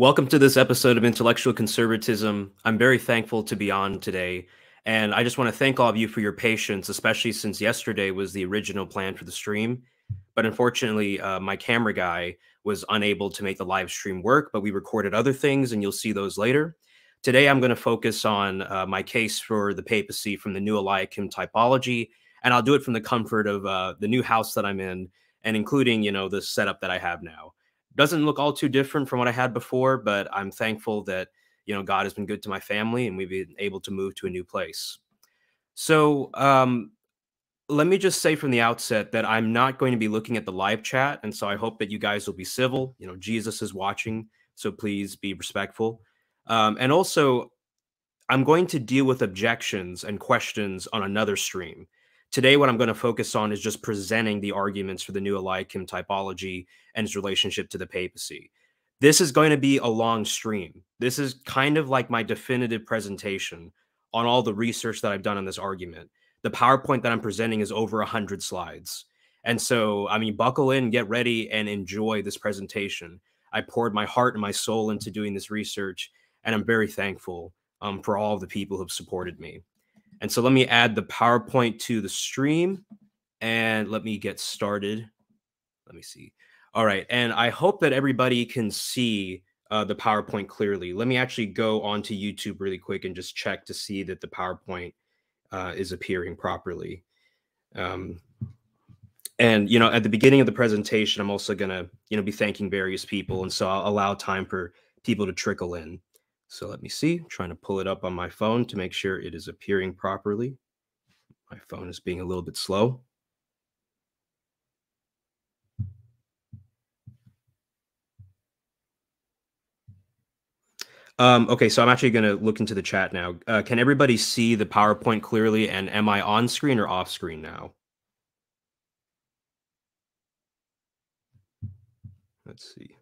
Welcome to this episode of Intellectual Conservatism. I'm very thankful to be on today. And I just want to thank all of you for your patience, especially since yesterday was the original plan for the stream. But unfortunately, uh, my camera guy was unable to make the live stream work, but we recorded other things and you'll see those later. Today, I'm going to focus on uh, my case for the papacy from the new Eliakim typology, and I'll do it from the comfort of uh, the new house that I'm in and including, you know, the setup that I have now doesn't look all too different from what I had before, but I'm thankful that you know God has been good to my family and we've been able to move to a new place. So um, let me just say from the outset that I'm not going to be looking at the live chat, and so I hope that you guys will be civil. You know, Jesus is watching, so please be respectful. Um, and also, I'm going to deal with objections and questions on another stream. Today, what I'm going to focus on is just presenting the arguments for the new Eliakim typology and its relationship to the papacy. This is going to be a long stream. This is kind of like my definitive presentation on all the research that I've done on this argument. The PowerPoint that I'm presenting is over 100 slides. And so, I mean, buckle in, get ready, and enjoy this presentation. I poured my heart and my soul into doing this research, and I'm very thankful um, for all the people who have supported me. And so let me add the PowerPoint to the stream and let me get started. Let me see. All right. And I hope that everybody can see uh, the PowerPoint clearly. Let me actually go onto YouTube really quick and just check to see that the PowerPoint uh, is appearing properly. Um, and you know, at the beginning of the presentation, I'm also gonna you know be thanking various people, and so I'll allow time for people to trickle in. So let me see, I'm trying to pull it up on my phone to make sure it is appearing properly. My phone is being a little bit slow. Um, okay, so I'm actually going to look into the chat now. Uh, can everybody see the PowerPoint clearly? And am I on screen or off screen now? Let's see.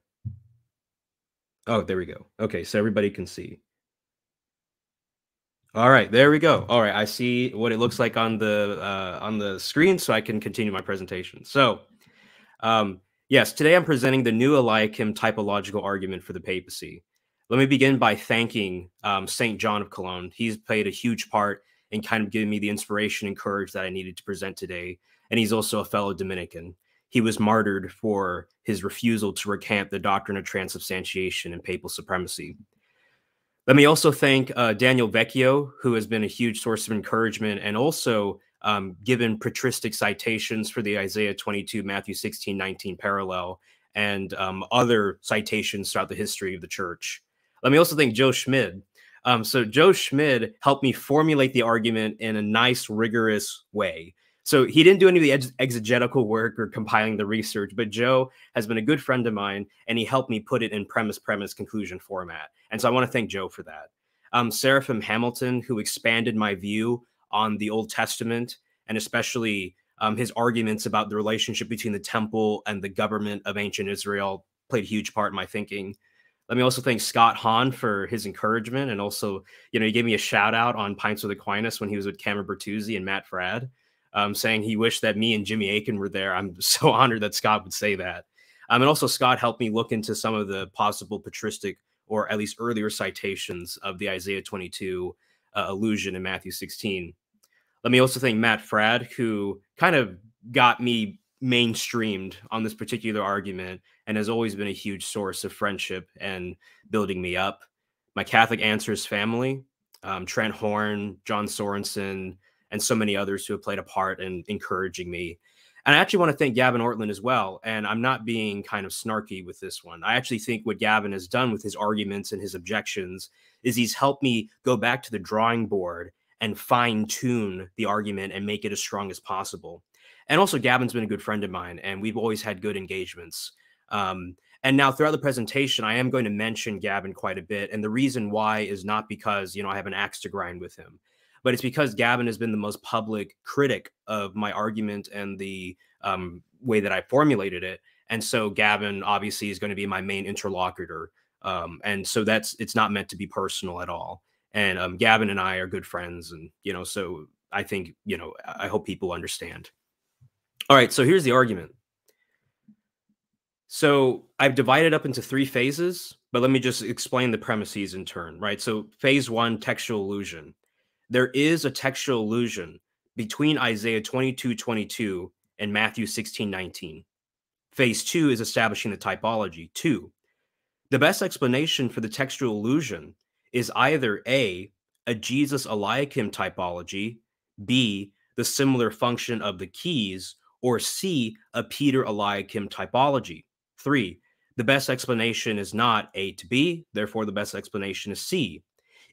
Oh, there we go. Okay, so everybody can see. All right, there we go. All right, I see what it looks like on the uh, on the screen, so I can continue my presentation. So, um, yes, today I'm presenting the new Eliakim typological argument for the papacy. Let me begin by thanking um, Saint John of Cologne. He's played a huge part in kind of giving me the inspiration and courage that I needed to present today, and he's also a fellow Dominican he was martyred for his refusal to recant the doctrine of transubstantiation and papal supremacy. Let me also thank uh, Daniel Vecchio, who has been a huge source of encouragement and also um, given patristic citations for the Isaiah 22, Matthew 16, 19 parallel, and um, other citations throughout the history of the church. Let me also thank Joe Schmid. Um, so, Joe Schmid helped me formulate the argument in a nice, rigorous way. So he didn't do any of the ex- exegetical work or compiling the research, but Joe has been a good friend of mine and he helped me put it in premise, premise, conclusion format. And so I want to thank Joe for that. Um, Seraphim Hamilton, who expanded my view on the Old Testament and especially um, his arguments about the relationship between the temple and the government of ancient Israel, played a huge part in my thinking. Let me also thank Scott Hahn for his encouragement and also, you know, he gave me a shout out on Pints with Aquinas when he was with Cameron Bertuzzi and Matt Fradd um, saying he wished that me and Jimmy Akin were there. I'm so honored that Scott would say that. Um, and also, Scott helped me look into some of the possible patristic or at least earlier citations of the Isaiah 22 uh, allusion in Matthew 16. Let me also thank Matt Fradd, who kind of got me mainstreamed on this particular argument and has always been a huge source of friendship and building me up. My Catholic Answers family, um, Trent Horn, John Sorensen, and so many others who have played a part in encouraging me. And I actually want to thank Gavin Ortlund as well. And I'm not being kind of snarky with this one. I actually think what Gavin has done with his arguments and his objections is he's helped me go back to the drawing board and fine tune the argument and make it as strong as possible. And also, Gavin's been a good friend of mine, and we've always had good engagements. Um, and now, throughout the presentation, I am going to mention Gavin quite a bit. And the reason why is not because, you know, I have an axe to grind with him but it's because Gavin has been the most public critic of my argument and the um, way that I formulated it. And so Gavin obviously is going to be my main interlocutor. Um, and so that's it's not meant to be personal at all. And um, Gavin and I are good friends, and you know, so I think you know, I hope people understand. All right, so here's the argument. So I've divided up into three phases, but let me just explain the premises in turn, right? So phase one, textual illusion. There is a textual illusion between Isaiah 22, 22 and Matthew 16, 19. Phase two is establishing the typology. Two, the best explanation for the textual illusion is either A, a Jesus Eliakim typology, B, the similar function of the keys, or C, a Peter Eliakim typology. Three, the best explanation is not A to B, therefore the best explanation is C.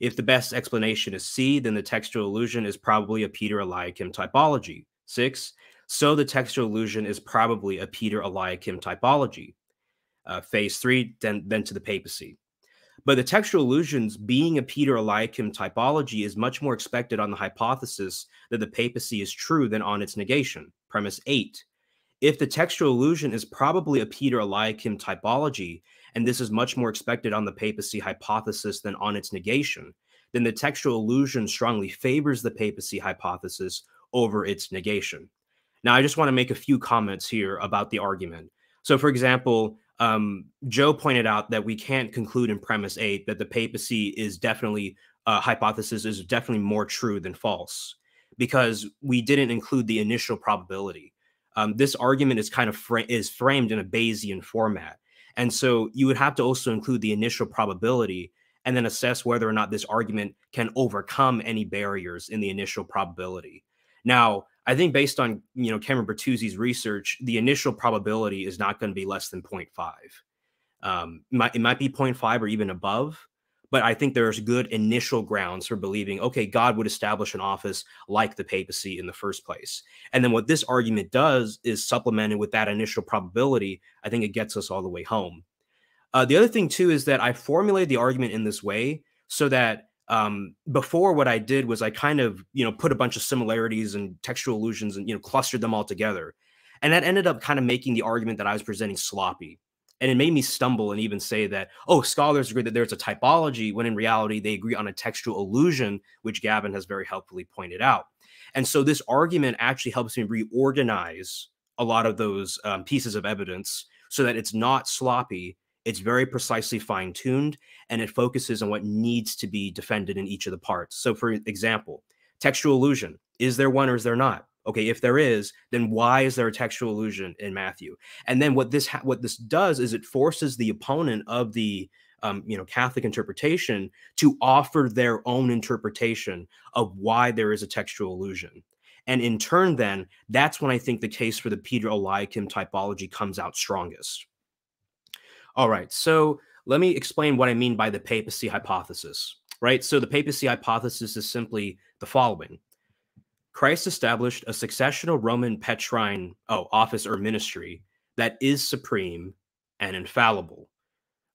If the best explanation is C, then the textual illusion is probably a Peter Eliakim typology. Six, so the textual illusion is probably a Peter Eliakim typology. Uh, phase three, then, then to the papacy. But the textual illusions being a Peter Eliakim typology is much more expected on the hypothesis that the papacy is true than on its negation. Premise eight. If the textual illusion is probably a Peter Eliakim typology, and this is much more expected on the papacy hypothesis than on its negation, then the textual illusion strongly favors the papacy hypothesis over its negation. Now, I just want to make a few comments here about the argument. So, for example, um, Joe pointed out that we can't conclude in premise eight that the papacy is definitely uh, hypothesis is definitely more true than false because we didn't include the initial probability. Um, this argument is kind of fra- is framed in a Bayesian format, and so you would have to also include the initial probability and then assess whether or not this argument can overcome any barriers in the initial probability. Now, I think based on you know Cameron Bertuzzi's research, the initial probability is not going to be less than 0.5. Um, it might, it might be 0.5 or even above, but I think there's good initial grounds for believing, okay, God would establish an office like the papacy in the first place. And then what this argument does is supplemented with that initial probability. I think it gets us all the way home. Uh, the other thing too is that I formulated the argument in this way so that um, before what I did was I kind of, you know, put a bunch of similarities and textual illusions and, you know, clustered them all together. And that ended up kind of making the argument that I was presenting sloppy. And it made me stumble and even say that, oh, scholars agree that there's a typology, when in reality, they agree on a textual illusion, which Gavin has very helpfully pointed out. And so this argument actually helps me reorganize a lot of those um, pieces of evidence so that it's not sloppy it's very precisely fine tuned and it focuses on what needs to be defended in each of the parts. So, for example, textual illusion is there one or is there not? Okay, if there is, then why is there a textual illusion in Matthew? And then what this what this does is it forces the opponent of the um, you know Catholic interpretation to offer their own interpretation of why there is a textual illusion. And in turn, then that's when I think the case for the Peter Eliakim typology comes out strongest. All right. So let me explain what I mean by the papacy hypothesis, right? So the papacy hypothesis is simply the following Christ established a successional Roman Petrine oh, office or ministry that is supreme and infallible.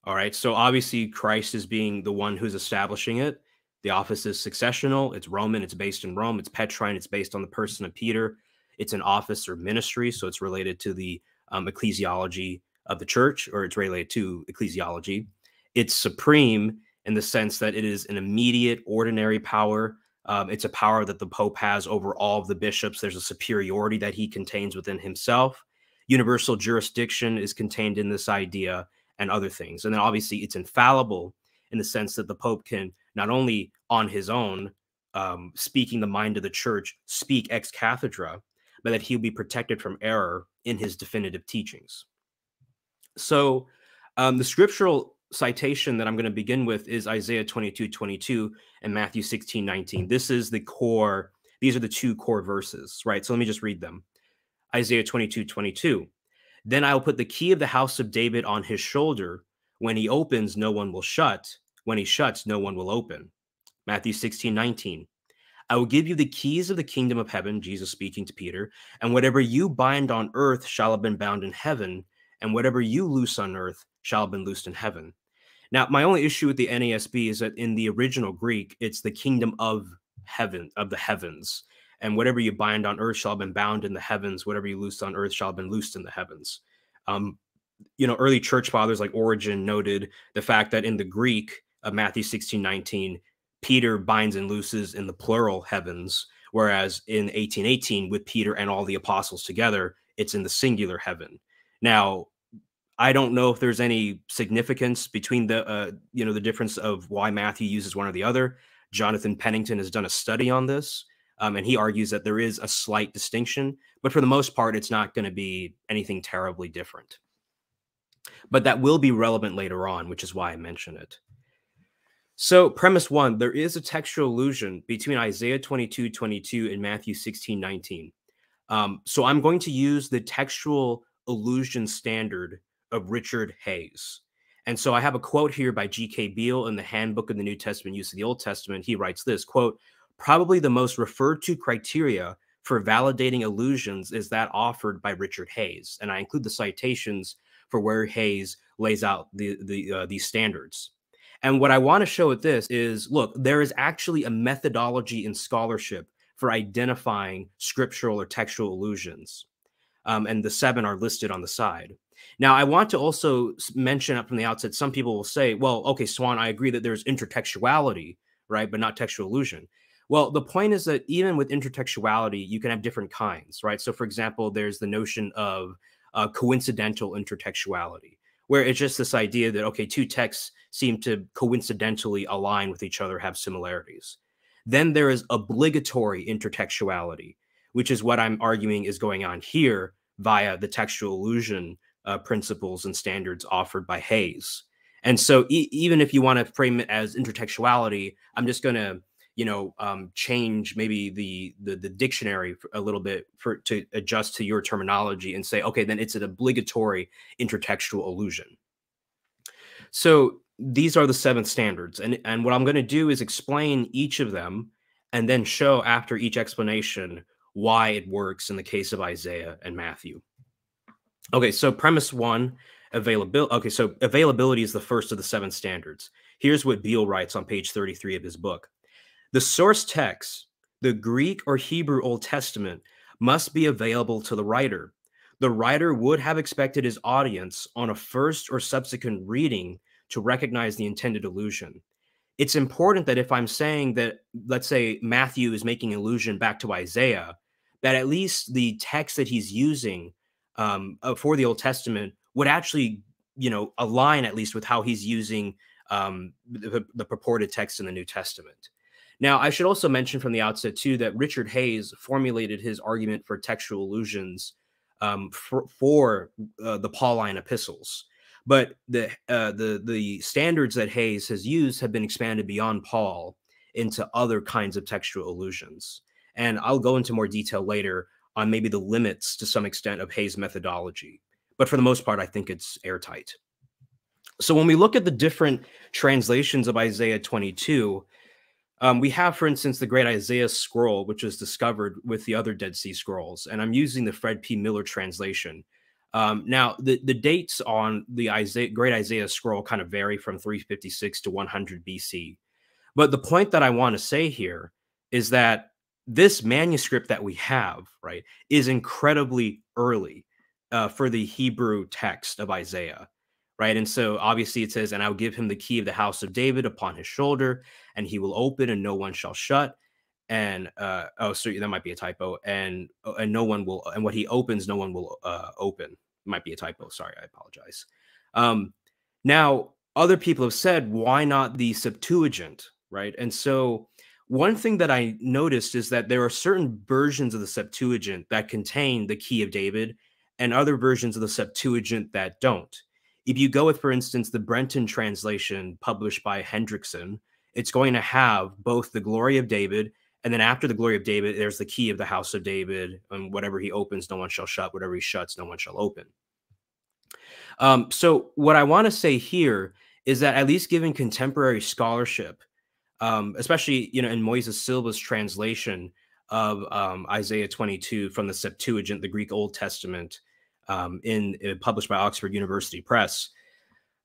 All right. So obviously, Christ is being the one who's establishing it. The office is successional, it's Roman, it's based in Rome, it's Petrine, it's based on the person of Peter. It's an office or ministry, so it's related to the um, ecclesiology of the church, or it's related to ecclesiology. It's supreme in the sense that it is an immediate, ordinary power. Um, it's a power that the Pope has over all of the bishops. There's a superiority that he contains within himself. Universal jurisdiction is contained in this idea and other things. And then obviously it's infallible in the sense that the Pope can not only on his own, um, speaking the mind of the church, speak ex cathedra, but that he'll be protected from error in his definitive teachings. So um, the scriptural citation that I'm going to begin with is Isaiah 22, 22 and Matthew 16, 19. This is the core, these are the two core verses, right? So let me just read them. Isaiah 22, 22. Then I will put the key of the house of David on his shoulder. When he opens, no one will shut. When he shuts, no one will open. Matthew 16, 19. I will give you the keys of the kingdom of heaven, Jesus speaking to Peter, and whatever you bind on earth shall have been bound in heaven, and whatever you loose on earth shall have been loosed in heaven. Now, my only issue with the NASB is that in the original Greek, it's the kingdom of heaven, of the heavens. And whatever you bind on earth shall have been bound in the heavens. Whatever you loose on earth shall have been loosed in the heavens. Um, you know, early church fathers like Origen noted the fact that in the Greek of Matthew 16, 19, Peter binds and looses in the plural heavens, whereas in 1818, with Peter and all the apostles together, it's in the singular heaven. Now, I don't know if there's any significance between the uh, you know the difference of why Matthew uses one or the other. Jonathan Pennington has done a study on this, um, and he argues that there is a slight distinction, but for the most part, it's not going to be anything terribly different. But that will be relevant later on, which is why I mention it. So, premise one there is a textual allusion between Isaiah 22 22 and Matthew 16 19. Um, so, I'm going to use the textual allusion standard of Richard Hays. And so I have a quote here by G.K. Beale in the Handbook of the New Testament Use of the Old Testament. He writes this quote, probably the most referred to criteria for validating allusions is that offered by Richard Hays. And I include the citations for where Hays lays out the, the uh, these standards. And what I want to show with this is look, there is actually a methodology in scholarship for identifying scriptural or textual allusions. Um, and the seven are listed on the side. Now, I want to also mention up from the outset some people will say, well, okay, Suan, I agree that there's intertextuality, right, but not textual illusion. Well, the point is that even with intertextuality, you can have different kinds, right? So, for example, there's the notion of uh, coincidental intertextuality, where it's just this idea that, okay, two texts seem to coincidentally align with each other, have similarities. Then there is obligatory intertextuality, which is what I'm arguing is going on here via the textual illusion uh, principles and standards offered by Hays. And so, e even if you want to frame it as intertextuality, I'm just going to, you know, um, change maybe the, the the dictionary a little bit for to adjust to your terminology and say, okay, then it's an obligatory intertextual illusion. So these are the seven standards. And, and what I'm going to do is explain each of them and then show after each explanation why it works in the case of Isaiah and Matthew. Okay, so premise one, availability. Okay, so availability is the first of the seven standards. Here's what Beale writes on page 33 of his book. The source text, the Greek or Hebrew Old Testament, must be available to the writer. The writer would have expected his audience on a first or subsequent reading to recognize the intended allusion. It's important that if I'm saying that, let's say Matthew is making allusion back to Isaiah, that at least the text that he's using um, uh, for the Old Testament would actually, you know, align at least with how he's using um, the, the purported text in the New Testament. Now, I should also mention from the outset too that Richard Hays formulated his argument for textual allusions um, for, for uh, the Pauline epistles. But the uh, the the standards that Hays has used have been expanded beyond Paul into other kinds of textual allusions. And I'll go into more detail later on maybe the limits to some extent of Hays' methodology. But for the most part, I think it's airtight. So when we look at the different translations of Isaiah 22, um, we have, for instance, the Great Isaiah Scroll, which was discovered with the other Dead Sea Scrolls. And I'm using the Fred P. Miller translation. Um, now, the, the dates on the Isaiah, Great Isaiah Scroll kind of vary from 356 to 100 BC. But the point that I want to say here is that this manuscript that we have, right, is incredibly early uh, for the Hebrew text of Isaiah, right? And so obviously it says, And I'll give him the key of the house of David upon his shoulder, and he will open, and no one shall shut and uh, oh, so that might be a typo, and uh, and no one will, and what he opens, no one will uh, open. Might be a typo. Sorry, I apologize. Um, now, other people have said, why not the Septuagint, right? And so, one thing that I noticed is that there are certain versions of the Septuagint that contain the key of David, and other versions of the Septuagint that don't. If you go with, for instance, the Brenton translation published by Hendrickson, it's going to have both the glory of David and then after the glory of David, there's the key of the house of David, and whatever he opens, no one shall shut. Whatever he shuts, no one shall open. Um, so, what I want to say here is that at least given contemporary scholarship, um, especially you know in Moises Silva's translation of um, Isaiah 22 from the Septuagint, the Greek Old Testament, um, in uh, published by Oxford University Press,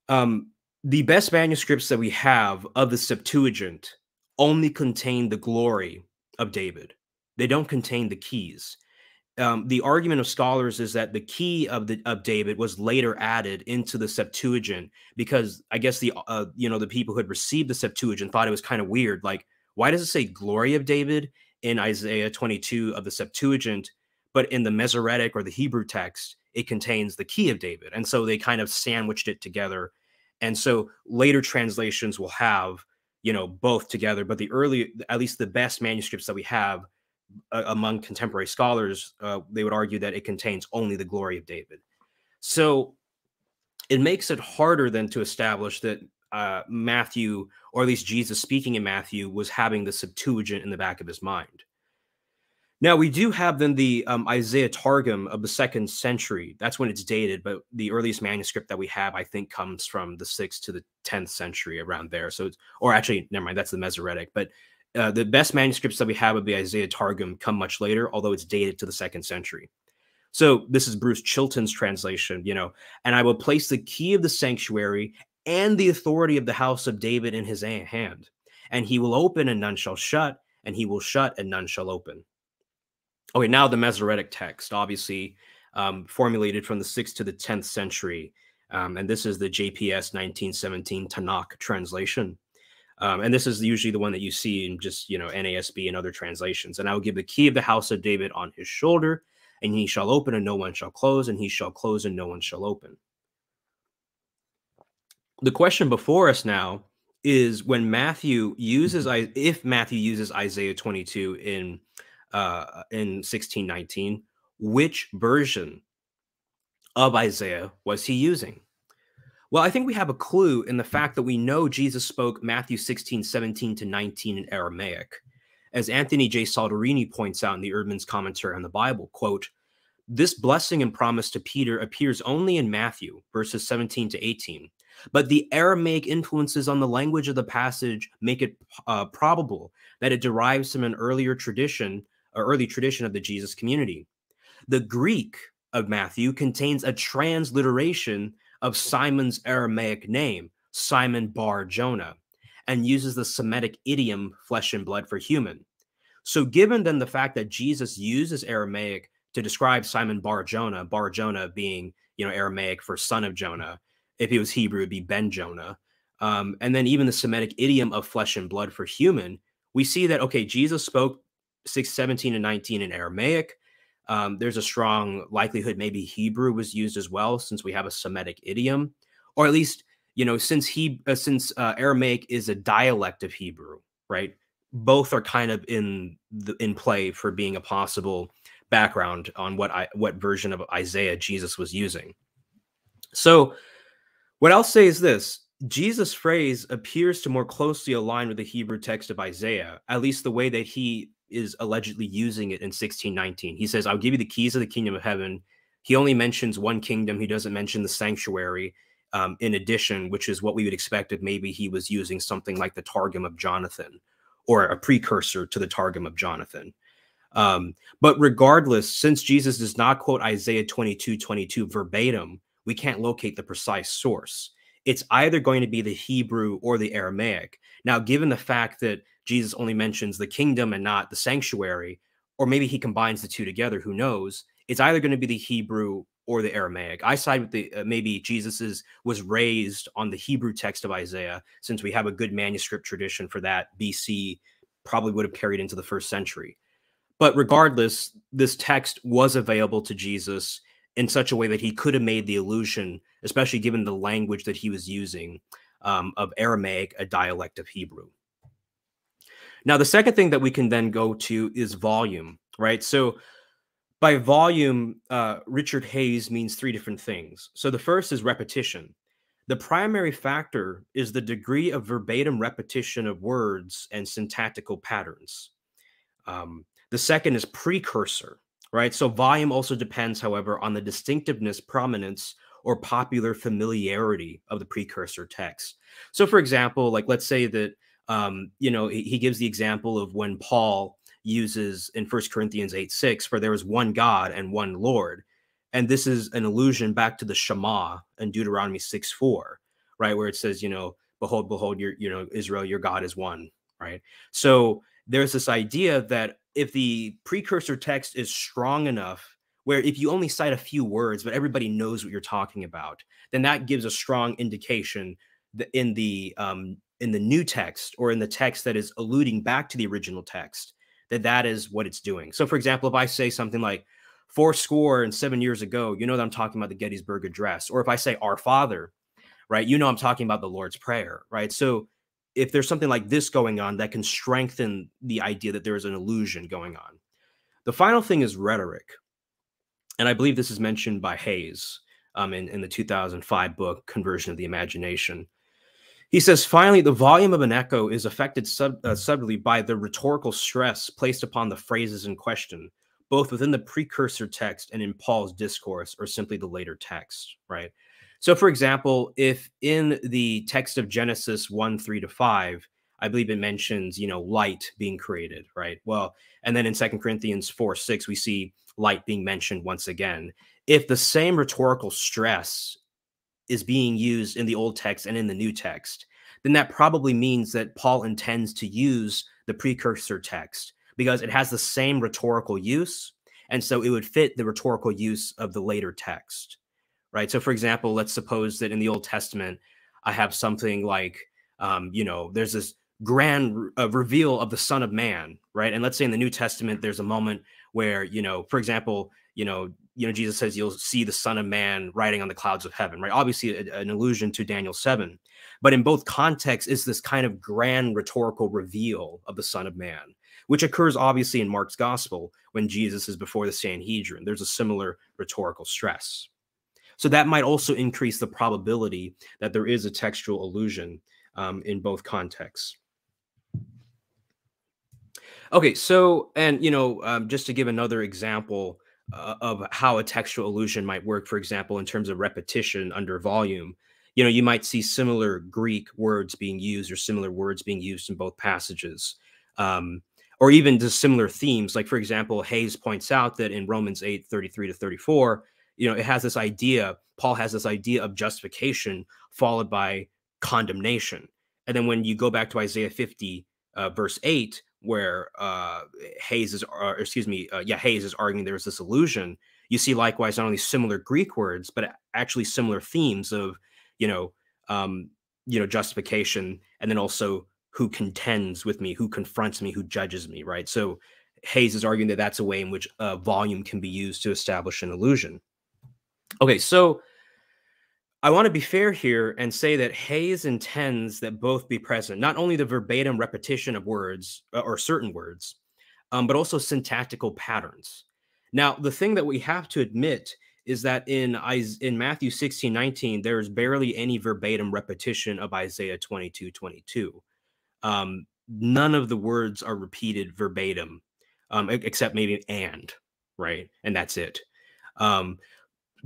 um, the best manuscripts that we have of the Septuagint only contain the glory of David. They don't contain the keys. Um, the argument of scholars is that the key of the of David was later added into the Septuagint because I guess the uh, you know the people who had received the Septuagint thought it was kind of weird. Like, why does it say glory of David in Isaiah 22 of the Septuagint, but in the Masoretic or the Hebrew text it contains the key of David. And so they kind of sandwiched it together. And so later translations will have, you know, both together. But the early, at least the best manuscripts that we have uh, among contemporary scholars, uh, they would argue that it contains only the glory of David. So it makes it harder then to establish that uh, Matthew, or at least Jesus speaking in Matthew, was having the Septuagint in the back of his mind. Now we do have then the um, Isaiah Targum of the second century. That's when it's dated, but the earliest manuscript that we have, I think, comes from the sixth to the tenth century, around there. So, it's, or actually, never mind, that's the Masoretic. But uh, the best manuscripts that we have of the Isaiah Targum come much later, although it's dated to the second century. So this is Bruce Chilton's translation, you know, and I will place the key of the sanctuary and the authority of the house of David in his hand, and he will open and none shall shut, and he will shut and none shall open. Okay, now the Masoretic text, obviously um, formulated from the 6th to the 10th century. Um, and this is the JPS 1917 Tanakh translation. Um, and this is usually the one that you see in just, you know, NASB and other translations. And I will give the key of the house of David on his shoulder, and he shall open and no one shall close, and he shall close and no one shall open. The question before us now is when Matthew uses, if Matthew uses Isaiah 22 in uh, in 1619, which version of Isaiah was he using? Well, I think we have a clue in the fact that we know Jesus spoke Matthew 16, 17 to 19 in Aramaic. As Anthony J. Saldarini points out in the Eerdmans commentary on the Bible, quote, this blessing and promise to Peter appears only in Matthew, verses 17 to 18. But the Aramaic influences on the language of the passage make it uh, probable that it derives from an earlier tradition early tradition of the Jesus community. The Greek of Matthew contains a transliteration of Simon's Aramaic name, Simon Bar Jonah, and uses the Semitic idiom flesh and blood for human. So, given then the fact that Jesus uses Aramaic to describe Simon Bar Jonah, Bar Jonah being you know Aramaic for son of Jonah, if he was Hebrew, it'd be Ben Jonah, um, and then even the Semitic idiom of flesh and blood for human, we see that okay, Jesus spoke 6, 17, and 19 in Aramaic. Um, there's a strong likelihood maybe Hebrew was used as well, since we have a Semitic idiom, or at least you know since he uh, since uh, Aramaic is a dialect of Hebrew, right? Both are kind of in the, in play for being a possible background on what I what version of Isaiah Jesus was using. So, what I'll say is this: Jesus' phrase appears to more closely align with the Hebrew text of Isaiah, at least the way that he is allegedly using it in 1619. He says, I'll give you the keys of the kingdom of heaven. He only mentions one kingdom. He doesn't mention the sanctuary um, in addition, which is what we would expect if maybe he was using something like the Targum of Jonathan or a precursor to the Targum of Jonathan. Um, but regardless, since Jesus does not quote Isaiah 22 22 verbatim, we can't locate the precise source. It's either going to be the Hebrew or the Aramaic. Now, given the fact that Jesus only mentions the kingdom and not the sanctuary, or maybe he combines the two together. Who knows? It's either going to be the Hebrew or the Aramaic. I side with the uh, maybe Jesus's was raised on the Hebrew text of Isaiah, since we have a good manuscript tradition for that. BC probably would have carried into the first century. But regardless, this text was available to Jesus in such a way that he could have made the illusion, especially given the language that he was using um, of Aramaic, a dialect of Hebrew. Now, the second thing that we can then go to is volume, right? So by volume, uh, Richard Hays means three different things. So the first is repetition. The primary factor is the degree of verbatim repetition of words and syntactical patterns. Um, the second is precursor, right? So volume also depends, however, on the distinctiveness, prominence, or popular familiarity of the precursor text. So, for example, like let's say that um, you know, he, he gives the example of when Paul uses in First Corinthians 8 6, for there is one God and one Lord. And this is an allusion back to the Shema in Deuteronomy 6 4, right? Where it says, you know, behold, behold, your, you know, Israel, your God is one, right? So there's this idea that if the precursor text is strong enough, where if you only cite a few words, but everybody knows what you're talking about, then that gives a strong indication that in the um, in the new text or in the text that is alluding back to the original text that that is what it's doing so for example if i say something like four score and seven years ago, you know that I'm talking about the Gettysburg Address. Or if I say Our Father, right, you know I'm talking about the Lord's Prayer, right? So if there's something like this going on that can strengthen the idea that there is an illusion going on. The final thing is rhetoric. And I believe this is mentioned by Hays um, in, in the 2005 book, Conversion of the Imagination. He says, finally, the volume of an echo is affected sub, uh, subtly by the rhetorical stress placed upon the phrases in question, both within the precursor text and in Paul's discourse, or simply the later text, right? So, for example, if in the text of Genesis 1 3 to 5, I believe it mentions, you know, light being created, right? Well, and then in Second Corinthians 4 6, we see light being mentioned once again. If the same rhetorical stress is being used in the old text and in the new text, then that probably means that Paul intends to use the precursor text because it has the same rhetorical use. And so it would fit the rhetorical use of the later text, right? So, for example, let's suppose that in the Old Testament, I have something like, um, you know, there's this grand uh, reveal of the Son of Man, right? And let's say in the New Testament, there's a moment where, you know, for example, you know, you know, Jesus says you'll see the Son of Man riding on the clouds of heaven, right? Obviously, a, an allusion to Daniel 7. But in both contexts, is this kind of grand rhetorical reveal of the Son of Man, which occurs obviously in Mark's gospel when Jesus is before the Sanhedrin. There's a similar rhetorical stress. So that might also increase the probability that there is a textual allusion um, in both contexts. Okay, so, and, you know, um, just to give another example, uh, of how a textual illusion might work, for example, in terms of repetition under volume. You know, you might see similar Greek words being used or similar words being used in both passages, um, or even just similar themes. Like, for example, Hays points out that in Romans 8 33 to 34, you know, it has this idea, Paul has this idea of justification followed by condemnation. And then when you go back to Isaiah 50, uh, verse 8, where uh, Hays is, uh, excuse me, uh, yeah, Hays is arguing there's this illusion. You see, likewise, not only similar Greek words, but actually similar themes of, you know, um, you know, justification, and then also who contends with me, who confronts me, who judges me, right? So Hays is arguing that that's a way in which uh, volume can be used to establish an illusion. Okay, so I want to be fair here and say that Hays intends that both be present, not only the verbatim repetition of words uh, or certain words, um, but also syntactical patterns. Now, the thing that we have to admit is that in in Matthew 16, 19, there's barely any verbatim repetition of Isaiah 22, 22. Um, none of the words are repeated verbatim, um, except maybe and, right? And that's it. Um,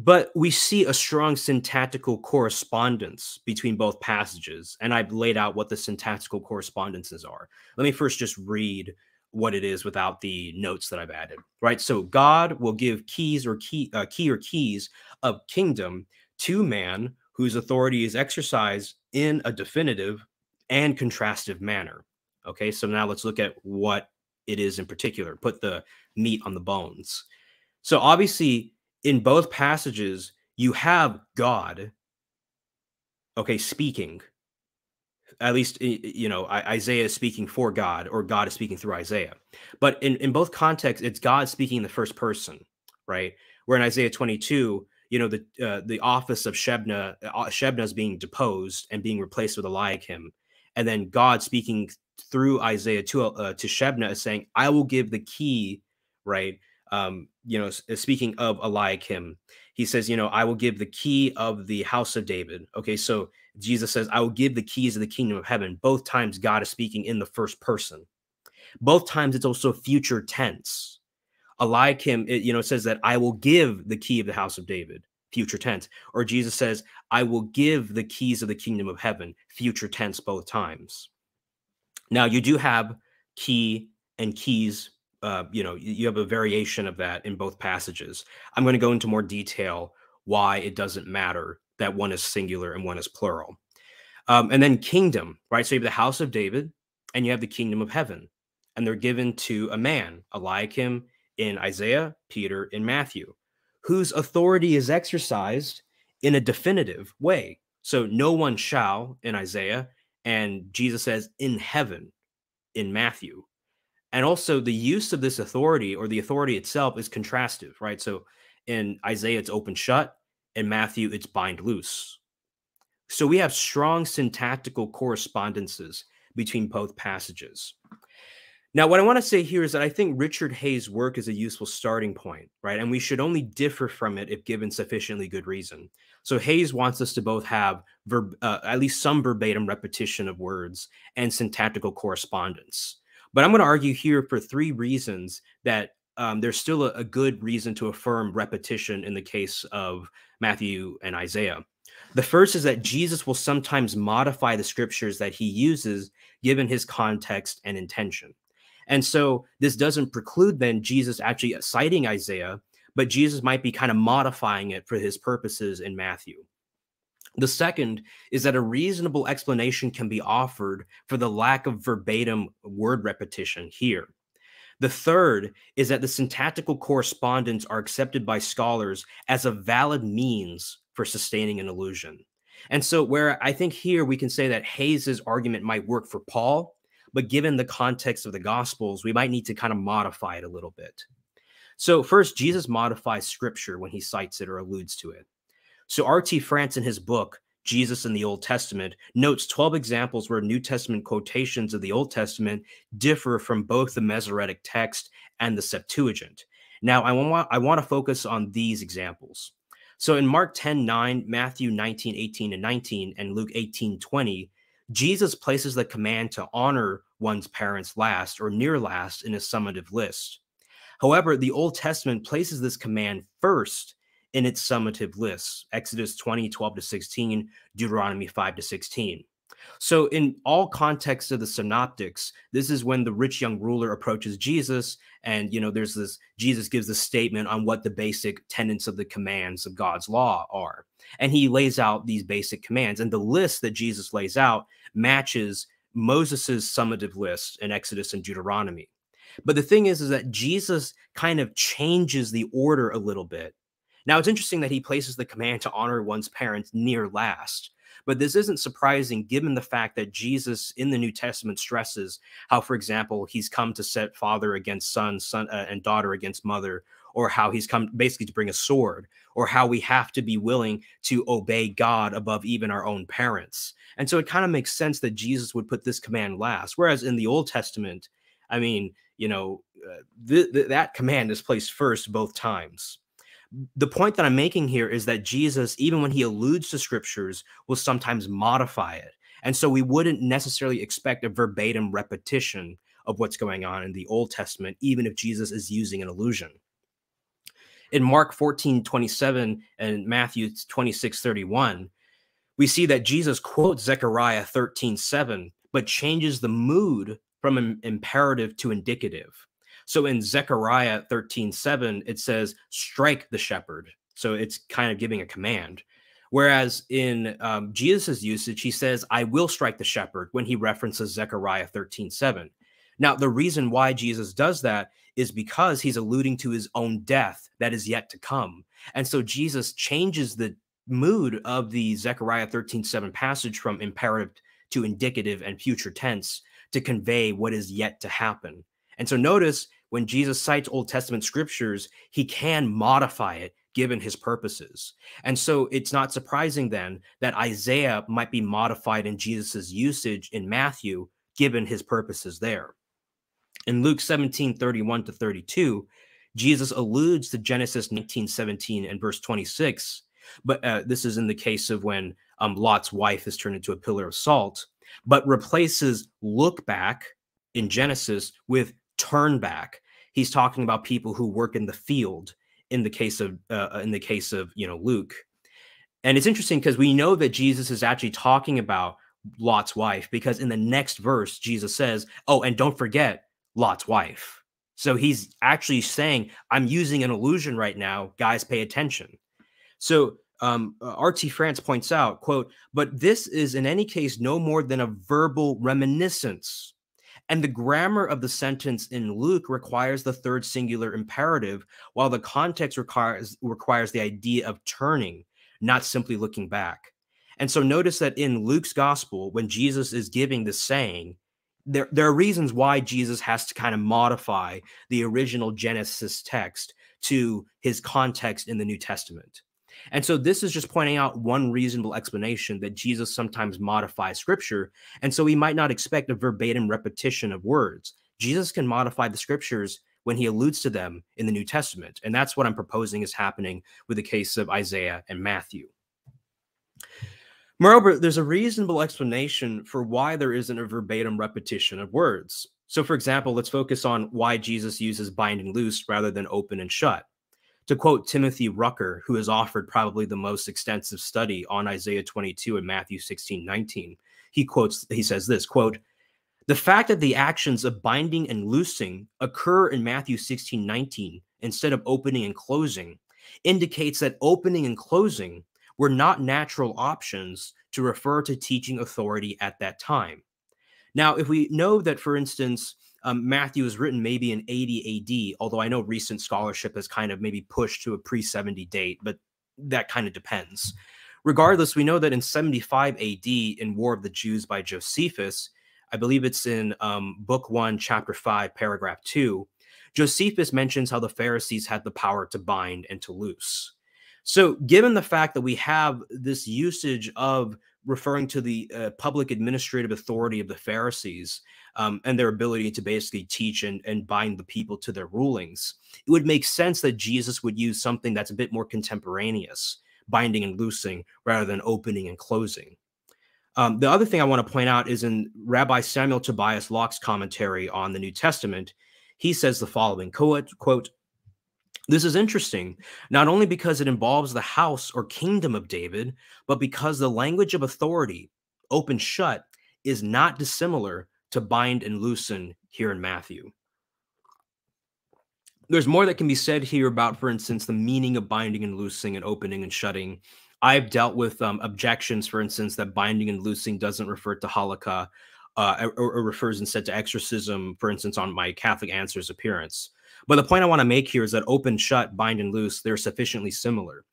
but we see a strong syntactical correspondence between both passages. And I've laid out what the syntactical correspondences are. Let me first just read what it is without the notes that I've added, right? So God will give keys or key, uh, key or keys of kingdom to man whose authority is exercised in a definitive and contrastive manner. Okay, so now let's look at what it is in particular, put the meat on the bones. So obviously, in both passages, you have God, okay, speaking. At least, you know, Isaiah is speaking for God, or God is speaking through Isaiah. But in, in both contexts, it's God speaking in the first person, right? Where in Isaiah 22, you know, the uh, the office of Shebna, uh, Shebna is being deposed and being replaced with Eliakim. And then God speaking through Isaiah to, uh, to Shebna is saying, I will give the key, right? Um, you know, speaking of Eliakim, he says, you know, I will give the key of the house of David. Okay, so Jesus says, I will give the keys of the kingdom of heaven. Both times God is speaking in the first person. Both times it's also future tense. Eliakim, it, you know, says that I will give the key of the house of David, future tense. Or Jesus says, I will give the keys of the kingdom of heaven, future tense, both times. Now, you do have key and keys uh, you know, you have a variation of that in both passages. I'm going to go into more detail why it doesn't matter that one is singular and one is plural. Um, and then kingdom, right? So you have the house of David and you have the kingdom of heaven, and they're given to a man, Eliakim in Isaiah, Peter in Matthew, whose authority is exercised in a definitive way. So no one shall in Isaiah, and Jesus says in heaven in Matthew. And also, the use of this authority or the authority itself is contrastive, right? So in Isaiah, it's open shut. In Matthew, it's bind loose. So we have strong syntactical correspondences between both passages. Now, what I want to say here is that I think Richard Hays' work is a useful starting point, right? And we should only differ from it if given sufficiently good reason. So Hays wants us to both have verb, uh, at least some verbatim repetition of words and syntactical correspondence. But I'm going to argue here for three reasons that um, there's still a, a good reason to affirm repetition in the case of Matthew and Isaiah. The first is that Jesus will sometimes modify the scriptures that he uses given his context and intention. And so this doesn't preclude then Jesus actually citing Isaiah, but Jesus might be kind of modifying it for his purposes in Matthew. The second is that a reasonable explanation can be offered for the lack of verbatim word repetition here. The third is that the syntactical correspondence are accepted by scholars as a valid means for sustaining an illusion. And so, where I think here we can say that Hays's argument might work for Paul, but given the context of the Gospels, we might need to kind of modify it a little bit. So, first, Jesus modifies scripture when he cites it or alludes to it. So, R.T. France, in his book, Jesus in the Old Testament, notes 12 examples where New Testament quotations of the Old Testament differ from both the Masoretic text and the Septuagint. Now, I want, I want to focus on these examples. So, in Mark 10 9, Matthew 19 18 and 19, and Luke 18 20, Jesus places the command to honor one's parents last or near last in a summative list. However, the Old Testament places this command first in its summative lists Exodus 20, 12 to 16, Deuteronomy 5 to 16. So, in all contexts of the synoptics, this is when the rich young ruler approaches Jesus, and you know, there's this Jesus gives a statement on what the basic tenets of the commands of God's law are. And he lays out these basic commands. And the list that Jesus lays out matches Moses's summative list in Exodus and Deuteronomy. But the thing is, is that Jesus kind of changes the order a little bit. Now, it's interesting that he places the command to honor one's parents near last. But this isn't surprising given the fact that Jesus in the New Testament stresses how, for example, he's come to set father against son, son uh, and daughter against mother, or how he's come basically to bring a sword, or how we have to be willing to obey God above even our own parents. And so it kind of makes sense that Jesus would put this command last. Whereas in the Old Testament, I mean, you know, uh, th- th- that command is placed first both times. The point that I'm making here is that Jesus, even when he alludes to scriptures, will sometimes modify it. And so we wouldn't necessarily expect a verbatim repetition of what's going on in the Old Testament, even if Jesus is using an allusion in Mark 14, 27 and Matthew 26, 31, we see that Jesus quotes Zechariah 13, 7, but changes the mood from imperative to indicative. So in Zechariah 13, 7, it says, strike the shepherd. So it's kind of giving a command. Whereas in um, Jesus' usage, he says, I will strike the shepherd when he references Zechariah 13, 7. Now, the reason why Jesus does that is because he's alluding to his own death that is yet to come. And so Jesus changes the mood of the Zechariah 13 7 passage from imperative to indicative and future tense to convey what is yet to happen. And so notice when Jesus cites Old Testament scriptures, he can modify it given his purposes. And so it's not surprising then that Isaiah might be modified in Jesus's usage in Matthew given his purposes there. In Luke 17, 31 to 32, Jesus alludes to Genesis 19, 17 and verse 26. But uh, this is in the case of when um, Lot's wife is turned into a pillar of salt, but replaces look back in Genesis with turn back. He's talking about people who work in the field in the case of uh, in the case of you know Luke. And it's interesting because we know that Jesus is actually talking about Lot's wife because in the next verse Jesus says, "Oh, and don't forget Lot's wife. So he's actually saying, I'm using an illusion right now. Guys, pay attention. So um, uh, RT France points out, quote, but this is in any case no more than a verbal reminiscence. And the grammar of the sentence in Luke requires the third singular imperative, while the context requires requires the idea of turning, not simply looking back. And so notice that in Luke's gospel, when Jesus is giving the saying, there, there are reasons why Jesus has to kind of modify the original Genesis text to his context in the New Testament. And so this is just pointing out one reasonable explanation that Jesus sometimes modifies scripture. And so we might not expect a verbatim repetition of words. Jesus can modify the scriptures when he alludes to them in the New Testament. And that's what I'm proposing is happening with the case of Isaiah and Matthew. Moreover, there's a reasonable explanation for why there isn't a verbatim repetition of words. So, for example, let's focus on why Jesus uses bind and loose rather than open and shut. To quote Timothy Rucker, who has offered probably the most extensive study on Isaiah 22 and Matthew 16, 19, he quotes, he says this quote, the fact that the actions of binding and loosing occur in Matthew 16, 19 instead of opening and closing indicates that opening and closing were not natural options to refer to teaching authority at that time. Now, if we know that, for instance, um, Matthew was written maybe in 80 AD, although I know recent scholarship has kind of maybe pushed to a pre 70 date, but that kind of depends. Regardless, we know that in 75 AD, in War of the Jews by Josephus, I believe it's in um, Book 1, Chapter 5, Paragraph 2, Josephus mentions how the Pharisees had the power to bind and to loose. So, given the fact that we have this usage of referring to the uh, public administrative authority of the Pharisees um, and their ability to basically teach and, and bind the people to their rulings, it would make sense that Jesus would use something that's a bit more contemporaneous, binding and loosing, rather than opening and closing. Um, the other thing I want to point out is in Rabbi Samuel Tobias Lachs's commentary on the New Testament, he says the following quote, quote this is interesting, not only because it involves the house or kingdom of David, but because the language of authority, open shut, is not dissimilar to bind and loosen here in Matthew. There's more that can be said here about, for instance, the meaning of binding and loosing and opening and shutting. I've dealt with um, objections, for instance, that binding and loosing doesn't refer to halakha uh, or, or refers instead to exorcism, for instance, on my Catholic Answers appearance. But the point I want to make here is that open, shut, bind, and loose, they're sufficiently similar.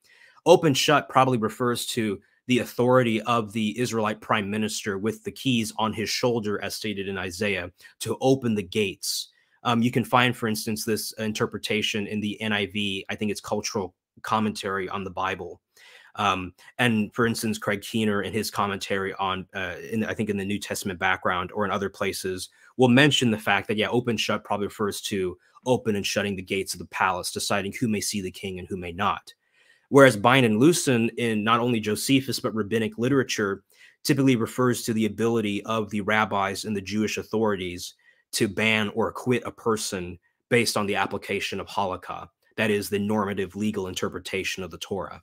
Open, shut probably refers to the authority of the Israelite prime minister with the keys on his shoulder, as stated in Isaiah, to open the gates. Um, you can find, for instance, this interpretation in the NIV. I think it's cultural commentary on the Bible. Um, and for instance, Craig Keener in his commentary on, uh, in, I think in the New Testament background or in other places, will mention the fact that yeah, open shut probably refers to open and shutting the gates of the palace, deciding who may see the king and who may not. Whereas bind and loosen in not only Josephus but rabbinic literature typically refers to the ability of the rabbis and the Jewish authorities to ban or acquit a person based on the application of halakha, that is, the normative legal interpretation of the Torah.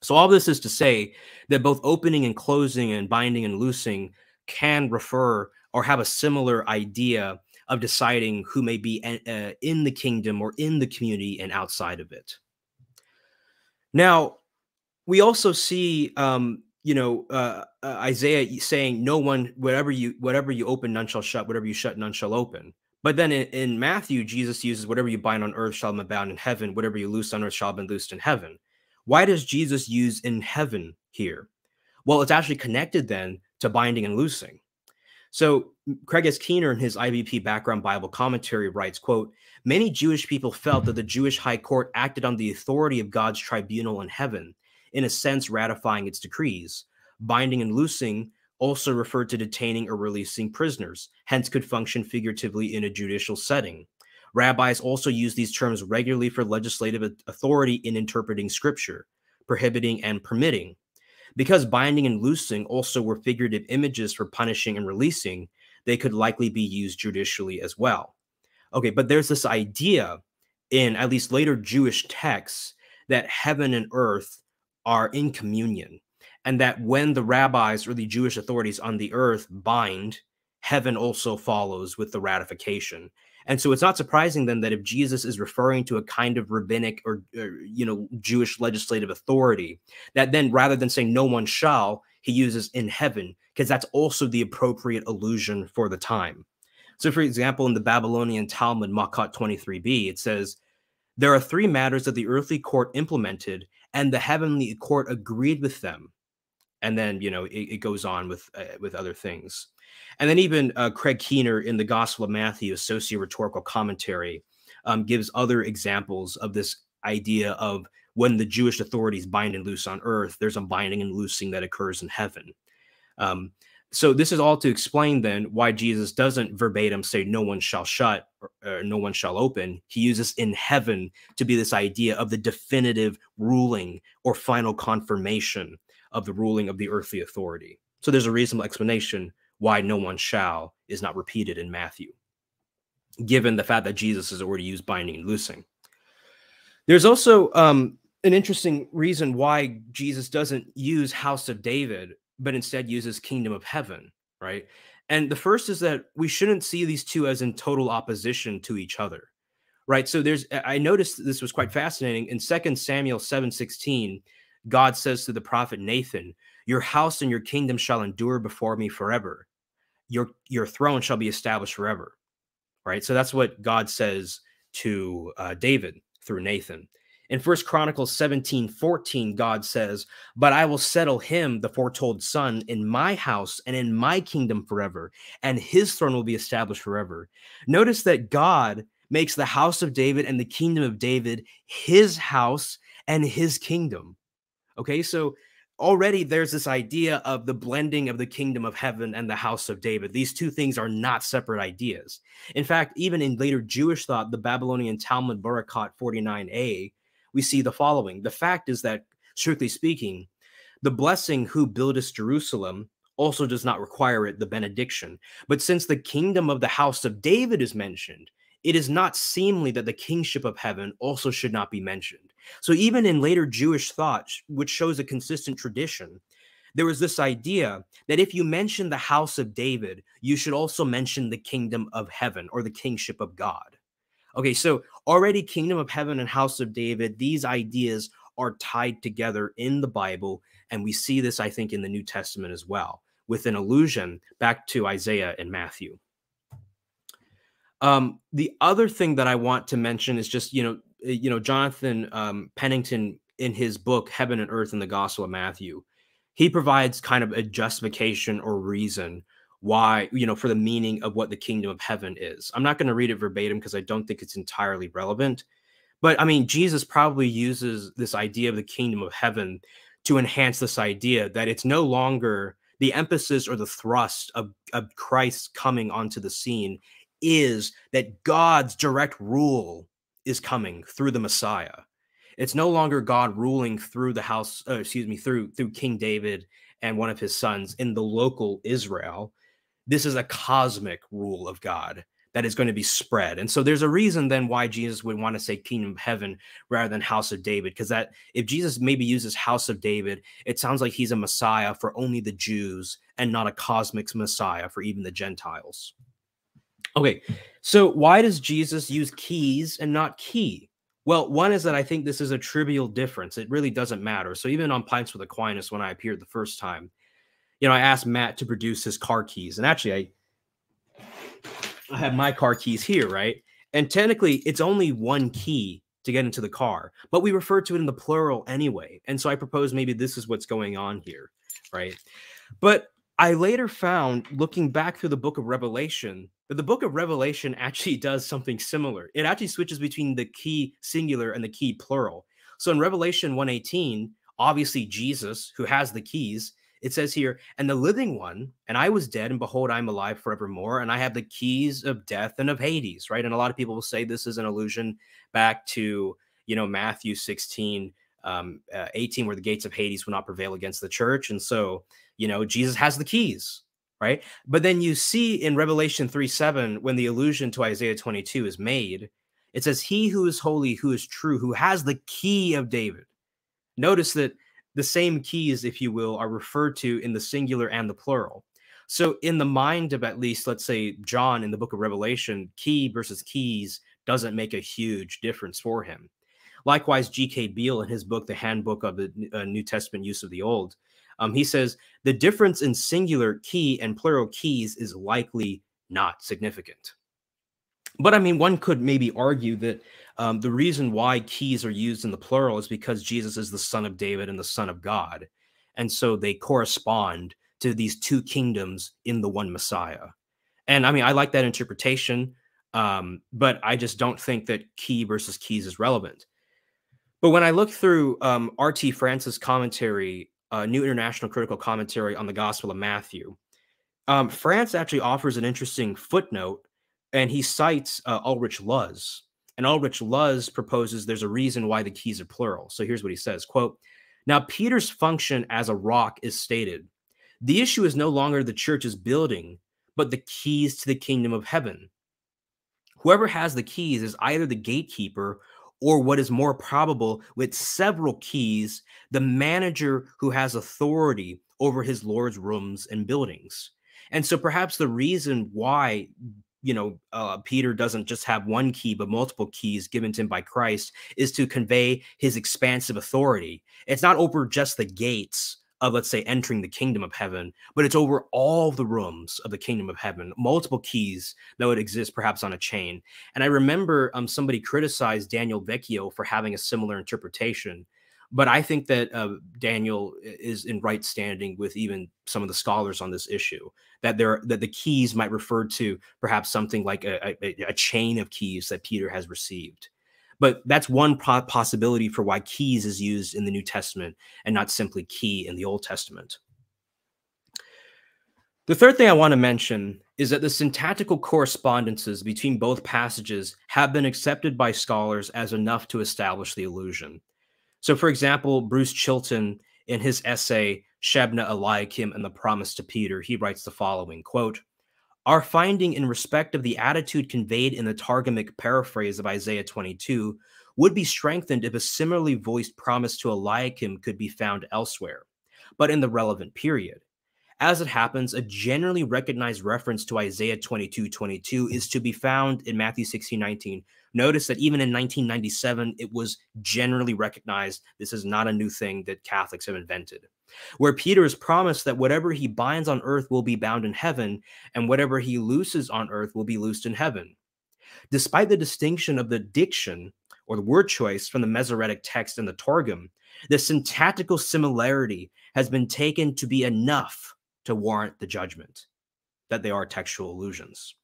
So, all this is to say that both opening and closing and binding and loosing can refer or have a similar idea of deciding who may be uh, in the kingdom or in the community and outside of it. Now, we also see, um, you know, uh, uh, Isaiah saying, "No one, whatever you, whatever you open, none shall shut; whatever you shut, none shall open." But then in, in Matthew, Jesus uses, "Whatever you bind on earth shall be bound in heaven; whatever you loose on earth shall be loosed in heaven." Why does Jesus use "in heaven" here? Well, it's actually connected then to binding and loosing. So Craig S. Keener in his IVP background Bible commentary writes, quote, many Jewish people felt that the Jewish high court acted on the authority of God's tribunal in heaven, in a sense ratifying its decrees. Binding and loosing also referred to detaining or releasing prisoners, hence could function figuratively in a judicial setting. Rabbis also use these terms regularly for legislative authority in interpreting scripture, prohibiting and permitting. Because binding and loosing also were figurative images for punishing and releasing, they could likely be used judicially as well. Okay, but there's this idea in at least later Jewish texts that heaven and earth are in communion, and that when the rabbis or the Jewish authorities on the earth bind, heaven also follows with the ratification. And so it's not surprising then that if Jesus is referring to a kind of rabbinic or, or, you know Jewish legislative authority, that then rather than saying no one shall, he uses in heaven because that's also the appropriate allusion for the time. So, for example, in the Babylonian Talmud Makot 23b, it says, There are three matters that the earthly court implemented, and the heavenly court agreed with them. and then you know it, it goes on with uh, with other things and then even uh, craig keener in the gospel of matthew socio-rhetorical commentary um, gives other examples of this idea of when the jewish authorities bind and loose on earth there's a binding and loosing that occurs in heaven um, so this is all to explain then why jesus doesn't verbatim say no one shall shut or, or no one shall open he uses in heaven to be this idea of the definitive ruling or final confirmation of the ruling of the earthly authority. So there's a reasonable explanation why no one shall is not repeated in Matthew, given the fact that Jesus has already used binding and loosing. There's also um, an interesting reason why Jesus doesn't use house of David, but instead uses kingdom of heaven, right? And the first is that we shouldn't see these two as in total opposition to each other, right? So there's, I noticed this was quite fascinating in Second Samuel 7 16 God says to the prophet Nathan, Your house and your kingdom shall endure before me forever. Your, your throne shall be established forever. Right. So that's what God says to uh, David through Nathan. In First Chronicles 17 14, God says, But I will settle him, the foretold son, in my house and in my kingdom forever, and his throne will be established forever. Notice that God makes the house of David and the kingdom of David his house and his kingdom. Okay, so already there's this idea of the blending of the kingdom of heaven and the house of David. These two things are not separate ideas. In fact, even in later Jewish thought, the Babylonian Talmud Berakhot 49a, we see the following. The fact is that, strictly speaking, the blessing who buildest Jerusalem also does not require it the benediction. But since the kingdom of the house of David is mentioned, it is not seemly that the kingship of heaven also should not be mentioned. So even in later Jewish thought, which shows a consistent tradition, there was this idea that if you mention the house of David, you should also mention the kingdom of heaven or the kingship of God. Okay, so already kingdom of heaven and house of David, these ideas are tied together in the Bible. And we see this, I think, in the New Testament as well, with an allusion back to Isaiah and Matthew. Um, the other thing that I want to mention is just, you know, Eh, you know, Jonathan um, Pennington in his book Heaven and Earth in the Gospel of Matthew, he provides kind of a justification or reason why, you know, for the meaning of what the kingdom of heaven is. I'm not going to read it verbatim because I don't think it's entirely relevant. But I mean, Jesus probably uses this idea of the kingdom of heaven to enhance this idea that it's no longer the emphasis or the thrust of, of Christ coming onto the scene is that God's direct rule is coming through the Messiah. It's no longer God ruling through the house, uh, excuse me, through through King David and one of his sons in the local Israel. This is a cosmic rule of God that is going to be spread. And so there's a reason then why Jesus would want to say kingdom of heaven rather than house of David because that if Jesus maybe uses house of David, it sounds like he's a Messiah for only the Jews and not a cosmic Messiah for even the Gentiles. Okay, so why does Jesus use keys and not key? Well, one is that I think this is a trivial difference. It really doesn't matter. So even on Pints with Aquinas, when I appeared the first time, you know, I asked Matt to produce his car keys, and actually, I I have my car keys here, right? And technically, it's only one key to get into the car, but we refer to it in the plural anyway. And so I propose maybe this is what's going on here, right? But I later found, looking back through the book of Revelation, that the book of Revelation actually does something similar. It actually switches between the key singular and the key plural. So in Revelation 118, obviously Jesus, who has the keys, it says here, and the living one, and I was dead, and behold, I'm alive forevermore, and I have the keys of death and of Hades, right? And a lot of people will say this is an allusion back to, you know, Matthew 16, um, uh, 18, where the gates of Hades will not prevail against the church. And so, you know, Jesus has the keys, right? But then you see in Revelation 3 7, when the allusion to Isaiah 22 is made, it says, He who is holy, who is true, who has the key of David. Notice that the same keys, if you will, are referred to in the singular and the plural. So, in the mind of at least, let's say, John in the book of Revelation, key versus keys doesn't make a huge difference for him. Likewise, G.K. Beale in his book, The Handbook of the uh, New Testament Use of the Old, um, he says the difference in singular key and plural keys is likely not significant. But I mean, one could maybe argue that um, the reason why keys are used in the plural is because Jesus is the son of David and the son of God. and so they correspond to these two kingdoms in the one Messiah. And I mean, I like that interpretation, um, but I just don't think that key versus keys is relevant. But when I look through um, R.T. France's commentary, uh, New International Critical Commentary on the Gospel of Matthew, um, France actually offers an interesting footnote, and he cites uh, Ulrich Luz. And Ulrich Luz proposes there's a reason why the keys are plural. So here's what he says: "Quote: Now Peter's function as a rock is stated. The issue is no longer the church's building, but the keys to the kingdom of heaven. Whoever has the keys is either the gatekeeper or what is more probable, with several keys, the manager who has authority over his Lord's rooms and buildings. And so perhaps the reason why you know uh, peter doesn't just have one key but multiple keys given to him by christ is to convey his expansive authority. It's not over just the gates of let's say entering the kingdom of heaven but it's over all the rooms of the kingdom of heaven multiple keys that would exist perhaps on a chain. And i remember um, somebody criticized daniel vecchio for having a similar interpretation but i think that uh, daniel is in right standing with even some of the scholars on this issue that there that the keys might refer to perhaps something like a, a, a chain of keys that peter has received but that's one possibility for why keys is used in the New Testament and not simply key in the Old Testament. The third thing I want to mention is that the syntactical correspondences between both passages have been accepted by scholars as enough to establish the illusion. So, for example, Bruce Chilton, in his essay, Shebna Eliakim and the Promise to Peter, he writes the following quote, our finding in respect of the attitude conveyed in the Targumic paraphrase of Isaiah 22 would be strengthened if a similarly voiced promise to Eliakim could be found elsewhere, but in the relevant period. As it happens, a generally recognized reference to Isaiah 22 22 is to be found in Matthew 16 19. Notice that even in 1997, it was generally recognized. This is not a new thing that Catholics have invented where Peter is promised that whatever he binds on earth will be bound in heaven, and whatever he looses on earth will be loosed in heaven. Despite the distinction of the diction or the word choice from the Masoretic text and the Targum, the syntactical similarity has been taken to be enough to warrant the judgment that they are textual allusions.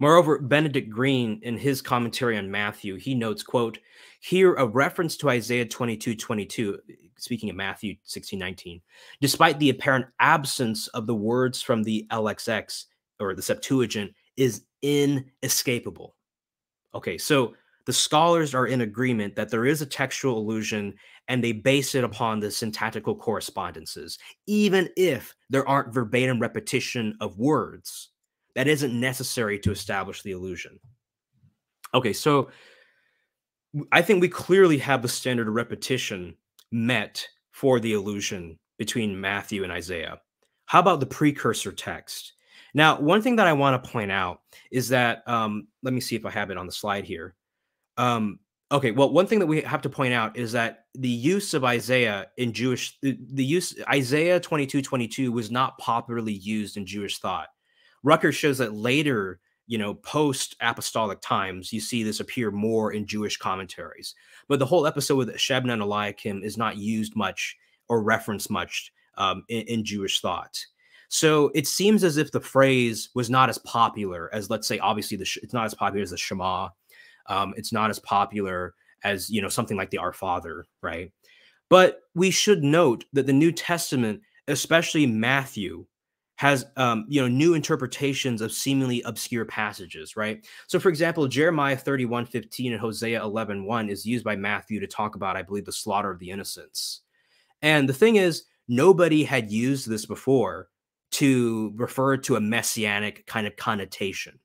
Moreover, Benedict Green, in his commentary on Matthew, he notes, quote, here a reference to Isaiah 22, 22, speaking of Matthew 16, 19, despite the apparent absence of the words from the LXX or the Septuagint, is inescapable. Okay, so the scholars are in agreement that there is a textual allusion and they base it upon the syntactical correspondences, even if there aren't verbatim repetition of words that isn't necessary to establish the illusion. Okay, so I think we clearly have the standard of repetition met for the illusion between Matthew and Isaiah. How about the precursor text? Now, one thing that I want to point out is that, um, let me see if I have it on the slide here. Um, okay, well, one thing that we have to point out is that the use of Isaiah in Jewish, the, the use, Isaiah 22 22 was not popularly used in Jewish thought. Rucker shows that later, you know, post apostolic times, you see this appear more in Jewish commentaries. But the whole episode with Shebna and Eliakim is not used much or referenced much um, in, in Jewish thought. So it seems as if the phrase was not as popular as, let's say, obviously, the it's not as popular as the Shema. Um, it's not as popular as you know something like the Our Father, right? But we should note that the New Testament, especially Matthew, has um, you know new interpretations of seemingly obscure passages right? So for example jeremiah 31 15 and hosea 11 1 is used by matthew to talk about i believe the slaughter of the innocents. And the thing is nobody had used this before to refer to a messianic kind of connotation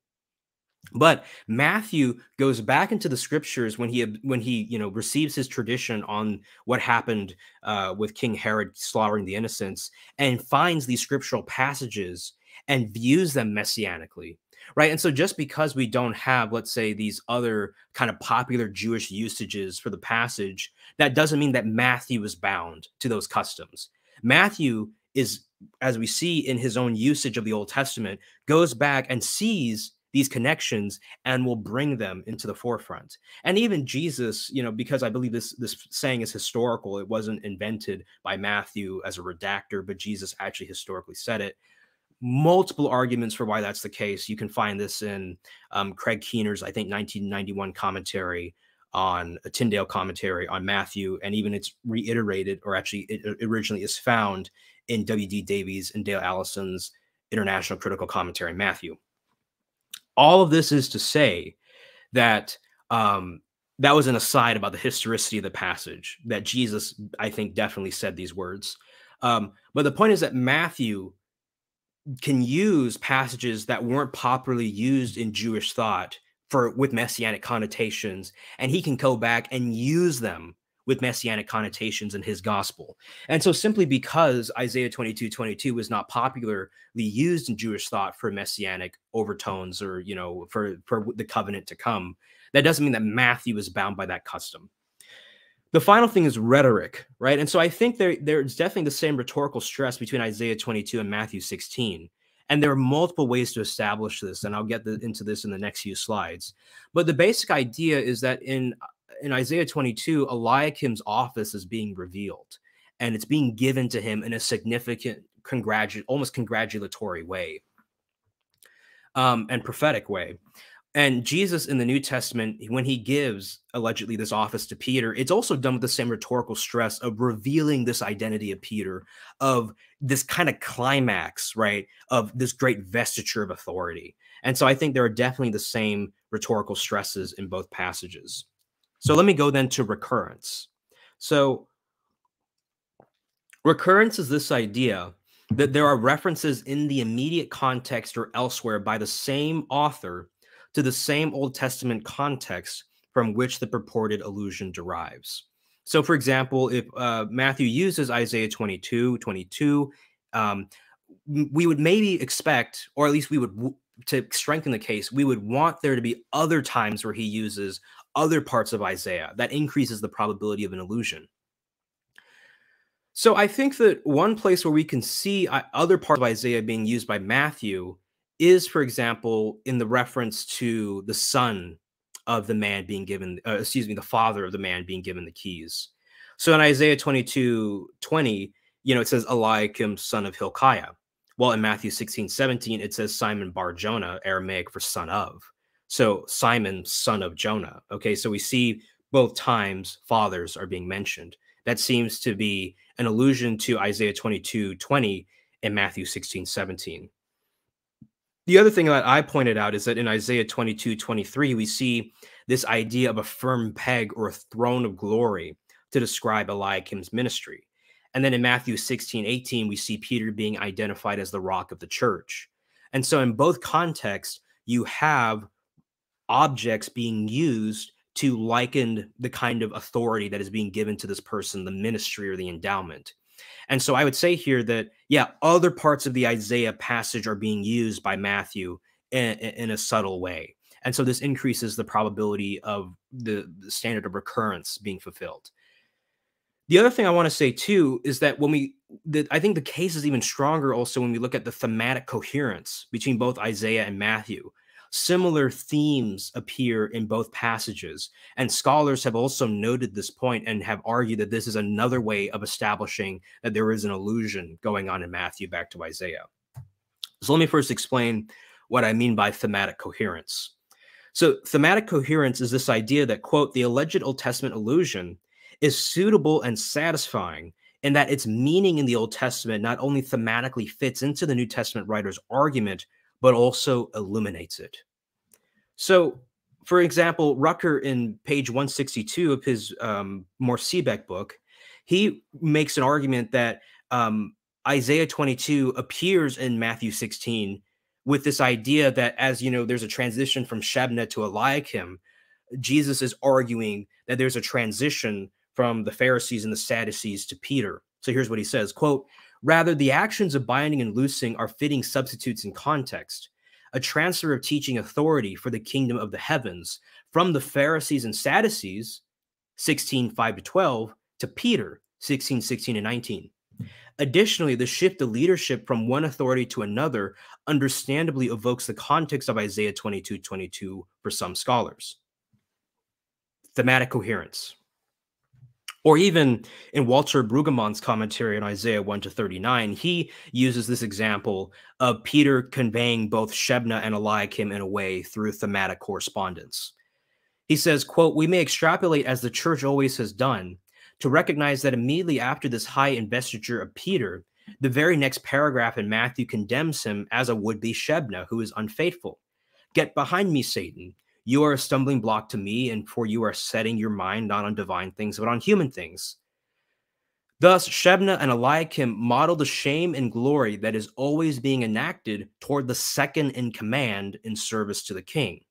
but Matthew goes back into the scriptures when he when he you know receives his tradition on what happened uh, with King Herod slaughtering the innocents and finds these scriptural passages and views them messianically right? And so just because we don't have let's say these other kind of popular jewish usages for the passage that doesn't mean that matthew is bound to those customs. Matthew is as we see in his own usage of the old testament goes back and sees these connections and will bring them into the forefront. And even Jesus, you know, because I believe this this saying is historical, it wasn't invented by Matthew as a redactor, but Jesus actually historically said it. Multiple arguments for why that's the case. You can find this in um, Craig Keener's, I think, 1991 commentary on a Tyndale commentary on Matthew, and even it's reiterated, or actually it originally is found in W.D. Davies and Dale Allison's International Critical Commentary, Matthew. All of this is to say that um, that was an aside about the historicity of the passage, that Jesus, I think, definitely said these words. Um, but the point is that Matthew can use passages that weren't popularly used in Jewish thought for with messianic connotations and he can go back and use them with messianic connotations in his gospel. And so simply because Isaiah 22 22 was not popularly used in Jewish thought for messianic overtones or you know for for the covenant to come, that doesn't mean that Matthew is bound by that custom. The final thing is rhetoric, right? And so I think there there's definitely the same rhetorical stress between Isaiah 22 and Matthew 16. And there are multiple ways to establish this, and I'll get the, into this in the next few slides. But the basic idea is that in in Isaiah 22, Eliakim's office is being revealed, and it's being given to him in a significant, congratu- almost congratulatory way, um, and prophetic way. And Jesus in the New Testament, when he gives allegedly this office to Peter, it's also done with the same rhetorical stress of revealing this identity of Peter, of this kind of climax, right? Of this great vestiture of authority. And so I think there are definitely the same rhetorical stresses in both passages. So let me go then to recurrence. So recurrence is this idea that there are references in the immediate context or elsewhere by the same author to the same Old Testament context from which the purported allusion derives. So, for example, if uh, Matthew uses Isaiah 22, 22, um, we would maybe expect, or at least we would, to strengthen the case, we would want there to be other times where he uses other parts of Isaiah. That increases the probability of an illusion. So I think that one place where we can see uh, other parts of Isaiah being used by Matthew is, for example, in the reference to the son of the man being given, uh, excuse me, the father of the man being given the keys. So in Isaiah 22 20, you know, it says Eliakim, son of Hilkiah. Well, in Matthew 16 17, it says Simon Bar Jonah, Aramaic for son of. So Simon, son of Jonah. Okay, so we see both times fathers are being mentioned. That seems to be an allusion to Isaiah 22 20 and Matthew 16 17. The other thing that I pointed out is that in Isaiah 22 23, we see this idea of a firm peg or a throne of glory to describe Eliakim's ministry. And then in Matthew 16 18, we see Peter being identified as the rock of the church. And so in both contexts, you have objects being used to liken the kind of authority that is being given to this person, the ministry or the endowment. And so I would say here that, yeah, other parts of the Isaiah passage are being used by Matthew in, in a subtle way. And so this increases the probability of the, the standard of recurrence being fulfilled. The other thing I want to say too is that when we, the, I think the case is even stronger also when we look at the thematic coherence between both Isaiah and Matthew. Similar themes appear in both passages, and scholars have also noted this point and have argued that this is another way of establishing that there is an allusion going on in Matthew back to Isaiah. So let me first explain what I mean by thematic coherence. So, thematic coherence is this idea that, quote, the alleged Old Testament allusion is suitable and satisfying in that its meaning in the Old Testament not only thematically fits into the New Testament writer's argument, but also illuminates it. So, for example, Rucker in page 162 of his um, Mohr Siebeck book, he makes an argument that um, Isaiah 22 appears in Matthew 16 with this idea that as you know, there's a transition from Shebna to Eliakim. Jesus is arguing that there's a transition from the Pharisees and the Sadducees to Peter. So here's what he says, quote, Rather, the actions of binding and loosing are fitting substitutes in context, a transfer of teaching authority for the kingdom of the heavens from the Pharisees and Sadducees, 16, 5 to 12, to Peter, 16, 16 and 19. Additionally, the shift of leadership from one authority to another understandably evokes the context of Isaiah 22 22 for some scholars. Thematic coherence. Or even in Walter Brueggemann's commentary on Isaiah 1 to 39, he uses this example of Peter conveying both Shebna and Eliakim in a way through thematic correspondence. He says, quote, we may extrapolate as the church always has done to recognize that immediately after this high investiture of Peter, the very next paragraph in Matthew condemns him as a would be Shebna who is unfaithful. Get behind me, Satan. You are a stumbling block to me, and for you are setting your mind not on divine things, but on human things. Thus, Shebna and Eliakim model the shame and glory that is always being enacted toward the second in command in service to the king.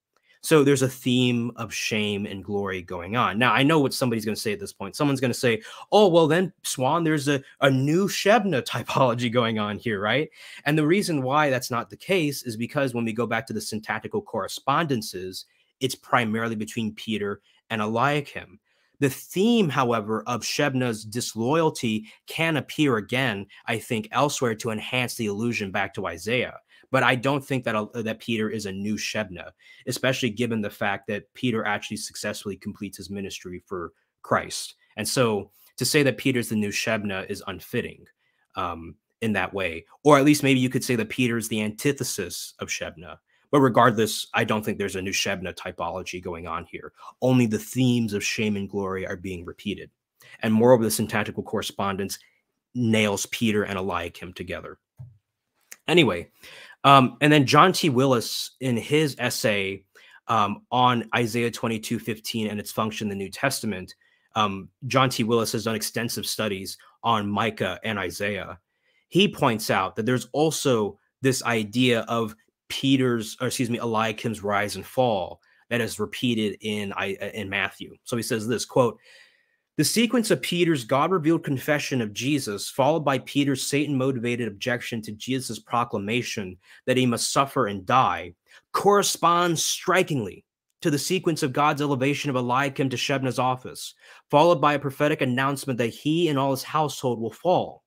So there's a theme of shame and glory going on. Now, I know what somebody's going to say at this point. Someone's going to say, oh, well, then, Suan, there's a, a new Shebna typology going on here, right? And the reason why that's not the case is because when we go back to the syntactical correspondences, it's primarily between Peter and Eliakim. The theme, however, of Shebna's disloyalty can appear again, I think, elsewhere to enhance the illusion back to Isaiah. But I don't think that uh, that Peter is a new Shebna, especially given the fact that Peter actually successfully completes his ministry for Christ. And so to say that Peter's the new Shebna is unfitting um, in that way. Or at least maybe you could say that Peter's the antithesis of Shebna. But regardless, I don't think there's a new Shebna typology going on here. Only the themes of shame and glory are being repeated. And moreover, the syntactical correspondence nails Peter and Eliakim together. Anyway, um, and then John T. Willis, in his essay um, on Isaiah 22 15 and its function in the New Testament, um, John T. Willis has done extensive studies on Micah and Isaiah. He points out that there's also this idea of Peter's, or excuse me, Eliakim's rise and fall that is repeated in uh, in Matthew. So he says this quote: the sequence of Peter's God revealed confession of Jesus, followed by Peter's Satan motivated objection to Jesus' proclamation that he must suffer and die, corresponds strikingly to the sequence of God's elevation of Eliakim to Shebna's office, followed by a prophetic announcement that he and all his household will fall.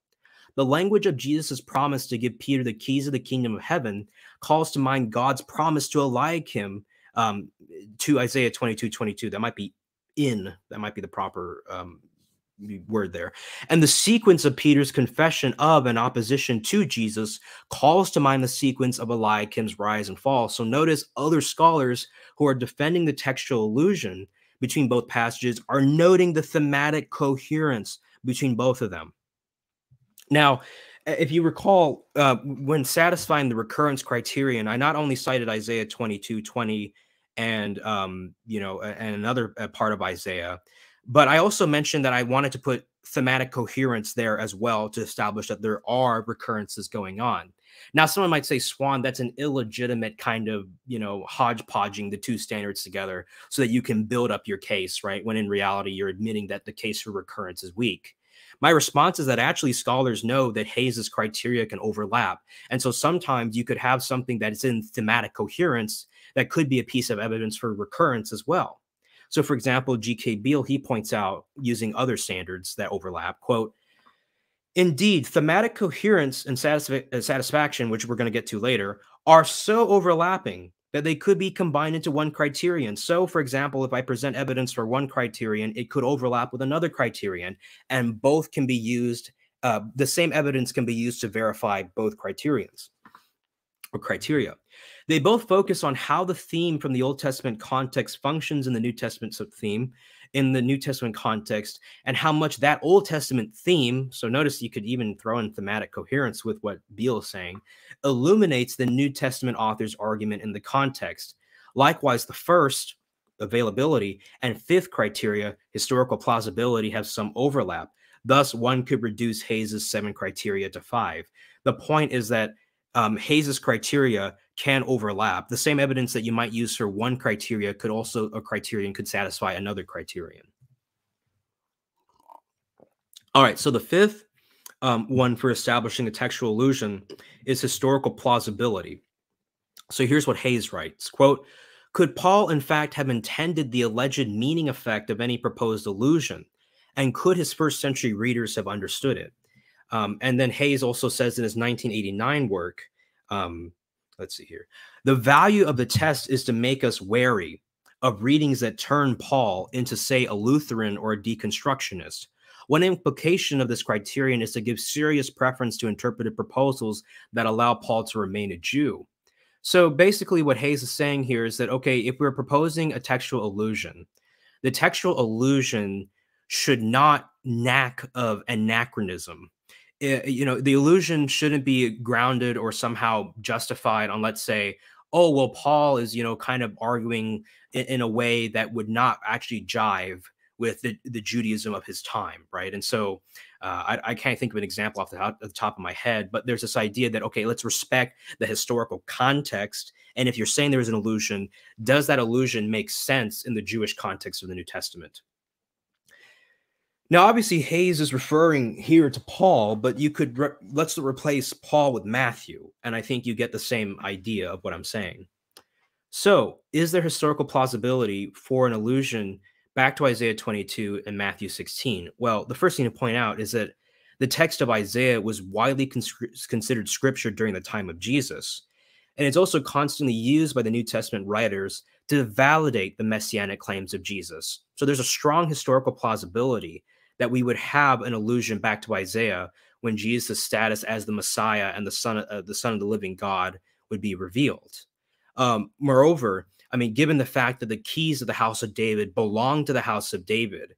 The language of Jesus' promise to give Peter the keys of the kingdom of heaven calls to mind God's promise to Eliakim um, to Isaiah 22 22. That might be in that might be the proper um, word there. And the sequence of peter's confession of an opposition to jesus calls to mind the sequence of eliakim's rise and fall. So notice other scholars who are defending the textual allusion between both passages are noting the thematic coherence between both of them now if you recall uh, when satisfying the recurrence criterion i not only cited isaiah 22 20 and um, you know, and another part of Isaiah. But I also mentioned that I wanted to put thematic coherence there as well to establish that there are recurrences going on. Now, someone might say, Suan, that's an illegitimate kind of, you know, hodgepodging the two standards together so that you can build up your case, right? When in reality, you're admitting that the case for recurrence is weak. My response is that actually scholars know that Hays's criteria can overlap. And so sometimes you could have something that is in thematic coherence that could be a piece of evidence for recurrence as well. So, for example, G.K. Beale, he points out using other standards that overlap, quote, Indeed, thematic coherence and satisfa satisfaction, which we're going to get to later, are so overlapping that they could be combined into one criterion. So, for example, if I present evidence for one criterion, it could overlap with another criterion, and both can be used, uh, the same evidence can be used to verify both criterions or criteria. They both focus on how the theme from the Old Testament context functions in the New Testament theme, in the New Testament context, and how much that Old Testament theme, so notice you could even throw in thematic coherence with what Beale is saying, illuminates the New Testament author's argument in the context. Likewise, the first, availability, and fifth criteria, historical plausibility, have some overlap. Thus, one could reduce Hays's seven criteria to five. The point is that um, Hays's criteria can overlap. The same evidence that you might use for one criteria could also a criterion could satisfy another criterion. All right, so the fifth um, one for establishing a textual illusion is historical plausibility. So here's what Hayes writes, quote, could Paul in fact have intended the alleged meaning effect of any proposed illusion? And could his first century readers have understood it? Um, and then Hays also says in his 1989 work, um, let's see here, the value of the test is to make us wary of readings that turn Paul into, say, a Lutheran or a deconstructionist. One implication of this criterion is to give serious preference to interpretive proposals that allow Paul to remain a Jew. So basically, what Hays is saying here is that, okay, if we're proposing a textual allusion, the textual allusion should not knack of anachronism. Eh, you know, the illusion shouldn't be grounded or somehow justified on, let's say, oh, well, Paul is, you know, kind of arguing in, in a way that would not actually jive with the, the Judaism of his time, right? And so uh, I, I, can't think of an example off the, off the, top of my head, but there's this idea that, okay, let's respect the historical context. And if you're saying there's an illusion, does that illusion make sense in the Jewish context of the New Testament? Now, obviously, Hays is referring here to Paul, but you could re- let's replace Paul with Matthew, and I think you get the same idea of what I'm saying. So, is there historical plausibility for an allusion back to Isaiah 22 and Matthew 16? Well, the first thing to point out is that the text of Isaiah was widely cons- considered scripture during the time of Jesus, and it's also constantly used by the New Testament writers to validate the messianic claims of Jesus. So, there's a strong historical plausibility that we would have an allusion back to Isaiah when Jesus' status as the Messiah and the Son of uh, the Son of the Living God would be revealed. Um, moreover, I mean, given the fact that the keys of the house of David belong to the house of David,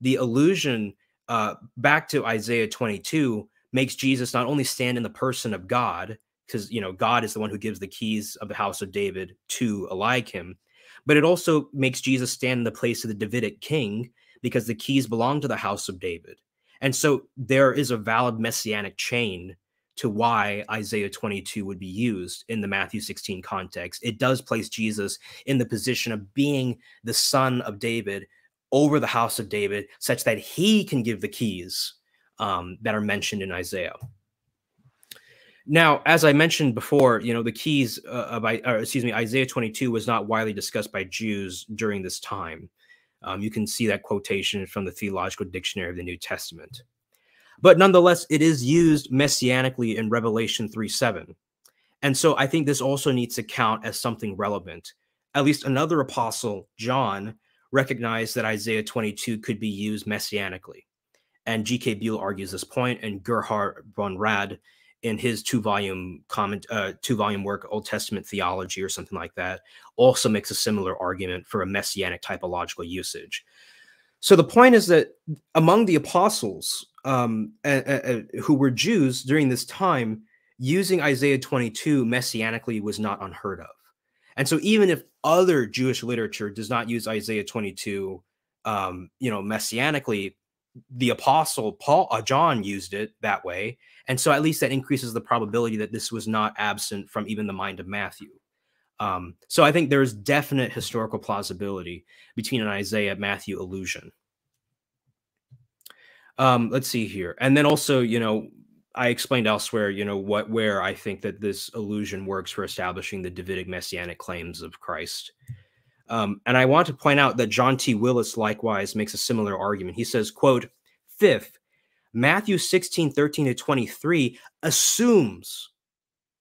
the allusion uh, back to Isaiah 22 makes Jesus not only stand in the person of God, because you know God is the one who gives the keys of the house of David to Eliakim, but it also makes Jesus stand in the place of the Davidic king because the keys belong to the house of David. And so there is a valid messianic chain to why Isaiah 22 would be used in the Matthew 16 context. It does place Jesus in the position of being the son of David over the house of David, such that he can give the keys um, that are mentioned in Isaiah. Now, as I mentioned before, you know the keys uh, of, excuse me, Isaiah 22 was not widely discussed by Jews during this time. Um, you can see that quotation from the Theological Dictionary of the New Testament. But nonetheless, it is used messianically in Revelation 3 7. And so I think this also needs to count as something relevant. At least another apostle, John, recognized that Isaiah 22 could be used messianically. And G.K. Beale argues this point, and Gerhard von Rad in his two volume comment uh, two volume work old testament theology or something like that also makes a similar argument for a messianic typological usage. So the point is that among the apostles um, who were jews during this time using isaiah 22 messianically was not unheard of. And so even if other jewish literature does not use isaiah 22 um, you know messianically the apostle Paul uh, John used it that way, and so at least that increases the probability that this was not absent from even the mind of Matthew. Um, so I think there's definite historical plausibility between an Isaiah Matthew allusion. Um, let's see here, and then also you know I explained elsewhere you know what where I think that this allusion works for establishing the Davidic messianic claims of Christ. Um, and I want to point out that John T. Willis likewise makes a similar argument. He says, quote, fifth, Matthew 16, 13 to 23 assumes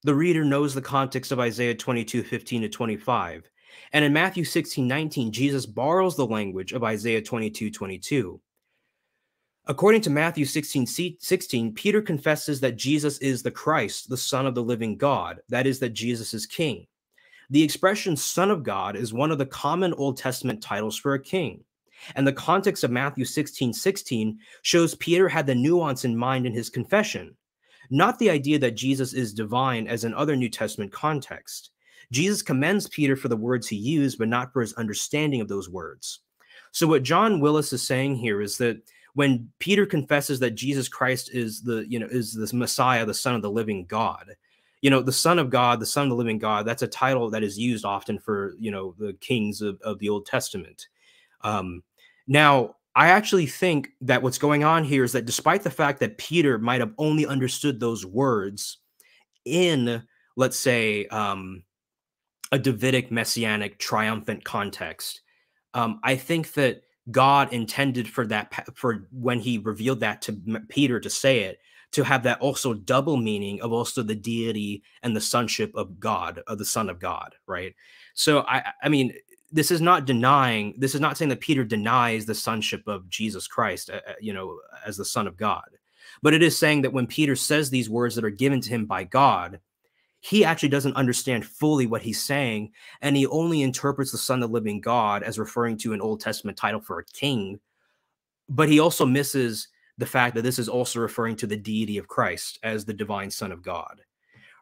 the reader knows the context of Isaiah 22, 15 to 25. And in Matthew 16, 19, Jesus borrows the language of Isaiah 22, 22. According to Matthew 16, 16, Peter confesses that Jesus is the Christ, the Son of the living God. That is, that Jesus is king. The expression Son of God is one of the common Old Testament titles for a king. And the context of Matthew 16 16 shows Peter had the nuance in mind in his confession, not the idea that Jesus is divine as in other New Testament context. Jesus commends Peter for the words he used, but not for his understanding of those words. So, what John Willis is saying here is that when Peter confesses that Jesus Christ is the, you know, is the Messiah, the Son of the living God, you know the son of god the son of the living god that's a title that is used often for you know the kings of, of the old testament. Um, now i actually think that what's going on here is that despite the fact that peter might have only understood those words in let's say um, a davidic messianic triumphant context um, i think that god intended for that for when he revealed that to peter to say it to have that also double meaning of also the deity and the sonship of God, of the Son of God, right? So I I mean this is not denying this is not saying that Peter denies the sonship of Jesus Christ, uh, uh, you know, as the Son of God. But it is saying that when Peter says these words that are given to him by God, he actually doesn't understand fully what he's saying, and he only interprets the Son of the Living God as referring to an Old Testament title for a king. But he also misses the fact that this is also referring to the deity of Christ as the divine Son of God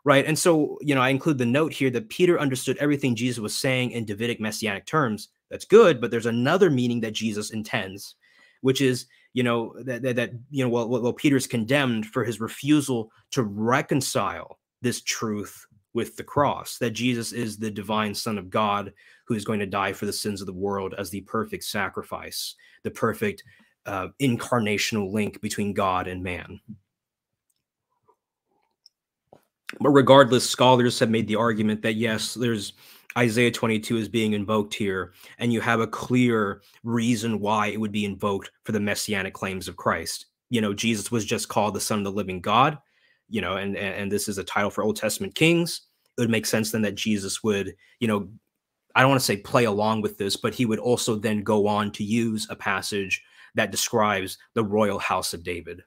right? And so, you know, I include the note here that Peter understood everything Jesus was saying in Davidic messianic terms. That's good, but there's another meaning that Jesus intends, which is, you know, that that, that you know, well, well, Peter's condemned for his refusal to reconcile this truth with the cross, that Jesus is the divine Son of God who is going to die for the sins of the world as the perfect sacrifice, the perfect uh, incarnational link between God and man. But regardless, scholars have made the argument that yes, there's Isaiah 22 is being invoked here, and you have a clear reason why it would be invoked for the messianic claims of Christ. You know, Jesus was just called the Son of the Living God, you know, and and this is a title for Old Testament kings. It would make sense then that Jesus would, you know, I don't want to say play along with this, but he would also then go on to use a passage that describes the royal house of David.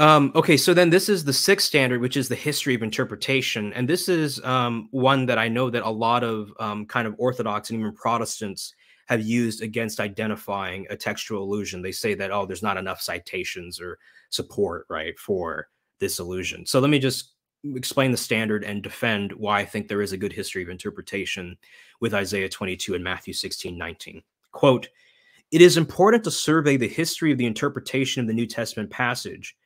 Um, okay, so then this is the sixth standard, which is the history of interpretation, and this is um, one that I know that a lot of um, kind of Orthodox and even Protestants have used against identifying a textual allusion. They say that oh, there's not enough citations or support, right, for this allusion. So let me just explain the standard and defend why I think there is a good history of interpretation with Isaiah 22 and Matthew 16, 19. Quote, it is important to survey the history of the interpretation of the New Testament passage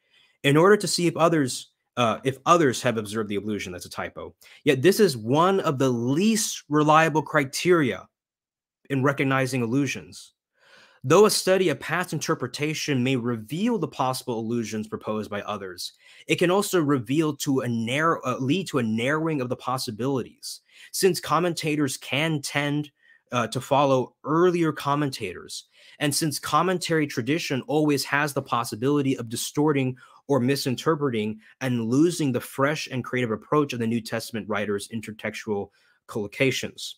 in order to see if others uh, if others have observed the allusion. That's a typo. Yet this is one of the least reliable criteria in recognizing allusions. Though a study of past interpretation may reveal the possible allusions proposed by others, it can also reveal to a narrow uh, lead to a narrowing of the possibilities, since commentators can tend uh, to follow earlier commentators, and since commentary tradition always has the possibility of distorting or misinterpreting and losing the fresh and creative approach of the New Testament writers' intertextual collocations.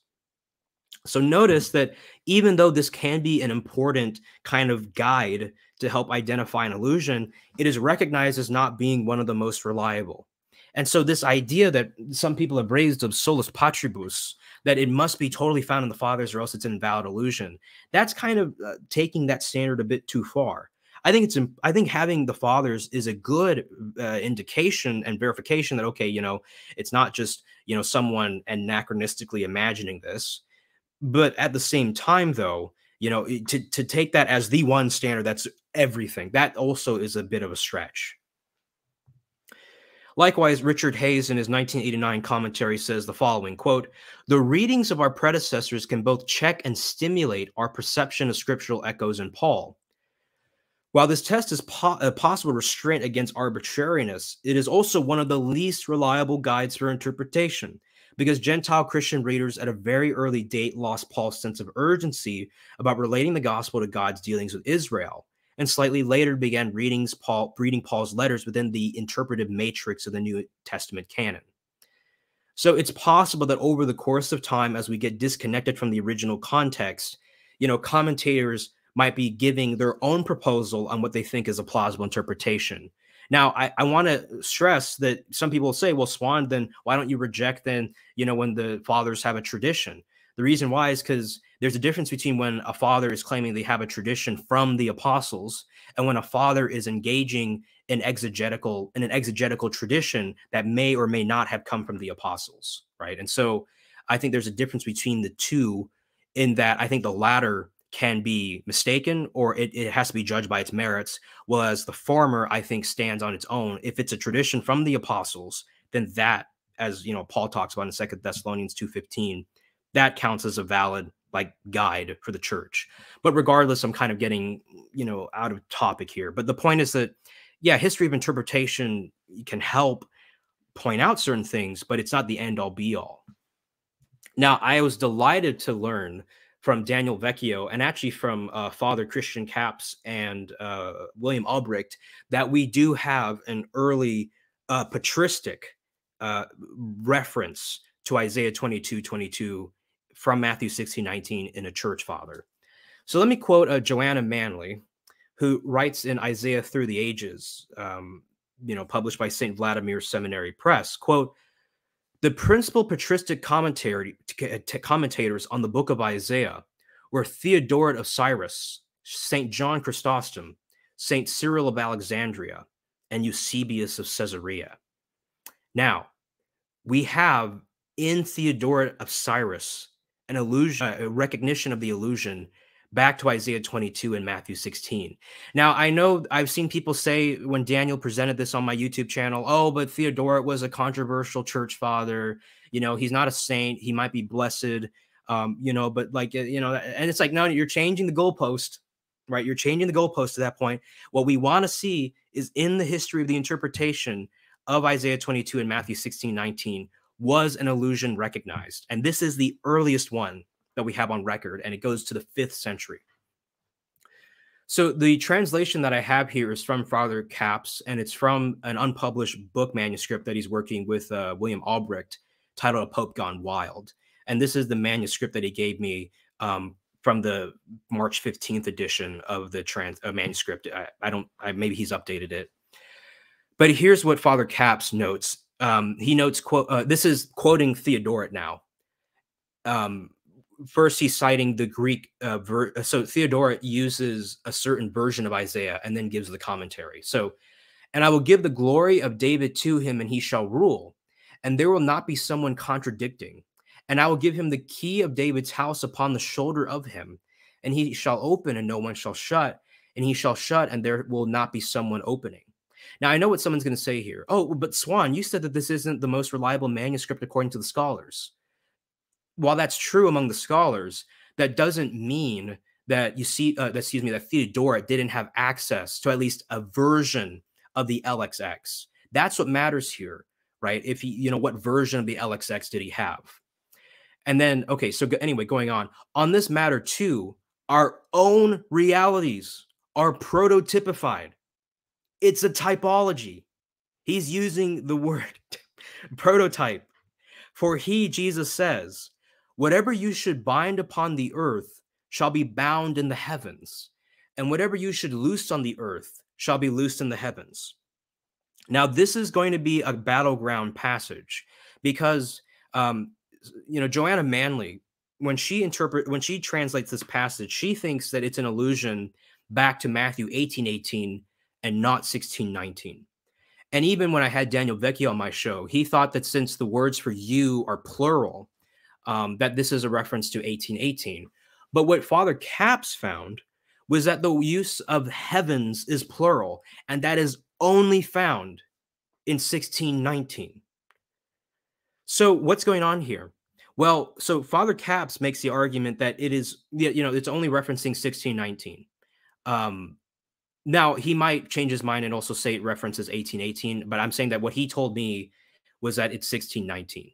So notice that even though this can be an important kind of guide to help identify an allusion, it is recognized as not being one of the most reliable. And so this idea that some people have raised of solus patribus, that it must be totally found in the fathers or else it's an invalid allusion, that's kind of uh, taking that standard a bit too far. I think it's I think having the fathers is a good uh, indication and verification that okay, you know, it's not just you know someone anachronistically imagining this, but at the same time, though, you know, to to take that as the one standard that's everything that also is a bit of a stretch. Likewise, Richard Hays in his 1989 commentary says the following quote, The readings of our predecessors can both check and stimulate our perception of scriptural echoes in Paul. While this test is po a possible restraint against arbitrariness, it is also one of the least reliable guides for interpretation because Gentile Christian readers at a very early date lost Paul's sense of urgency about relating the gospel to God's dealings with Israel, and slightly later began readings Paul, reading Paul's letters within the interpretive matrix of the New Testament canon. So it's possible that over the course of time, as we get disconnected from the original context, you know, commentators might be giving their own proposal on what they think is a plausible interpretation. Now, I, I want to stress that some people say, well, Suan, then why don't you reject then, you know, when the fathers have a tradition? The reason why is because there's a difference between when a father is claiming they have a tradition from the apostles and when a father is engaging in exegetical in an exegetical tradition that may or may not have come from the apostles, right? And so I think there's a difference between the two in that I think the latter can be mistaken or it, it has to be judged by its merits. Whereas the former, I think, stands on its own. If it's a tradition from the apostles, then that, as you know, Paul talks about in Second Thessalonians 2:15, that counts as a valid like guide for the church. But regardless, I'm kind of getting, you know, out of topic here. But the point is that, yeah, history of interpretation can help point out certain things, but it's not the end all be all. Now, I was delighted to learn from Daniel Vecchio and actually from uh, Father Christiaan Kappes and uh, William Albrecht that we do have an early uh, patristic uh, reference to Isaiah 22 22 from Matthew 16 19 in a church father. So let me quote uh, Johanna Manley, who writes in Isaiah Through the Ages, um, you know, published by St. Vladimir Seminary Press, quote, the principal patristic commentary, commentators on the book of Isaiah were Theodoret of Cyrus, St. John Chrysostom, St. Cyril of Alexandria, and Eusebius of Caesarea. Now, we have in Theodoret of Cyrus an allusion, a recognition of the allusion back to Isaiah 22 and Matthew 16. Now, I know I've seen people say when Daniel presented this on my YouTube channel, oh, but Theodoret was a controversial church father. You know, he's not a saint. He might be blessed, um, you know, but like, you know, and it's like, no, you're changing the goalpost, right? You're changing the goalpost to that point. What we want to see is in the history of the interpretation of Isaiah 22 and Matthew 16, 19 was an allusion recognized. And this is the earliest one that we have on record, and it goes to the fifth century. So the translation that I have here is from Father Kappes, and it's from an unpublished book manuscript that he's working with uh, William Albrecht, titled "A Pope Gone Wild." And this is the manuscript that he gave me um, from the March fifteenth edition of the trans uh, manuscript. I, I don't. I, maybe he's updated it. But here's what Father Kappes notes. Um, he notes, "quote uh, This is quoting Theodoret now." Um, first he's citing the Greek uh, uh, so Theodoret uses a certain version of Isaiah and then gives the commentary. So, and I will give the glory of David to him, and he shall rule, and there will not be someone contradicting. And I will give him the key of David's house upon the shoulder of him, and he shall open, and no one shall shut, and he shall shut, and there will not be someone opening. Now, I know what someone's going to say here. Oh, but Suan, you said that this isn't the most reliable manuscript according to the scholars while that's true among the scholars, that doesn't mean that you see, uh, excuse me, that Theodoret didn't have access to at least a version of the LXX. That's what matters here, right? If he, you know, what version of the LXX did he have? And then, okay, so anyway, going on on this matter too, our own realities are prototypified. It's a typology. He's using the word prototype. For he, Jesus says, Whatever you should bind upon the earth shall be bound in the heavens, and whatever you should loose on the earth shall be loosed in the heavens. Now, this is going to be a battleground passage because, um, you know, Johanna Manley, when she interpret when she translates this passage, she thinks that it's an allusion back to Matthew 18, 18 and not 1619. And even when I had Daniel Vecchio on my show, he thought that since the words for you are plural, um, that this is a reference to 1818. But what Father Kappes found was that the use of heavens is plural, and that is only found in 1619. So what's going on here? Well, so Father Kappes makes the argument that it is, you know, it's only referencing 1619. Um, now he might change his mind and also say it references 1818, but I'm saying that what he told me was that it's 1619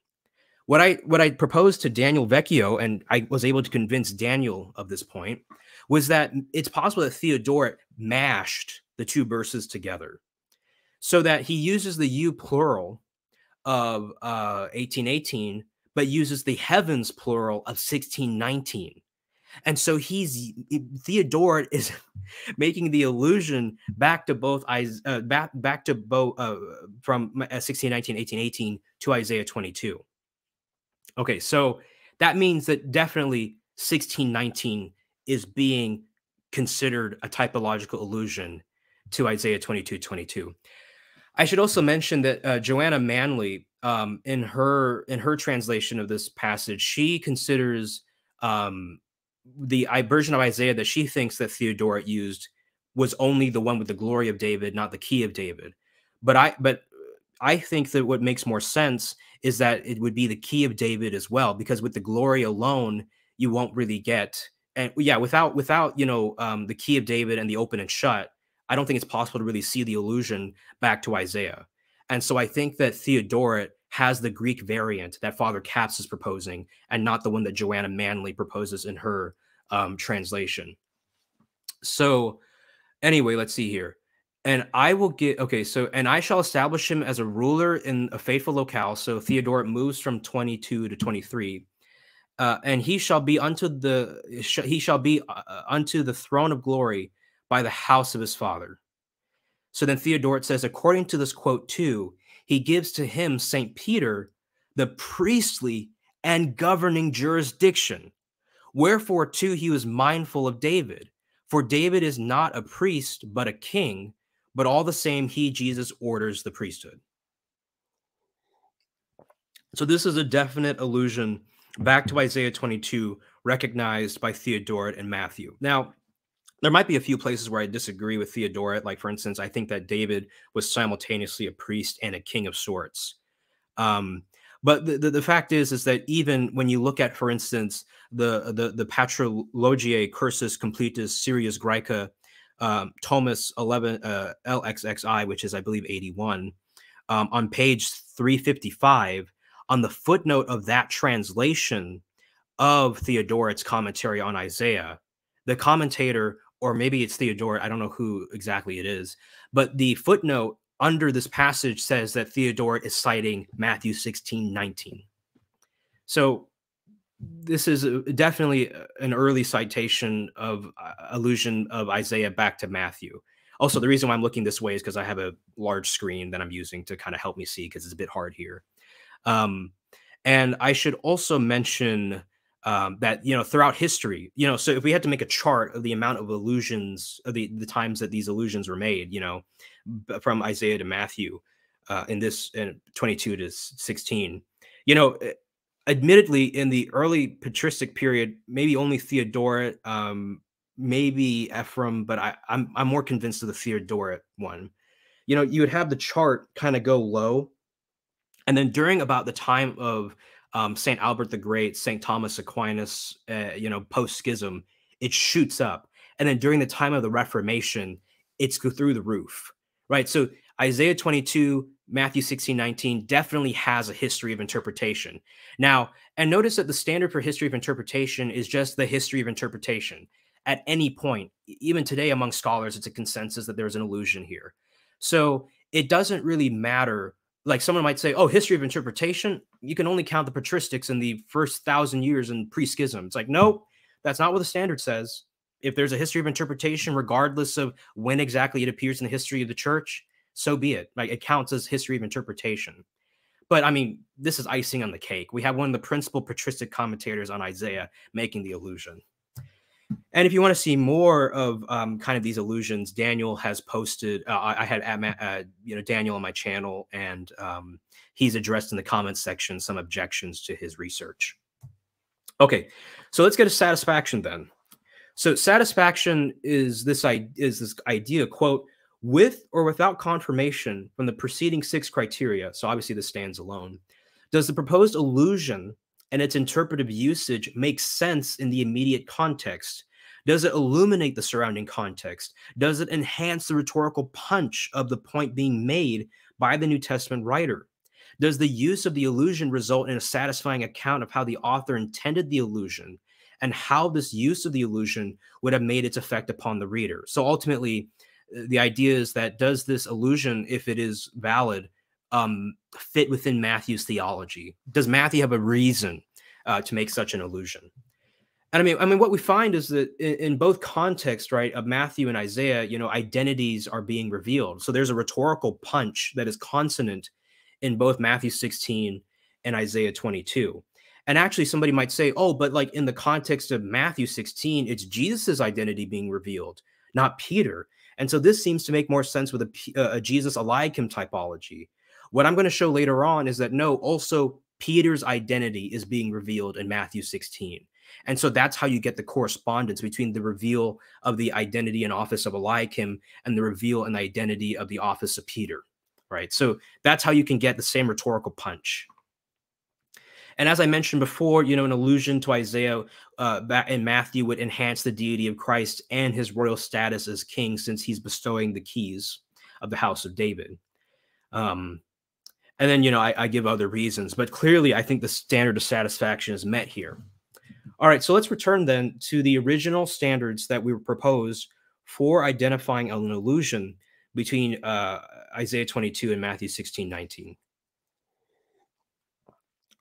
what I what I proposed to Daniel Vecchio, and I was able to convince Daniel of this point, was that it's possible that Theodoret mashed the two verses together, so that he uses the you plural of uh, 1818, but uses the heavens plural of 1619. And so he's Theodore is making the allusion back to both uh, back back to both uh, from 1619 1818 to Isaiah 22. Okay, so that means that definitely 1619 is being considered a typological allusion to Isaiah 22 22. I should also mention that uh, Johanna Manley, um, in her in her translation of this passage, she considers um, the version of Isaiah that she thinks that Theodoret used was only the one with the glory of David, not the key of David. But I but I think that what makes more sense is that it would be the key of David as well, because with the glory alone, you won't really get and yeah, without without you know um, the key of David and the open and shut, I don't think it's possible to really see the allusion back to Isaiah. And so I think that Theodoret has the Greek variant that Father Kappes is proposing, and not the one that Johanna Manley proposes in her um, translation. So, anyway, let's see here. And I will get okay. So, and I shall establish him as a ruler in a faithful locale. So Theodoret moves from 22 to 23. Uh, and he shall be unto the he shall be uh, uh, unto the throne of glory by the house of his father. So then Theodoret says, according to this quote too, he gives to him Saint Peter the priestly and governing jurisdiction. Wherefore too he was mindful of David, for David is not a priest but a king, but all the same he Jesus orders the priesthood. So this is a definite allusion back to Isaiah 22, recognized by Theodoret and Matthew. Now, there might be a few places where I disagree with Theodoret. Like, for instance, I think that David was simultaneously a priest and a king of sorts. Um, but the, the, the, fact is, is that even when you look at, for instance, the the, the Patrologiae Cursus Completus Series Graeca, um, Thomas 11 uh, LXXI, which is, I believe, 81, um, on page 355, on the footnote of that translation of Theodoret's commentary on Isaiah, the commentator, or maybe it's Theodoret, I don't know who exactly it is, but the footnote under this passage says that Theodoret is citing Matthew 16, 19. So this is definitely an early citation of uh, allusion of Isaiah back to Matthew. Also, the reason why I'm looking this way is because I have a large screen that I'm using to kind of help me see because it's a bit hard here. Um, and I should also mention um, that you know throughout history, you know, so if we had to make a chart of the amount of allusions, of the the times that these allusions were made, you know, from Isaiah to Matthew, uh, in this in 22 to 16, you know, eh, admittedly in the early patristic period, maybe only Theodoret, um, maybe Ephraim, but I, I'm I'm more convinced of the Theodoret one. You know, you would have the chart kind of go low and then during about the time of um, Saint Albert the Great, Saint Thomas Aquinas, uh, you know, post schism, it shoots up. And then during the time of the Reformation, it's go through the roof, right? So Isaiah 22, Matthew 16, 19 definitely has a history of interpretation. Now, and notice that the standard for history of interpretation is just the history of interpretation. At any point, even today among scholars, it's a consensus that there's an allusion here. So it doesn't really matter like someone might say, oh, history of interpretation, you can only count the patristics in the first thousand years in pre schism. It's like, no, that's not what the standard says. If there's a history of interpretation, regardless of when exactly it appears in the history of the church, so be it. Like it counts as history of interpretation. But I mean, this is icing on the cake. We have one of the principal patristic commentators on Isaiah making the allusion. And if you want to see more of um, kind of these allusions, Daniel has posted. Uh, I, I, had uh, you know Daniel on my channel, and um, he's addressed in the comments section some objections to his research. Okay, so let's get to satisfaction then. So satisfaction is this is this idea quote with or without confirmation from the preceding six criteria. So obviously this stands alone. Does the proposed allusion and its interpretive usage make sense in the immediate context? Does it illuminate the surrounding context? Does it enhance the rhetorical punch of the point being made by the New Testament writer? Does the use of the allusion result in a satisfying account of how the author intended the allusion and how this use of the allusion would have made its effect upon the reader? So ultimately, uh, the idea is that does this allusion, if it is valid, um, fit within Matthew's theology? Does Matthew have a reason uh, to make such an allusion? And I mean, I mean, what we find is that in, in, both contexts, right, of Matthew and Isaiah, you know, identities are being revealed. So there's a rhetorical punch that is consonant in both Matthew 16 and Isaiah 22. And actually, somebody might say, oh, but like in the context of Matthew 16, it's Jesus's identity being revealed, not Peter. And so this seems to make more sense with a, a Jesus Eliakim typology. What I'm going to show later on is that no, also Peter's identity is being revealed in Matthew 16. And so that's how you get the correspondence between the reveal of the identity and office of Eliakim and the reveal and identity of the office of Peter, right? So that's how you can get the same rhetorical punch. And as I mentioned before, you know, an allusion to Isaiah uh, in Matthew would enhance the deity of Christ and his royal status as king since he's bestowing the keys of the house of David. Um, And then, you know, I, I give other reasons, but clearly I think the standard of satisfaction is met here. All right, so let's return then to the original standards that we were proposed for identifying an allusion between uh, Isaiah 22 and Matthew 16, 19.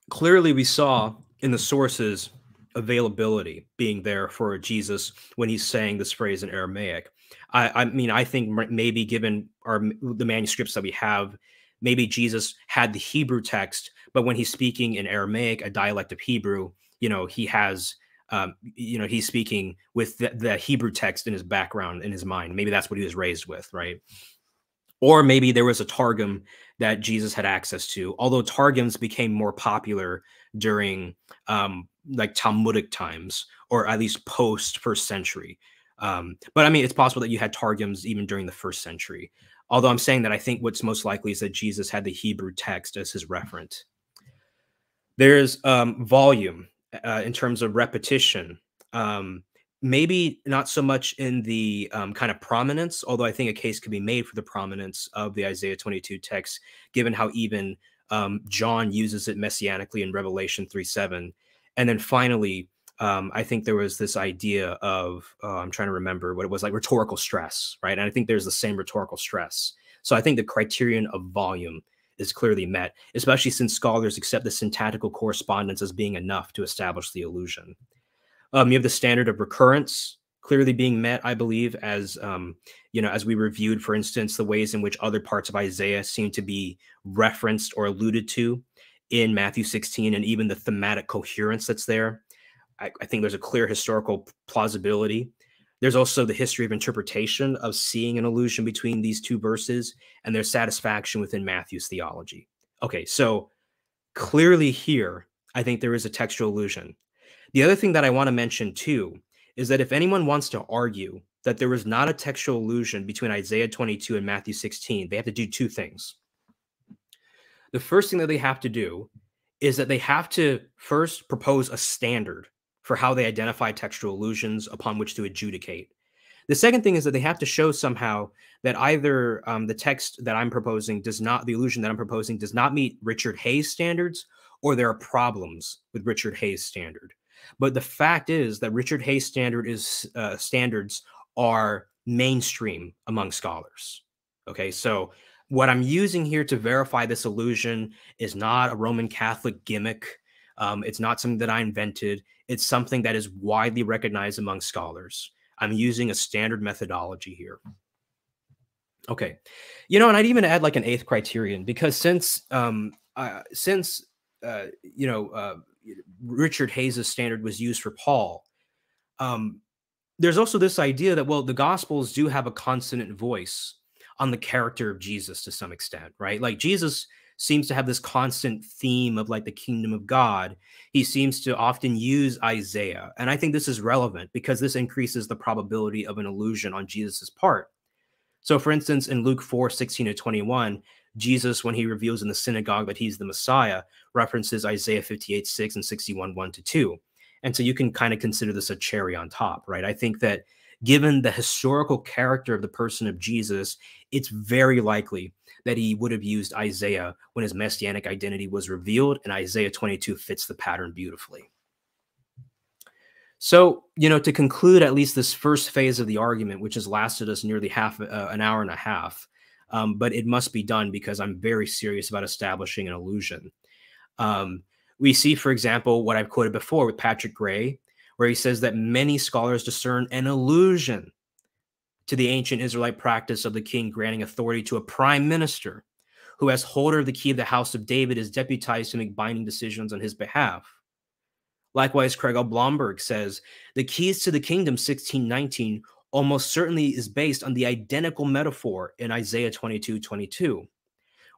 Clearly, we saw in the sources availability being there for Jesus when he's saying this phrase in Aramaic. I, I mean, I think maybe given our the manuscripts that we have, maybe Jesus had the Hebrew text, but when he's speaking in Aramaic, a dialect of Hebrew, you know, he has, um, you know, he's speaking with the, the Hebrew text in his background, in his mind. Maybe that's what he was raised with, right? Or maybe there was a Targum that Jesus had access to, although Targums became more popular during um, like Talmudic times, or at least post first century. Um, but I mean, it's possible that you had Targums even during the first century. Although I'm saying that I think what's most likely is that Jesus had the Hebrew text as his referent. There's um, volume uh, in terms of repetition. Um, maybe not so much in the um, kind of prominence, although I think a case could be made for the prominence of the Isaiah 22 text, given how even um, John uses it messianically in Revelation 3 7. And then finally, um, I think there was this idea of uh, I'm trying to remember what it was like rhetorical stress, right? And I think there's the same rhetorical stress. So I think the criterion of volume is clearly met, especially since scholars accept the syntactical correspondence as being enough to establish the allusion. Um, you have the standard of recurrence clearly being met, I believe, as um, you know, as we reviewed, for instance, the ways in which other parts of Isaiah seem to be referenced or alluded to in Matthew 16, and even the thematic coherence that's there. I, I think there's a clear historical plausibility. There's also the history of interpretation of seeing an allusion between these two verses and their satisfaction within Matthew's theology. Okay, so clearly here, I think there is a textual allusion. The other thing that I want to mention too is that if anyone wants to argue that there was not a textual allusion between Isaiah 22 and Matthew 16, they have to do two things. The first thing that they have to do is that they have to first propose a standard for how they identify textual allusions upon which to adjudicate. The second thing is that they have to show somehow that either um, the text that I'm proposing does not, the allusion that I'm proposing does not meet Richard Hays standards, or there are problems with Richard Hays standard. But the fact is that Richard Hays standard is uh, standards are mainstream among scholars. Okay, so what I'm using here to verify this allusion is not a Roman Catholic gimmick. Um, it's not something that I invented. It's something that is widely recognized among scholars. I'm using a standard methodology here. Okay, you know, and I'd even add like an eighth criterion because since um, uh, since uh, you know uh, Richard Hays's standard was used for Paul, um, there's also this idea that well, the Gospels do have a consonant voice on the character of Jesus to some extent, right? Like Jesus seems to have this constant theme of like the kingdom of God. He seems to often use Isaiah. And I think this is relevant because this increases the probability of an allusion on Jesus's part. So, for instance, in Luke 4 16 to 21, Jesus, when he reveals in the synagogue that he's the Messiah, references Isaiah 58 6 and 61 1 to 2. And so you can kind of consider this a cherry on top, right? I think that given the historical character of the person of Jesus, it's very likely that he would have used Isaiah when his messianic identity was revealed, and Isaiah 22 fits the pattern beautifully. So, you know, to conclude at least this first phase of the argument, which has lasted us nearly half uh, an hour and a half, um, but it must be done because I'm very serious about establishing an allusion. Um, we see, for example, what I've quoted before with Patrick Gray, where he says that many scholars discern an allusion to the ancient Israelite practice of the king granting authority to a prime minister who, as holder of the key of the house of David, is deputized to make binding decisions on his behalf. Likewise, Craig L. Blomberg says the keys to the kingdom, 1619, almost certainly is based on the identical metaphor in Isaiah 22 22.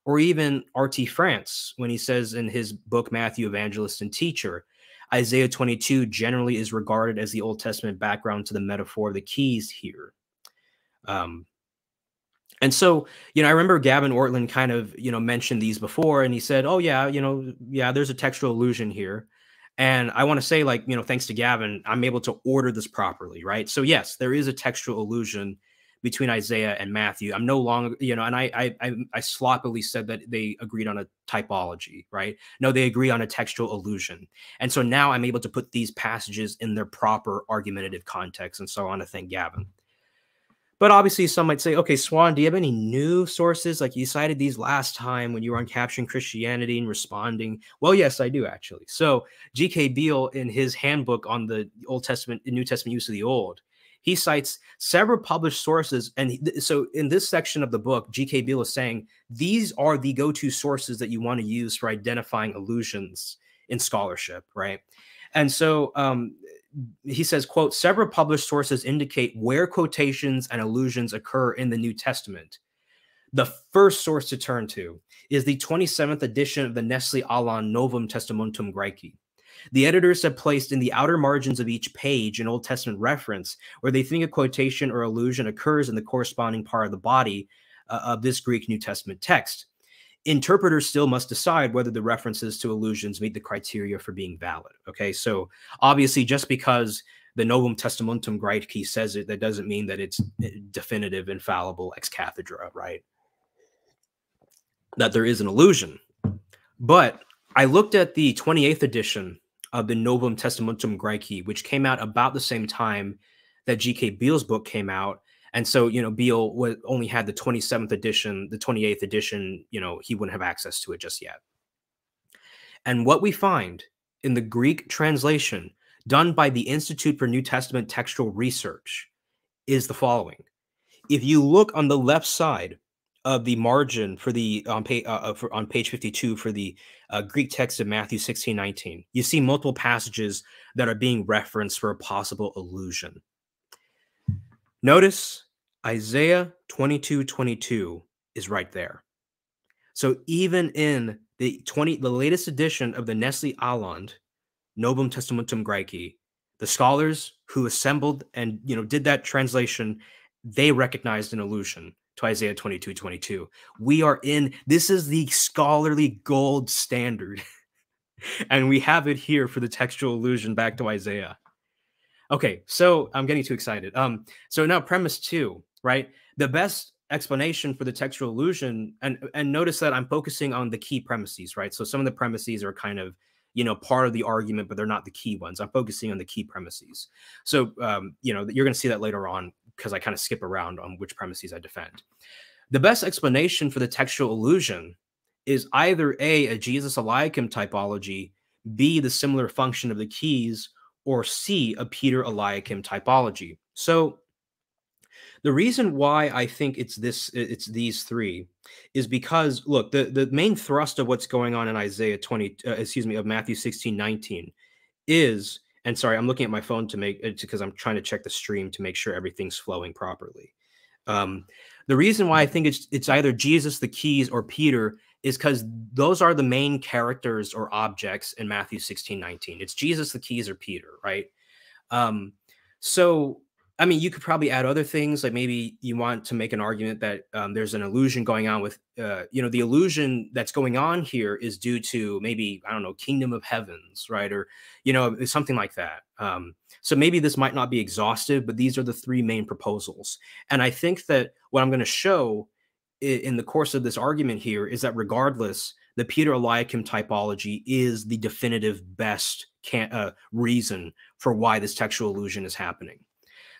Or even R.T. France, when he says in his book, Matthew, Evangelist and Teacher, Isaiah 22 generally is regarded as the Old Testament background to the metaphor of the keys here. Um, and so, you know, I remember Gavin Ortlund kind of, you know, mentioned these before, and he said, "Oh yeah, you know, yeah, there's a textual allusion here." And I want to say, like, you know, thanks to Gavin, I'm able to order this properly, right? So yes, there is a textual allusion between Isaiah and Matthew. I'm no longer, you know, and I, I, I, sloppily said that they agreed on a typology, right? No, they agree on a textual allusion, And so now I'm able to put these passages in their proper argumentative context. And so want to thank Gavin. But obviously, some might say, okay, Suan, do you have any new sources? Like you cited these last time when you were on Capturing Christianity and responding. Well, yes, I do actually. So G.K. Beale, in his handbook on the Old Testament, New Testament use of the Old, he cites several published sources. And so in this section of the book, G.K. Beale is saying these are the go to sources that you want to use for identifying allusions in scholarship, right? And so um, he says, quote, several published sources indicate where quotations and allusions occur in the New Testament. The first source to turn to is the 27th edition of the Nestle Aland Novum Testamentum Graece. The editors have placed in the outer margins of each page an Old Testament reference where they think a quotation or allusion occurs in the corresponding part of the body uh, of this Greek New Testament text. Interpreters still must decide whether the references to allusions meet the criteria for being valid. Okay, so obviously, just because the Novum Testamentum Graece says it, that doesn't mean that it's eh, definitive, infallible, ex cathedra, right? That there is an allusion. But I looked at the 28th edition of the Novum Testamentum Graece, which came out about the same time that G.K. Beale's book came out. And so, you know, Beale was, only had the 27th edition, the 28th edition, you know, he wouldn't have access to it just yet. And what we find in the Greek translation done by the Institute for New Testament Textual Research is the following. If you look on the left side of the margin for the on page uh, uh, for, on page 52 for the uh, Greek text of Matthew 16 19 you see multiple passages that are being referenced for a possible allusion notice Isaiah 22 22 is right there so even in the 20 the latest edition of the Nestle Aland Novum Testamentum Graece the scholars who assembled and you know did that translation they recognized an allusion to Isaiah 22 22. We are in, this is the scholarly gold standard. and we have it here for the textual allusion back to Isaiah. Okay, so I'm getting too excited. Um, so now premise two, right? The best explanation for the textual allusion, and and notice that I'm focusing on the key premises, right? So some of the premises are kind of you know part of the argument but they're not the key ones i'm focusing on the key premises so um, you know you're going to see that later on because I kind of skip around on which premises I defend. The best explanation for the textual allusion is either A, a Jesus Eliakim typology, B, the similar function of the keys, or C, a Peter Eliakim typology. So the reason why I think it's this it's these three is because look, the, the main thrust of what's going on in Isaiah 20, uh, excuse me, of Matthew 16, 19 is and sorry, I'm looking at my phone to make it because I'm trying to check the stream to make sure everything's flowing properly. Um, the reason why I think it's it's either Jesus, the keys, or Peter is because those are the main characters or objects in Matthew 16, 19. It's Jesus, the keys, or Peter, right? Um, so I mean, you could probably add other things, like maybe you want to make an argument that um, there's an allusion going on with, uh, you know, the allusion that's going on here is due to maybe I don't know, kingdom of heavens, right, or you know, something like that. Um, so maybe this might not be exhaustive, but these are the three main proposals, and I think that what I'm going to show in the course of this argument here is that regardless, the Peter Eliakim typology is the definitive best can, uh, reason for why this textual allusion is happening.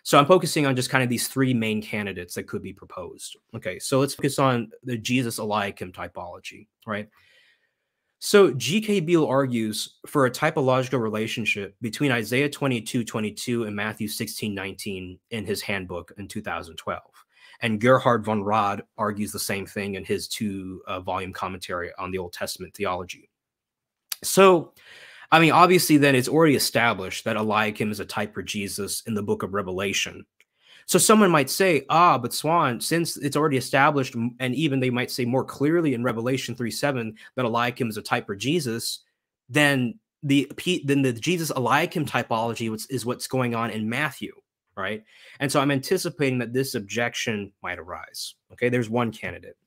So I'm focusing on just kind of these three main candidates that could be proposed. Okay, so let's focus on the Jesus Eliakim typology, right? So G.K. Beale argues for a typological relationship between Isaiah 22, 22 and Matthew 16, 19 in his handbook in 2012. And Gerhard von Rad argues the same thing in his two uh, volume commentary on the Old Testament theology. So I mean, obviously, then it's already established that Eliakim is a type for Jesus in the book of Revelation. So someone might say, ah, but Suan, since it's already established, and even they might say more clearly in Revelation 3 7 that Eliakim is a type for Jesus, then the then the Jesus Eliakim typology is what's going on in Matthew, right? And so I'm anticipating that this objection might arise. Okay, there's one candidate.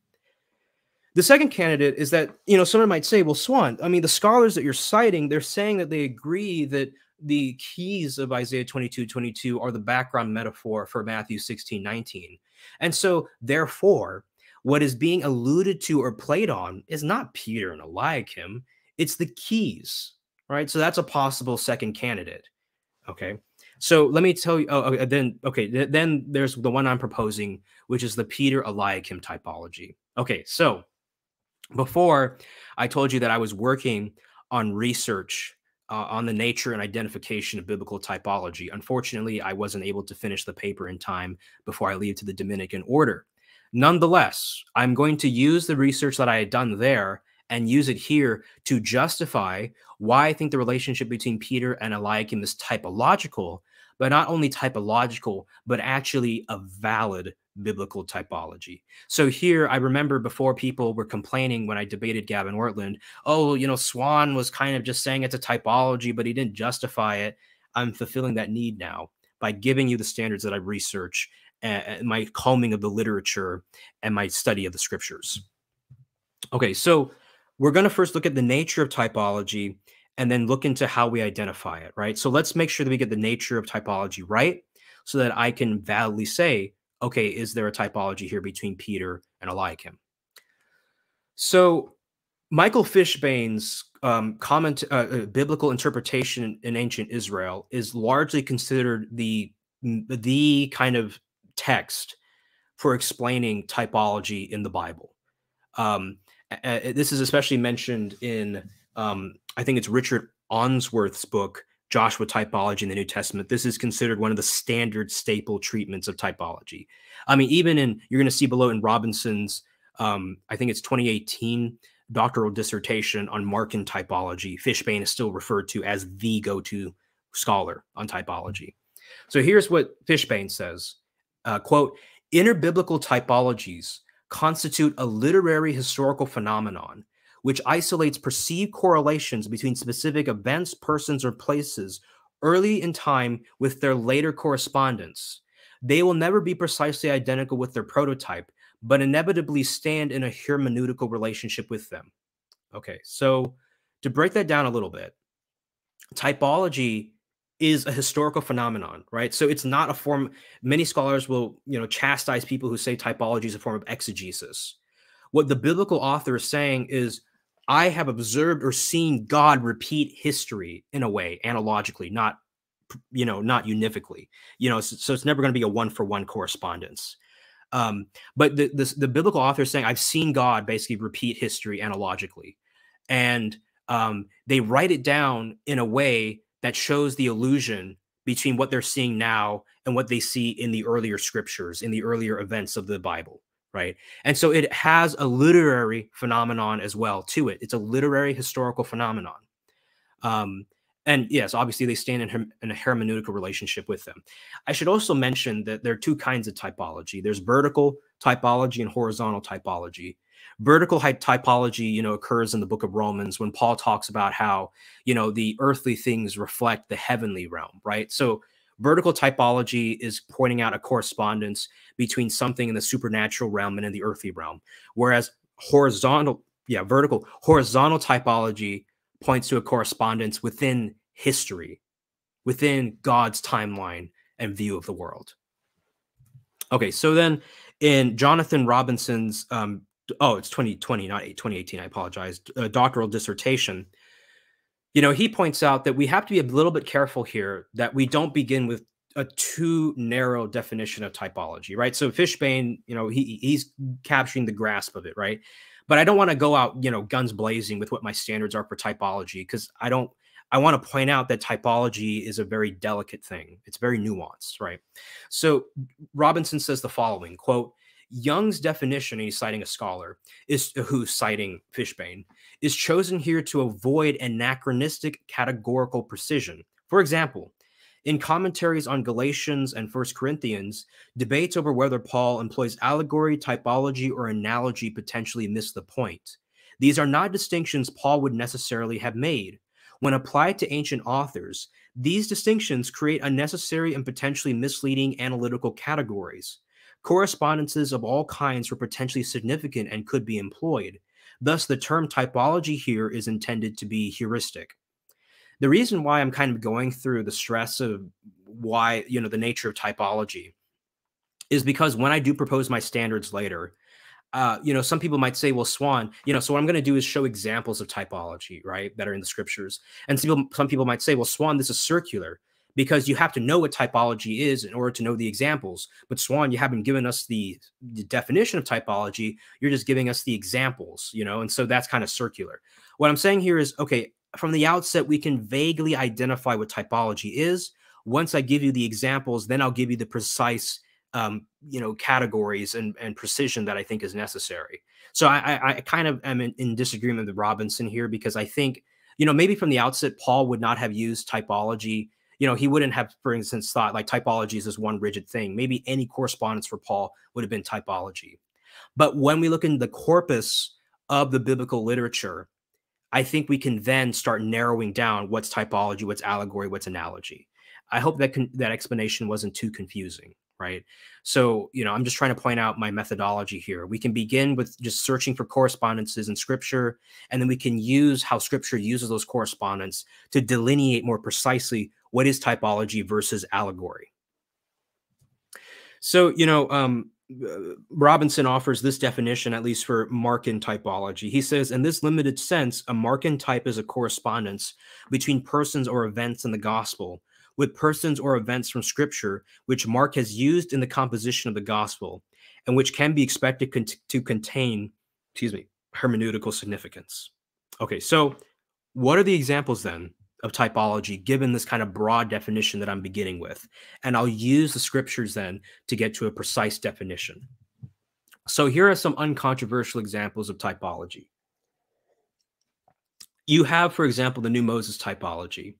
The second candidate is that, you know, someone might say, well, Suan, I mean, the scholars that you're citing, they're saying that they agree that the keys of Isaiah 22, 22 are the background metaphor for Matthew 16, 19. And so, therefore, what is being alluded to or played on is not Peter and Eliakim, it's the keys, right? So that's a possible second candidate. Okay. So let me tell you. Oh, then okay. Th then there's the one I'm proposing, which is the Peter Eliakim typology. Okay. So before I told you that I was working on research uh, on the nature and identification of biblical typology. Unfortunately, I wasn't able to finish the paper in time before I leave to the Dominican order. Nonetheless, I'm going to use the research that I had done there and use it here to justify why I think the relationship between Peter and Eliakim is typological, but not only typological, but actually a valid biblical typology. So here, I remember before people were complaining when I debated Gavin Ortlund, oh, you know, Suan was kind of just saying it's a typology, but he didn't justify it. I'm fulfilling that need now by giving you the standards that I research and my combing of the literature and my study of the scriptures. Okay, so we're going to first look at the nature of typology and then look into how we identify it, right? So let's make sure that we get the nature of typology right so that I can validly say, okay, is there a typology here between Peter and Eliakim? So Michael Fishbane's um, comment, uh, uh, biblical interpretation in ancient Israel is largely considered the the kind of text for explaining typology in the Bible. Um, this is especially mentioned in, um, I think it's Richard Ounsworth's book, Joshua Typology in the New Testament. This is considered one of the standard staple treatments of typology. I mean, even in, you're going to see below in Robinson's, um, I think it's 2018 doctoral dissertation on Markan typology, Fishbane is still referred to as the go to scholar on typology. So here's what Fishbane says uh, quote, interbiblical typologies constitute a literary historical phenomenon which isolates perceived correlations between specific events, persons, or places early in time with their later correspondence. They will never be precisely identical with their prototype, but inevitably stand in a hermeneutical relationship with them. Okay, so to break that down a little bit, typology is a historical phenomenon, right? So it's not a form. Many scholars will, you know, chastise people who say typology is a form of exegesis. What the biblical author is saying is, I have observed or seen God repeat history in a way, analogically, not, you know, not univocally. You know, so, so it's never going to be a one for one correspondence. Um, but the, the the biblical author is saying, I've seen God basically repeat history analogically, and um, they write it down in a way that shows the allusion between what they're seeing now and what they see in the earlier scriptures, in the earlier events of the Bible, right? And so it has a literary phenomenon as well to it. It's a literary historical phenomenon. Um, and yes, obviously they stand in, her- in, a hermeneutical relationship with them. I should also mention that there are two kinds of typology. There's vertical typology and horizontal typology vertical typology you know occurs in the book of romans when paul talks about how you know the earthly things reflect the heavenly realm right so vertical typology is pointing out a correspondence between something in the supernatural realm and in the earthly realm whereas horizontal yeah vertical horizontal typology points to a correspondence within history within god's timeline and view of the world okay so then in jonathan robinson's um, oh, it's 2020, not 2018. I apologize. A doctoral dissertation. You know, he points out that we have to be a little bit careful here that we don't begin with a too narrow definition of typology, right? So Fishbane, you know, he he's capturing the grasp of it, right? But I don't want to go out, you know, guns blazing with what my standards are for typology because I don't. I want to point out that typology is a very delicate thing. It's very nuanced, right? So Robinson says the following quote Young's definition, he's citing a scholar, is who's citing Fishbane, is chosen here to avoid anachronistic categorical precision. For example, in commentaries on Galatians and First Corinthians, debates over whether Paul employs allegory, typology, or analogy potentially miss the point. These are not distinctions Paul would necessarily have made. When applied to ancient authors, these distinctions create unnecessary and potentially misleading analytical categories. Correspondences of all kinds were potentially significant and could be employed. Thus, the term typology here is intended to be heuristic. The reason why I'm kind of going through the stress of why, you know, the nature of typology is because when I do propose my standards later, uh, you know, some people might say, well, Suan, you know, so what I'm going to do is show examples of typology, right, that are in the scriptures. And some people, some people might say, well, Suan, this is circular because you have to know what typology is in order to know the examples. But Suan, you haven't given us the, the definition of typology. You're just giving us the examples, you know, and so that's kind of circular. What I'm saying here is, okay, from the outset, we can vaguely identify what typology is. Once I give you the examples, then I'll give you the precise, um, you know, categories and, and precision that I think is necessary. So I, I, kind of am in, in disagreement with Robinson here because I think, you know, maybe from the outset, Paul would not have used typology you know, he wouldn't have, for instance, thought like typology is this one rigid thing. Maybe any correspondence for Paul would have been typology. But when we look in the corpus of the biblical literature, I think we can then start narrowing down what's typology, what's allegory, what's analogy. I hope that that explanation wasn't too confusing, right? So, you know, I'm just trying to point out my methodology here. We can begin with just searching for correspondences in scripture, and then we can use how scripture uses those correspondence to delineate more precisely what is typology versus allegory. So, you know, um, uh, Robinson offers this definition, at least for Markan typology. He says, in this limited sense, a Markan type is a correspondence between persons or events in the gospel with persons or events from scripture, which Mark has used in the composition of the gospel and which can be expected to contain, excuse me, hermeneutical significance. Okay, so what are the examples then of typology given this kind of broad definition that I'm beginning with. And I'll use the scriptures then to get to a precise definition. So here are some uncontroversial examples of typology. You have, for example, the new Moses typology.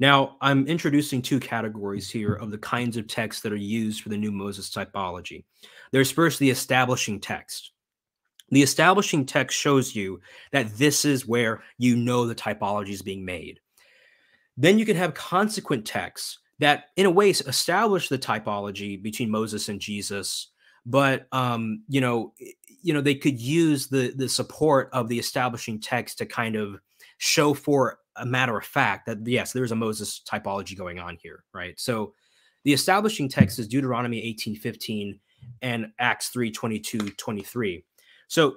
Now, I'm introducing two categories here of the kinds of texts that are used for the new Moses typology. There's first the establishing text. The establishing text shows you that this is where you know the typology is being made. Then you can have consequent texts that, in a way, establish the typology between Moses and Jesus. But um, you know, you know, they could use the the support of the establishing text to kind of show for a matter of fact that yes, there's a Moses typology going on here, right? So the establishing text is Deuteronomy 18:15 and Acts 3, 22, 23. So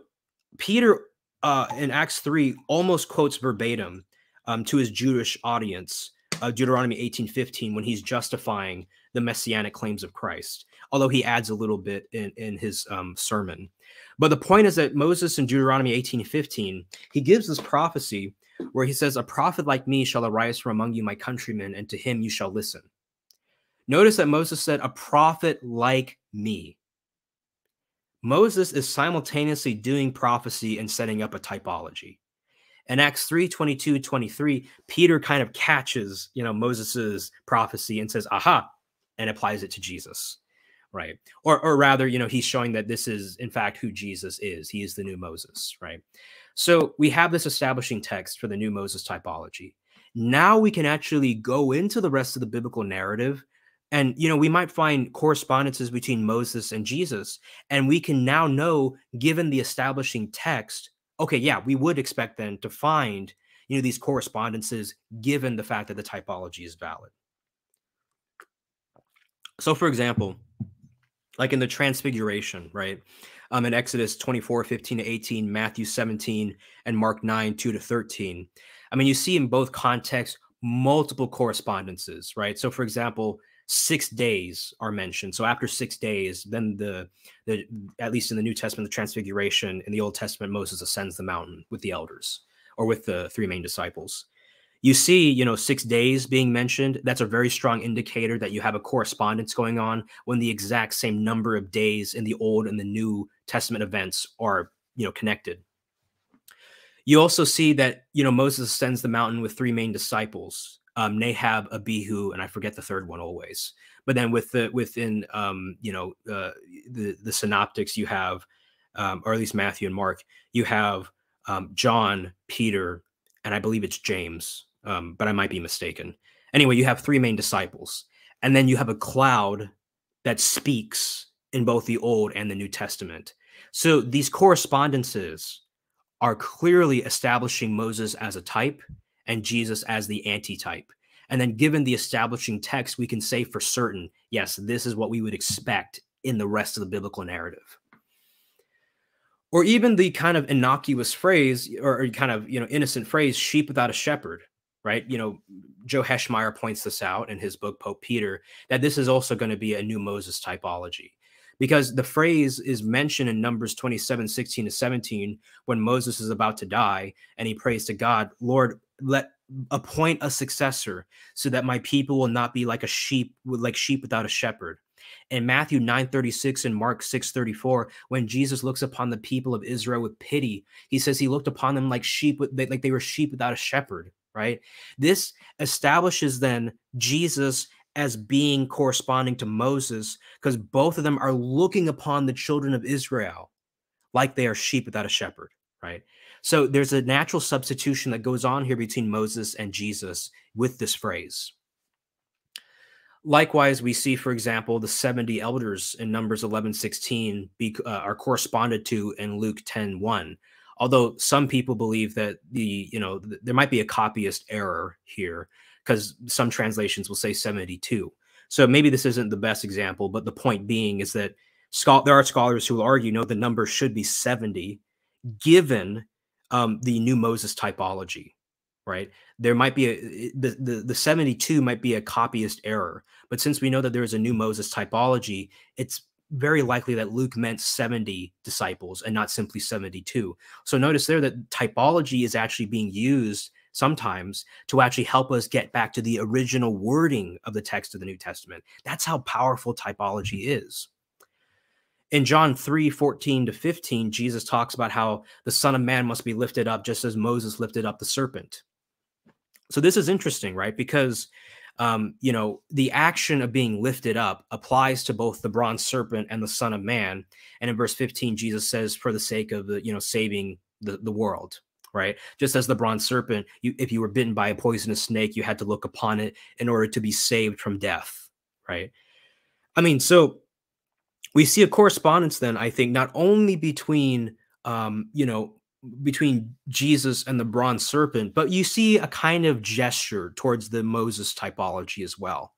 Peter uh, in Acts 3 almost quotes verbatim um, to his Jewish audience, uh, Deuteronomy 18:15, when he's justifying the messianic claims of Christ, although he adds a little bit in, in his um, sermon. But the point is that Moses in Deuteronomy 18:15, he gives this prophecy where he says, A prophet like me shall arise from among you, my countrymen, and to him you shall listen. Notice that Moses said, A prophet like me. Moses is simultaneously doing prophecy and setting up a typology. In Acts 3 22, 23, Peter kind of catches, you know, Moses's prophecy and says, aha, and applies it to Jesus. Right. Or, or rather, you know, he's showing that this is, in fact, who Jesus is. He is the new Moses. Right. So we have this establishing text for the new Moses typology. Now we can actually go into the rest of the biblical narrative and you know we might find correspondences between moses and jesus and we can now know given the establishing text okay, yeah, we would expect then to find you know these correspondences given the fact that the typology is valid. So, for example, like in the Transfiguration, right? Um, in Exodus 24, 15 to 18, Matthew 17, and Mark 9, 2 to 13. I mean, you see in both contexts multiple correspondences, right? So, for example, six days are mentioned. So after six days, then the the at least in the New Testament, the Transfiguration in the Old Testament, Moses ascends the mountain with the elders or with the three main disciples. You see, you know, six days being mentioned. That's a very strong indicator that you have a correspondence going on when the exact same number of days in the Old and the New Testament events are, you know, connected. You also see that, you know, Moses ascends the mountain with three main disciples um, Nadab, Abihu, and I forget the third one always. But then with the within um, you know uh, the the synoptics, you have um, or at least Matthew and Mark, you have um, John, Peter, and I believe it's James, um, but I might be mistaken. Anyway, you have three main disciples, and then you have a cloud that speaks in both the Old and the New Testament. So these correspondences are clearly establishing Moses as a type and Jesus as the antitype. And then, given the establishing text, we can say for certain, yes, this is what we would expect in the rest of the biblical narrative. Or even the kind of innocuous phrase or, kind of, you know, innocent phrase, sheep without a shepherd, right? You know, Joe Heschmeyer points this out in his book, Pope Peter, that this is also going to be a new Moses typology because the phrase is mentioned in Numbers 27 16 to 17 when Moses is about to die and he prays to God, Lord, let appoint a successor so that my people will not be like a sheep like sheep without a shepherd. In matthew 9:36 and mark 6:34 when jesus looks upon the people of israel with pity he says he looked upon them like sheep like they were sheep without a shepherd right? This establishes then jesus as being corresponding to Moses because both of them are looking upon the children of Israel like they are sheep without a shepherd, right? So there's a natural substitution that goes on here between Moses and Jesus with this phrase. Likewise, we see, for example, the 70 elders in Numbers 11 16 be, uh, are corresponded to in Luke 10 1. Although some people believe that the, you know, th- there might be a copyist error here because some translations will say 72. So maybe this isn't the best example, but the point being is that there are scholars who will argue no, the number should be 70 given um, the new Moses typology, right? There might be a the, the the 72 might be a copyist error, but since we know that there is a new Moses typology, it's very likely that Luke meant 70 disciples and not simply 72. So notice there that typology is actually being used sometimes to actually help us get back to the original wording of the text of the New Testament. That's how powerful typology is. In John 3 14 to 15, Jesus talks about how the Son of Man must be lifted up just as Moses lifted up the serpent. So this is interesting, right? Because um, you know, the action of being lifted up applies to both the bronze serpent and the Son of Man. And in verse 15, Jesus says, for the sake of the, you know, saving the, the world right? Just as the bronze serpent, you, if you were bitten by a poisonous snake, you had to look upon it in order to be saved from death, right? I mean, so we see a correspondence then, I think, not only between, um, you know, between Jesus and the bronze serpent, but you see a kind of gesture towards the Moses typology as well.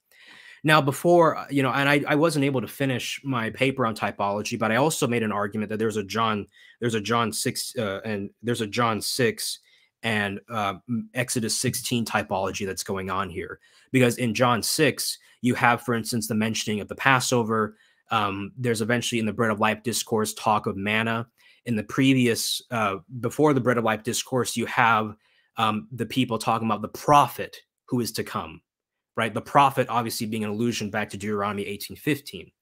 Now, before, uh, you know, and I, I wasn't able to finish my paper on typology, but I also made an argument that there's a John, there's a John 6, uh, and there's a John 6 and uh, Exodus 16 typology that's going on here. Because in John 6, you have, for instance, the mentioning of the Passover. Um, there's eventually in the bread of life discourse talk of manna. In the previous, uh, before the bread of life discourse, you have um, the people talking about the prophet who is to come right? The prophet obviously being an allusion back to Deuteronomy 18:15.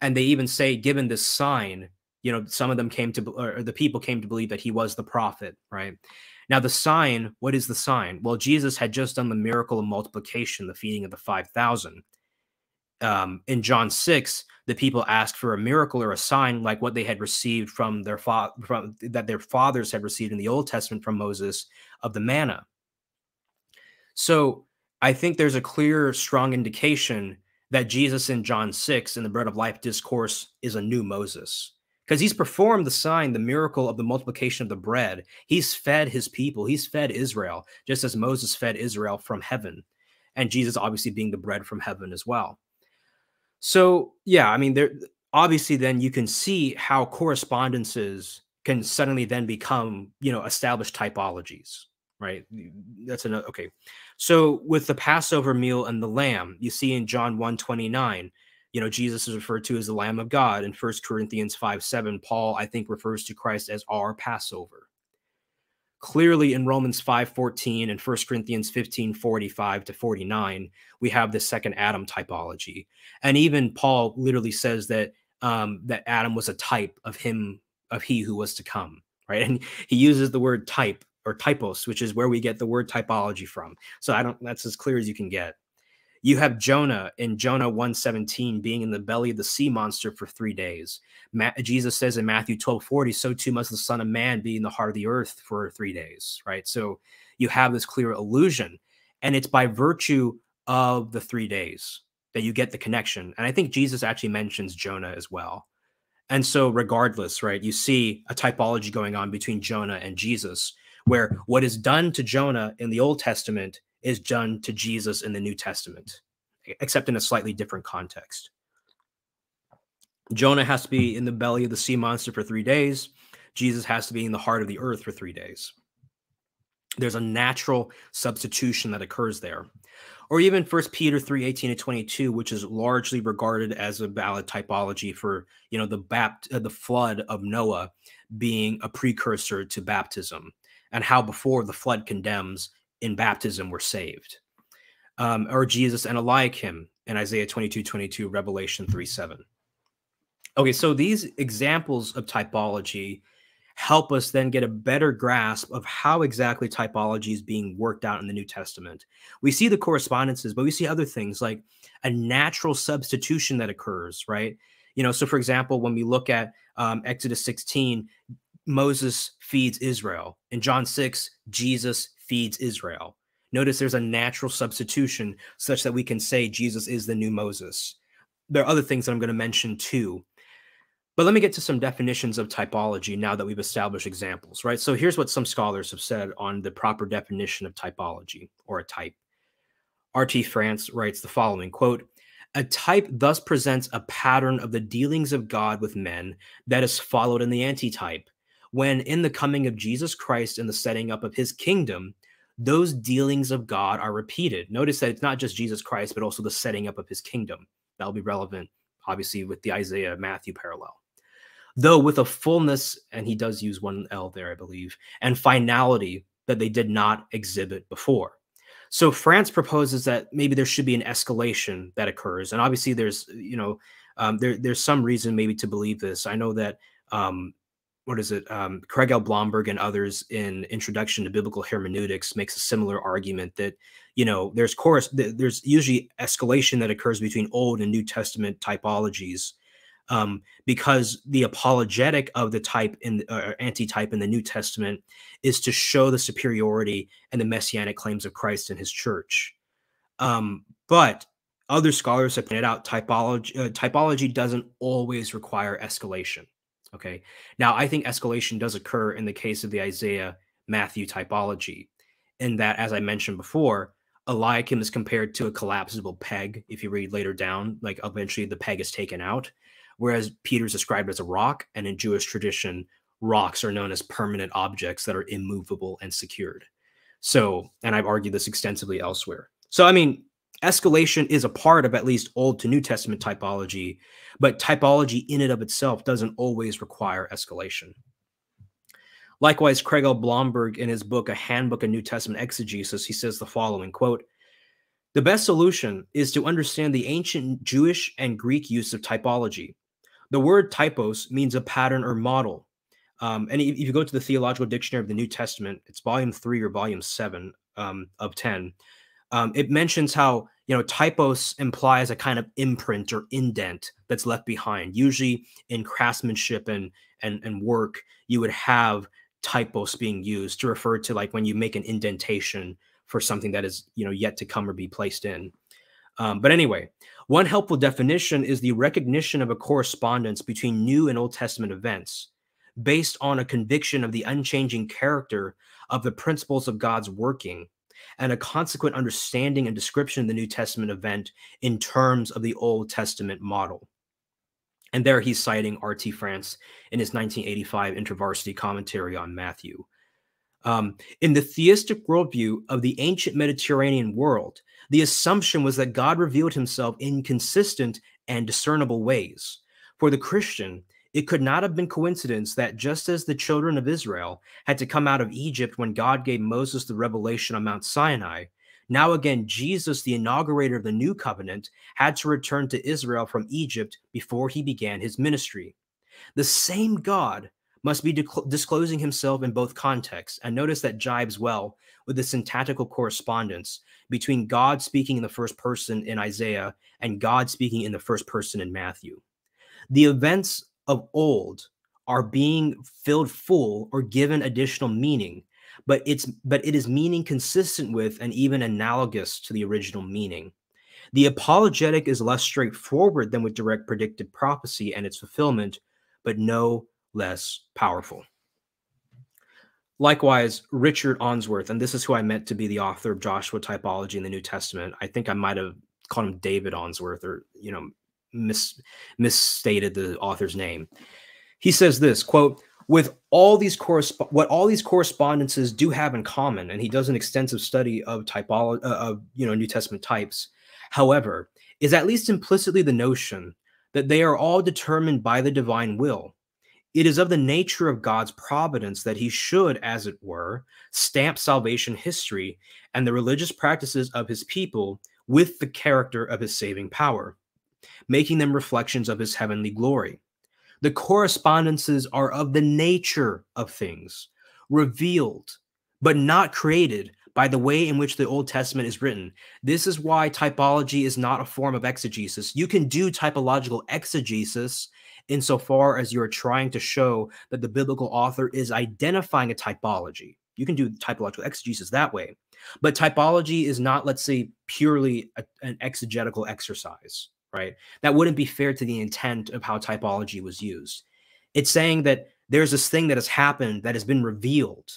And they even say, given this sign, you know, some of them came to, or the people came to believe that he was the prophet, right? Now, the sign, what is the sign? Well, Jesus had just done the miracle of multiplication, the feeding of the 5,000. Um, in John 6, the people asked for a miracle or a sign like what they had received from their fa- from that their fathers had received in the Old Testament from Moses of the manna. So I think there's a clear, strong indication that Jesus in John 6 in the bread of life discourse is a new Moses because he's performed the sign, the miracle of the multiplication of the bread. He's fed his people, he's fed Israel, just as Moses fed Israel from heaven. And Jesus obviously being the bread from heaven as well. So, yeah, I mean, there obviously then you can see how correspondences can suddenly then become, you know, established typologies right? That's another okay. So with the Passover meal and the lamb, you see in John 1 29, you know, Jesus is referred to as the Lamb of God. In First Corinthians 5 7, Paul, I think, refers to Christ as our Passover. Clearly in Romans 5 14 and 1 Corinthians 15 45 to 49, we have the second Adam typology. And even Paul literally says that um, that Adam was a type of him, of he who was to come, right? And he uses the word type or typos, which is where we get the word typology from. So I don't that's as clear as you can get. You have Jonah in Jonah 117 being in the belly of the sea monster for three days. Ma Jesus says in Matthew 12 40, so too must the Son of Man be in the heart of the earth for three days, right? So you have this clear allusion. And it's by virtue of the three days that you get the connection. And I think Jesus actually mentions Jonah as well. And so, regardless, right, you see a typology going on between Jonah and Jesus where what is done to Jonah in the Old Testament is done to Jesus in the New Testament, except in a slightly different context. Jonah has to be in the belly of the sea monster for three days. Jesus has to be in the heart of the earth for three days. There's a natural substitution that occurs there. Or even 1 Peter 3 18 to 22, which is largely regarded as a valid typology for you know the bapt- uh, the flood of Noah being a precursor to baptism, and how before the flood condemns, in baptism we're saved. Um, or Jesus and Eliakim in Isaiah 22 22, Revelation 3 7. Okay, so these examples of typology help us then get a better grasp of how exactly typology is being worked out in the New Testament. We see the correspondences, but we see other things like a natural substitution that occurs, right? You know, so for example, when we look at um, Exodus 16, Moses feeds Israel. In John 6, Jesus feeds Israel. Notice there's a natural substitution such that we can say Jesus is the new Moses. There are other things that I'm going to mention too but let me get to some definitions of typology now that we've established examples, right? So here's what some scholars have said on the proper definition of typology or a type. R.T. France writes the following quote, a type thus presents a pattern of the dealings of God with men that is followed in the antitype, when in the coming of Jesus Christ and the setting up of his kingdom, those dealings of God are repeated. Notice that it's not just Jesus Christ, but also the setting up of his kingdom. That'll be relevant, obviously, with the Isaiah Matthew parallel though with a fullness, and he does use one L there, I believe, and finality that they did not exhibit before. So France proposes that maybe there should be an escalation that occurs, and obviously there's you know um, there there's some reason maybe to believe this. I know that um, what is it? Um, Craig L. Blomberg and others in Introduction to Biblical Hermeneutics makes a similar argument that you know there's course there's usually escalation that occurs between Old and New Testament typologies um, because the apologetic of the type in uh, anti-type in the New Testament is to show the superiority and the messianic claims of Christ and His church. Um, but other scholars have pointed out typology uh, typology doesn't always require escalation. Okay, now I think escalation does occur in the case of the Isaiah Matthew typology, in that, as I mentioned before, Eliakim is compared to a collapsible peg. If you read later down, like eventually the peg is taken out whereas Peter's described as a rock, and in Jewish tradition, rocks are known as permanent objects that are immovable and secured. So, and I've argued this extensively elsewhere. So, I mean, escalation is a part of at least Old to New Testament typology, but typology in and of itself doesn't always require escalation. Likewise, Craig L. Blomberg, in his book, A Handbook of New Testament Exegesis, he says the following quote, the best solution is to understand the ancient Jewish and Greek use of typology, the word typos means a pattern or model. Um, and if you go to the Theological Dictionary of the New Testament, it's volume three or volume seven um, of 10. Um, it mentions how, you know, typos implies a kind of imprint or indent that's left behind. Usually in craftsmanship and, and, and work, you would have typos being used to refer to like when you make an indentation for something that is, you know, yet to come or be placed in. Um, but anyway, one helpful definition is the recognition of a correspondence between New and Old Testament events based on a conviction of the unchanging character of the principles of God's working and a consequent understanding and description of the New Testament event in terms of the Old Testament model. And there he's citing R.T. France in his 1985 InterVarsity commentary on Matthew. Um, in the theistic worldview of the ancient Mediterranean world, the assumption was that God revealed himself in consistent and discernible ways. For the Christian, it could not have been coincidence that just as the children of Israel had to come out of Egypt when God gave Moses the revelation on Mount Sinai, now again Jesus, the inaugurator of the new covenant, had to return to Israel from Egypt before he began his ministry. The same God must be disclosing himself in both contexts. And notice that jibes well with the syntactical correspondence between God speaking in the first person in Isaiah and God speaking in the first person in Matthew. The events of old are being filled full or given additional meaning, but it's but it is meaning consistent with and even analogous to the original meaning. The apologetic is less straightforward than with direct predicted prophecy and its fulfillment, but no less powerful. Likewise, Richard Ounsworth, and this is who I meant to be the author of Joshua typology in the New Testament. I think I might have called him David Ounsworth, or you know, mis- misstated the author's name. He says this quote, with all these corresp- what all these correspondences do have in common, and he does an extensive study of typology uh, of you know New Testament types. However, is at least implicitly the notion that they are all determined by the divine will. It is of the nature of God's providence that he should, as it were, stamp salvation history and the religious practices of his people with the character of his saving power, making them reflections of his heavenly glory. The correspondences are of the nature of things, revealed, but not created by the way in which the Old Testament is written. This is why typology is not a form of exegesis. You can do typological exegesis insofar as you're trying to show that the biblical author is identifying a typology. You can do typological exegesis that way. But typology is not, let's say, purely a, an exegetical exercise right? That wouldn't be fair to the intent of how typology was used. It's saying that there's this thing that has happened that has been revealed,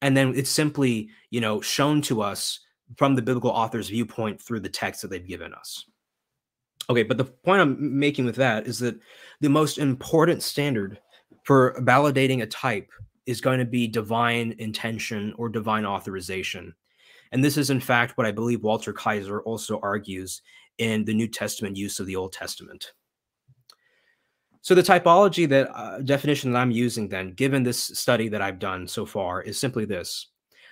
and then it's simply, you know, shown to us from the biblical author's viewpoint through the text that they've given us. Okay, but the point I'm making with that is that the most important standard for validating a type is going to be divine intention or divine authorization. And this is, in fact, what I believe Walter Kaiser also argues in the New Testament use of the Old Testament. So the typology that uh, definition that I'm using then, given this study that I've done so far, is simply this.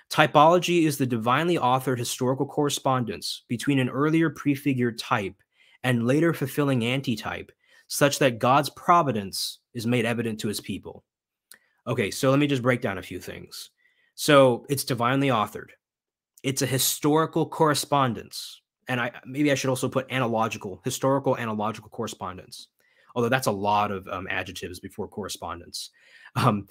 Typology is the divinely authored historical correspondence between an earlier prefigured type and later fulfilling antitype, such that God's providence is made evident to his people. Okay, so let me just break down a few things. So it's divinely authored. It's a historical correspondence and I maybe I should also put analogical, historical analogical correspondence. Although that's a lot of um, adjectives before correspondence. Um,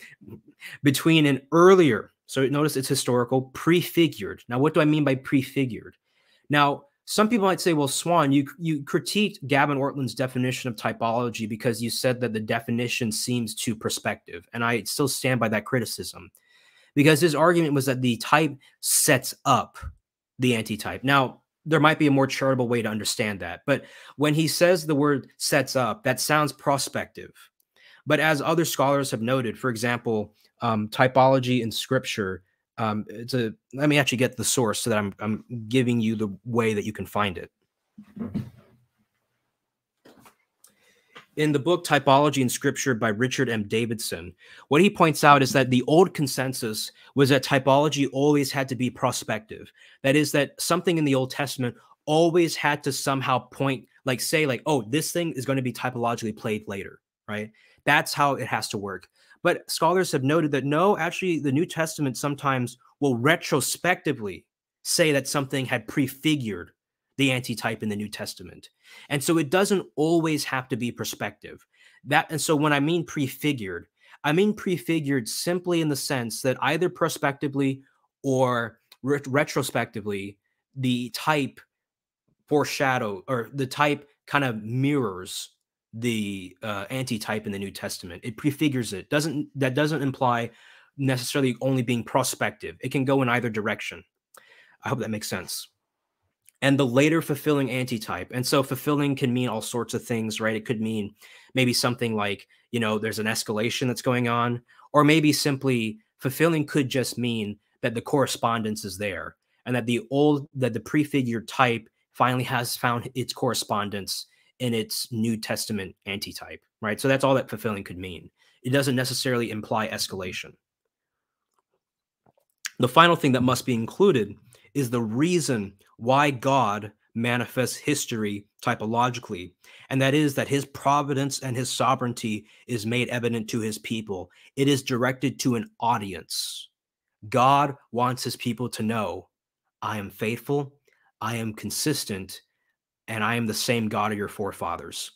between an earlier, so notice it's historical, prefigured. Now, what do I mean by prefigured? Now, some people might say, well, Suan, you you critiqued Gavin Ortlund's definition of typology because you said that the definition seems too prospective. And I still stand by that criticism because his argument was that the type sets up the antitype. Now, there might be a more charitable way to understand that. But when he says the word sets up, that sounds prospective. But as other scholars have noted, for example, um, typology in scripture, um, it's a, let me actually get the source so that I'm, I'm giving you the way that you can find it in the book Typology in Scripture by Richard M. Davidson, what he points out is that the old consensus was that typology always had to be prospective. That is, that something in the Old Testament always had to somehow point, like say, like, oh, this thing is going to be typologically played later, right? That's how it has to work. But scholars have noted that no, actually, the New Testament sometimes will retrospectively say that something had prefigured the antitype in the New Testament. And so it doesn't always have to be perspective. That and so when I mean prefigured, I mean prefigured simply in the sense that either prospectively or re- retrospectively, the type foreshadow or the type kind of mirrors the uh, antitype in the New Testament. It prefigures it. Doesn't that doesn't imply necessarily only being prospective. It can go in either direction. I hope that makes sense and the later fulfilling antitype. And so fulfilling can mean all sorts of things, right? It could mean maybe something like, you know, there's an escalation that's going on, or maybe simply fulfilling could just mean that the correspondence is there and that the old, that the prefigured type finally has found its correspondence in its New Testament antitype, right? So that's all that fulfilling could mean. It doesn't necessarily imply escalation. The final thing that must be included is the reason why God manifests history typologically, and that is that his providence and his sovereignty is made evident to his people. It is directed to an audience. God wants his people to know I am faithful, I am consistent, and I am the same God of your forefathers.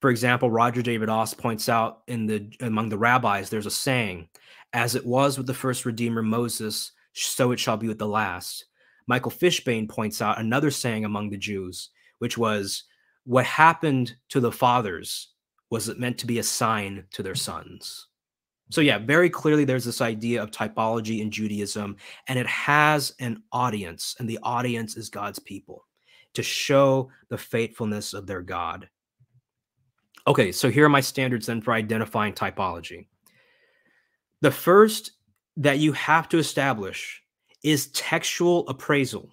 For example, Roger David Aus points out in the among the rabbis, there's a saying, as it was with the first Redeemer Moses, so it shall be with the last. Michael Fishbane points out another saying among the Jews, which was, What happened to the fathers was it meant to be a sign to their sons. So, yeah, very clearly there's this idea of typology in Judaism, and it has an audience, and the audience is God's people to show the faithfulness of their God. Okay, so here are my standards then for identifying typology. The first that you have to establish is textual appraisal.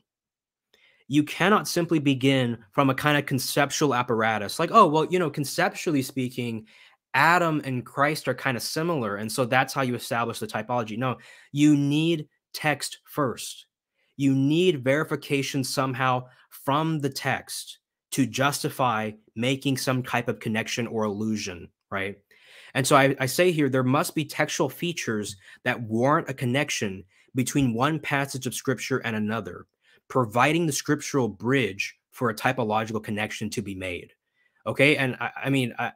You cannot simply begin from a kind of conceptual apparatus like, oh, well, you know, conceptually speaking, Adam and Christ are kind of similar. And so that's how you establish the typology. No, you need text first. You need verification somehow from the text to justify making some type of connection or allusion, right? And so I, I, say here there must be textual features that warrant a connection between one passage of scripture and another, providing the scriptural bridge for a typological connection to be made. Okay. And I, I mean, I,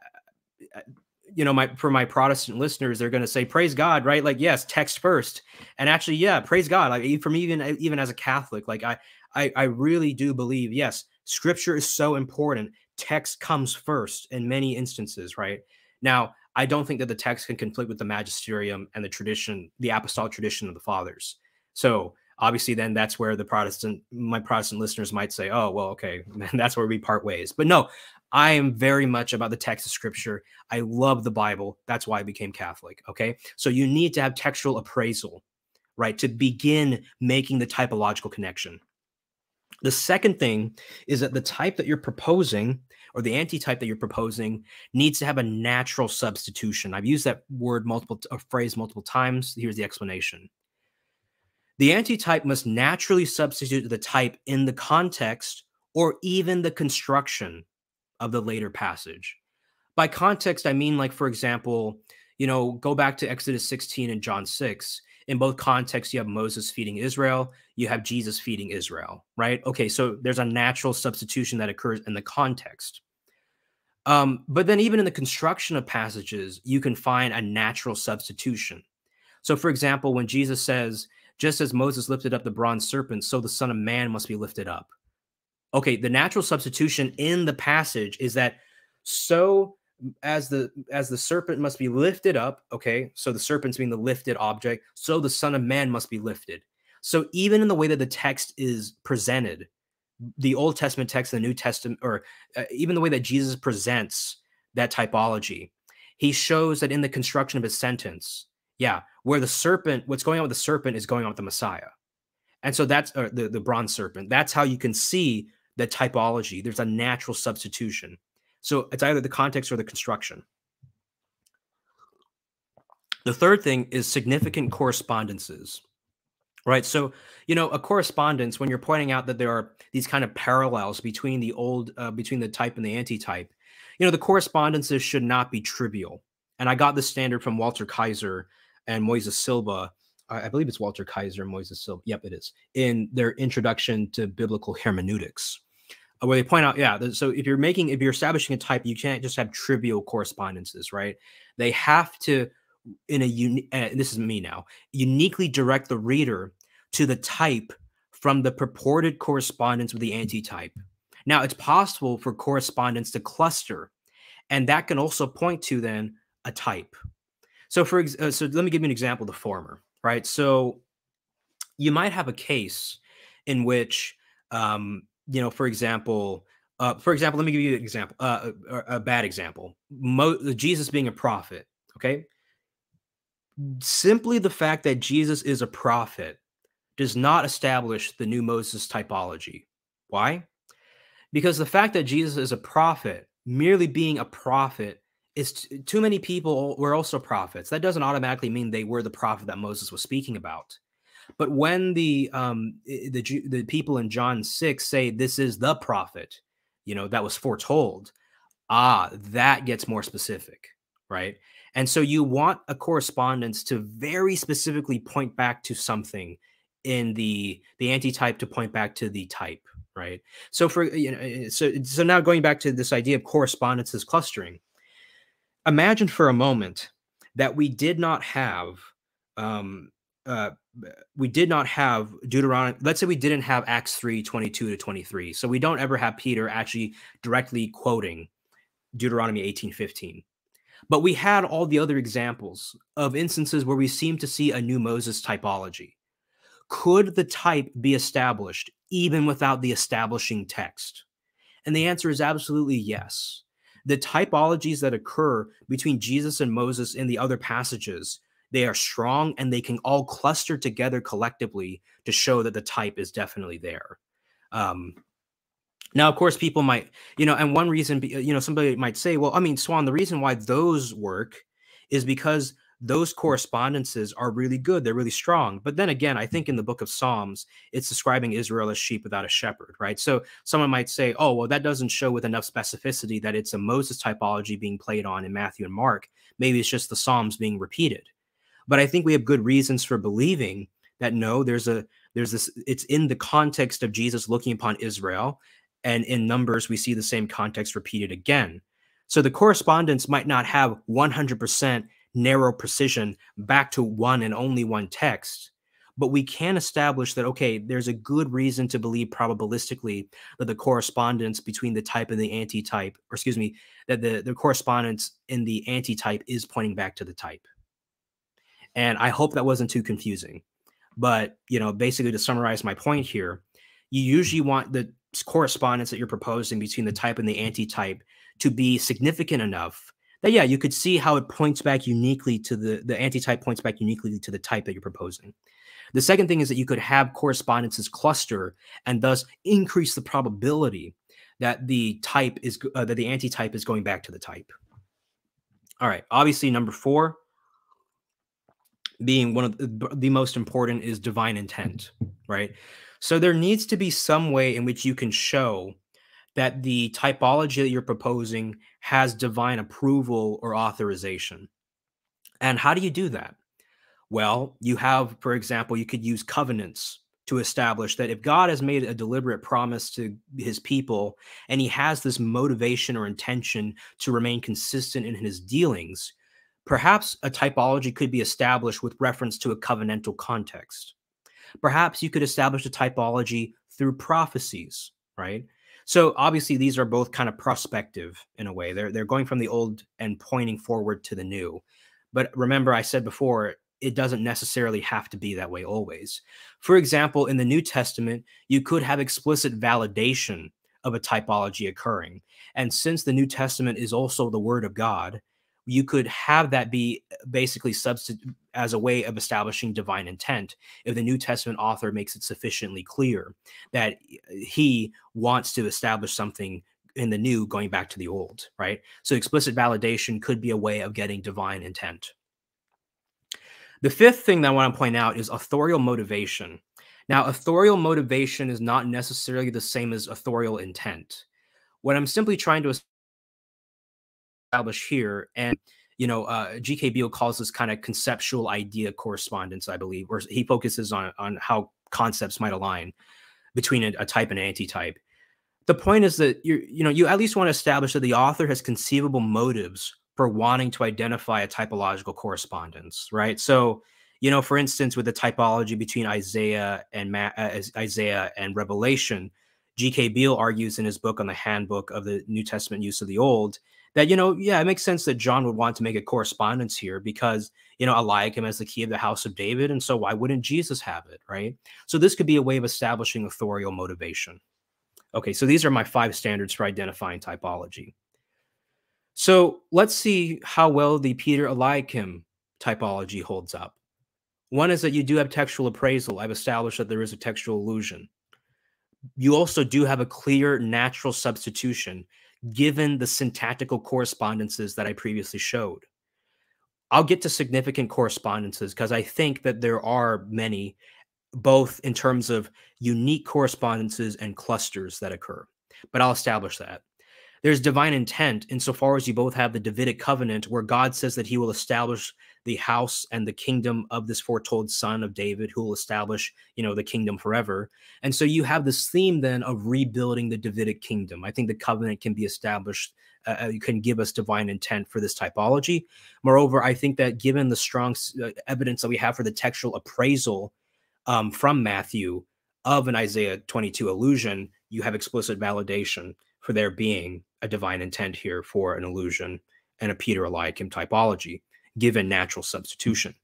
you know, my for my Protestant listeners, they're going to say, "Praise God!" Right? Like, yes, text first, and actually, yeah, praise God. Like for me, even even as a Catholic, like I I, I really do believe, yes, Scripture is so important. Text comes first in many instances, right? Now, I don't think that the text can conflict with the magisterium and the tradition, the apostolic tradition of the fathers. So obviously, then that's where the Protestant, my Protestant listeners might say, "Oh, well, okay, that's where we part ways." But no, I am very much about the text of Scripture. I love the Bible. That's why I became Catholic. Okay, so you need to have textual appraisal, right, to begin making the typological connection. The second thing is that the type that you're proposing or the antitype that you're proposing needs to have a natural substitution. I've used that word multiple a phrase multiple times. Here's the explanation. The antitype must naturally substitute the type in the context or even the construction of the later passage. By context, I mean like for example, you know, go back to Exodus 16 and John 6 in both contexts, you have Moses feeding Israel, you have Jesus feeding Israel, right? Okay, so there's a natural substitution that occurs in the context. Um, but then, even in the construction of passages, you can find a natural substitution. So, for example, when Jesus says, just as Moses lifted up the bronze serpent, so the Son of Man must be lifted up. Okay, the natural substitution in the passage is that so as the as the serpent must be lifted up okay? So the serpent's being the lifted object so the son of man must be lifted. So even in the way that the text is presented the old testament text the new testament or uh, even the way that jesus presents that typology he shows that in the construction of his sentence yeah where the serpent what's going on with the serpent is going on with the messiah. And so that's the the bronze serpent. That's how you can see the typology. There's a natural substitution so it's either the context or the construction. The third thing is significant correspondences, right? So, you know, a correspondence, when you're pointing out that there are these kind of parallels between the old, uh, between the type and the antitype, you know, the correspondences should not be trivial. And I got this standard from Walter Kaiser and Moises Silva. I believe it's Walter Kaiser and Moises Silva. Yep, it is. In their introduction to biblical hermeneutics where they point out, yeah, so if you're making, if you're establishing a type, you can't just have trivial correspondences, right? They have to, in a unique, uh, this is me now, uniquely direct the reader to the type from the purported correspondence with the antitype. Now, it's possible for correspondence to cluster, and that can also point to then a type. So, for uh, so let me give you an example of the former, right? So, you might have a case in which um, you know, for example, uh, for example, let me give you an example, uh, a, a bad example. Mo- Jesus being a prophet, okay? Simply the fact that Jesus is a prophet does not establish the new Moses typology. Why? Because the fact that Jesus is a prophet, merely being a prophet, is too many people were also prophets. That doesn't automatically mean they were the prophet that Moses was speaking about. But when the um the the people in John 6 say this is the prophet, you know, that was foretold, ah, that gets more specific, right? And so you want a correspondence to very specifically point back to something in the the antitype to point back to the type, right? So for you know, eh, so so now going back to this idea of correspondences clustering, imagine for a moment that we did not have um, uh, we did not have Deuteronomy. Let's say we didn't have Acts 3 22 to 23. So we don't ever have Peter actually directly quoting Deuteronomy 18 15. But we had all the other examples of instances where we seem to see a new Moses typology. Could the type be established even without the establishing text? And the answer is absolutely yes. the typologies that occur between Jesus and Moses in the other passages, they are strong and they can all cluster together collectively to show that the type is definitely there. Um, now, of course, people might, you know, and one reason, you know, somebody might say, well, I mean, Suan, the reason why those work is because those correspondences are really good. They're really strong. But then again, I think in the book of Psalms, it's describing Israel as sheep without a shepherd, right? So someone might say, oh, well, that doesn't show with enough specificity that it's a Moses typology being played on in Matthew and Mark. Maybe it's just the Psalms being repeated. But I think we have good reasons for believing that no, there's a there's this it's in the context of Jesus looking upon Israel. And in Numbers, we see the same context repeated again. So the correspondence might not have 100% narrow precision back to one and only one text. But we can establish that, okay, there's a good reason to believe probabilistically that the correspondence between the type and the anti-type, or excuse me, that the, the correspondence in the anti-type is pointing back to the type. And I hope that wasn't too confusing. But, you know, basically to summarize my point here, you usually want the correspondence that you're proposing between the type and the anti-type to be significant enough that yeah, you could see how it points back uniquely to the the anti-type points back uniquely to the type that you're proposing. The second thing is that you could have correspondences cluster and thus increase the probability that the type is uh, that the anti-type is going back to the type. All right, obviously number 4 being one of the, the most important is divine intent, right? So there needs to be some way in which you can show that the typology that you're proposing has divine approval or authorization. And how do you do that? Well, you have, for example, you could use covenants to establish that if God has made a deliberate promise to his people and he has this motivation or intention to remain consistent in his dealings, perhaps a typology could be established with reference to a covenantal context. Perhaps you could establish a typology through prophecies, right? So obviously these are both kind of prospective in a way. They're they're going from the old and pointing forward to the new. But remember I said before it doesn't necessarily have to be that way always. For example, in the New Testament, you could have explicit validation of a typology occurring. And since the New Testament is also the word of God, you could have that be basically substitute as a way of establishing divine intent if the New Testament author makes it sufficiently clear that he wants to establish something in the new going back to the old, right? So explicit validation could be a way of getting divine intent. The fifth thing that I want to point out is authorial motivation. Now, authorial motivation is not necessarily the same as authorial intent. What I'm simply trying to establish here. And you know, uh, G.K. Beale calls this kind of conceptual idea correspondence, I believe, where he focuses on on how concepts might align between a, a type and an anti-type. The point is that you you know you at least want to establish that the author has conceivable motives for wanting to identify a typological correspondence, right? So, you know, for instance, with the typology between Isaiah and Ma uh, Isaiah and Revelation, G.K. Beale argues in his book on the Handbook of the New Testament Use of the Old that you know yeah it makes sense that john would want to make a correspondence here because you know eliakim has the key of the house of david and so why wouldn't jesus have it right? So this could be a way of establishing authorial motivation. Okay so these are my five standards for identifying typology. So let's see how well the peter eliakim typology holds up. One is that you do have textual appraisal. I've established that there is a textual allusion. You also do have a clear natural substitution given the syntactical correspondences that I previously showed. I'll get to significant correspondences because I think that there are many, both in terms of unique correspondences and clusters that occur. But I'll establish that. There's divine intent insofar as you both have the Davidic covenant where God says that he will establish the house and the kingdom of this foretold son of David who will establish, you know, the kingdom forever. And so you have this theme then of rebuilding the Davidic kingdom. I think the covenant can be established uh, uh can give us divine intent for this typology. Moreover, I think that given the strong uh, evidence that we have for the textual appraisal um, from Matthew of an Isaiah 22 allusion, you have explicit validation for there being a divine intent here for an allusion and a Peter Eliakim typology given natural substitution.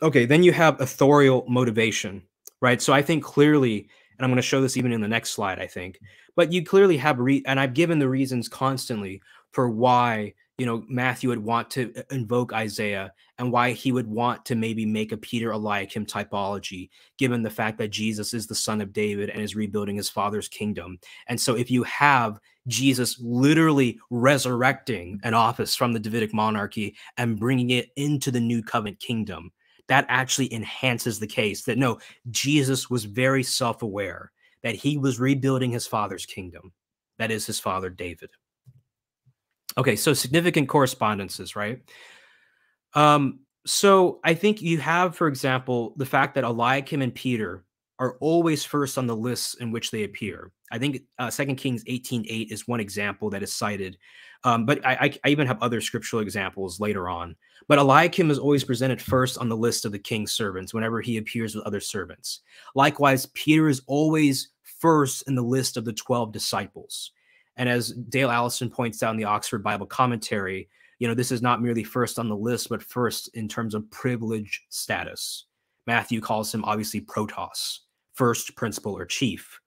Okay, then you have authorial motivation, right? So I think clearly And I'm going to show this even in the next slide, I think. But you clearly have, re- and I've given the reasons constantly for why you know Matthew would want to uh, invoke Isaiah and why he would want to maybe make a Peter Eliakim typology, given the fact that Jesus is the son of David and is rebuilding his father's kingdom. And so, if you have Jesus literally resurrecting an office from the Davidic monarchy and bringing it into the new covenant kingdom, that actually enhances the case that no, Jesus was very self aware that he was rebuilding his father's kingdom, that is, his father David. Okay, so significant correspondences, right? Um, so I think you have, for example, the fact that Eliakim and Peter are always first on the lists in which they appear. I think uh, Second Kings 18.8 is one example that is cited. Um, but I, I, I, even have other scriptural examples later on. But Eliakim is always presented first on the list of the king's servants whenever he appears with other servants. Likewise, Peter is always first in the list of the 12 disciples. And as Dale Allison points out in the Oxford Bible Commentary, you know, this is not merely first on the list, but first in terms of privilege status. Matthew calls him obviously protos, first principal or chief.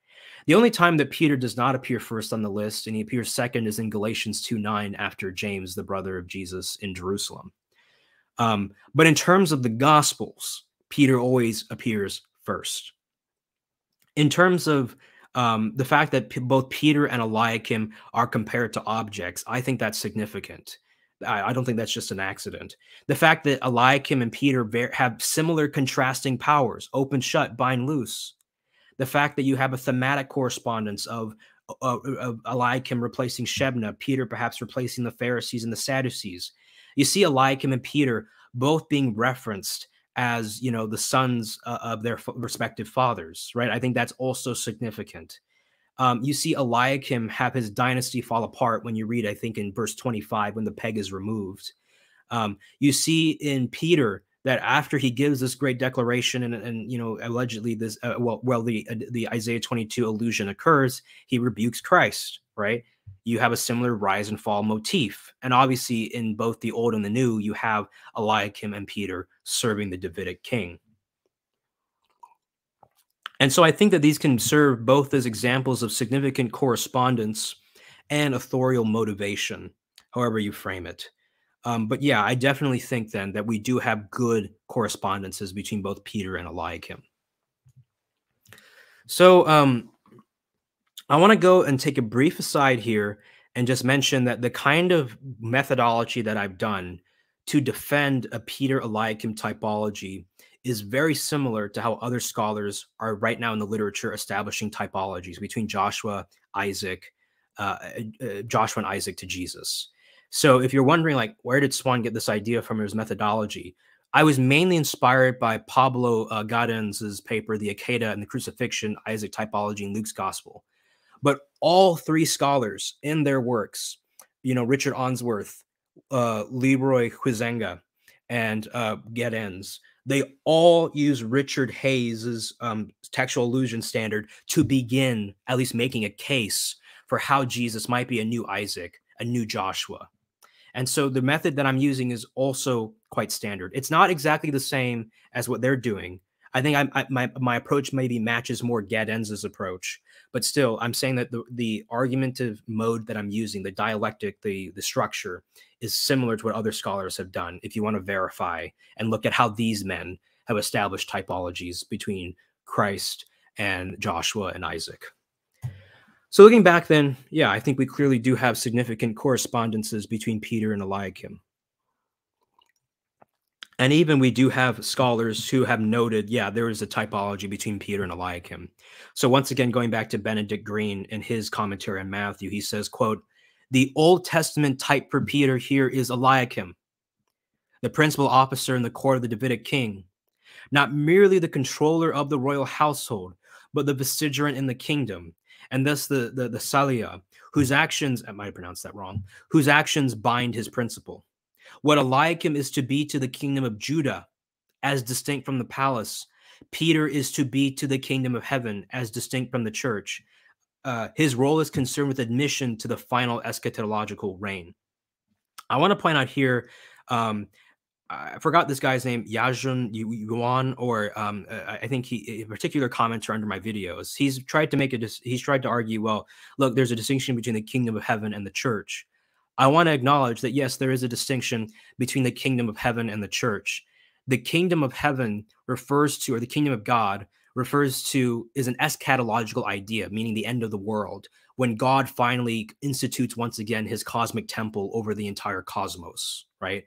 The only time that Peter does not appear first on the list and he appears second is in Galatians 2 9 after James, the brother of Jesus, in Jerusalem. Um, but in terms of the Gospels, Peter always appears first. In terms of um, the fact that both Peter and Eliakim are compared to objects, I think that's significant. I, I don't think that's just an accident. The fact that Eliakim and Peter have similar contrasting powers open, shut, bind, loose. The fact that you have a thematic correspondence of, of, of Eliakim replacing Shebna, Peter perhaps replacing the Pharisees and the Sadducees. You see Eliakim and Peter both being referenced as you know the sons uh, of their respective fathers right? I think that's also significant. Um, you see eliakim have his dynasty fall apart when you read i think in verse 25 when the peg is removed. Um, you see in peter that after he gives this great declaration and, and you know allegedly this uh, well well the uh, the isaiah 22 allusion occurs he rebukes christ right? You have a similar rise and fall motif. And obviously, in both the old and the new, you have Eliakim and Peter serving the Davidic king. And so I think that these can serve both as examples of significant correspondence and authorial motivation, however you frame it. Um, but yeah, I definitely think then that we do have good correspondences between both Peter and Eliakim. So um, I want to go and take a brief aside here and just mention that the kind of methodology that I've done to defend a Peter Eliakim typology is very similar to how other scholars are right now in the literature establishing typologies between Joshua, Isaac, uh, uh, Joshua and Isaac to Jesus. So if you're wondering, like, where did Suan get this idea from his methodology? I was mainly inspired by Pablo uh, paper, The Akedah and the Crucifixion, Isaac Typology in Luke's Gospel. But all three scholars in their works, you know, Richard Ounsworth, uh, Leroy Huizenga, and uh, Gadenz, they all use Richard Hays's um, textual allusion standard to begin at least making a case for how Jesus might be a new Isaac, a new Joshua. And so the method that I'm using is also quite standard. It's not exactly the same as what they're doing, I think I, I, my my approach maybe matches more Gadenz's approach, but still, I'm saying that the the argumentative mode that I'm using, the dialectic, the the structure, is similar to what other scholars have done. If you want to verify and look at how these men have established typologies between Christ and Joshua and Isaac. So looking back, then, yeah, I think we clearly do have significant correspondences between Peter and Eliakim. And even we do have scholars who have noted, yeah, there is a typology between Peter and Eliakim. So once again, going back to Benedict Green in his commentary on Matthew, he says, quote, the Old Testament type for Peter here is Eliakim, the principal officer in the court of the Davidic king, not merely the controller of the royal household, but the vicegerent in the kingdom, and thus the, the, the Salia, whose actions, I might have pronounced that wrong, whose actions bind his principle what Eliakim is to be to the kingdom of Judah, as distinct from the palace. Peter is to be to the kingdom of heaven, as distinct from the church. Uh, his role is concerned with admission to the final eschatological reign. I want to point out here, um, I forgot this guy's name, Yajun Yuan, or um, I think he, a particular commenter under my videos. He's tried to make a, he's tried to argue, well, look, there's a distinction between the kingdom of heaven and the church. I want to acknowledge that yes, there is a distinction between the kingdom of heaven and the church. The kingdom of heaven refers to, or the kingdom of God refers to, is an eschatological idea, meaning the end of the world, when God finally institutes once again his cosmic temple over the entire cosmos, right?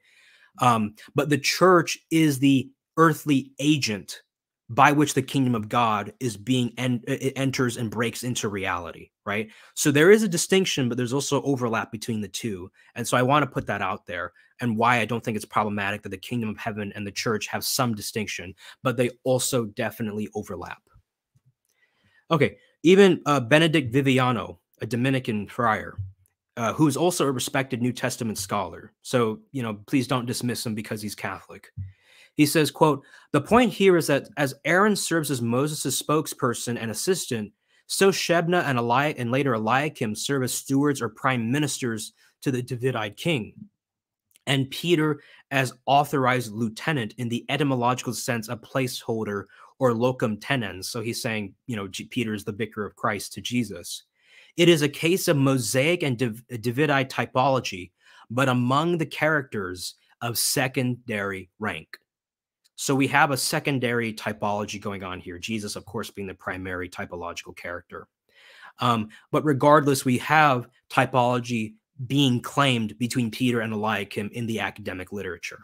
Um, but the church is the earthly agent by which the kingdom of God is being it enters and breaks into reality, right? So there is a distinction, but there's also overlap between the two. And so I want to put that out there and why I don't think it's problematic that the kingdom of heaven and the church have some distinction, but they also definitely overlap. Okay, even uh, Benedict Viviano, a Dominican friar, uh, who's also a respected New Testament scholar. So, you know, please don't dismiss him because he's Catholic. He says, quote, the point here is that as Aaron serves as Moses' spokesperson and assistant, so Shebna and, Eli- and later Eliakim serve as stewards or prime ministers to the Davidite king. And Peter as authorized lieutenant in the etymological sense, a placeholder or locum tenens. So he's saying, you know, G- Peter is the vicar of Christ to Jesus. It is a case of mosaic and Dav- Davidite typology, but among the characters of secondary rank. So we have a secondary typology going on here. Jesus, of course, being the primary typological character. Um, but regardless, we have typology being claimed between Peter and Eliakim in the academic literature.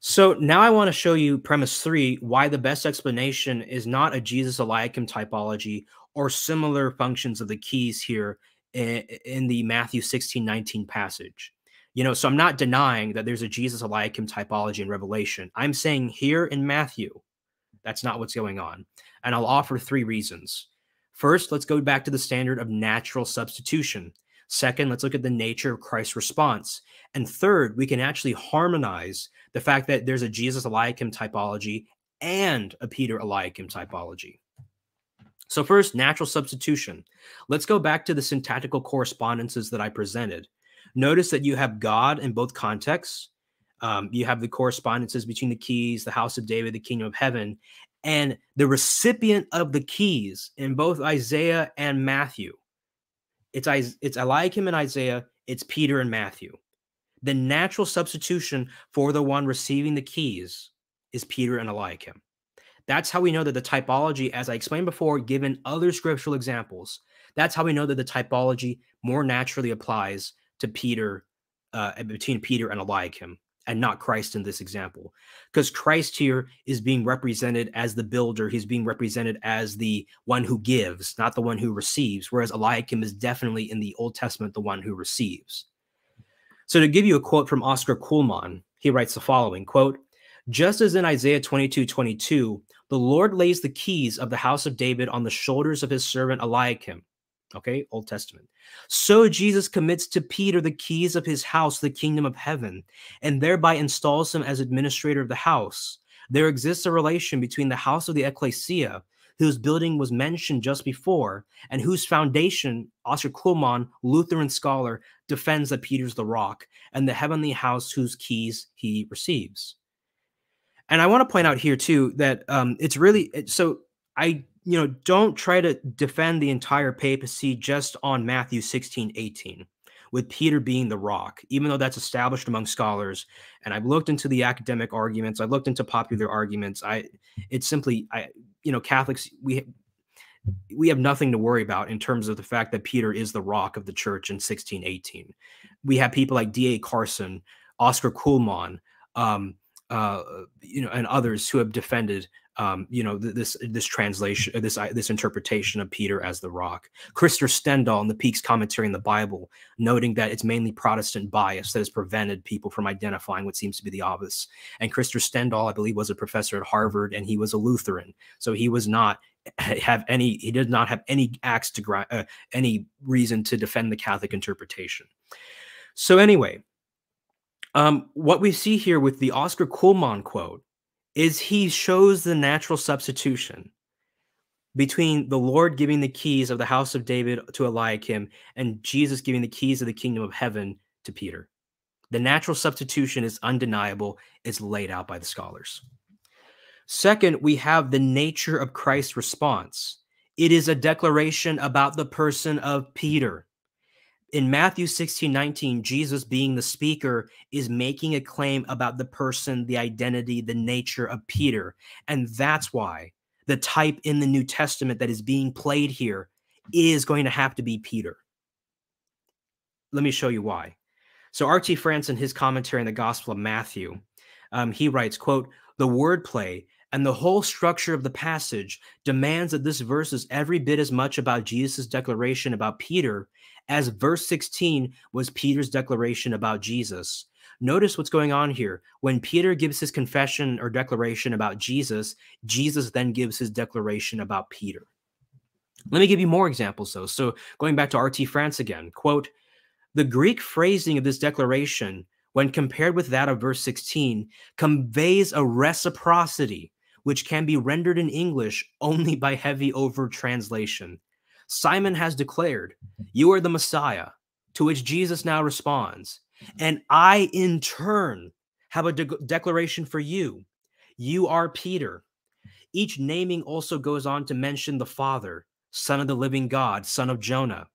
So now I want to show you premise three why the best explanation is not a Jesus Eliakim typology or similar functions of the keys here in, in the Matthew 16 19 passage. You know, so I'm not denying that there's a Jesus Eliakim typology in Revelation. I'm saying here in Matthew, that's not what's going on. And I'll offer three reasons. First, let's go back to the standard of natural substitution. Second, let's look at the nature of Christ's response. And third, we can actually harmonize the fact that there's a Jesus Eliakim typology and a Peter Eliakim typology. So, first, natural substitution. Let's go back to the syntactical correspondences that I presented. Notice that you have God in both contexts. Um, you have the correspondences between the keys, the house of David, the kingdom of heaven, and the recipient of the keys in both Isaiah and Matthew. It's it's Eliakim and Isaiah. It's Peter and Matthew. The natural substitution for the one receiving the keys is Peter and Eliakim. That's how we know that the typology, as I explained before, given other scriptural examples, that's how we know that the typology more naturally applies to Peter, uh, between Peter and Eliakim, and not Christ in this example. Because Christ here is being represented as the builder, he's being represented as the one who gives, not the one who receives, whereas Eliakim is definitely in the Old Testament the one who receives. So to give you a quote from Oscar Cullmann, he writes the following quote, just as in Isaiah 22, 22, the Lord lays the keys of the house of David on the shoulders of his servant Eliakim, Okay, Old Testament. So Jesus commits to Peter the keys of his house, the kingdom of heaven, and thereby installs him as administrator of the house. There exists a relation between the house of the ecclesia, whose building was mentioned just before, and whose foundation, Oscar Cullmann, Lutheran scholar, defends that Peter's the rock, and the heavenly house whose keys he receives. And I want to point out here too that um, it's really so I you know, don't try to defend the entire papacy just on Matthew 16, 18, with Peter being the rock, even though that's established among scholars. And I've looked into the academic arguments, I've looked into popular arguments. I it's simply I you know, Catholics, we we have nothing to worry about in terms of the fact that Peter is the rock of the church in 1618. We have people like D.A. Carson, Oscar Cullmann, um, uh, you know, and others who have defended um, you know, th- this this translation, this this interpretation of Peter as the rock. Krister Stendahl in the Peake's commentary in the Bible, noting that it's mainly Protestant bias that has prevented people from identifying what seems to be the obvious. And Krister Stendahl, I believe, was a professor at Harvard, and he was a Lutheran, so he was not have any he did not have any acts to uh, any reason to defend the Catholic interpretation. So anyway, um, what we see here with the Oscar Cullmann quote is he shows the natural substitution between the Lord giving the keys of the house of David to Eliakim and Jesus giving the keys of the kingdom of heaven to Peter. The natural substitution is undeniable, it's laid out by the scholars. Second, we have the nature of Christ's response. It is a declaration about the person of Peter. In Matthew 16 19, Jesus, being the speaker, is making a claim about the person, the identity, the nature of Peter. And that's why the type in the New Testament that is being played here is going to have to be Peter. Let me show you why. So R.T. France, in his commentary on the Gospel of Matthew, um, he writes, quote, the wordplay and the whole structure of the passage demands that this verse is every bit as much about Jesus' declaration about Peter as verse 16 was Peter's declaration about Jesus. Notice what's going on here. When Peter gives his confession or declaration about Jesus, Jesus then gives his declaration about Peter. Let me give you more examples though. So going back to R.T. France again, quote, the Greek phrasing of this declaration, when compared with that of verse 16, conveys a reciprocity which can be rendered in English only by heavy over translation. Simon has declared, You are the Messiah, to which Jesus now responds, and I in turn have a de declaration for you. You are Peter. Each naming also goes on to mention the Father, Son of the living God, Son of Jonah.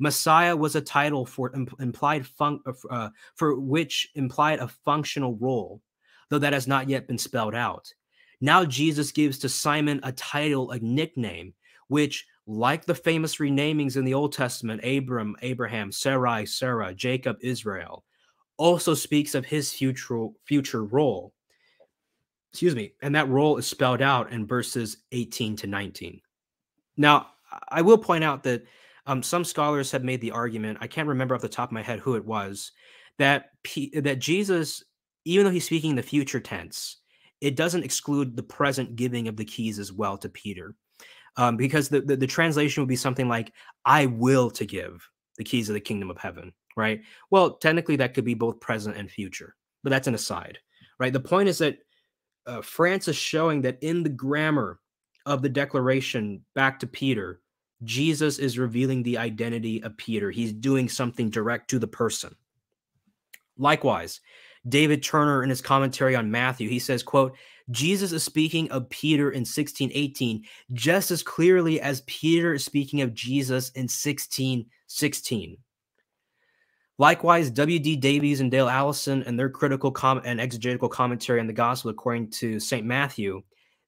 Messiah was a title for implied fun- uh, uh, for which implied a functional role, though that has not yet been spelled out. Now Jesus gives to Simon a title, a nickname, which, like the famous renamings in the Old Testament, Abram, Abraham, Sarai, Sarah, Jacob, Israel, also speaks of his future future role. Excuse me, and that role is spelled out in verses 18 to 19. Now, I will point out that um, some scholars have made the argument. I can't remember off the top of my head who it was that P- that Jesus, even though he's speaking in the future tense, it doesn't exclude the present giving of the keys as well to Peter, um, because the, the the translation would be something like "I will to give the keys of the kingdom of heaven." Right. Well, technically, that could be both present and future, but that's an aside. Right. The point is that uh, France is showing that in the grammar of the declaration back to Peter, Jesus is revealing the identity of Peter. He's doing something direct to the person. Likewise, David Turner in his commentary on Matthew, he says, quote, Jesus is speaking of Peter in 1618 just as clearly as Peter is speaking of Jesus in 1616. Likewise, W.D. Davies and Dale Allison and their critical com- and exegetical commentary on the gospel according to St. Matthew,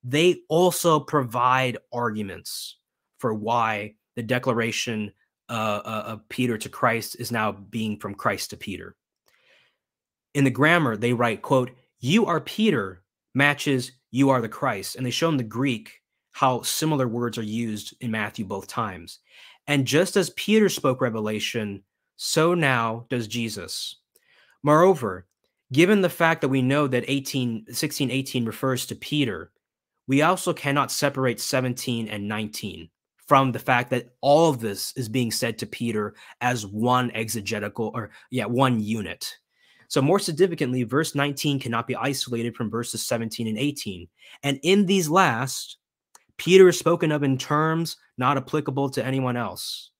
they also provide arguments for why the declaration uh, uh, of Peter to Christ is now being from Christ to Peter. In the grammar, they write, quote, you are Peter matches you are the Christ. And they show in the Greek how similar words are used in Matthew both times. And just as Peter spoke revelation, so now does Jesus. Moreover, given the fact that we know that 18, 16, 18 refers to Peter, we also cannot separate 17 and 19 from the fact that all of this is being said to Peter as one exegetical or yeah, one unit. So more significantly, verse 19 cannot be isolated from verses 17 and 18. And in these last, Peter is spoken of in terms not applicable to anyone else.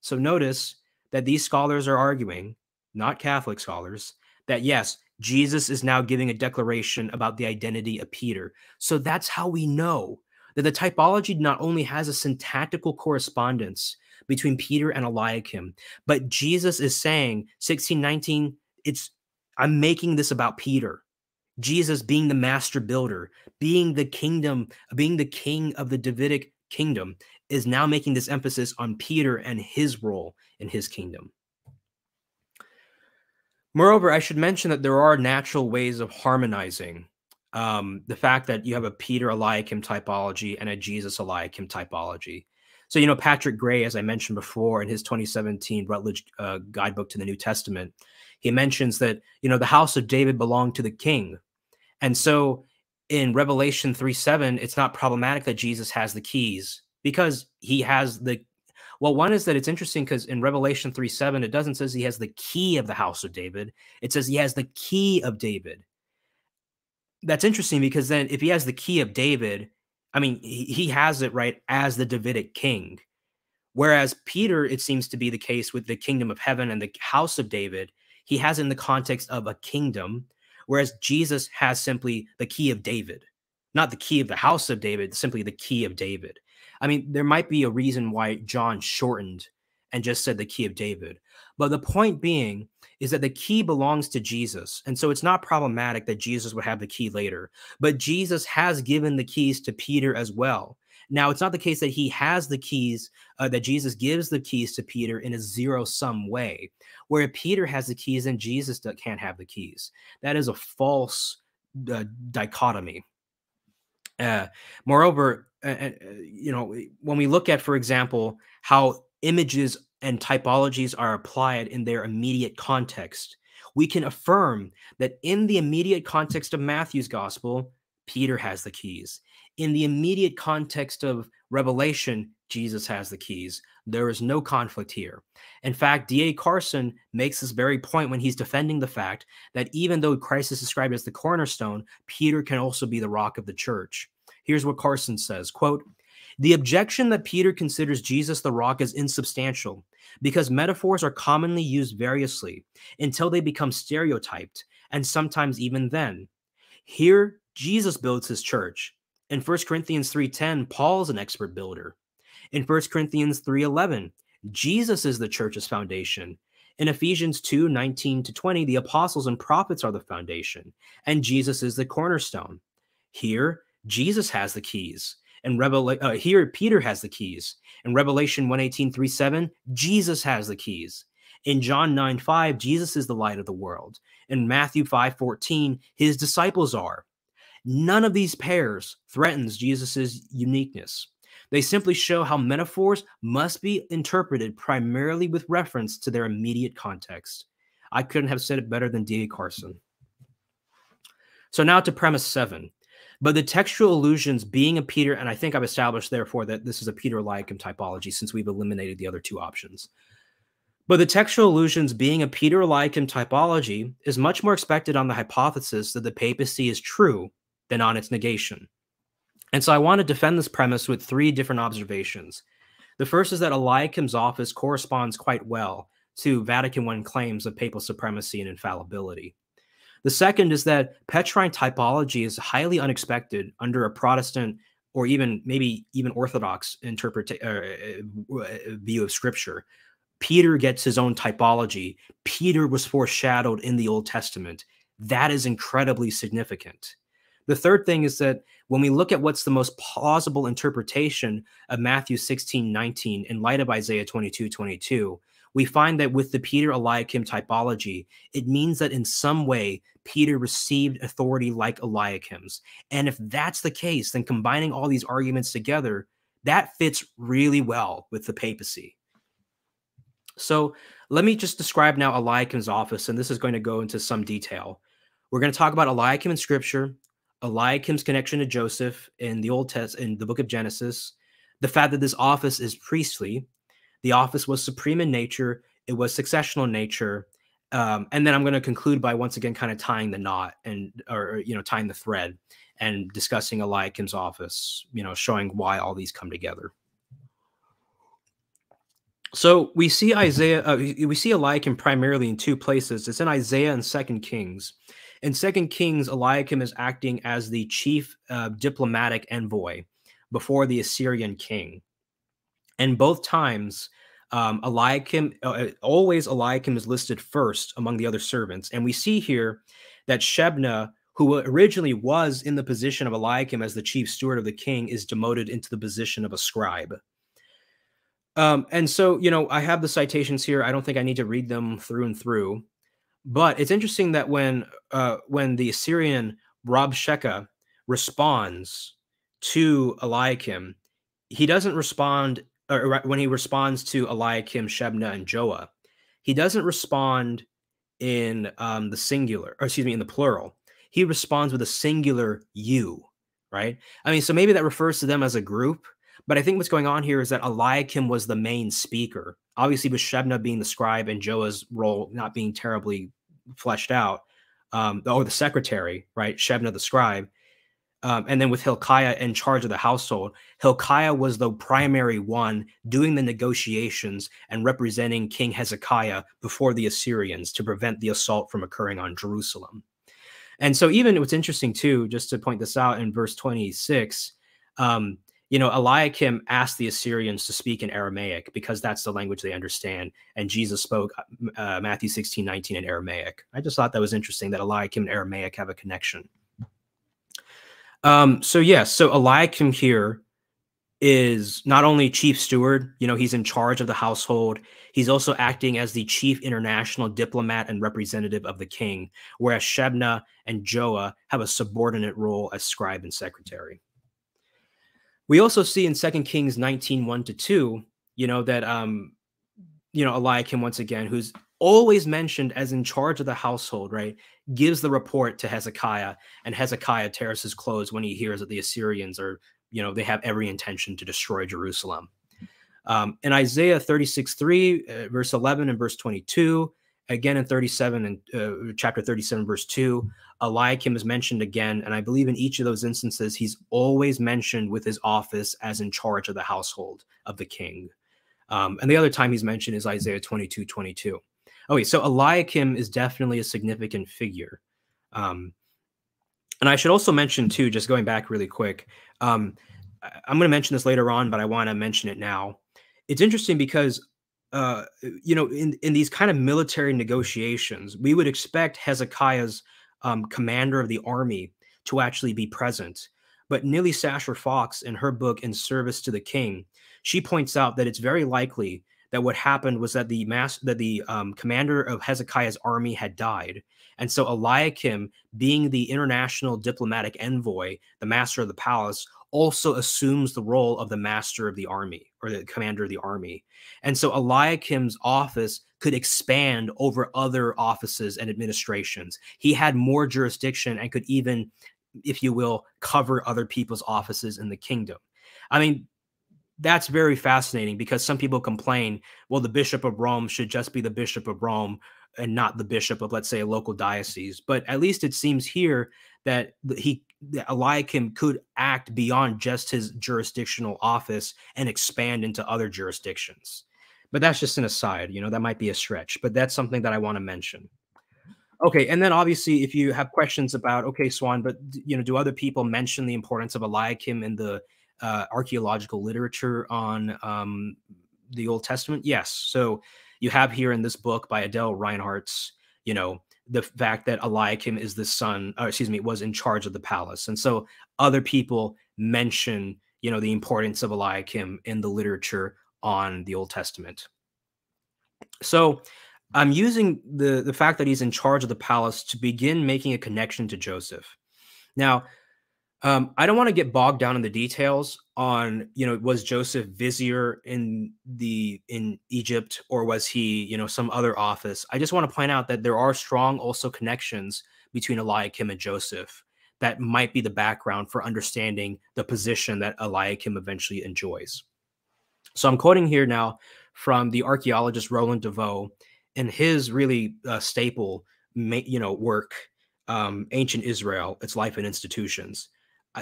So notice that these scholars are arguing, not Catholic scholars, that yes, Jesus is now giving a declaration about the identity of Peter. So that's how we know that the typology not only has a syntactical correspondence between Peter and Eliakim, but Jesus is saying 1619, it's I'm making this about Peter. Jesus being the master builder, being the kingdom, being the king of the Davidic kingdom, is now making this emphasis on Peter and his role in his kingdom. Moreover, I should mention that there are natural ways of harmonizing um, the fact that you have a Peter Eliakim typology and a Jesus Eliakim typology. So, you know, Patrick Gray, as I mentioned before in his 2017 Routledge uh, Guidebook to the New Testament, he mentions that, you know, the house of David belonged to the king. And so in Revelation 3 7, it's not problematic that Jesus has the keys because he has the. Well, one is that it's interesting because in Revelation 3 7, it doesn't says he has the key of the house of David. It says he has the key of David that's interesting because then if he has the key of David, I mean, he, he has it right as the Davidic king. Whereas Peter, it seems to be the case with the kingdom of heaven and the house of David, he has in the context of a kingdom, whereas Jesus has simply the key of David, not the key of the house of David, simply the key of David. I mean, there might be a reason why John shortened and just said the key of David. But the point being is that the key belongs to Jesus. And so it's not problematic that Jesus would have the key later. But Jesus has given the keys to Peter as well. Now, it's not the case that he has the keys, uh, that Jesus gives the keys to Peter in a zero sum way, where Peter has the keys and Jesus can't have the keys. That is a false uh, dichotomy. Uh, moreover, uh, uh, you know, when we look at, for example, how images and typologies are applied in their immediate context, we can affirm that in the immediate context of Matthew's gospel, Peter has the keys. In the immediate context of Revelation, Jesus has the keys. There is no conflict here. In fact, D.A. Carson makes this very point when he's defending the fact that even though Christ is described as the cornerstone, Peter can also be the rock of the church. Here's what Carson says, quote, the objection that Peter considers Jesus the rock is insubstantial because metaphors are commonly used variously until they become stereotyped, and sometimes even then. Here, Jesus builds his church. In 1 Corinthians 3:10, Paul is an expert builder. In 1 Corinthians 3:11, Jesus is the church's foundation. In Ephesians 2 19 to 20, the apostles and prophets are the foundation, and Jesus is the cornerstone. Here, Jesus has the keys. And Revelation uh, here, Peter has the keys. In Revelation 118 3 7, Jesus has the keys. In John 9 5, Jesus is the light of the world. In Matthew 5 14, his disciples are. None of these pairs threatens Jesus' uniqueness. They simply show how metaphors must be interpreted primarily with reference to their immediate context. I couldn't have said it better than D.A. Carson. So now to premise seven. But the textual allusions being a Peter, and I think I've established therefore that this is a Peter Eliakim typology since we've eliminated the other two options. But the textual allusions being a Peter Eliakim typology is much more expected on the hypothesis that the papacy is true than on its negation. And so I want to defend this premise with three different observations. The first is that Eliakim's office corresponds quite well to Vatican I claims of papal supremacy and infallibility. The second is that Petrine typology is highly unexpected under a Protestant or even maybe even Orthodox interpretation uh, uh, uh, view of Scripture. Peter gets his own typology. Peter was foreshadowed in the Old Testament. That is incredibly significant. The third thing is that when we look at what's the most plausible interpretation of Matthew 16, 19 in light of Isaiah 22, 22, we find that with the Peter Eliakim typology, it means that in some way Peter received authority like Eliakim's. And if that's the case, then combining all these arguments together, that fits really well with the papacy. So let me just describe now Eliakim's office, and this is going to go into some detail. We're going to talk about Eliakim in Scripture, Eliakim's connection to Joseph in the Old Test in the Book of Genesis, the fact that this office is priestly, the office was supreme in nature, it was successional in nature. Um, and then I'm going to conclude by once again kind of tying the knot and, or, you know, tying the thread and discussing Eliakim's office, you know, showing why all these come together. So we see Isaiah, uh, we see Eliakim primarily in two places. It's in Isaiah and Second Kings. In Second Kings, Eliakim is acting as the chief uh, diplomatic envoy before the Assyrian king. And both times, um, Eliakim, uh, uh, always Eliakim is listed first among the other servants. And we see here that Shebna, who originally was in the position of Eliakim as the chief steward of the king, is demoted into the position of a scribe. Um, and so, you know, I have the citations here. I don't think I need to read them through and through. But it's interesting that when uh, when the Assyrian Rob Rabshakeh responds to Eliakim, he doesn't respond or when he responds to Eliakim, Shebna, and Joah, he doesn't respond in um, the singular, or excuse me, in the plural. He responds with a singular you, right? I mean, so maybe that refers to them as a group, but I think what's going on here is that Eliakim was the main speaker. Obviously, with Shebna being the scribe and Joah's role not being terribly fleshed out, um, or the secretary, right? Shebna the scribe. um, and then with Hilkiah in charge of the household, Hilkiah was the primary one doing the negotiations and representing King Hezekiah before the Assyrians to prevent the assault from occurring on Jerusalem. And so, even what's interesting too, just to point this out in verse 26, um, you know, Eliakim asked the Assyrians to speak in Aramaic because that's the language they understand. And Jesus spoke uh, Matthew 16, 19 in Aramaic. I just thought that was interesting that Eliakim and Aramaic have a connection. Um, so, yes, yeah, so Eliakim here is not only chief steward, you know, he's in charge of the household, he's also acting as the chief international diplomat and representative of the king, whereas Shebna and Joah have a subordinate role as scribe and secretary. We also see in Second Kings 19, 1 to 2, you know, that um, you know, Eliakim once again, who's always mentioned as in charge of the household, right? Gives the report to Hezekiah, and Hezekiah tears his clothes when he hears that the Assyrians are, you know, they have every intention to destroy Jerusalem. Um, in Isaiah 36, 3, uh, verse 11 and verse 22, again in 37 and uh, chapter 37, verse 2, Eliakim is mentioned again, and I believe in each of those instances, he's always mentioned with his office as in charge of the household of the king. Um, and the other time he's mentioned is Isaiah 22, 22. Okay, so Eliakim is definitely a significant figure. Um, and I should also mention, too, just going back really quick, um, I'm going to mention this later on, but I want to mention it now. It's interesting because uh, you know, in, in these kind of military negotiations, we would expect Hezekiah's um, commander of the army to actually be present. But Nili Sacher Fox, in her book In Service to the King, she points out that it's very likely that what happened was that the mass that the um, commander of Hezekiah's army had died, and so Eliakim, being the international diplomatic envoy, the master of the palace, also assumes the role of the master of the army or the commander of the army. And so Eliakim's office could expand over other offices and administrations. He had more jurisdiction and could even, if you will, cover other people's offices in the kingdom. I mean, that's very fascinating because some people complain, well, the Bishop of Rome should just be the Bishop of Rome and not the bishop of, let's say, a local diocese. But at least it seems here that he Eliakim could act beyond just his jurisdictional office and expand into other jurisdictions. But that's just an aside, you know, that might be a stretch, but that's something that I want to mention. Okay, and then obviously, if you have questions about, okay, Suan, but you know, do other people mention the importance of Eliakim in the uh, archaeological literature on um, the Old Testament? Yes. So you have here in this book by Adele Reinhartz, you know, the fact that Eliakim is the son, or excuse me, was in charge of the palace. And so other people mention, you know, the importance of Eliakim in the literature on the Old Testament. So I'm using the, the fact that he's in charge of the palace to begin making a connection to Joseph. Now, um, I don't want to get bogged down in the details on, you know, was Joseph vizier in the in Egypt or was he, you know, some other office? I just want to point out that there are strong also connections between Eliakim and Joseph that might be the background for understanding the position that Eliakim eventually enjoys. So I'm quoting here now from the archaeologist Roland de Vaux in his really uh, staple, you know, work, um, Ancient Israel: Its Life and Institutions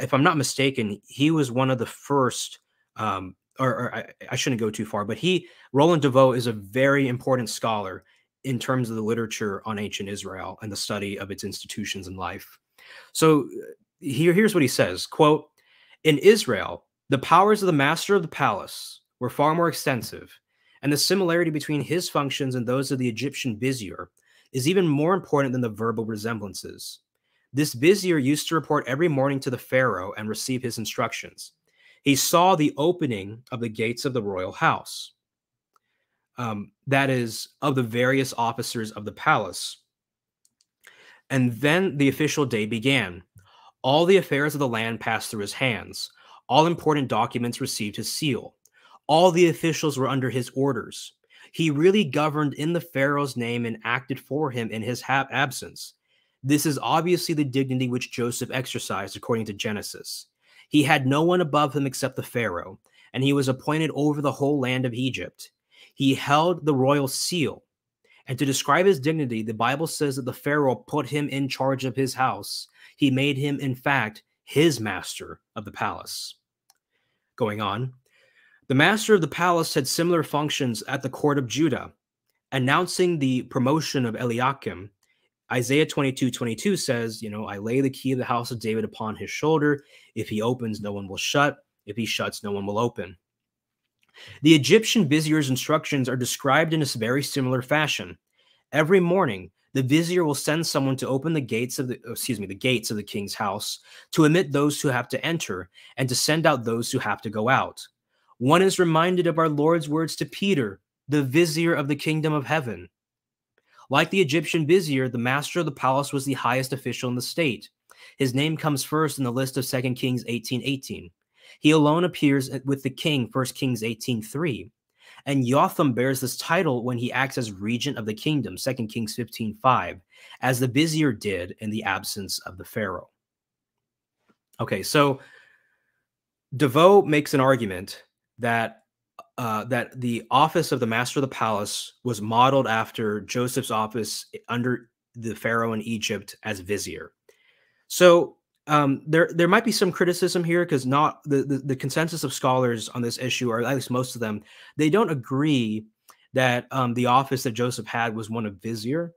if I'm not mistaken, he was one of the first, um, or, or I, I, shouldn't go too far, but he, Roland de Vaux, is a very important scholar in terms of the literature on ancient Israel and the study of its institutions and life. So here, here's what he says: "Quote: In Israel, the powers of the master of the palace were far more extensive, and the similarity between his functions and those of the Egyptian vizier is even more important than the verbal resemblances." This vizier used to report every morning to the pharaoh and receive his instructions. He saw the opening of the gates of the royal house, um, that is, of the various officers of the palace. And then the official day began. All the affairs of the land passed through his hands. All important documents received his seal. All the officials were under his orders. He really governed in the Pharaoh's name and acted for him in his absence. This is obviously the dignity which Joseph exercised according to Genesis. He had no one above him except the Pharaoh, and he was appointed over the whole land of Egypt. He held the royal seal. And to describe his dignity, the Bible says that the Pharaoh put him in charge of his house. He made him, in fact, his master of the palace. Going on, the master of the palace had similar functions at the court of Judah, announcing the promotion of Eliakim. Isaiah 22 22 says, You know, I lay the key of the house of David upon his shoulder. If he opens, no one will shut. If he shuts, no one will open. The Egyptian vizier's instructions are described in a very similar fashion. Every morning, the vizier will send someone to open the gates of the oh, excuse me the gates of the king's house to admit those who have to enter and to send out those who have to go out one is reminded of our lord's words to peter the vizier of the kingdom of heaven like the egyptian vizier the master of the palace was the highest official in the state his name comes first in the list of 2 kings 18 18 he alone appears with the king 1 kings 18:3. and Jotham bears this title when he acts as regent of the kingdom, 2 Kings 15:5, as the vizier did in the absence of the pharaoh. Okay, so de Vaux makes an argument that uh, that the office of the master of the palace was modeled after Joseph's office under the pharaoh in Egypt as vizier. So um, there there might be some criticism here because not the, the, the consensus of scholars on this issue, or at least most of them, they don't agree that um, the office that Joseph had was one of vizier.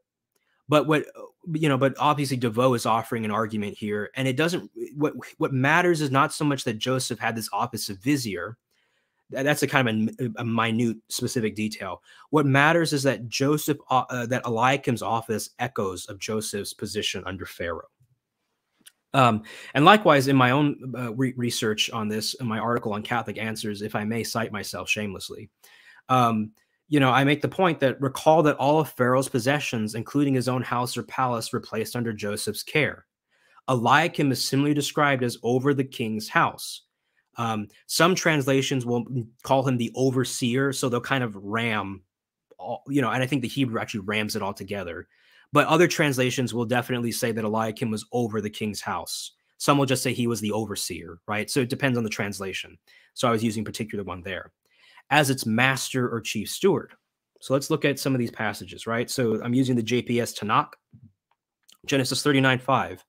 But what you know, but obviously de Vaux is offering an argument here, and it doesn't. What what matters is not so much that Joseph had this office of vizier. That's a kind of a, a minute, specific detail. What matters is that Joseph, uh, uh that Eliakim's office echoes of Joseph's position under Pharaoh. Um, and likewise, in my own uh, re research on this, in my article on Catholic Answers, if I may cite myself shamelessly, um, you know, I make the point that recall that all of Pharaoh's possessions, including his own house or palace, were placed under Joseph's care. Eliakim is similarly described as over the king's house. Um, some translations will call him the overseer, so they'll kind of ram, all, you know, and I think the Hebrew actually rams it all together. But other translations will definitely say that Eliakim was over the king's house. Some will just say he was the overseer, right? So it depends on the translation. So I was using particular one there as its master or chief steward. So let's look at some of these passages, right? So I'm using the JPS Tanakh, Genesis 39 5.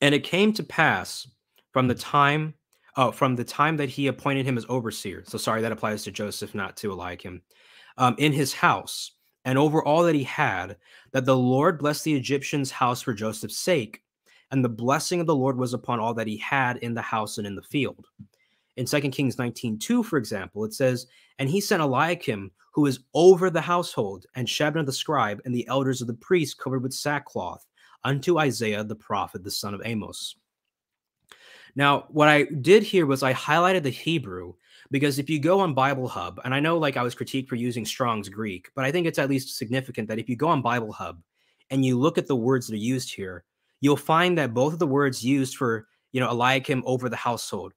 And it came to pass from the time, oh, from the time that he appointed him as overseer. So sorry, that applies to Joseph, not to Eliakim, um, in his house and over all that he had, that the Lord blessed the Egyptian's house for Joseph's sake. And the blessing of the Lord was upon all that he had in the house and in the field. In 2 Kings 19 2, for example, it says, And he sent Eliakim, who is over the household, and Shebna the scribe, and the elders of the priests covered with sackcloth, unto Isaiah the prophet, the son of Amos. Now, what I did here was I highlighted the Hebrew because if you go on Bible Hub, and I know like I was critiqued for using Strong's Greek, but I think it's at least significant that if you go on Bible Hub and you look at the words that are used here, you'll find that both of the words used for, you know, Eliakim over the household,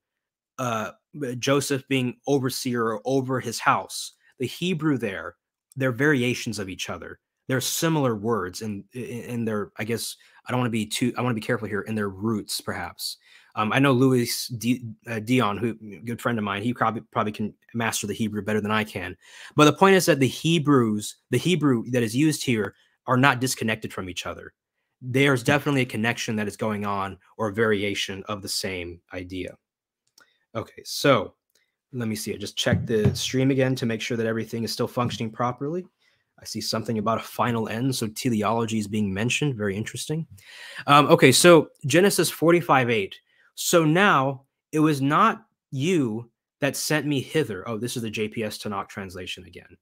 uh, Joseph being overseer over his house, the Hebrew there, they're variations of each other. They're similar words and in, in, in their, I guess, I don't want to be too, I want to be careful here in their roots, perhaps. Um, I know Louis D, uh, Dion, who good friend of mine, he probably probably can master the Hebrew better than I can. But the point is that the Hebrews, the Hebrew that is used here, are not disconnected from each other. There's definitely a connection that is going on, or a variation of the same idea. Okay, so let me see. I just check the stream again to make sure that everything is still functioning properly. I see something about a final end. So teleology is being mentioned. Very interesting. Um, okay, so Genesis 45 8 so now it was not you that sent me hither. Oh, this is the JPS Tanakh translation again.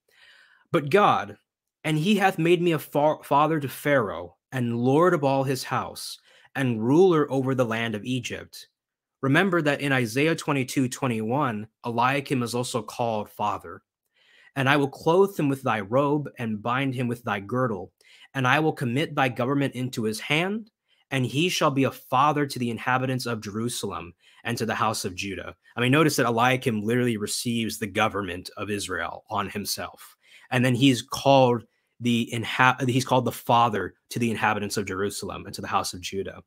But God, and he hath made me a fa father to Pharaoh, and lord of all his house, and ruler over the land of Egypt. Remember that in Isaiah 22 21, Eliakim is also called father. And I will clothe him with thy robe and bind him with thy girdle, and I will commit thy government into his hand, and he shall be a father to the inhabitants of Jerusalem and to the house of Judah. I mean, notice that Eliakim literally receives the government of Israel on himself. And then he's called the inha- he's called the father to the inhabitants of Jerusalem and to the house of Judah.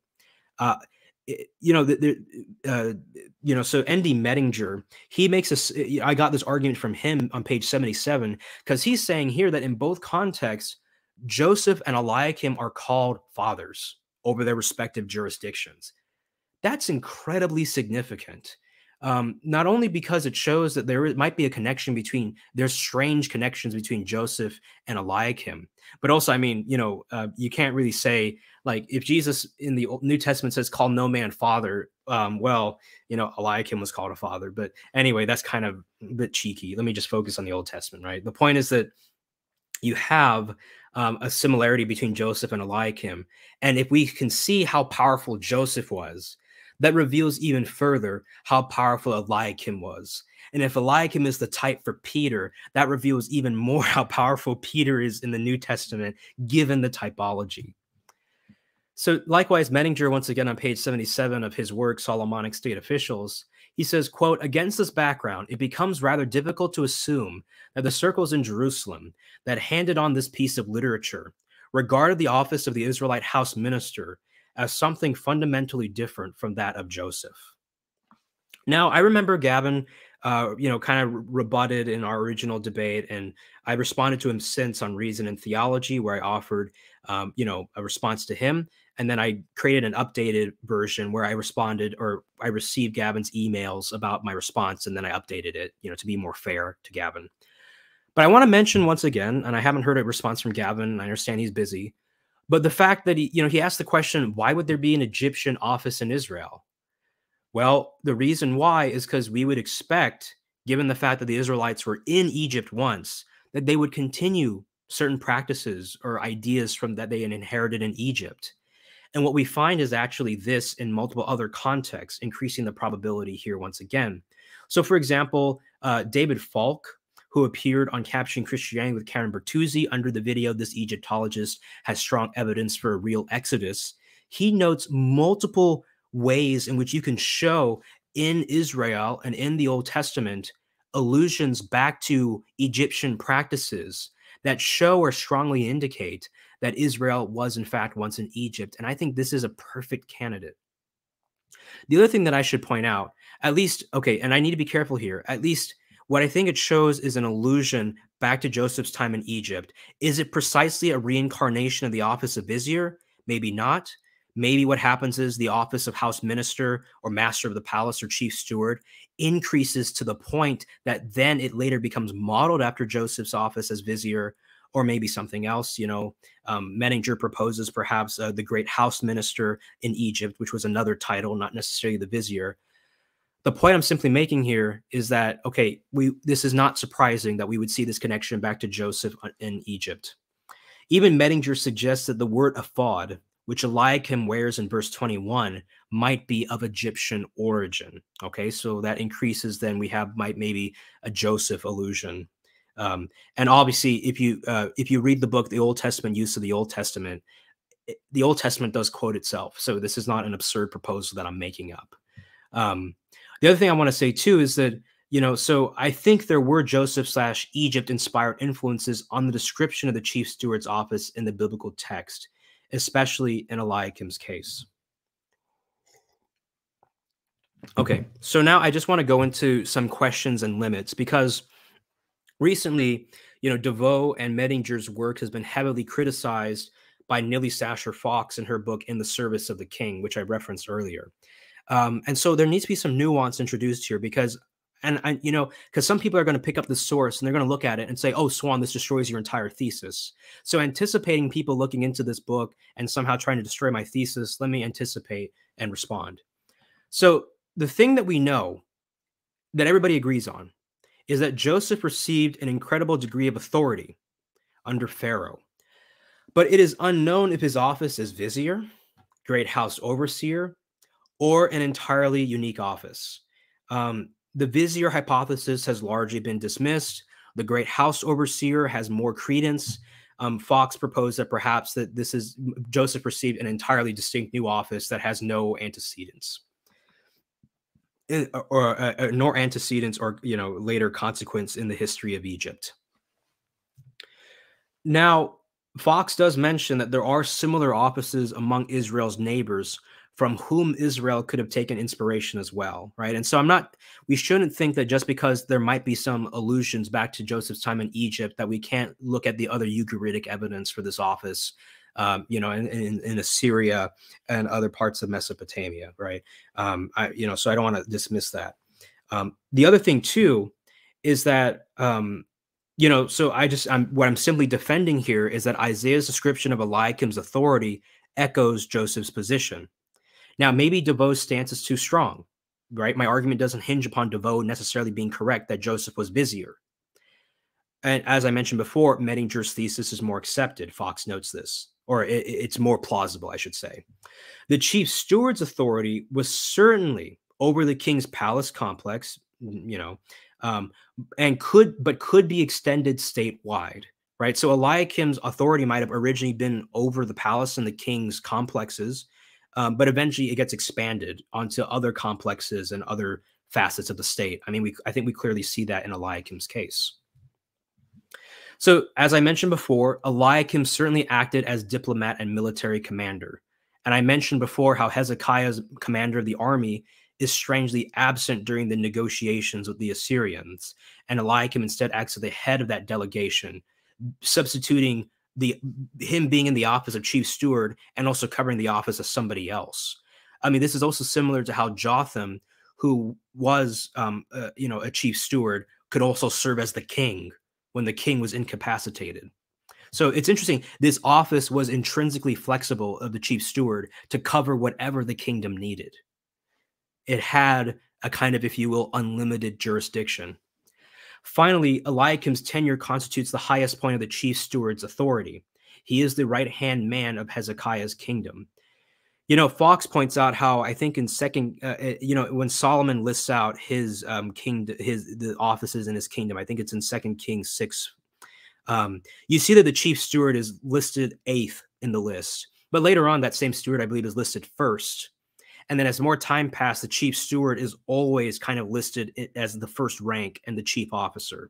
Uh, you know, the, the, uh, you know, so N.D. Mettinger, he makes us. I got this argument from him on page seventy-seven because he's saying here that in both contexts, Joseph and Eliakim are called fathers over their respective jurisdictions. That's incredibly significant. Um, not only because it shows that there might be a connection between there's strange connections between Joseph and Eliakim, but also, I mean, you know, uh, you can't really say like if Jesus in the New Testament says, "Call no man father," um, well, you know, Eliakim was called a father, but anyway, that's kind of a bit cheeky. Let me just focus on the Old Testament, right? The point is that you have um, a similarity between Joseph and Eliakim, and if we can see how powerful Joseph was that reveals even further how powerful Eliakim was. And if Eliakim is the type for Peter, that reveals even more how powerful Peter is in the New Testament, given the typology. So, likewise, Mettinger, once again on page 77 of his work, Solomonic State Officials, he says, quote, against this background, it becomes rather difficult to assume that the circles in Jerusalem that handed on this piece of literature regarded the office of the Israelite house minister as something fundamentally different from that of Joseph. Now, I remember Gavin, uh, you know, kind of rebutted in our original debate, and I responded to him since on Reason and Theology, where I offered, um, you know, a response to him, and then I created an updated version where I responded or I received Gavin's emails about my response, and then I updated it, you know, to be more fair to Gavin. But I want to mention mm. once again, and I haven't heard a response from Gavin. I understand he's busy. But the fact that he, you know, he asked the question, why would there be an Egyptian office in Israel? Well, the reason why is because we would expect, given the fact that the Israelites were in Egypt once, that they would continue certain practices or ideas from that they had inherited in Egypt. And what we find is actually this in multiple other contexts, increasing the probability here once again. So, for example, uh, David Falk, who appeared on Capturing Christianity with Cameron Bertuzzi under the video This Egyptologist Has Strong Evidence for a Real Exodus. He notes multiple ways in which you can show in Israel and in the Old Testament allusions back to Egyptian practices that show or strongly indicate that Israel was, in fact, once in Egypt. And I think this is a perfect candidate. The other thing that I should point out, at least, okay, and I need to be careful here, at least what I think it shows is an allusion back to Joseph's time in Egypt. Is it precisely a reincarnation of the office of vizier? Maybe not. Maybe what happens is the office of house minister or master of the palace or chief steward increases to the point that then it later becomes modeled after Joseph's office as vizier or maybe something else. You know, um, Mettinger proposes perhaps uh, the great house minister in Egypt, which was another title, not necessarily the vizier the point I'm simply making here is that okay, we this is not surprising that we would see this connection back to Joseph uh, in Egypt. Even Mettinger suggests that the word ephod, which Eliakim wears in verse 21, might be of Egyptian origin. Okay, so that increases. Then we have might maybe a Joseph allusion. Um, and obviously, if you uh, if you read the book, the Old Testament use of the Old Testament, it, the Old Testament does quote itself. So this is not an absurd proposal that I'm making up. Um, the other thing I want to say too is that you know, so I think there were Joseph slash Egypt inspired influences on the description of the chief steward's office in the biblical text, especially in Eliakim's case. Okay, so now I just want to go into some questions and limits because recently, you know, de Vaux and Mettinger's work has been heavily criticized by Nili Sacher Fox in her book In the Service of the King, which I referenced earlier. Um, and so there needs to be some nuance introduced here because, and I, you know, because some people are going to pick up the source and they're going to look at it and say, "Oh, Suan, this destroys your entire thesis." So anticipating people looking into this book and somehow trying to destroy my thesis, let me anticipate and respond. So the thing that we know that everybody agrees on is that Joseph received an incredible degree of authority under Pharaoh. But it is unknown if his office is vizier, great house overseer, or an entirely unique office. Um, the Vizier hypothesis has largely been dismissed. The Great House Overseer has more credence. Um, Fox proposed that perhaps that this is Joseph received an entirely distinct new office that has no antecedents, or, uh, uh, nor antecedents or you know later consequence in the history of Egypt. Now, Fox does mention that there are similar offices among Israel's neighbors from whom Israel could have taken inspiration as well, right? And so I'm not, we shouldn't think that just because there might be some allusions back to Joseph's time in Egypt, that we can't look at the other Ugaritic evidence for this office um, you know, in, in, in, Assyria and other parts of Mesopotamia, right? Um, I, you know, so I don't want to dismiss that. Um, the other thing too is that, um, you know, so I just, I'm what I'm simply defending here is that Isaiah's description of Eliakim's authority echoes Joseph's position. Now, maybe de Vaux's stance is too strong, right? My argument doesn't hinge upon de Vaux necessarily being correct that Joseph was vizier. And as I mentioned before, Mettinger's thesis is more accepted. Fox notes this or it, it's more plausible, I should say. The chief steward's authority was certainly over the king's palace complex, you know, um, and could but could be extended statewide, right? So Eliakim's authority might have originally been over the palace and the king's complexes, um, but eventually it gets expanded onto other complexes and other facets of the state. I mean, we I think we clearly see that in Eliakim's case. So, as I mentioned before, Eliakim certainly acted as diplomat and military commander. And I mentioned before how Hezekiah's commander of the army is strangely absent during the negotiations with the Assyrians. And Eliakim instead acts as the head of that delegation, substituting the him being in the office of chief steward and also covering the office of somebody else. I mean, this is also similar to how Jotham, who was um, uh, you know a chief steward, could also serve as the king when the king was incapacitated. So it's interesting. This office was intrinsically flexible of the chief steward to cover whatever the kingdom needed. It had a kind of, if you will, unlimited jurisdiction. Finally, Eliakim's tenure constitutes the highest point of the chief steward's authority. He is the right hand man of Hezekiah's kingdom. You know, Fox points out how I think in second, uh, uh, you know, when Solomon lists out his um, king, his the offices in his kingdom, I think it's in Second Kings six. Um, you see that the chief steward is listed eighth in the list, but later on, that same steward, I believe, is listed first. And then as more time passed, the chief steward is always kind of listed as the first rank and the chief officer.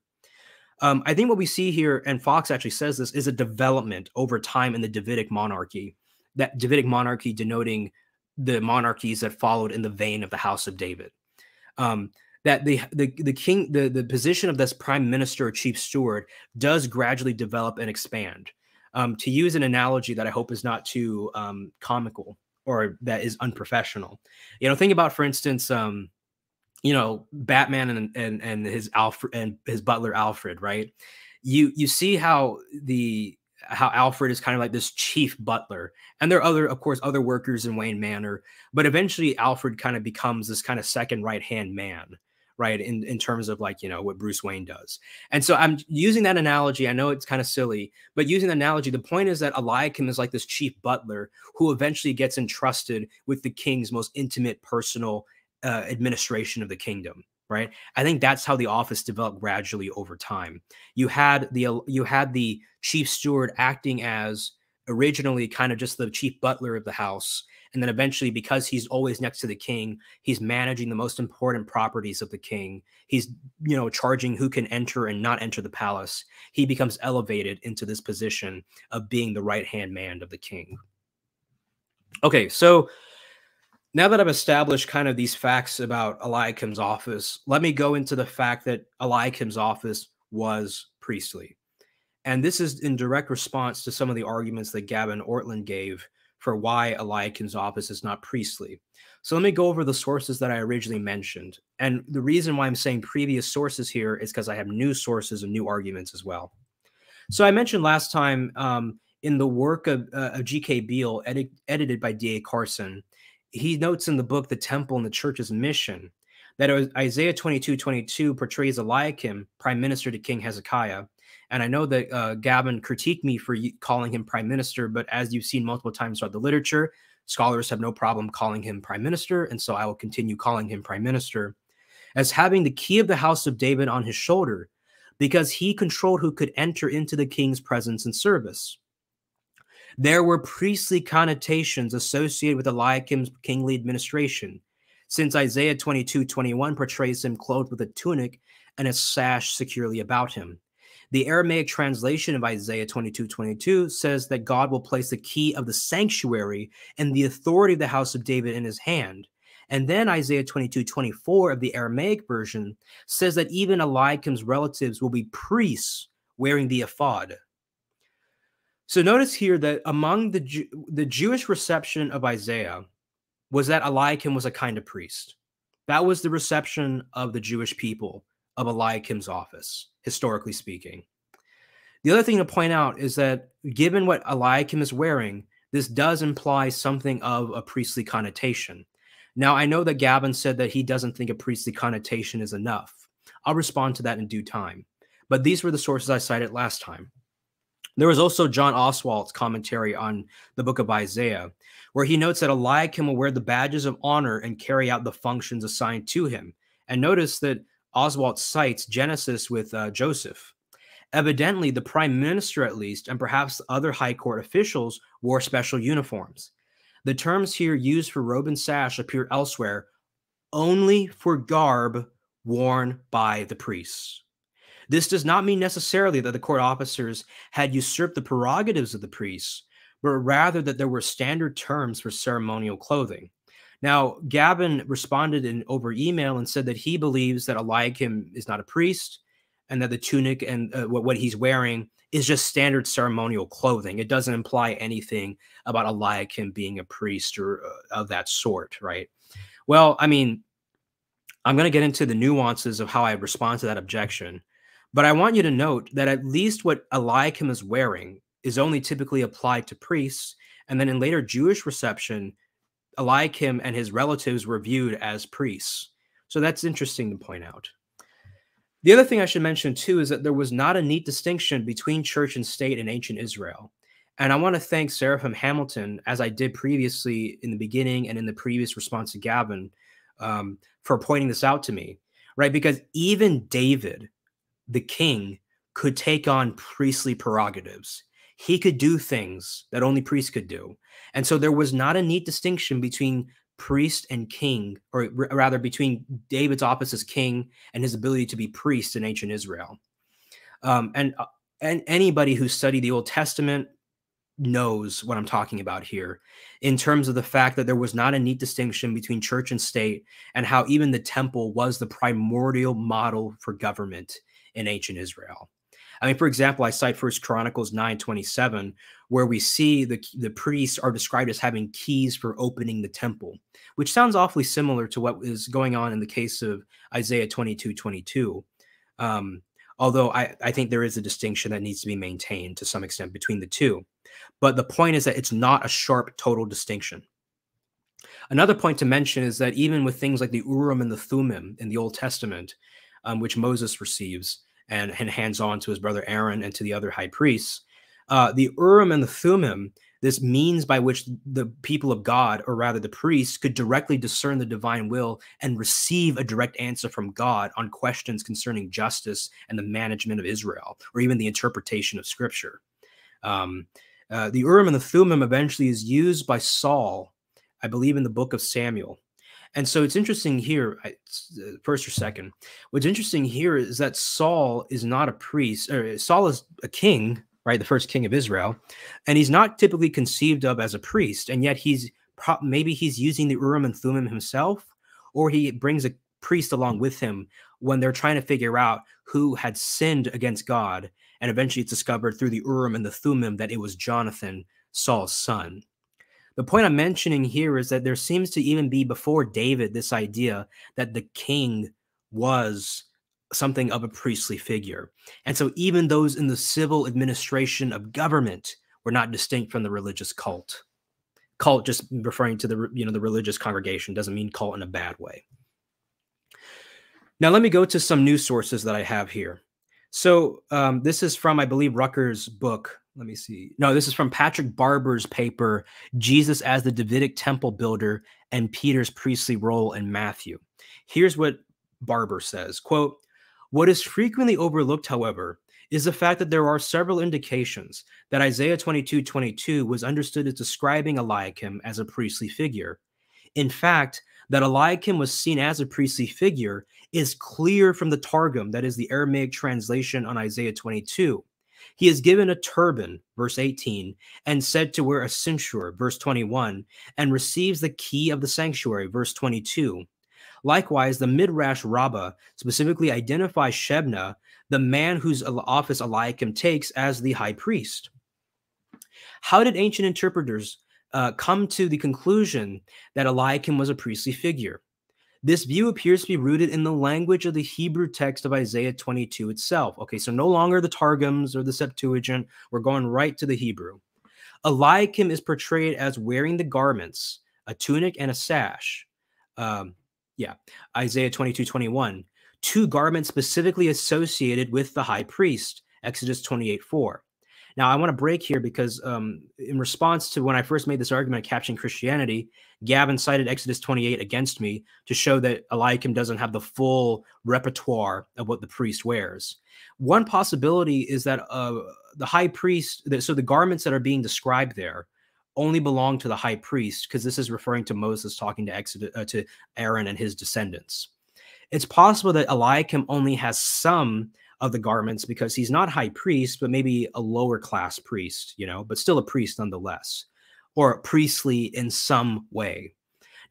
Um, I think what we see here, and Fox actually says this, is a development over time in the Davidic monarchy that Davidic monarchy denoting the monarchies that followed in the vein of the house of David. Um, that the, the the king the the position of this prime minister or chief steward does gradually develop and expand. Um, to use an analogy that I hope is not too um, comical or that is unprofessional, you know, think about, for instance, um, you know, Batman and and and his Alfred and his butler Alfred, right? You you see how the how Alfred is kind of like this chief butler. And there are other, of course, other workers in Wayne Manor, but eventually Alfred kind of becomes this kind of second right hand man, right? In, in terms of like, you know, what Bruce Wayne does. And so I'm using that analogy. I know it's kind of silly, but using the analogy, the point is that Eliakim is like this chief butler who eventually gets entrusted with the king's most intimate personal uh, administration of the kingdom right? I think that's how the office developed gradually over time. You had the you had the chief steward acting as originally kind of just the chief butler of the house and then eventually because he's always next to the king he's managing the most important properties of the king. He's you know charging who can enter and not enter the palace. He becomes elevated into this position of being the right hand man of the king. Okay so now that I've established kind of these facts about Eliakim's office, let me go into the fact that Eliakim's office was priestly. And this is in direct response to some of the arguments that Gavin Ortlund gave for why Eliakim's office is not priestly. So let me go over the sources that I originally mentioned. And the reason why I'm saying previous sources here is because I have new sources and new arguments as well. So I mentioned last time um, in the work of, uh, of G.K. Beale, edit, edited by D.A. Carson, he notes in the book The Temple and the Church's Mission that Isaiah 22 22 portrays Eliakim, prime minister to King Hezekiah. And I know that uh, Gavin critiqued me for calling him prime minister, but as you've seen multiple times throughout the literature, scholars have no problem calling him prime minister. And so I will continue calling him prime minister as having the key of the house of David on his shoulder because he controlled who could enter into the king's presence and service. There were priestly connotations associated with Eliakim's kingly administration, since Isaiah 22 21 portrays him clothed with a tunic and a sash securely about him. The Aramaic translation of Isaiah 22 22 says that God will place the key of the sanctuary and the authority of the house of David in his hand. And then Isaiah 22 24 of the Aramaic version says that even Eliakim's relatives will be priests wearing the ephod. So notice here that among the Jew, the Jewish reception of Isaiah was that Eliakim was a kind of priest. That was the reception of the Jewish people of Eliakim's office, historically speaking. The other thing to point out is that given what Eliakim is wearing, this does imply something of a priestly connotation. Now, I know that Gavin said that he doesn't think a priestly connotation is enough. I'll respond to that in due time. But these were the sources I cited last time. There was also John Oswalt's commentary on the book of Isaiah, where he notes that Eliakim will wear the badges of honor and carry out the functions assigned to him. And notice that Oswalt cites Genesis with uh, Joseph. Evidently, the prime minister, at least, and perhaps other high court officials wore special uniforms. The terms here used for robe and sash appear elsewhere only for garb worn by the priests. This does not mean necessarily that the court officers had usurped the prerogatives of the priests, but rather that there were standard terms for ceremonial clothing. Now, Gavin responded in over email and said that he believes that Eliakim is not a priest and that the tunic and uh, what, what he's wearing is just standard ceremonial clothing. It doesn't imply anything about Eliakim being a priest or uh, of that sort, right? Well, I mean, I'm going to get into the nuances of how I respond to that objection. But I want you to note that at least what Eliakim is wearing is only typically applied to priests. And then in later Jewish reception, Eliakim and his relatives were viewed as priests. So that's interesting to point out. The other thing I should mention too is that there was not a neat distinction between church and state in ancient Israel. And I want to thank Seraphim Hamilton, as I did previously in the beginning and in the previous response to Gavin, um, for pointing this out to me, right? Because even David, the king, could take on priestly prerogatives. He could do things that only priests could do. And so there was not a neat distinction between priest and king, or rather between David's office as king and his ability to be priest in ancient Israel. Um, and, uh, and anybody who studied the Old Testament knows what I'm talking about here in terms of the fact that there was not a neat distinction between church and state and how even the temple was the primordial model for government in ancient Israel. I mean, for example, I cite First Chronicles 9:27, where we see the, the priests are described as having keys for opening the temple, which sounds awfully similar to what is going on in the case of Isaiah 22, 22. Um, although I, I think there is a distinction that needs to be maintained to some extent between the two. But the point is that it's not a sharp total distinction. Another point to mention is that even with things like the Urim and the Thummim in the Old Testament, um, which Moses receives and, and hands on to his brother Aaron and to the other high priests, uh, the Urim and the Thummim, this means by which the people of God, or rather the priests, could directly discern the divine will and receive a direct answer from God on questions concerning justice and the management of Israel, or even the interpretation of Scripture. Um, uh, the Urim and the Thummim eventually is used by Saul, I believe, in the book of Samuel. And so it's interesting here, uh, first or second. What's interesting here is that Saul is not a priest, or Saul is a king, right? The first king of Israel. And he's not typically conceived of as a priest. And yet he's maybe he's using the Urim and Thummim himself, or he brings a priest along with him when they're trying to figure out who had sinned against God and eventually it's discovered through the Urim and the Thummim that it was Jonathan, Saul's son. The point I'm mentioning here is that there seems to even be before David this idea that the king was something of a priestly figure. And so even those in the civil administration of government were not distinct from the religious cult. Cult just referring to the you know the religious congregation doesn't mean cult in a bad way. Now let me go to some news sources that I have here. So um, this is from, I believe, Rucker's book. Let me see. No, this is from Patrick Barber's paper, Jesus as the Davidic Temple Builder and Peter's priestly role in Matthew. Here's what Barber says, quote, what is frequently overlooked, however, is the fact that there are several indications that Isaiah 22, 22 was understood as describing Eliakim as a priestly figure. In fact, that Eliakim was seen as a priestly figure is clear from the Targum, that is the Aramaic translation on Isaiah 22. He is given a turban, verse 18, and said to wear a cincture, verse 21, and receives the key of the sanctuary, verse 22. Likewise, the Midrash Rabbah specifically identifies Shebna, the man whose office Eliakim takes, as the high priest. How did ancient interpreters uh, come to the conclusion that Eliakim was a priestly figure? This view appears to be rooted in the language of the Hebrew text of Isaiah 22 itself. Okay, so no longer the Targums or the Septuagint. We're going right to the Hebrew. Eliakim is portrayed as wearing the garments, a tunic and a sash. Um, yeah, Isaiah 22 21. Two garments specifically associated with the high priest, Exodus 28 4. Now, I want to break here because, um, in response to when I first made this argument capturing Christianity, Gavin cited Exodus 28 against me to show that Eliakim doesn't have the full repertoire of what the priest wears. One possibility is that uh, the high priest, so the garments that are being described there, only belong to the high priest because this is referring to Moses talking to Exodus uh, to Aaron and his descendants. It's possible that Eliakim only has some of the garments because he's not high priest, but maybe a lower class priest, you know, but still a priest nonetheless, or priestly in some way.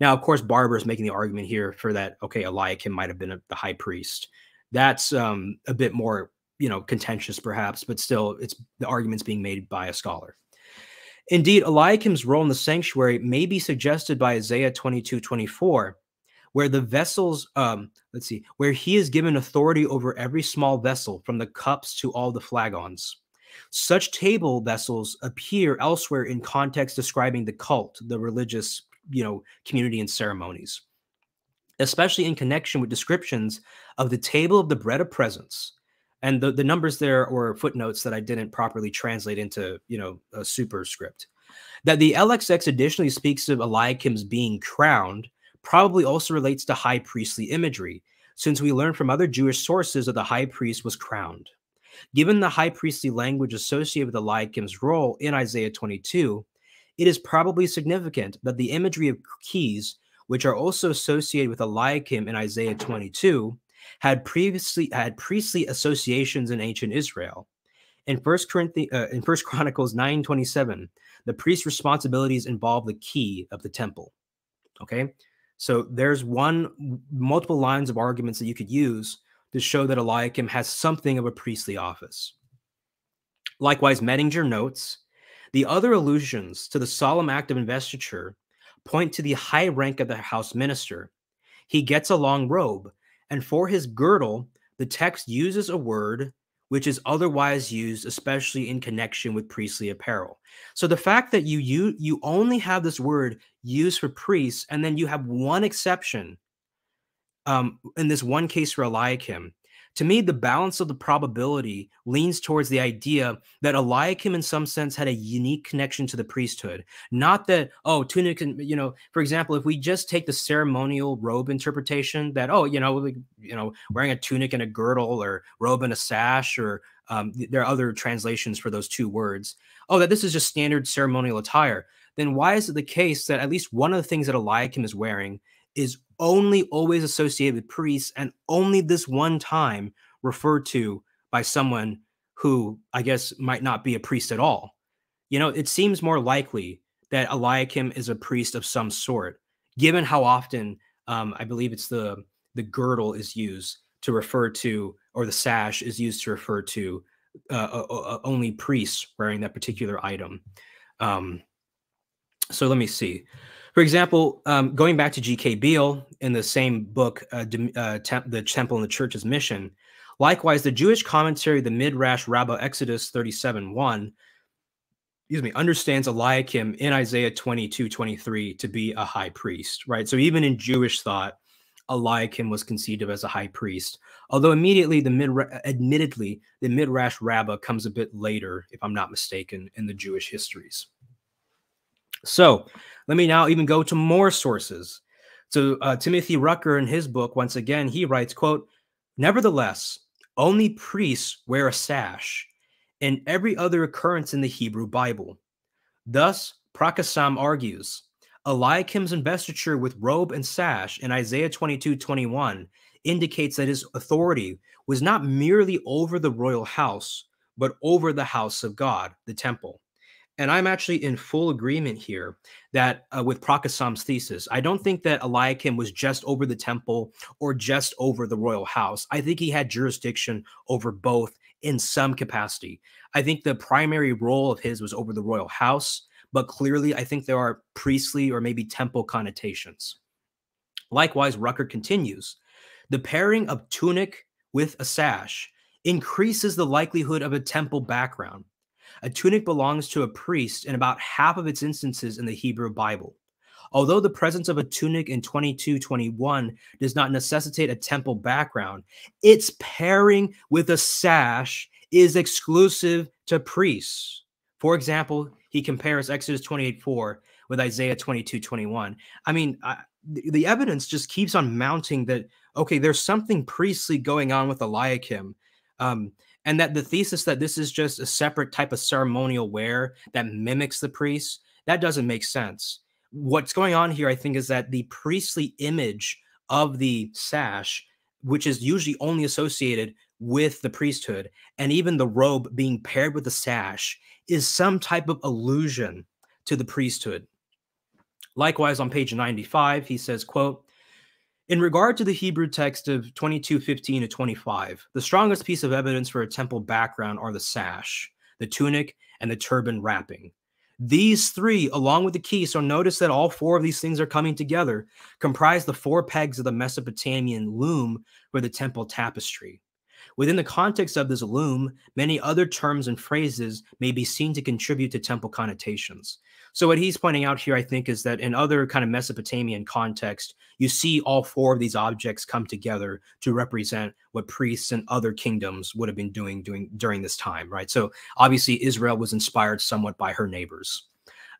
Now, of course, Barber is making the argument here for that. Okay, Eliakim might have been a, the high priest. That's um, a bit more, you know, contentious perhaps, but still, it's the argument's being made by a scholar. Indeed, Eliakim's role in the sanctuary may be suggested by Isaiah 22 24, where the vessels, um, let's see, where he is given authority over every small vessel, from the cups to all the flagons. Such table vessels appear elsewhere in context describing the cult, the religious, you know, community and ceremonies, especially in connection with descriptions of the table of the bread of presence. And the, the numbers there or footnotes that I didn't properly translate into, you know, a superscript. That the LXX additionally speaks of Eliakim's being crowned probably also relates to high priestly imagery, since we learn from other Jewish sources that the high priest was crowned. Given the high priestly language associated with Eliakim's role in Isaiah 22, it is probably significant that the imagery of keys, which are also associated with Eliakim in Isaiah 22, had previously had priestly associations in ancient Israel. In First Corinthians, uh, in First Chronicles 9:27, the priest's responsibilities involve the key of the temple. Okay, so there's one multiple lines of arguments that you could use to show that Eliakim has something of a priestly office. Likewise, Mettinger notes the other allusions to the solemn act of investiture point to the high rank of the house minister. He gets a long robe, and for his girdle, the text uses a word which is otherwise used, especially in connection with priestly apparel. So the fact that you you you only have this word used for priests, and then you have one exception um, in this one case for Eliakim, to me, the balance of the probability leans towards the idea that Eliakim, in some sense, had a unique connection to the priesthood. Not that, oh, tunic, and you know, for example, if we just take the ceremonial robe interpretation, that oh, you know, like, you know, wearing a tunic and a girdle, or robe and a sash, or um, there are other translations for those two words. Oh, that this is just standard ceremonial attire. Then why is it the case that at least one of the things that Eliakim is wearing is only always associated with priests and only this one time referred to by someone who I guess might not be a priest at all. You know, it seems more likely that Eliakim is a priest of some sort, given how often um, I believe it's the the girdle is used to refer to, or the sash is used to refer to uh, uh, uh, only priests wearing that particular item. Um, so let me see. For example, um, going back to G.K. Beale in the same book, uh, uh, The Temple and the Church's Mission, likewise, the Jewish commentary, the Midrash Rabbah Exodus 37 1, excuse me, understands Eliakim in Isaiah 22 23 to be a high priest, right? So even in Jewish thought, Eliakim was conceived of as a high priest. Although immediately the mid, admittedly, the Midrash Rabbah comes a bit later, if I'm not mistaken, in the Jewish histories. So let me now even go to more sources. So uh, Timothy Rucker in his book, once again, he writes, quote, Nevertheless, only priests wear a sash in every other occurrence in the Hebrew Bible. Thus, Prakasam argues, Eliakim's investiture with robe and sash in Isaiah 22 21 indicates that his authority was not merely over the royal house, but over the house of God, the temple. And I'm actually in full agreement here that uh, with Prakasam's thesis, I don't think that Eliakim was just over the temple or just over the royal house. I think he had jurisdiction over both in some capacity. I think the primary role of his was over the royal house, but clearly I think there are priestly or maybe temple connotations. Likewise, Rucker continues the pairing of tunic with a sash increases the likelihood of a temple background. A tunic belongs to a priest in about half of its instances in the Hebrew Bible. Although the presence of a tunic in 2221 does not necessitate a temple background, its pairing with a sash is exclusive to priests. For example, he compares Exodus 28 4 with Isaiah 22 21. I mean, I, the evidence just keeps on mounting that, okay, there's something priestly going on with Eliakim. Um, and that the thesis that this is just a separate type of ceremonial wear that mimics the priests, that doesn't make sense what's going on here, I think, is that the priestly image of the sash, which is usually only associated with the priesthood, and even the robe being paired with the sash, is some type of allusion to the priesthood. Likewise, on page 95, he says, quote, in regard to the Hebrew text of 2215 to 25, the strongest piece of evidence for a temple background are the sash, the tunic, and the turban wrapping. These three, along with the key, so notice that all four of these things are coming together, comprise the four pegs of the Mesopotamian loom for the temple tapestry. Within the context of this loom, many other terms and phrases may be seen to contribute to temple connotations. So what he's pointing out here, I think, is that in other kind of Mesopotamian context, you see all four of these objects come together to represent what priests and other kingdoms would have been doing, doing during this time, right? So obviously Israel was inspired somewhat by her neighbors.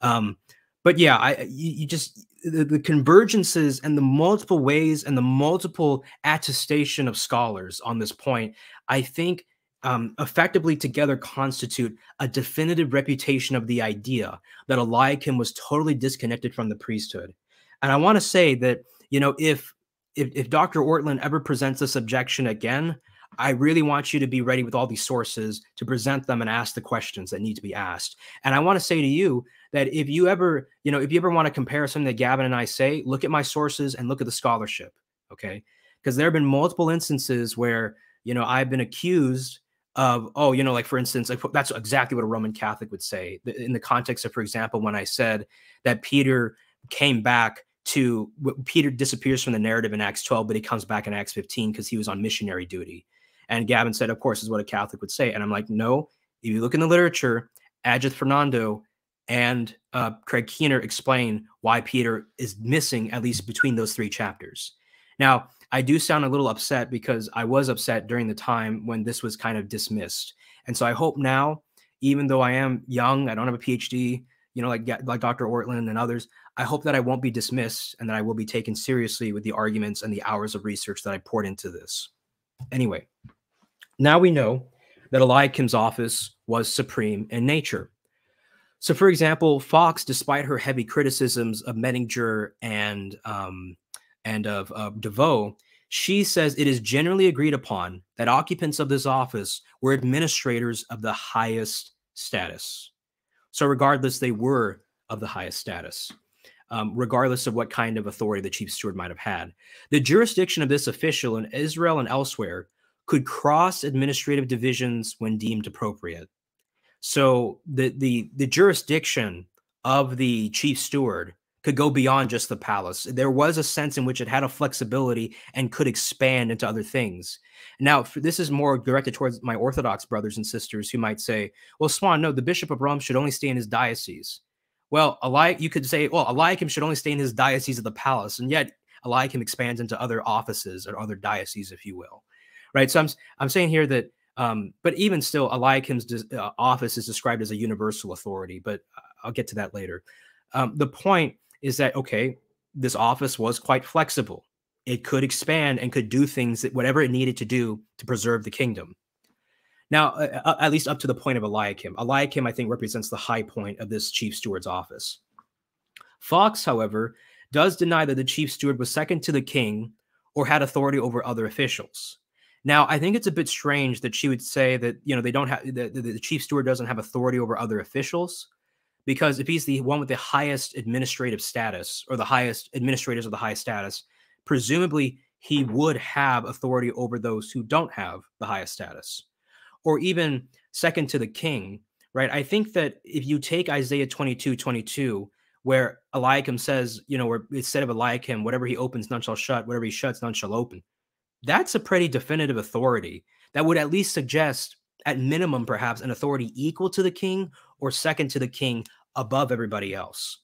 Um, but yeah, I you, you just the, the, convergences and the multiple ways and the multiple attestation of scholars on this point, I think um, effectively together constitute a definitive reputation of the idea that Eliakim was totally disconnected from the priesthood. And I want to say that, you know, if, if, if Dr. Ortlund ever presents this objection again, I really want you to be ready with all these sources to present them and ask the questions that need to be asked. And I want to say to you that if you ever, you know, if you ever want to compare something that Gavin and I say, look at my sources and look at the scholarship. Okay. Because there have been multiple instances where, you know, I've been accused of oh you know like for instance like that's exactly what a roman catholic would say in the context of for example when i said that peter came back to peter disappears from the narrative in acts 12 but he comes back in acts 15 because he was on missionary duty. And gavin said of course is what a catholic would say. And i'm like no if you look in the literature Ajith Fernando and uh, craig keener explain why peter is missing at least between those three chapters. Now I do sound a little upset because I was upset during the time when this was kind of dismissed. And so I hope now, even though I am young, I don't have a PhD, you know, like like Dr. Ortlund and others, I hope that I won't be dismissed and that I will be taken seriously with the arguments and the hours of research that I poured into this. Anyway, now we know that Eliakim's office was supreme in nature. So, for example, Fox, despite her heavy criticisms of Mettinger and um, and of uh, de Vaux, she says it is generally agreed upon that occupants of this office were administrators of the highest status. So, regardless, they were of the highest status, um, regardless of what kind of authority the chief steward might have had. The jurisdiction of this official in Israel and elsewhere could cross administrative divisions when deemed appropriate. So, the, the, the jurisdiction of the chief steward could go beyond just the palace. There was a sense in which it had a flexibility and could expand into other things. Now, this is more directed towards my Orthodox brothers and sisters who might say, well, Suan, no, the Bishop of Rome should only stay in his diocese. Well, Eli- you could say, well, Eliakim should only stay in his diocese of the palace, and yet Eliakim expands into other offices or other dioceses, if you will. Right. So I'm, I'm saying here that, um, but even still, Eliakim's uh, office is described as a universal authority, but I'll get to that later. Um, the point is that okay, this office was quite flexible. It could expand and could do things that whatever it needed to do to preserve the kingdom. Now, uh, uh, at least up to the point of Eliakim. Eliakim, I think, represents the high point of this chief steward's office. Fox, however, does deny that the chief steward was second to the king or had authority over other officials. Now, I think it's a bit strange that she would say that you know they don't have the, the, the chief steward doesn't have authority over other officials because if he's the one with the highest administrative status or the highest administrators of the highest status, presumably he would have authority over those who don't have the highest status. or even second to the king, right? I think that if you take Isaiah 22, 22, where Eliakim says, you know, where instead of Eliakim, whatever he opens, none shall shut, whatever he shuts, none shall open. That's a pretty definitive authority that would at least suggest, at minimum, perhaps an authority equal to the king or second to the king above everybody else.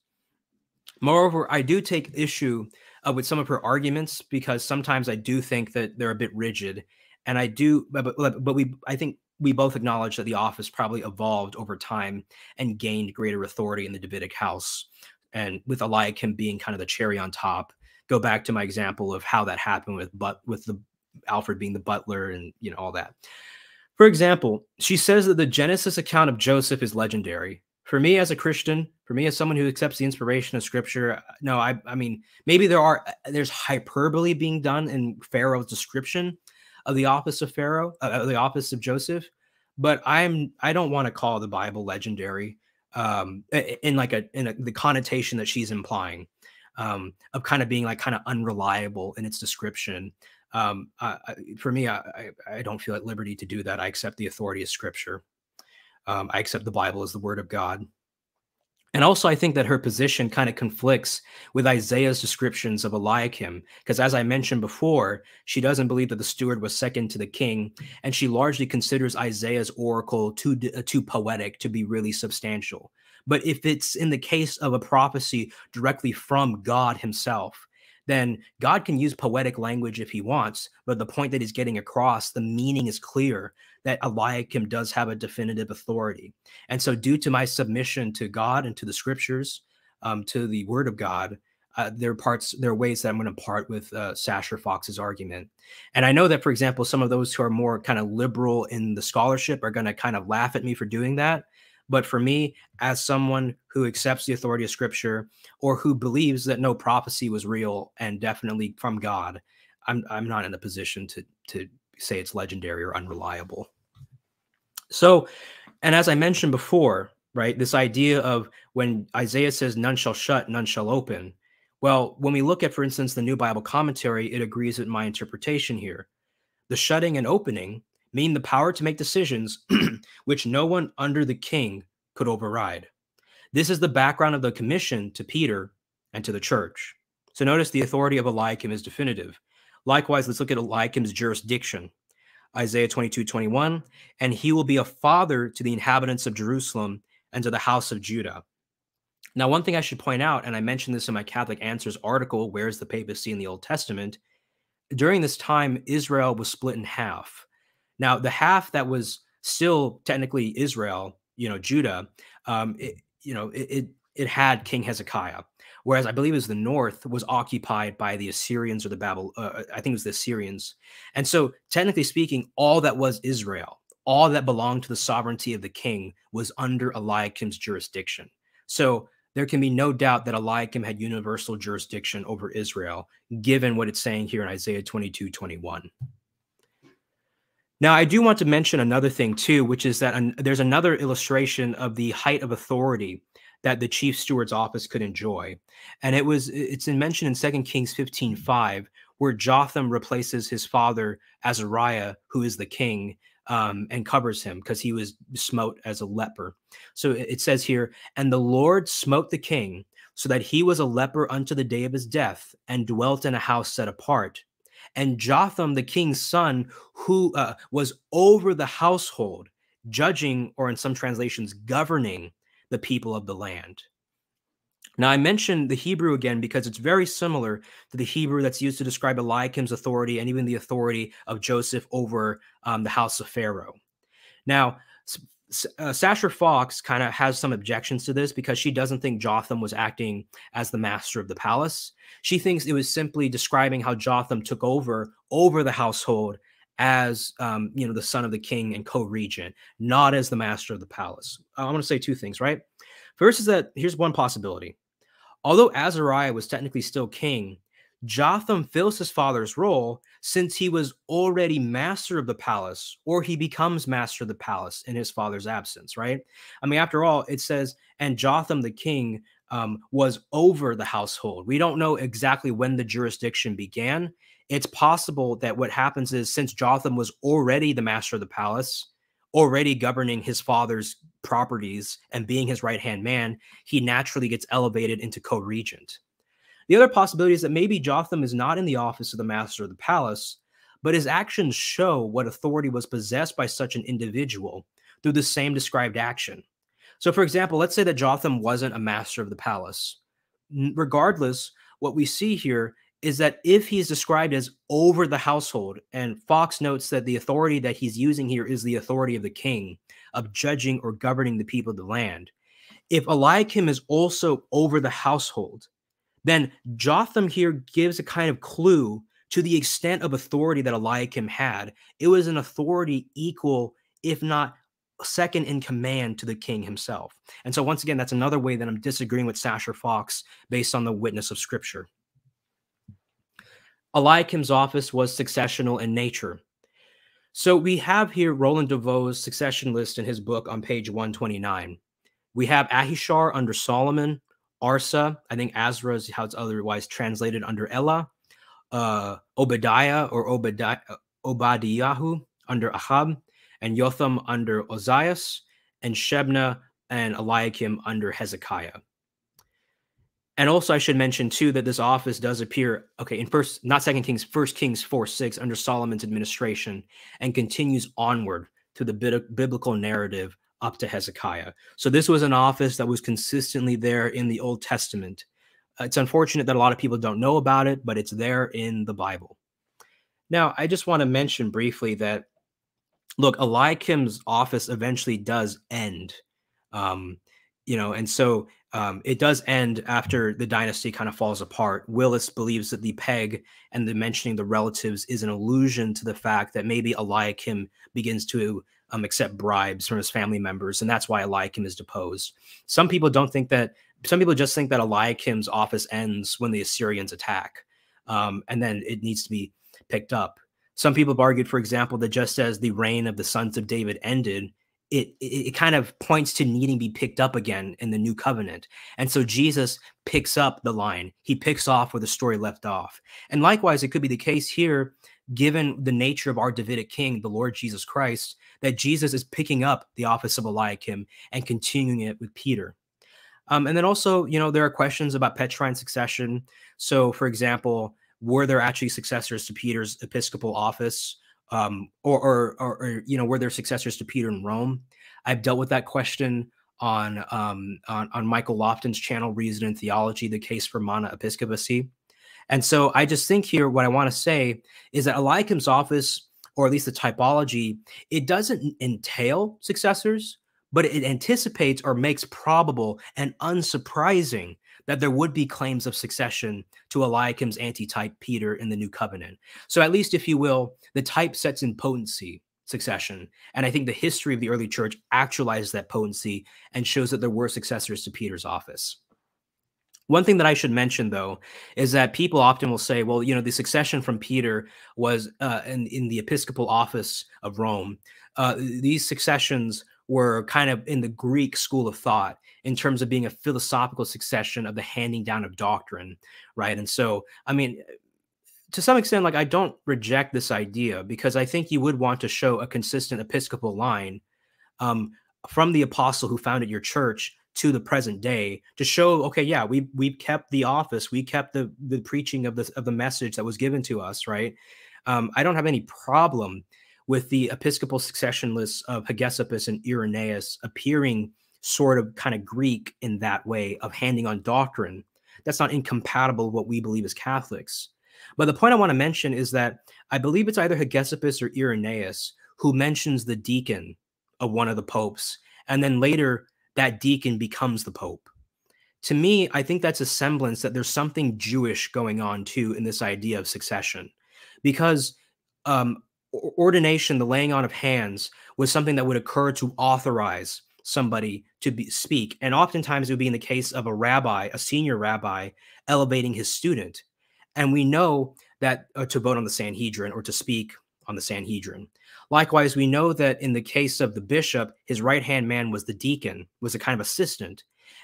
Moreover, I do take issue uh, with some of her arguments because sometimes I do think that they're a bit rigid, and I do, but, but, we, I think we both acknowledge that the office probably evolved over time and gained greater authority in the Davidic house, and with Eliakim being kind of the cherry on top. Go back to my example of how that happened with but with the Alfred being the butler and you know all that. For example, she says that the Genesis account of Joseph is legendary. For me as a Christian, for me as someone who accepts the inspiration of scripture, uh, no, I I mean, maybe there are uh, there's hyperbole being done in Pharaoh's description of the office of Pharaoh, uh, the office of Joseph, but I'm I don't want to call the Bible legendary um in like a in a, the connotation that she's implying um of kind of being like kind of unreliable in its description um, for me, I, I don't feel at liberty to do that. I accept the authority of Scripture. Um, I accept the Bible as the Word of God. And also, I think that her position kind of conflicts with Isaiah's descriptions of Eliakim, because as I mentioned before, she doesn't believe that the steward was second to the king, and she largely considers Isaiah's oracle too uh, too poetic to be really substantial. But if it's in the case of a prophecy directly from God Himself, then God can use poetic language if he wants. But the point that he's getting across, the meaning is clear that Eliakim does have a definitive authority. And so, due to my submission to God and to the scriptures, um, to the word of God, uh, there are parts, there are ways that I'm going to part with uh, Sacher Fox's argument. And I know that, for example, some of those who are more kind of liberal in the scholarship are going to kind of laugh at me for doing that. But for me, as someone who accepts the authority of scripture or who believes that no prophecy was real and definitely from God, I'm I'm not in a position to to say it's legendary or unreliable. So, and as I mentioned before, right, this idea of when Isaiah says none shall shut, none shall open. Well, when we look at, for instance, the New Bible Commentary, it agrees with my interpretation here. The shutting and opening mean the power to make decisions which no one under the king could override. This is the background of the commission to Peter and to the church. So notice the authority of Eliakim is definitive. Likewise, let's look at Eliakim's jurisdiction. Isaiah 22, 21, and he will be a father to the inhabitants of Jerusalem and to the house of Judah. Now, one thing I should point out, and I mentioned this in my Catholic Answers article, Where's the Papacy in the Old Testament? During this time, Israel was split in half. Now, the half that was still technically Israel, you know, Judah, um, it, you know, it, it, it had King Hezekiah, whereas I believe it was the north was occupied by the Assyrians or the Babel. Uh, uh, I think it was the Assyrians, and so technically speaking, all that was Israel, all that belonged to the sovereignty of the king, was under Eliakim's jurisdiction. So there can be no doubt that Eliakim had universal jurisdiction over Israel, given what it's saying here in Isaiah 22, 21. Now, I do want to mention another thing too, which is that an, there's another illustration of the height of authority that the chief steward's office could enjoy. And it was it's mentioned in Second Kings 15, 5, where Jotham replaces his father Azariah, who is the king, um, and covers him because he was smote as a leper. So it says here, and the Lord smote the king so that he was a leper unto the day of his death and dwelt in a house set apart and Jotham, the king's son, who uh, was over the household, judging, or in some translations, governing the people of the land. Now, I mentioned the Hebrew again because it's very similar to the Hebrew that's used to describe Eliakim's authority and even the authority of Joseph over um, the house of Pharaoh. Now, uh, Sacher Fox kind of has some objections to this because she doesn't think Jotham was acting as the master of the palace. She thinks it was simply describing how Jotham took over over the household as um, you know the son of the king and co-regent, not as the master of the palace. I want to say two things, right? First is that here's one possibility. Although Azariah was technically still king, Jotham fills his father's role since he was already master of the palace, or he becomes master of the palace in his father's absence, right? I mean, after all, it says, and Jotham the king um, was over the household. We don't know exactly when the jurisdiction began. It's possible that what happens is since Jotham was already the master of the palace, already governing his father's properties and being his right hand man, he naturally gets elevated into co regent. The other possibility is that maybe Jotham is not in the office of the master of the palace, but his actions show what authority was possessed by such an individual through the same described action. So, for example, let's say that Jotham wasn't a master of the palace. Regardless, what we see here is that if he's described as over the household, and Fox notes that the authority that he's using here is the authority of the king of judging or governing the people of the land. If Eliakim is also over the household, then Jotham here gives a kind of clue to the extent of authority that Eliakim had. It was an authority equal, if not second in command to the king himself. And so, once again, that's another way that I'm disagreeing with Sacher Fox based on the witness of scripture. Eliakim's office was successional in nature. So we have here Roland de Vaux's succession list in his book on page 129. We have Ahishar under Solomon, Arsa, I think Azra is how it's otherwise translated under Ella, uh, Obadiah or Obadiah, Obadiahu under Ahab, and Jotham under Ozias, and Shebna and Eliakim under Hezekiah. And also, I should mention too that this office does appear okay in first, not Second Kings, First Kings four six under Solomon's administration, and continues onward to the biblical narrative up to Hezekiah. So this was an office that was consistently there in the Old Testament. It's unfortunate that a lot of people don't know about it, but it's there in the Bible. Now, I just want to mention briefly that look, Eliakim's office eventually does end. Um, you know, and so um, it does end after the dynasty kind of falls apart. Willis believes that the peg and the mentioning the relatives is an allusion to the fact that maybe Eliakim begins to um, accept bribes from his family members, and that's why Eliakim is deposed. Some people don't think that. Some people just think that Eliakim's office ends when the Assyrians attack, um, and then it needs to be picked up. Some people have argued, for example, that just as the reign of the sons of David ended, it, it, it kind of points to needing to be picked up again in the new covenant. And so Jesus picks up the line. He picks off where the story left off. And likewise, it could be the case here, given the nature of our Davidic king, the Lord Jesus Christ, that Jesus is picking up the office of Eliakim and continuing it with Peter. Um, and then also, you know, there are questions about Petrine succession. So, for example, were there actually successors to Peter's episcopal office? um, or, or, or, or, you know, were there successors to Peter in Rome? I've dealt with that question on, um, on, on Michael Lofton's channel, Reason and Theology, the case for Mono-Episcopacy. And so I just think here, what I want to say is that Eliakim's office, or at least the typology, it doesn't entail successors, but it anticipates or makes probable and unsurprising that there would be claims of succession to Eliakim's antitype Peter in the new covenant. So, at least, if you will, the type sets in potency succession. And I think the history of the early church actualizes that potency and shows that there were successors to Peter's office. One thing that I should mention, though, is that people often will say, well, you know, the succession from Peter was uh, in, in the episcopal office of Rome. Uh, these successions were kind of in the Greek school of thought in terms of being a philosophical succession of the handing down of doctrine, right? And so, I mean, to some extent, like I don't reject this idea because I think you would want to show a consistent episcopal line um, from the apostle who founded your church to the present day to show, okay, yeah, we we kept the office, we kept the the preaching of the of the message that was given to us, right? Um, I don't have any problem with the episcopal succession lists of Hegesippus and Irenaeus appearing sort of kind of Greek in that way of handing on doctrine. That's not incompatible with what we believe as Catholics. But the point I want to mention is that I believe it's either Hegesippus or Irenaeus who mentions the deacon of one of the popes, and then later that deacon becomes the pope. To me, I think that's a semblance that there's something Jewish going on too in this idea of succession, because um, ordination, the laying on of hands, was something that would occur to authorize somebody to be, speak. And oftentimes it would be in the case of a rabbi, a senior rabbi, elevating his student. And we know that uh, to vote on the Sanhedrin or to speak on the Sanhedrin. Likewise, we know that in the case of the bishop, his right hand man was the deacon, was a kind of assistant.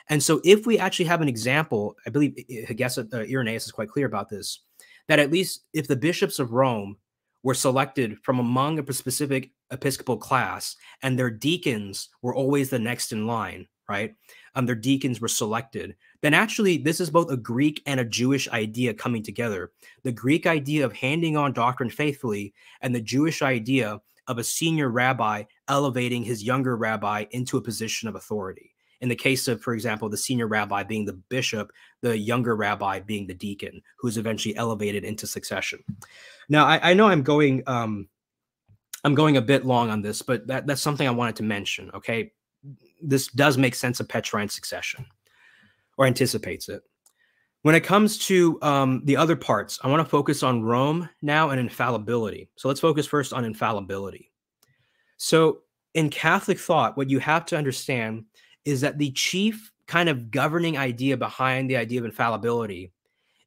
And so, if we actually have an example, I believe I guess uh, Irenaeus is quite clear about this, that at least if the bishops of Rome were selected from among a specific episcopal class, and their deacons were always the next in line, right? Um, their deacons were selected. Then actually, this is both a Greek and a Jewish idea coming together. The Greek idea of handing on doctrine faithfully, and the Jewish idea of a senior rabbi elevating his younger rabbi into a position of authority. In the case of, for example, the senior rabbi being the bishop, the younger rabbi being the deacon, who's eventually elevated into succession. Now, I, I know I'm going, um, I'm going a bit long on this, but that, that's something I wanted to mention. Okay, this does make sense of Petrine succession, or anticipates it. When it comes to um, the other parts, I want to focus on Rome now and infallibility. So let's focus first on infallibility. So in Catholic thought, what you have to understand is that the chief kind of governing idea behind the idea of infallibility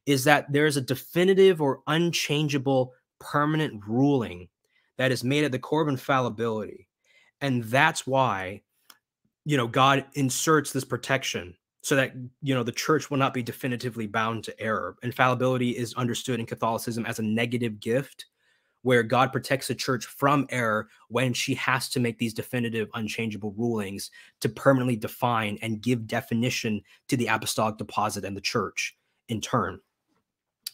is that there's a definitive or unchangeable permanent ruling that is made at the core of infallibility. And that's why, you know, God inserts this protection so that, you know, the church will not be definitively bound to error. Infallibility is understood in Catholicism as a negative gift where God protects the church from error when she has to make these definitive, unchangeable rulings to permanently define and give definition to the apostolic deposit and the church in turn.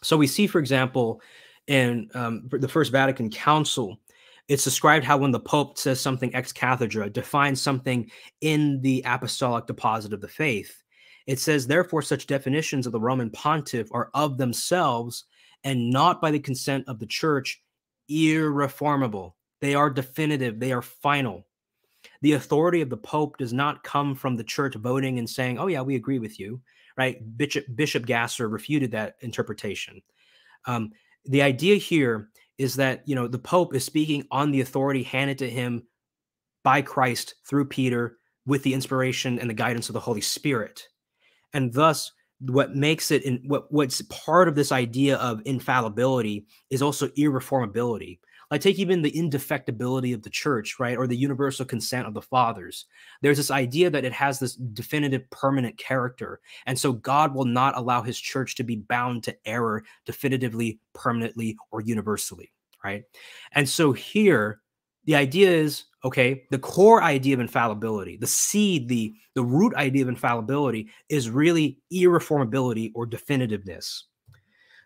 So we see, for example, in um, the First Vatican Council, it's described how when the Pope says something ex cathedra, defines something in the apostolic deposit of the faith, it says, therefore, such definitions of the Roman pontiff are of themselves and not by the consent of the church irreformable. They are definitive, they are final. The authority of the Pope does not come from the church voting and saying, oh, yeah, we agree with you, right? Bishop, Bishop Gasser refuted that interpretation. Um, the idea here is that, you know, the Pope is speaking on the authority handed to him by Christ through Peter with the inspiration and the guidance of the Holy Spirit. And thus, what makes it in what what's part of this idea of infallibility is also irreformability. Like take even the indefectibility of the church right or the universal consent of the fathers. There's this idea that it has this definitive permanent character and so god will not allow his church to be bound to error definitively permanently or universally right? And so here the idea is okay? The core idea of infallibility the seed the the root idea of infallibility is really irreformability or definitiveness.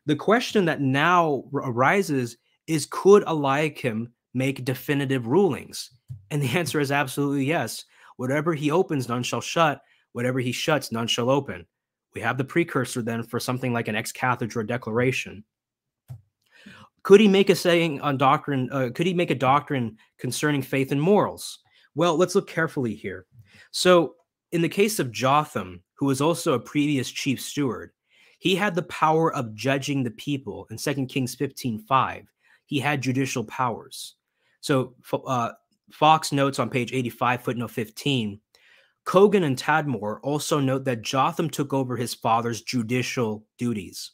The question that now arises is could eliakim make definitive rulings? And the answer is absolutely yes. Whatever he opens none shall shut. Whatever he shuts none shall open. We have the precursor then for something like an ex cathedra declaration could he make a saying on doctrine? Uh, could he make a doctrine concerning faith and morals? Well, let's look carefully here. So, in the case of Jotham, who was also a previous chief steward, he had the power of judging the people in 2 Kings 15 5. He had judicial powers. So, uh, Fox notes on page 85, footnote 15 Cogan and Tadmor also note that Jotham took over his father's judicial duties.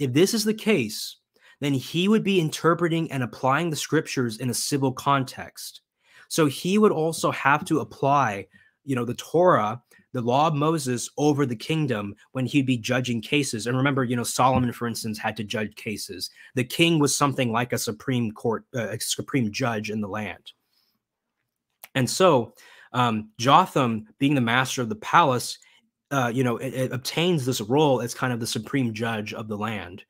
If this is the case, then he would be interpreting and applying the scriptures in a civil context. So he would also have to apply, you know, the Torah, the law of Moses over the kingdom when he'd be judging cases. And remember, you know, Solomon, for instance, had to judge cases. The king was something like a supreme court, uh, a supreme judge in the land. And so um, Jotham, being the master of the palace, uh, you know, it, it obtains this role as kind of the supreme judge of the land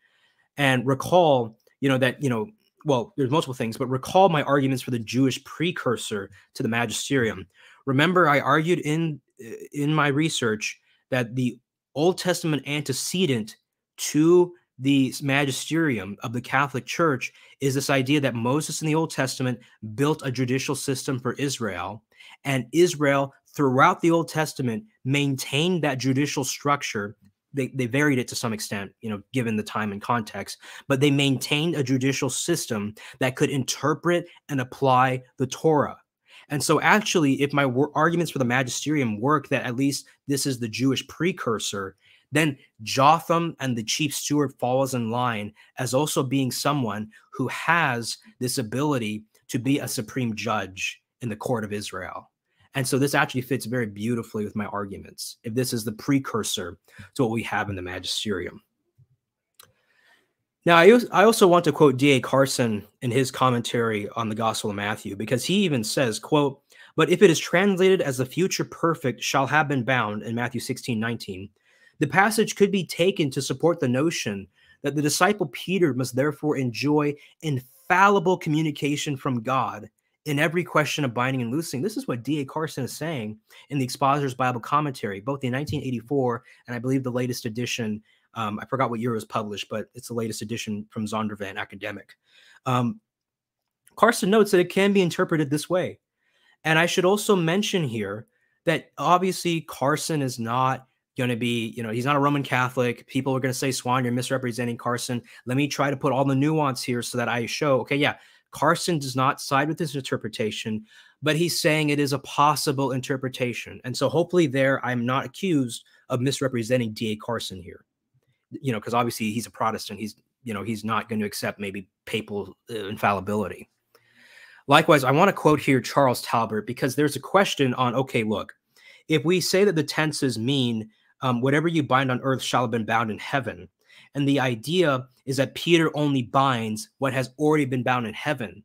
and recall, you know, that, you know, well, there's multiple things, but recall my arguments for the Jewish precursor to the magisterium. Remember, I argued in uh, in my research that the Old Testament antecedent to the magisterium of the Catholic Church is this idea that Moses in the Old Testament built a judicial system for Israel, and Israel throughout the Old Testament maintained that judicial structure they, they varied it to some extent, you know, given the time and context, but they maintained a judicial system that could interpret and apply the Torah. And so, actually, if my arguments for the magisterium work that at least this is the Jewish precursor, then Jotham and the chief steward falls in line as also being someone who has this ability to be a supreme judge in the court of Israel. And so this actually fits very beautifully with my arguments. If this is the precursor to what we have in the magisterium. Now, I, also want to quote D.A. Carson in his commentary on the Gospel of Matthew, because he even says, quote, but if it is translated as the future perfect shall have been bound in Matthew 16, 19, the passage could be taken to support the notion that the disciple Peter must therefore enjoy infallible communication from God in every question of binding and loosing. This is what D.A. Carson is saying in the Expositor's Bible Commentary, both the 1984 and I believe the latest edition um, I forgot what year it was published, but it's the latest edition from Zondervan Academic. Um, Carson notes that it can be interpreted this way. And I should also mention here that obviously Carson is not going to be, you know, he's not a Roman Catholic. People are going to say, Suan, you're misrepresenting Carson. Let me try to put all the nuance here so that I show, okay, yeah, Carson does not side with this interpretation, but he's saying it is a possible interpretation. And so hopefully there I'm not accused of misrepresenting D.A. Carson here you know, because obviously he's a Protestant. He's, you know, he's not going to accept maybe papal uh, infallibility. Likewise, I want to quote here Charles Talbert because there's a question on, okay, look, if we say that the tenses mean um, whatever you bind on earth shall have been bound in heaven, and the idea is that Peter only binds what has already been bound in heaven.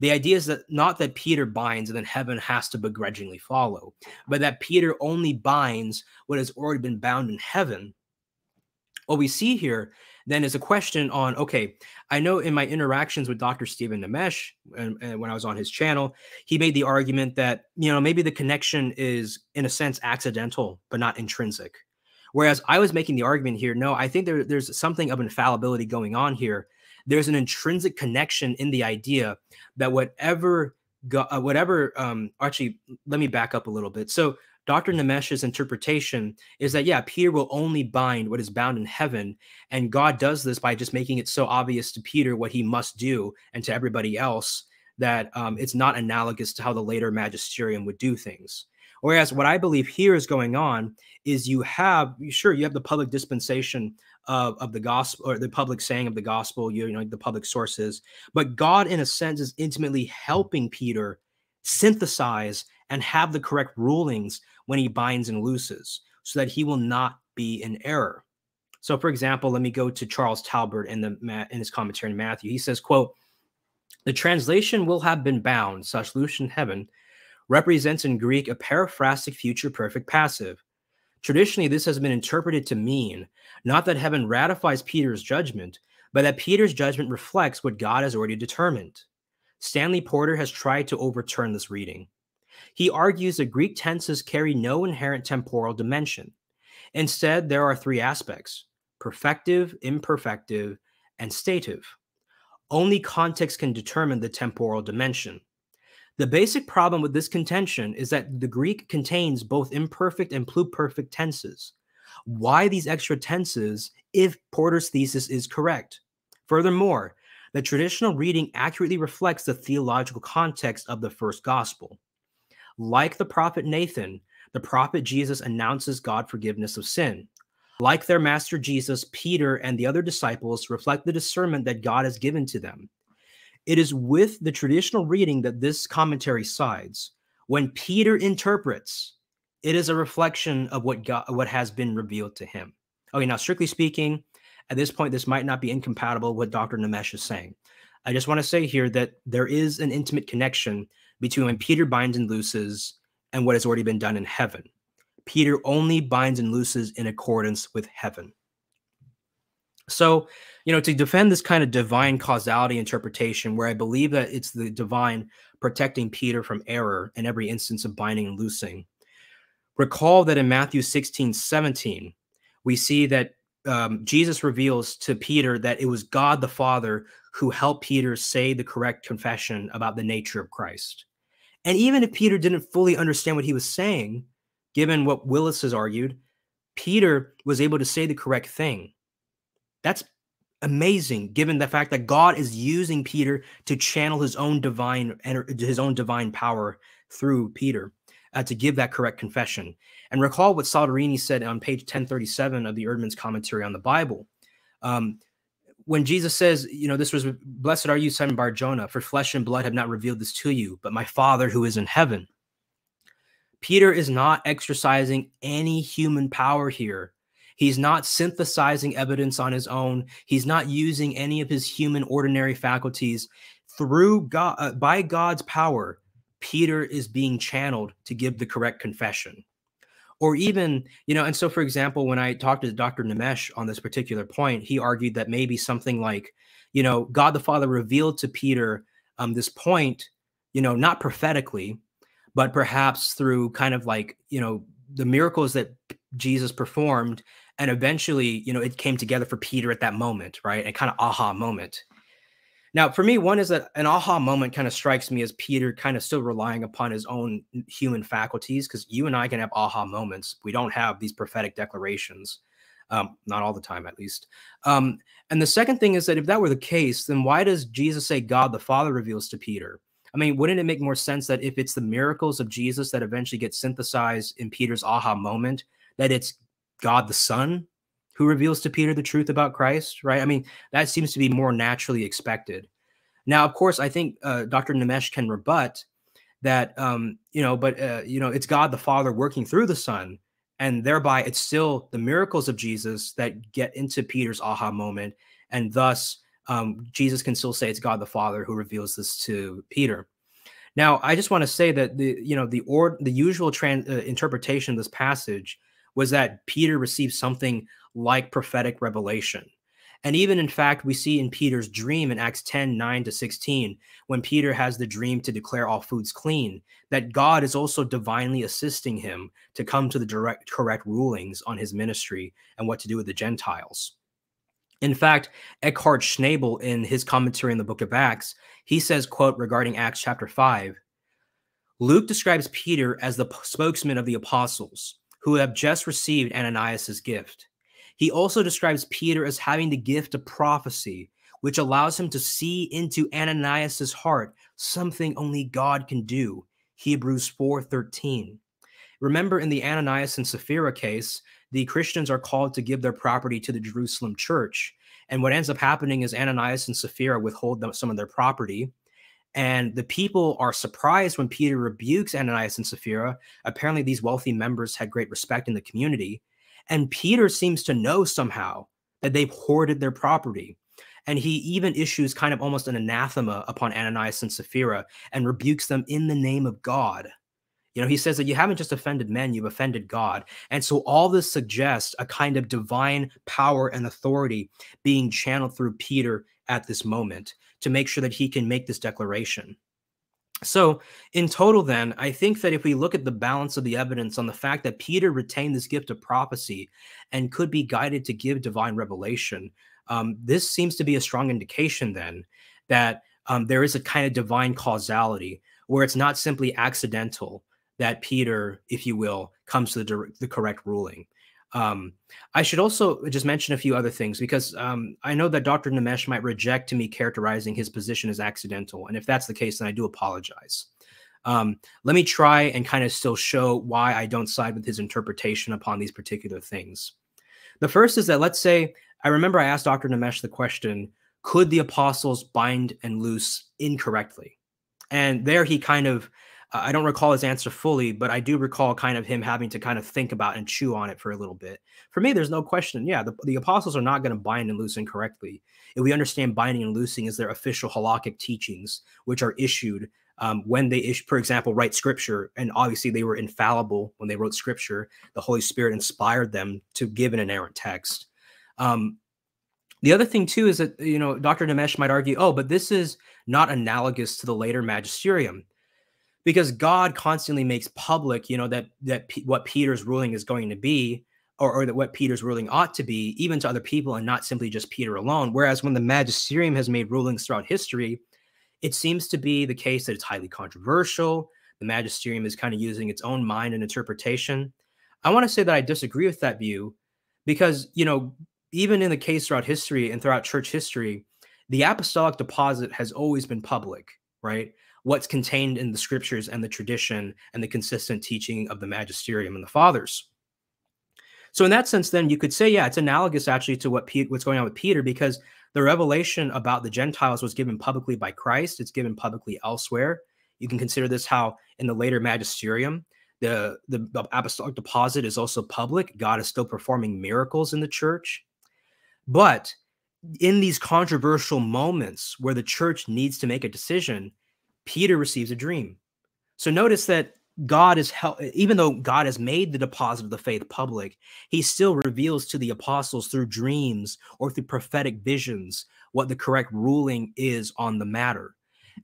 The idea is that not that Peter binds and then heaven has to begrudgingly follow, but that Peter only binds what has already been bound in heaven what we see here then is a question on okay i know in my interactions with dr steven Nemes and, and, when i was on his channel he made the argument that you know maybe the connection is in a sense accidental but not intrinsic whereas i was making the argument here no i think there, there's something of infallibility going on here there's an intrinsic connection in the idea that whatever uh, whatever um actually let me back up a little bit so Dr. Nemes's interpretation is that, yeah, Peter will only bind what is bound in heaven. And God does this by just making it so obvious to Peter what he must do and to everybody else that um, it's not analogous to how the later magisterium would do things. Whereas what I believe here is going on is you have, sure, you have the public dispensation of, of the gospel or the public saying of the gospel, you know, the public sources, but God, in a sense, is intimately helping Peter synthesize and have the correct rulings when he binds and looses so that he will not be in error. So, for example, let me go to Charles Talbert in the in his commentary in Matthew. He says, "quote The translation will have been bound, such loose in heaven, represents in Greek a periphrastic future perfect passive. Traditionally, this has been interpreted to mean not that heaven ratifies Peter's judgment, but that Peter's judgment reflects what God has already determined. Stanley Porter has tried to overturn this reading. He argues that Greek tenses carry no inherent temporal dimension. Instead, there are three aspects perfective, imperfective, and stative. Only context can determine the temporal dimension. The basic problem with this contention is that the Greek contains both imperfect and pluperfect tenses. Why these extra tenses if Porter's thesis is correct? Furthermore, the traditional reading accurately reflects the theological context of the first gospel. Like the prophet Nathan, the prophet Jesus announces God forgiveness of sin. Like their master Jesus, Peter and the other disciples reflect the discernment that God has given to them. It is with the traditional reading that this commentary sides. When Peter interprets, it is a reflection of what God, what has been revealed to him. Okay, now strictly speaking, at this point, this might not be incompatible with Dr. Nemes is saying. I just want to say here that there is an intimate connection between when Peter binds and looses and what has already been done in heaven. Peter only binds and looses in accordance with heaven. So, you know, to defend this kind of divine causality interpretation, where I believe that it's the divine protecting Peter from error in every instance of binding and loosing, recall that in Matthew 16, 17, we see that um, Jesus reveals to Peter that it was God the Father who helped Peter say the correct confession about the nature of Christ. And even if Peter didn't fully understand what he was saying, given what Willis has argued, Peter was able to say the correct thing. That's amazing given the fact that God is using Peter to channel his own divine his own divine power through Peter uh, to give that correct confession. And recall what Soderini said on page 1037 of the Eerdmans commentary on the Bible. Um, when Jesus says, you know, this was blessed are you, Simon Bar Jonah, for flesh and blood have not revealed this to you, but my Father who is in heaven. Peter is not exercising any human power here. He's not synthesizing evidence on his own. He's not using any of his human ordinary faculties. Through God, uh, by God's power, Peter is being channeled to give the correct confession. Or even, you know, and so for example, when I talked to Dr. Nemes on this particular point, he argued that maybe something like, you know, God the Father revealed to Peter um, this point, you know, not prophetically, but perhaps through kind of like, you know, the miracles that Jesus performed and eventually you know it came together for peter at that moment right? A kind of aha moment. Now for me one is that an aha moment kind of strikes me as peter kind of still relying upon his own human faculties because you and i can have aha moments. We don't have these prophetic declarations um, not all the time at least. Um, and the second thing is that if that were the case then why does jesus say god the father reveals to peter? I mean, wouldn't it make more sense that if it's the miracles of Jesus that eventually get synthesized in Peter's aha moment, that it's God the Son who reveals to Peter the truth about Christ, right? I mean, that seems to be more naturally expected. Now, of course, I think uh, Dr. Nemes can rebut that, um, you know, but, uh, you know, it's God the Father working through the Son, and thereby it's still the miracles of Jesus that get into Peter's aha moment, and thus um, Jesus can still say it's God the Father who reveals this to Peter. Now, I just want to say that the you know the or the usual trans, uh, interpretation of this passage was that Peter received something like prophetic revelation. And even in fact, we see in Peter's dream in Acts 10 9 to 16, when Peter has the dream to declare all foods clean, that God is also divinely assisting him to come to the direct correct rulings on his ministry and what to do with the Gentiles. In fact, Eckhard Schnabel, in his commentary in the book of Acts, he says, quote, regarding Acts chapter 5, Luke describes Peter as the spokesman of the apostles who have just received Ananias's gift. He also describes Peter as having the gift of prophecy, which allows him to see into Ananias's heart, something only God can do. Hebrews 4:13. Remember in the Ananias and Sapphira case, the Christians are called to give their property to the Jerusalem church. And what ends up happening is Ananias and Sapphira withhold them, some of their property. And the people are surprised when Peter rebukes Ananias and Sapphira. Apparently, these wealthy members had great respect in the community. And Peter seems to know somehow that they've hoarded their property. And he even issues kind of almost an anathema upon Ananias and Sapphira and rebukes them in the name of God. You know, he says that you haven't just offended men, you've offended God. And so all this suggests a kind of divine power and authority being channeled through Peter at this moment to make sure that he can make this declaration. So, in total, then, I think that if we look at the balance of the evidence on the fact that Peter retained this gift of prophecy and could be guided to give divine revelation, um, this seems to be a strong indication then that um, there is a kind of divine causality where it's not simply accidental that Peter, if you will, comes to the, the correct ruling. Um, I should also just mention a few other things because um, I know that Dr. Nemes might reject to me characterizing his position as accidental. And if that's the case, then I do apologize. Um, let me try and kind of still show why I don't side with his interpretation upon these particular things. The first is that let's say, I remember I asked Dr. Nemes the question, could the apostles bind and loose incorrectly? And there he kind of I don't recall his answer fully, but I do recall kind of him having to kind of think about and chew on it for a little bit. For me, there's no question. Yeah, the, the apostles are not going to bind and loose incorrectly. If we understand binding and loosing as their official halakhic teachings, which are issued um, when they, for example, write scripture, and obviously they were infallible when they wrote scripture. The Holy Spirit inspired them to give an inerrant text. Um, the other thing too is that you know Dr. Nemes might argue, oh, but this is not analogous to the later magisterium because God constantly makes public, you know, that that P- what Peter's ruling is going to be, or, or that what Peter's ruling ought to be, even to other people, and not simply just Peter alone. Whereas when the magisterium has made rulings throughout history, it seems to be the case that it's highly controversial. The magisterium is kind of using its own mind and interpretation. I want to say that I disagree with that view because, you know, even in the case throughout history and throughout church history, the apostolic deposit has always been public, right? What's contained in the scriptures and the tradition and the consistent teaching of the magisterium and the fathers. So in that sense, then you could say, yeah, it's analogous actually to what Pete, what's going on with Peter, because the revelation about the Gentiles was given publicly by Christ. It's given publicly elsewhere. You can consider this how in the later magisterium, the, the apostolic deposit is also public. God is still performing miracles in the church. But in these controversial moments where the church needs to make a decision, Peter receives a dream. So notice that God is hel- even though God has made the deposit of the faith public, he still reveals to the apostles through dreams or through prophetic visions what the correct ruling is on the matter.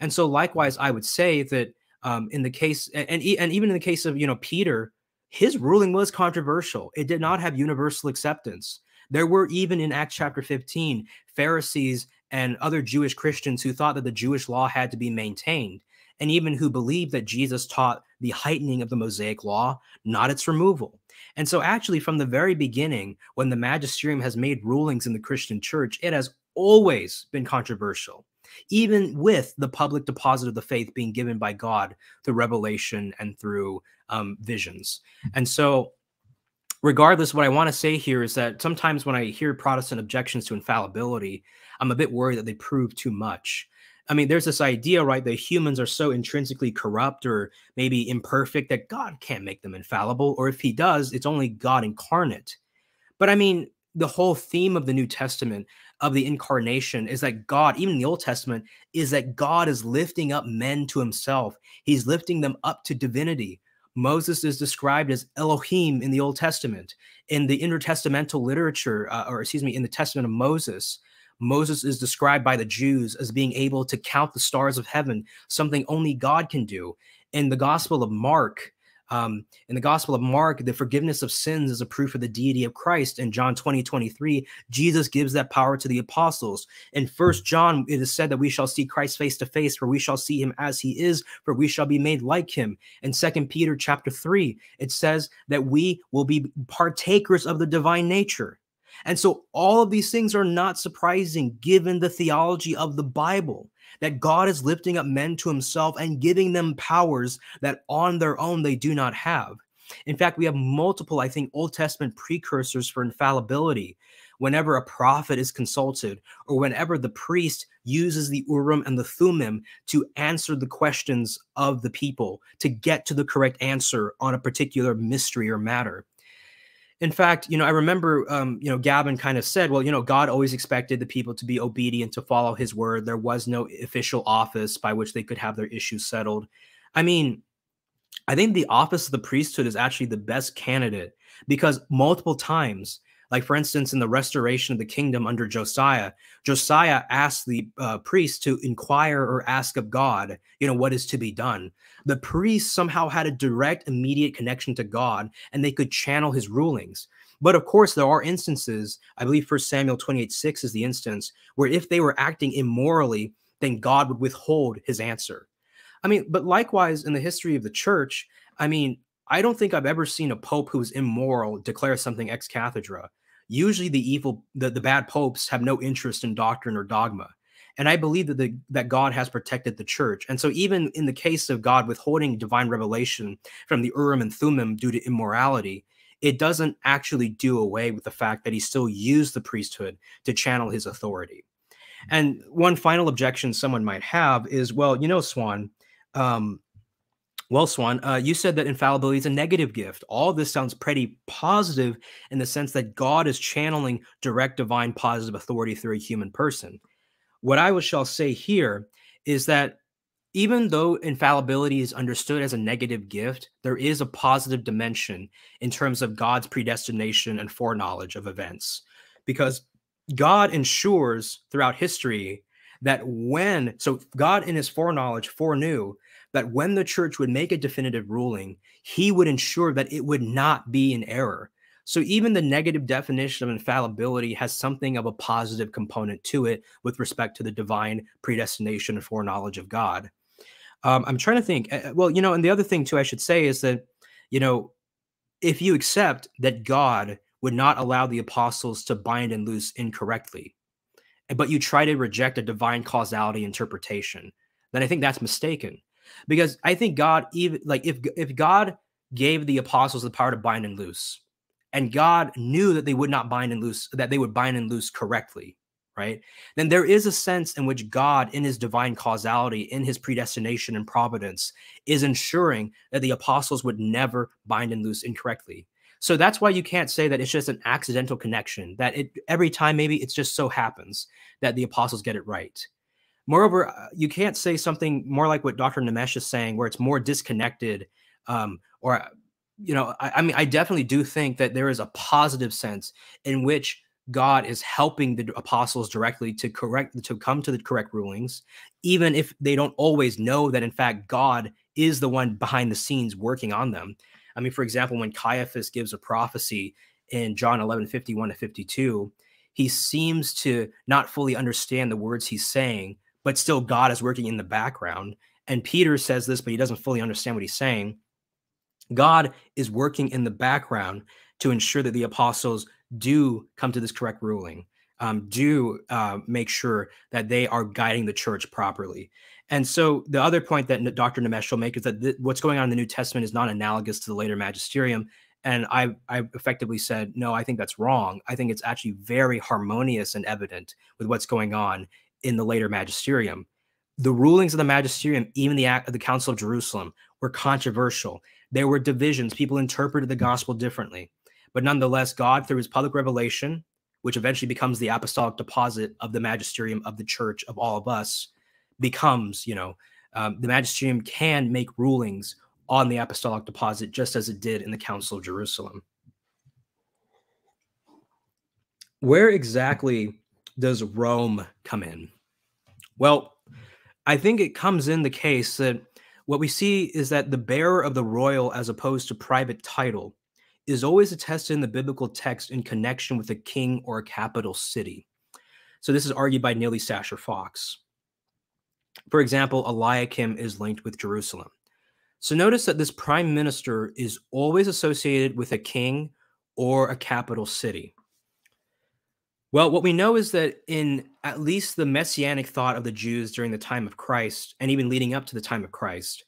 And so likewise I would say that um, in the case and and even in the case of you know Peter, his ruling was controversial. It did not have universal acceptance. There were even in Acts chapter 15 Pharisees and other Jewish Christians who thought that the Jewish law had to be maintained and even who believed that Jesus taught the heightening of the Mosaic law, not its removal. And so, actually, from the very beginning, when the magisterium has made rulings in the Christian church, it has always been controversial, even with the public deposit of the faith being given by God through revelation and through um, visions. And so, regardless, what I want to say here is that sometimes when I hear Protestant objections to infallibility, I'm a bit worried that they prove too much. I mean, there's this idea, right, that humans are so intrinsically corrupt or maybe imperfect that God can't make them infallible. Or if he does, it's only God incarnate. But I mean, the whole theme of the New Testament, of the incarnation, is that God, even in the Old Testament, is that God is lifting up men to himself. He's lifting them up to divinity. Moses is described as Elohim in the Old Testament. In the intertestamental literature, uh, or excuse me, in the Testament of Moses, Moses is described by the Jews as being able to count the stars of heaven, something only God can do. In the Gospel of Mark, um, in the Gospel of Mark, the forgiveness of sins is a proof of the deity of Christ. In John 20, 23, Jesus gives that power to the apostles. In First John, it is said that we shall see Christ face to face, for we shall see him as he is, for we shall be made like him. In Second Peter chapter 3, it says that we will be partakers of the divine nature. And so all of these things are not surprising given the theology of the Bible that God is lifting up men to himself and giving them powers that on their own they do not have. In fact, we have multiple, I think, Old Testament precursors for infallibility. Whenever a prophet is consulted, or whenever the priest uses the Urim and the Thummim to answer the questions of the people, to get to the correct answer on a particular mystery or matter in fact, you know, I remember, um, you know, Gavin kind of said, well, you know, God always expected the people to be obedient to follow his word. There was no official office by which they could have their issues settled. I mean, I think the office of the priesthood is actually the best candidate because multiple times like, for instance, in the restoration of the kingdom under Josiah, Josiah asked the uh, priests to inquire or ask of God, you know, what is to be done. The priests somehow had a direct, immediate connection to God and they could channel his rulings. But of course, there are instances, I believe First Samuel 28 6 is the instance, where if they were acting immorally, then God would withhold his answer. I mean, but likewise, in the history of the church, I mean, I don't think I've ever seen a pope who was immoral declare something ex cathedra usually the evil the, the bad popes have no interest in doctrine or dogma. And i believe that the that god has protected the church. And so even in the case of god withholding divine revelation from the urim and thummim due to immorality it doesn't actually do away with the fact that he still used the priesthood to channel his authority. And one final objection someone might have is well you know Suan um, well, Suan, uh, you said that infallibility is a negative gift. All this sounds pretty positive in the sense that God is channeling direct divine positive authority through a human person. What I shall say here is that even though infallibility is understood as a negative gift, there is a positive dimension in terms of God's predestination and foreknowledge of events. Because God ensures throughout history that when, so God in his foreknowledge foreknew that when the church would make a definitive ruling, he would ensure that it would not be in error. So even the negative definition of infallibility has something of a positive component to it with respect to the divine predestination and foreknowledge of God. Um, I'm trying to think. Uh, well, you know, and the other thing too, I should say is that, you know, if you accept that God would not allow the apostles to bind and loose incorrectly, but you try to reject a divine causality interpretation, then I think that's mistaken because I think God even like if if God gave the apostles the power to bind and loose, and God knew that they would not bind and loose, that they would bind and loose correctly, right? Then there is a sense in which God, in his divine causality, in his predestination and providence, is ensuring that the apostles would never bind and loose incorrectly. So that's why you can't say that it's just an accidental connection, that it every time maybe it just so happens that the apostles get it right. Moreover, uh, you can't say something more like what Dr. Nemes is saying, where it's more disconnected, um, or you know, I, I mean, I definitely do think that there is a positive sense in which God is helping the apostles directly to correct to come to the correct rulings, even if they don't always know that in fact God is the one behind the scenes working on them. I mean, for example, when Caiaphas gives a prophecy in John 11, 51 to 52, he seems to not fully understand the words he's saying, but still God is working in the background. And Peter says this, but he doesn't fully understand what he's saying. God is working in the background to ensure that the apostles do come to this correct ruling, um, do uh, make sure that they are guiding the church properly. And so the other point that Dr. Nemes will make is that th- what's going on in the New Testament is not analogous to the later magisterium. And I, I effectively said, no, I think that's wrong. I think it's actually very harmonious and evident with what's going on in the later magisterium. The rulings of the magisterium, even the act of the Council of Jerusalem, were controversial. There were divisions. People interpreted the gospel differently. But nonetheless, God, through his public revelation, which eventually becomes the apostolic deposit of the magisterium of the church of all of us, becomes, you know, um, the magisterium can make rulings on the apostolic deposit just as it did in the Council of Jerusalem. Where exactly does Rome come in? Well, I think it comes in the case that what we see is that the bearer of the royal as opposed to private title is always attested in the biblical text in connection with a king or a capital city. So this is argued by Nili Sacher Fox. For example, Eliakim is linked with Jerusalem. So notice that this prime minister is always associated with a king or a capital city. Well, what we know is that in at least the messianic thought of the Jews during the time of Christ, and even leading up to the time of Christ,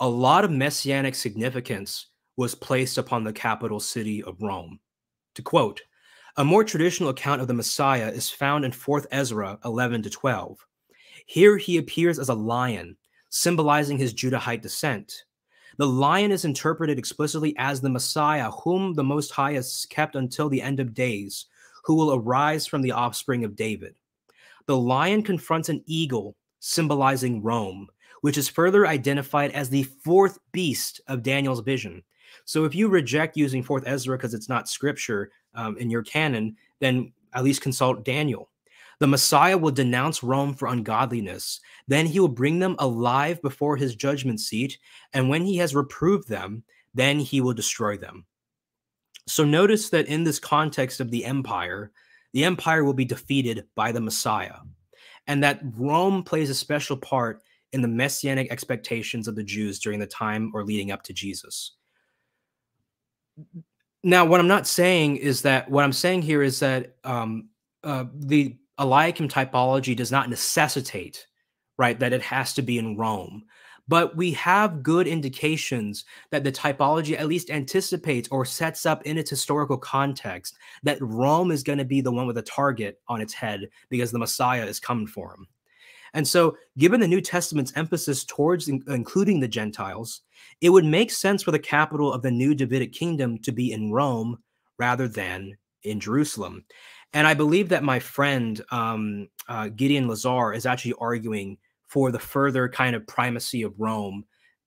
a lot of messianic significance was placed upon the capital city of Rome. To quote, a more traditional account of the Messiah is found in 4th Ezra 11 to 12. Here he appears as a lion, symbolizing his Judahite descent. The lion is interpreted explicitly as the Messiah, whom the Most High has kept until the end of days, who will arise from the offspring of David. The lion confronts an eagle, symbolizing Rome, which is further identified as the fourth beast of Daniel's vision. So if you reject using fourth Ezra because it's not scripture um, in your canon, then at least consult Daniel. The Messiah will denounce Rome for ungodliness. Then he will bring them alive before his judgment seat. And when he has reproved them, then he will destroy them. So notice that in this context of the empire, the empire will be defeated by the Messiah, and that Rome plays a special part in the messianic expectations of the Jews during the time or leading up to Jesus. Now, what I'm not saying is that what I'm saying here is that um, uh, the Eliakim typology does not necessitate, right, that it has to be in Rome but we have good indications that the typology at least anticipates or sets up in its historical context that Rome is going to be the one with a target on its head because the Messiah is coming for him. And so, given the New Testament's emphasis towards in including the Gentiles, it would make sense for the capital of the new Davidic kingdom to be in Rome rather than in Jerusalem. And I believe that my friend um, uh, Gideon Lazar is actually arguing for the further kind of primacy of Rome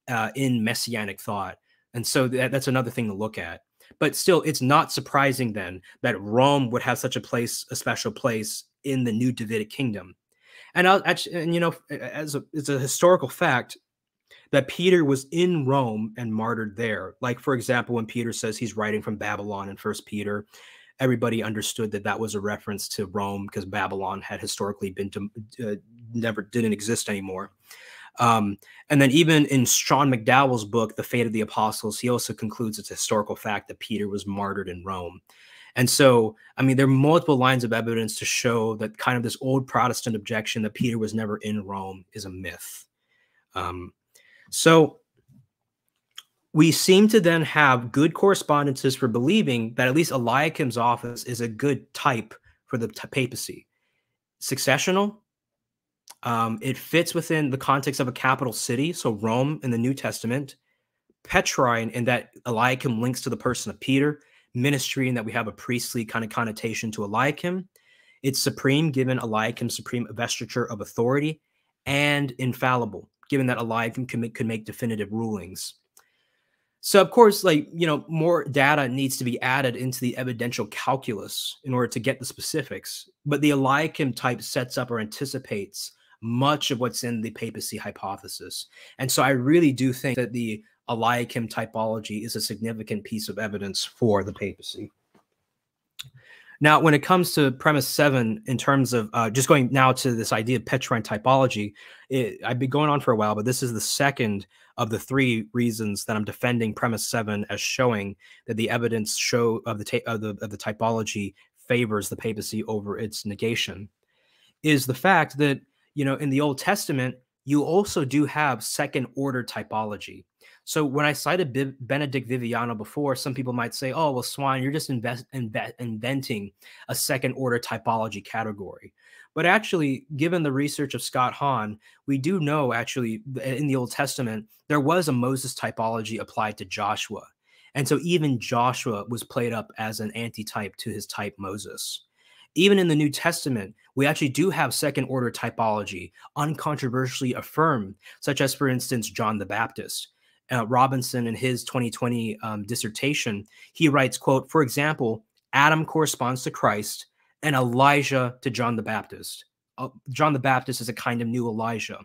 uh, in messianic thought. And so that, that's another thing to look at. But still, it's not surprising then that Rome would have such a place, a special place in the new Davidic kingdom. And I'll actually, and you know, as a, it's a historical fact that Peter was in Rome and martyred there. Like, for example, when Peter says he's writing from Babylon in First Peter, everybody understood that that was a reference to Rome because Babylon had historically been to, uh, never didn't exist anymore. Um, and then even in Sean McDowell's book, The Fate of the Apostles, he also concludes it's a historical fact that Peter was martyred in Rome. And so, I mean, there are multiple lines of evidence to show that kind of this old Protestant objection that Peter was never in Rome is a myth. Um, so we seem to then have good correspondences for believing that at least Eliakim's office is a good type for the papacy. successional. Um, it fits within the context of a capital city, so Rome in the New Testament. Petrine, in that Eliakim links to the person of Peter. Ministry, in that we have a priestly kind of connotation to Eliakim. It's supreme, given Eliakim supreme investiture of authority, and infallible, given that Eliakim could make definitive rulings. So of course, like, you know, more data needs to be added into the evidential calculus in order to get the specifics. But the Eliakim type sets up or anticipates much of what's in the papacy hypothesis. And so I really do think that the Eliakim typology is a significant piece of evidence for the papacy. Now, when it comes to premise seven, in terms of uh, just going now to this idea of Petrine typology, it, I've been going on for a while, but this is the second of the three reasons that I'm defending premise seven as showing that the evidence show of the of the of the typology favors the papacy over its negation. Is the fact that you know in the Old Testament you also do have second order typology. So when I cited B Benedict Viviano before, some people might say, "Oh, well, Suan, you're just invest, inve inventing a second order typology category." But actually, given the research of Scott Hahn, we do know actually in the Old Testament there was a Moses typology applied to Joshua, and so even Joshua was played up as an antitype to his type Moses. Even in the New Testament, we actually do have second order typology uncontroversially affirmed, such as, for instance, John the Baptist uh, Robinson in his 2020 um, dissertation, he writes, quote, for example, Adam corresponds to Christ and Elijah to John the Baptist. Uh, John the Baptist is a kind of new Elijah.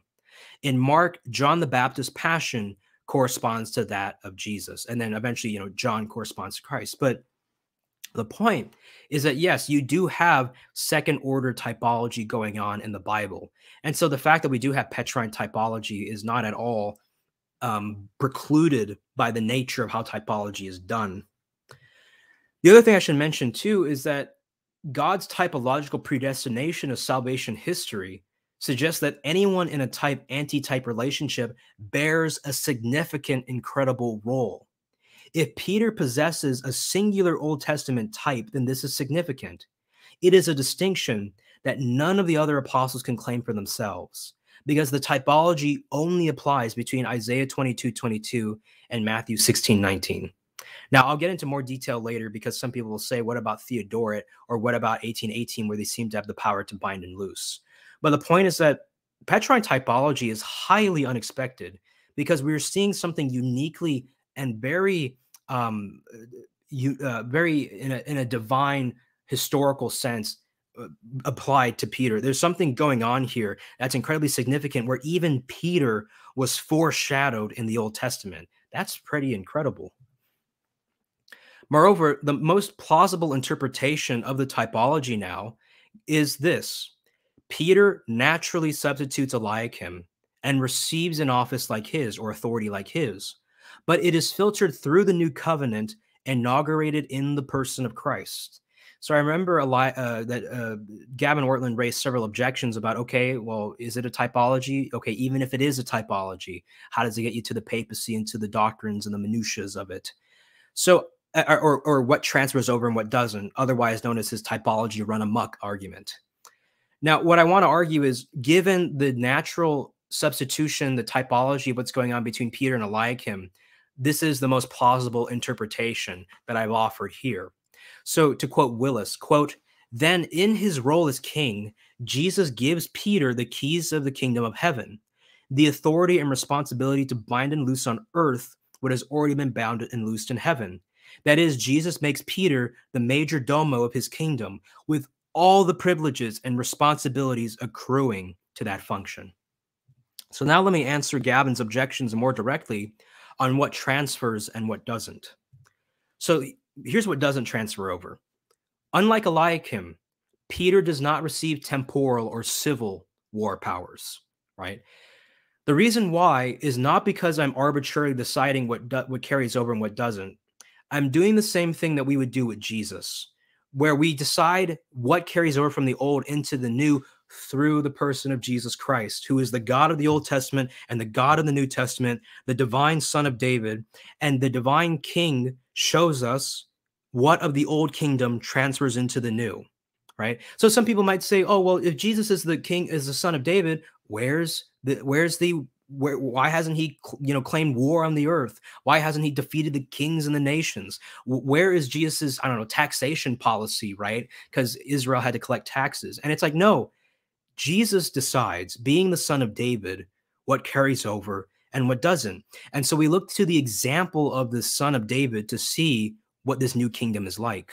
In Mark, John the Baptist's passion corresponds to that of Jesus. And then eventually, you know, John corresponds to Christ. But the point is that, yes, you do have second order typology going on in the Bible. And so the fact that we do have Petrine typology is not at all um, precluded by the nature of how typology is done. The other thing I should mention too is that God's typological predestination of salvation history suggests that anyone in a type anti type relationship bears a significant, incredible role. If Peter possesses a singular Old Testament type, then this is significant. It is a distinction that none of the other apostles can claim for themselves because the typology only applies between Isaiah 22 22 and Matthew 16 19. Now, I'll get into more detail later because some people will say, what about Theodoret or what about 1818, where they seem to have the power to bind and loose? But the point is that Petrine typology is highly unexpected because we're seeing something uniquely and very, um, you, uh, very in a, in a divine historical sense uh, applied to Peter. There's something going on here that's incredibly significant where even Peter was foreshadowed in the Old Testament. That's pretty incredible. Moreover, the most plausible interpretation of the typology now is this Peter naturally substitutes Eliakim and receives an office like his or authority like his, but it is filtered through the new covenant inaugurated in the person of Christ. So I remember a lot uh, that uh, Gavin Ortlund raised several objections about, okay, well, is it a typology? Okay, even if it is a typology, how does it get you to the papacy and to the doctrines and the minutiae of it? So, or, or what transfers over and what doesn't, otherwise known as his typology run amok argument. Now, what I want to argue is given the natural substitution, the typology of what's going on between Peter and Eliakim, this is the most plausible interpretation that I've offered here. So to quote Willis, quote, then in his role as king, Jesus gives Peter the keys of the kingdom of heaven, the authority and responsibility to bind and loose on earth what has already been bound and loosed in heaven. That is, Jesus makes Peter the major domo of his kingdom, with all the privileges and responsibilities accruing to that function. So now let me answer Gavin's objections more directly on what transfers and what doesn't. So here's what doesn't transfer over. Unlike Eliakim, Peter does not receive temporal or civil war powers, right? The reason why is not because I'm arbitrarily deciding what do, what carries over and what doesn't. I'm doing the same thing that we would do with Jesus, where we decide what carries over from the old into the new through the person of Jesus Christ, who is the God of the Old Testament and the God of the New Testament, the divine Son of David, and the divine King shows us what of the old kingdom transfers into the new, right? So some people might say, "Oh, well, if Jesus is the king, is the son of David, where's the where's the where, why hasn't he you know claimed war on the earth? Why hasn't he defeated the kings and the nations? Where is jesus's i don't know taxation policy right? Because israel had to collect taxes. And it's like no jesus decides being the son of david what carries over and what doesn't. And so we look to the example of the son of david to see what this new kingdom is like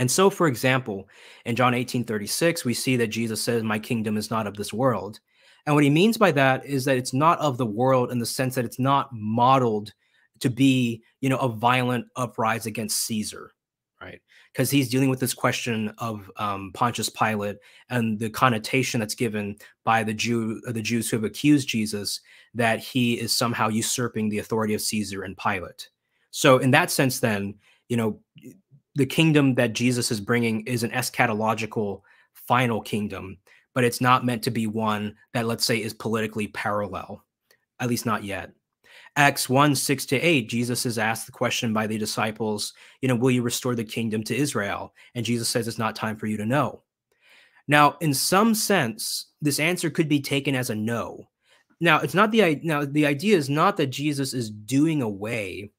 and so, for example, in John 18 36, we see that Jesus says, My kingdom is not of this world. And what he means by that is that it's not of the world in the sense that it's not modeled to be, you know, a violent uprise against Caesar, right? Because he's dealing with this question of um, Pontius Pilate and the connotation that's given by the Jew, the Jews who have accused Jesus that he is somehow usurping the authority of Caesar and Pilate. So, in that sense, then, you know, the kingdom that Jesus is bringing is an eschatological final kingdom but it's not meant to be one that, let's say, is politically parallel, at least not yet. Acts 1 6 to 8, Jesus is asked the question by the disciples, you know, will you restore the kingdom to Israel? And Jesus says it's not time for you to know. Now, in some sense, this answer could be taken as a no. Now, it's not the now the idea is not that Jesus is doing away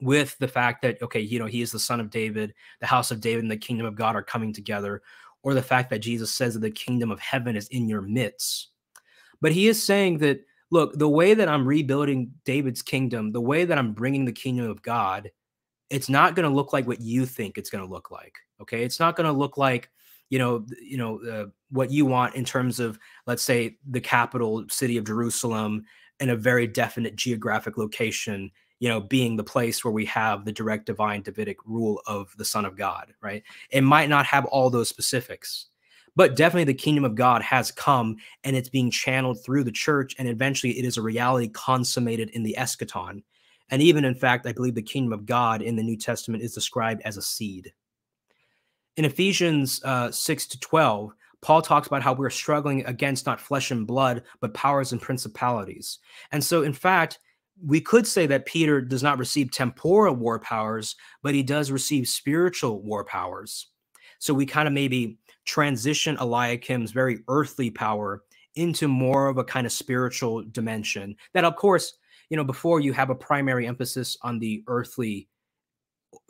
with the fact that okay, you know, he is the son of David, the house of David and the kingdom of God are coming together, or the fact that Jesus says that the kingdom of heaven is in your midst. But he is saying that, look, the way that I'm rebuilding David's kingdom, the way that I'm bringing the kingdom of God, it's not going to look like what you think it's going to look like. Okay. It's not going to look like, you know, you know, uh, what you want in terms of, let's say, the capital city of Jerusalem in a very definite geographic location you know, being the place where we have the direct divine Davidic rule of the Son of God, right? It might not have all those specifics, but definitely the kingdom of God has come and it's being channeled through the church. And eventually it is a reality consummated in the eschaton. And even in fact, I believe the kingdom of God in the New Testament is described as a seed. In Ephesians uh, 6 to 12, Paul talks about how we're struggling against not flesh and blood, but powers and principalities. And so, in fact, we could say that Peter does not receive temporal war powers, but he does receive spiritual war powers. So we kind of maybe transition Eliakim's very earthly power into more of a kind of spiritual dimension. That, of course, you know, before you have a primary emphasis on the earthly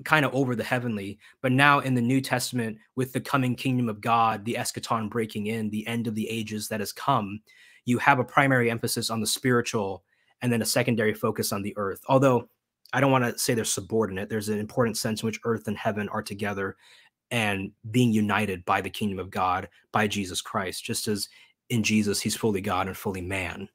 kind of over the heavenly, but now in the New Testament, with the coming kingdom of God, the eschaton breaking in, the end of the ages that has come, you have a primary emphasis on the spiritual and then a secondary focus on the earth. Although I don't want to say they're subordinate, there's an important sense in which earth and heaven are together and being united by the kingdom of God, by Jesus Christ, just as in Jesus, he's fully God and fully man.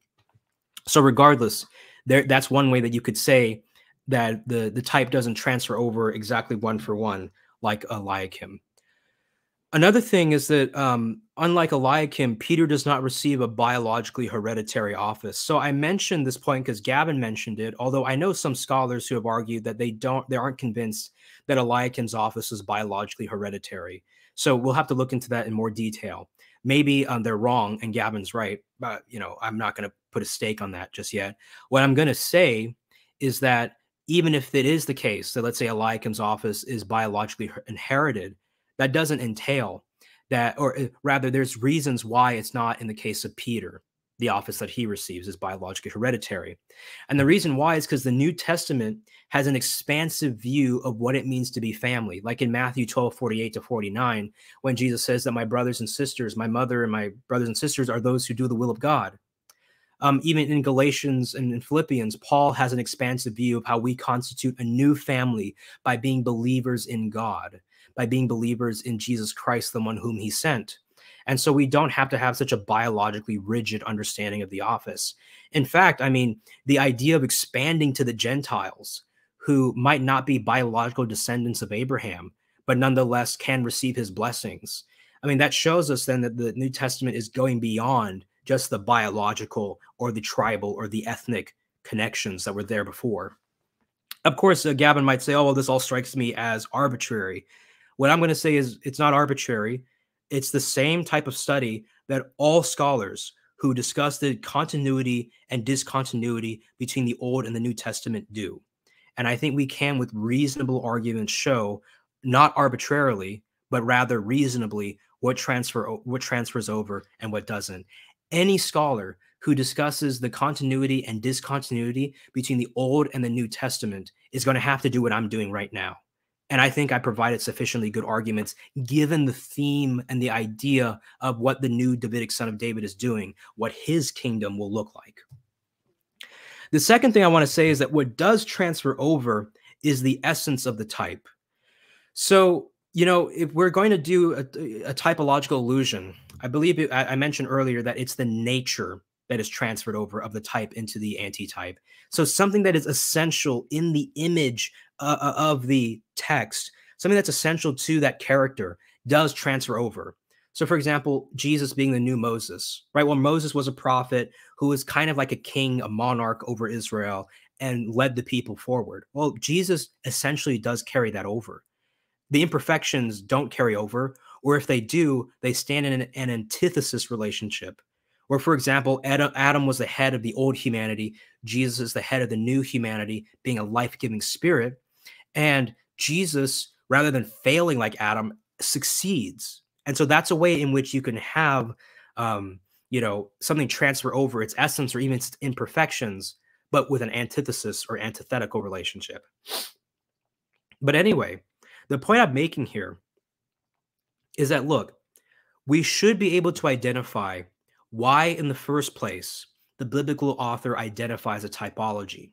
So, regardless, there that's one way that you could say that the the type doesn't transfer over exactly one for one like uh, a Eliakim. Another thing is that, um, unlike Eliakim, Peter does not receive a biologically hereditary office. So I mentioned this point because Gavin mentioned it. Although I know some scholars who have argued that they don't, they aren't convinced that Eliakim's office is biologically hereditary. So we'll have to look into that in more detail. Maybe um, they're wrong and Gavin's right, but you know I'm not going to put a stake on that just yet. What I'm going to say is that even if it is the case that let's say Eliakim's office is biologically inherited that doesn't entail that, or uh, rather, there's reasons why it's not in the case of Peter. The office that he receives is biologically hereditary. And the reason why is because the New Testament has an expansive view of what it means to be family. Like in Matthew 12, 48 to 49, when Jesus says that my brothers and sisters, my mother and my brothers and sisters are those who do the will of God. Um, even in Galatians and in Philippians, Paul has an expansive view of how we constitute a new family by being believers in God by being believers in Jesus Christ, the one whom he sent. And so we don't have to have such a biologically rigid understanding of the office. In fact, I mean, the idea of expanding to the Gentiles who might not be biological descendants of Abraham, but nonetheless can receive his blessings. I mean, that shows us then that the New Testament is going beyond just the biological or the tribal or the ethnic connections that were there before. Of course, uh, Gavin might say, oh, well, this all strikes me as arbitrary. What I'm going to say is it's not arbitrary. It's the same type of study that all scholars who discuss the continuity and discontinuity between the Old and the New Testament do. And I think we can, with reasonable arguments, show not arbitrarily, but rather reasonably what transfer what transfers over and what doesn't. Any scholar who discusses the continuity and discontinuity between the Old and the New Testament is going to have to do what I'm doing right now. And I think I provided sufficiently good arguments given the theme and the idea of what the new Davidic son of David is doing, what his kingdom will look like. The second thing I want to say is that what does transfer over is the essence of the type. So, you know, if we're going to do a, a typological allusion, I believe it, I, I mentioned earlier that it's the nature that is transferred over of the type into the antitype. So something that is essential in the image uh, uh, of the text, something that's essential to that character does transfer over. So, for example, Jesus being the new Moses, right? Well, Moses was a prophet who was kind of like a king, a monarch over Israel and led the people forward. Well, Jesus essentially does carry that over. The imperfections don't carry over, or if they do, they stand in an, an antithesis relationship. Where, for example, Adam, Adam was the head of the old humanity, Jesus is the head of the new humanity, being a life giving spirit. And Jesus, rather than failing like Adam, succeeds. And so that's a way in which you can have, um, you know, something transfer over its essence or even its imperfections, but with an antithesis or antithetical relationship. But anyway, the point I'm making here is that look, we should be able to identify why, in the first place, the biblical author identifies a typology.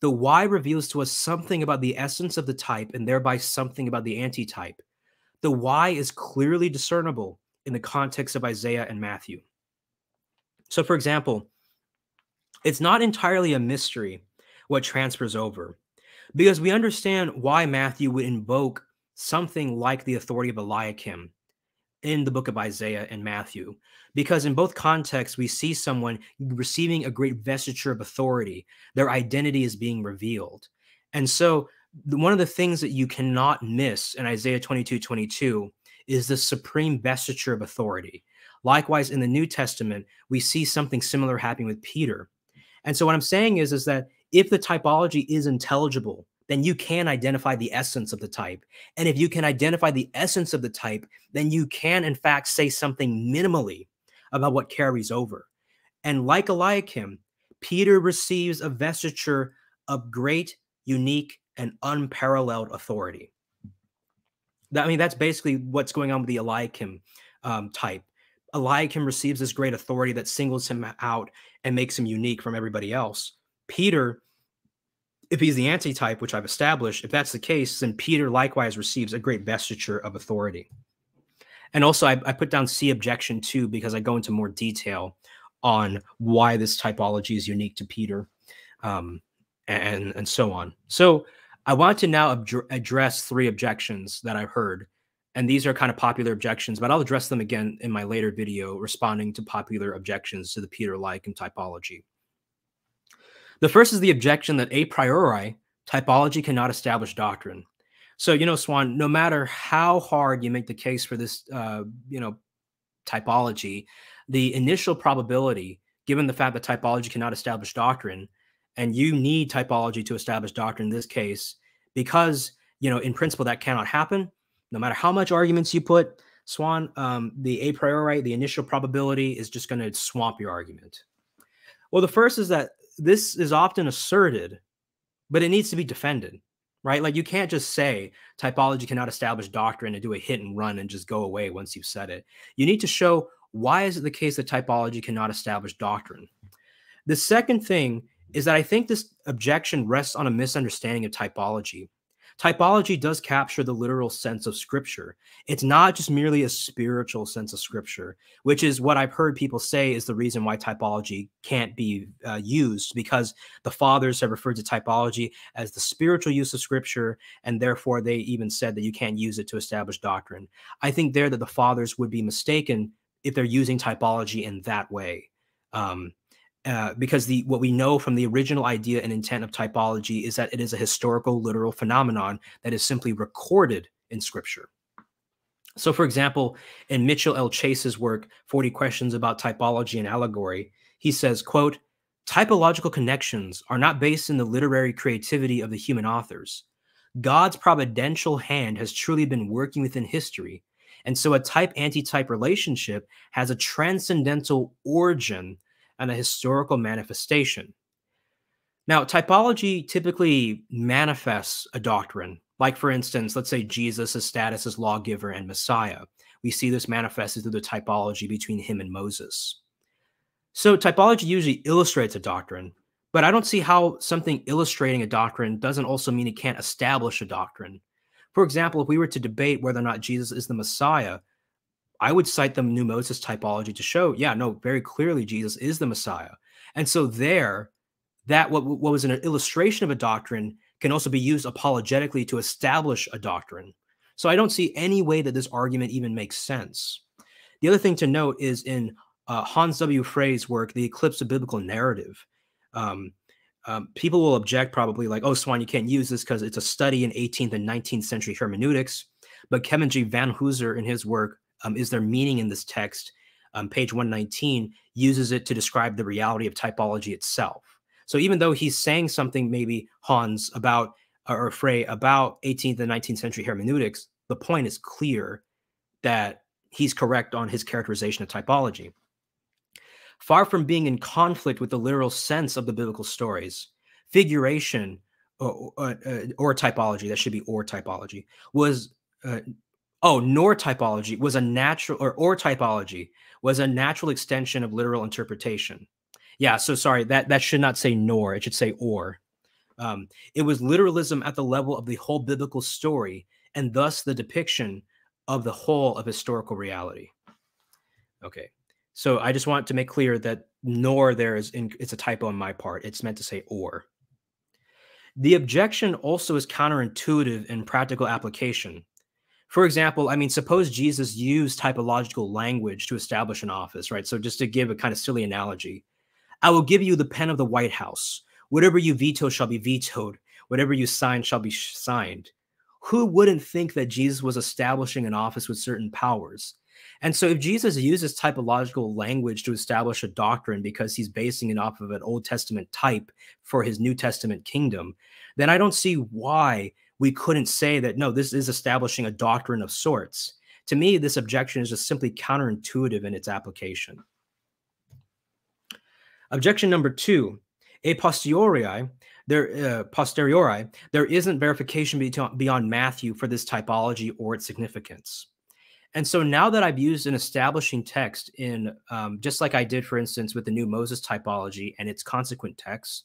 The why reveals to us something about the essence of the type and thereby something about the antitype. The why is clearly discernible in the context of Isaiah and Matthew. So, for example, it's not entirely a mystery what transfers over because we understand why Matthew would invoke something like the authority of Eliakim in the book of Isaiah and Matthew. Because in both contexts, we see someone receiving a great vestiture of authority. Their identity is being revealed. And so, one of the things that you cannot miss in Isaiah 22 22 is the supreme vestiture of authority. Likewise, in the New Testament, we see something similar happening with Peter. And so, what I'm saying is, is that if the typology is intelligible, then you can identify the essence of the type. And if you can identify the essence of the type, then you can, in fact, say something minimally about what carries over. And like Eliakim, Peter receives a vestiture of great, unique, and unparalleled authority. I mean, that's basically what's going on with the Eliakim um, type. Eliakim receives this great authority that singles him out and makes him unique from everybody else. Peter if he's the antitype, which I've established, if that's the case, then Peter likewise receives a great vestiture of authority. And also, I, I put down C objection too, because I go into more detail on why this typology is unique to Peter um, and, and so on. So, I want to now address three objections that I've heard. And these are kind of popular objections, but I'll address them again in my later video responding to popular objections to the Peter Eliakim typology. The first is the objection that a priori typology cannot establish doctrine. So, you know, Suan, no matter how hard you make the case for this, uh, you know, typology, the initial probability, given the fact that typology cannot establish doctrine, and you need typology to establish doctrine in this case, because, you know, in principle, that cannot happen. No matter how much arguments you put, Suan, um, the a priori, the initial probability is just going to swamp your argument. Well, the first is that this is often asserted, but it needs to be defended, right? Like you can't just say typology cannot establish doctrine and do a hit and run and just go away once you've said it. You need to show why is it the case that typology cannot establish doctrine. The second thing is that I think this objection rests on a misunderstanding of typology. Typology does capture the literal sense of scripture. It's not just merely a spiritual sense of scripture, which is what I've heard people say is the reason why typology can't be uh, used because the fathers have referred to typology as the spiritual use of scripture, and therefore they even said that you can't use it to establish doctrine. I think there that the fathers would be mistaken if they're using typology in that way. Um, uh, because the what we know from the original idea and intent of typology is that it is a historical literal phenomenon that is simply recorded in scripture so for example in mitchell l chase's work 40 questions about typology and allegory he says quote typological connections are not based in the literary creativity of the human authors God's providential hand has truly been working within history. And so a type anti-type relationship has a transcendental origin and a historical manifestation. Now, typology typically manifests a doctrine, like, for instance, let's say Jesus' status as lawgiver and Messiah. We see this manifested through the typology between him and Moses. So, typology usually illustrates a doctrine, but I don't see how something illustrating a doctrine doesn't also mean it can't establish a doctrine. For example, if we were to debate whether or not Jesus is the Messiah, I would cite the new Moses typology to show, yeah, no, very clearly Jesus is the Messiah. And so there, that what, what was an illustration of a doctrine can also be used apologetically to establish a doctrine. So I don't see any way that this argument even makes sense. The other thing to note is in uh, Hans W. Frei's work, The Eclipse of Biblical Narrative. Um, um, people will object probably like, oh, Suan, you can't use this because it's a study in 18th and 19th century hermeneutics. But Kevin G. Vanhoozer in his work, um, Is There Meaning in This Text, um, page 119, uses it to describe the reality of typology itself. So even though he's saying something, maybe Hans about or Frei about 18th and 19th century hermeneutics, the point is clear that he's correct on his characterization of typology. Far from being in conflict with the literal sense of the biblical stories, figuration or, uh, uh, or typology, that should be or typology, was, uh, oh, nor typology was a natural, or or typology was a natural extension of literal interpretation. Yeah, so sorry, that that should not say nor, it should say or. Um, it was literalism at the level of the whole biblical story, and thus the depiction of the whole of historical reality. Okay, so I just want to make clear that nor there is in, it's a typo on my part. It's meant to say or. The objection also is counterintuitive in practical application. For example, I mean, suppose Jesus used typological language to establish an office, right? So just to give a kind of silly analogy, I will give you the pen of the White House. Whatever you veto shall be vetoed. Whatever you sign shall be signed. Who wouldn't think that Jesus was establishing an office with certain powers? And so, if Jesus uses typological language to establish a doctrine because he's basing it off of an Old Testament type for his New Testament kingdom, then I don't see why we couldn't say that no, this is establishing a doctrine of sorts. To me, this objection is just simply counterintuitive in its application. Objection number two, a posteriori, there uh, posteriori, there isn't verification beyond Matthew for this typology or its significance. And so now that I've used an establishing text in, um, just like I did, for instance, with the new Moses typology and its consequent texts,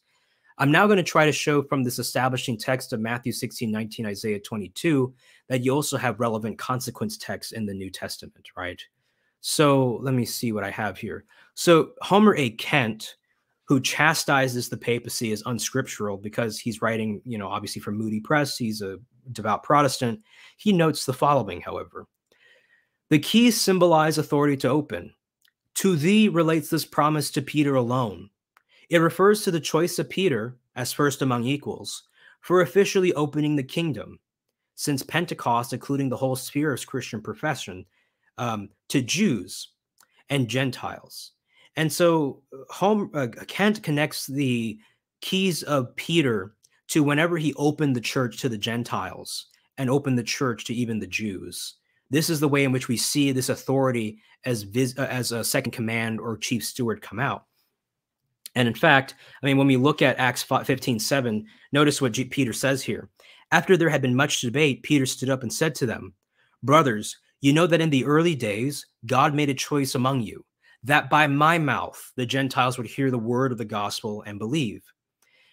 I'm now going to try to show from this establishing text of Matthew 16, 19, Isaiah 22, that you also have relevant consequence texts in the New Testament, right? So let me see what I have here. So Homer A. Kent who chastises the papacy as unscriptural because he's writing, you know, obviously from Moody Press. He's a devout Protestant. He notes the following, however The keys symbolize authority to open. To thee relates this promise to Peter alone. It refers to the choice of Peter as first among equals for officially opening the kingdom since Pentecost, including the whole sphere of Christian profession, um, to Jews and Gentiles. And so uh, home uh, Kent connects the keys of Peter to whenever he opened the church to the Gentiles and opened the church to even the Jews. This is the way in which we see this authority as vis- uh, as a second command or chief steward come out. And in fact, I mean, when we look at Acts 15 7, notice what G- Peter says here. After there had been much debate, Peter stood up and said to them, Brothers, you know that in the early days, God made a choice among you that by my mouth the Gentiles would hear the word of the gospel and believe.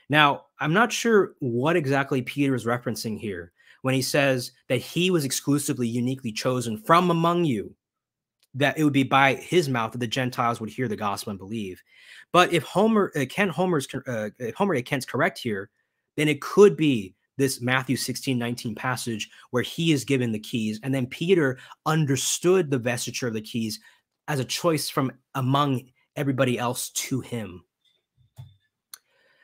Now, I'm not sure what exactly Peter is referencing here when he says that he was exclusively uniquely chosen from among you, that it would be by his mouth that the Gentiles would hear the gospel and believe. But if Homer, uh, Ken Homer's, uh, Homer Kent's correct here, then it could be this Matthew 16, 19 passage where he is given the keys. And then Peter understood the vestiture of the keys as a choice from among everybody else to him.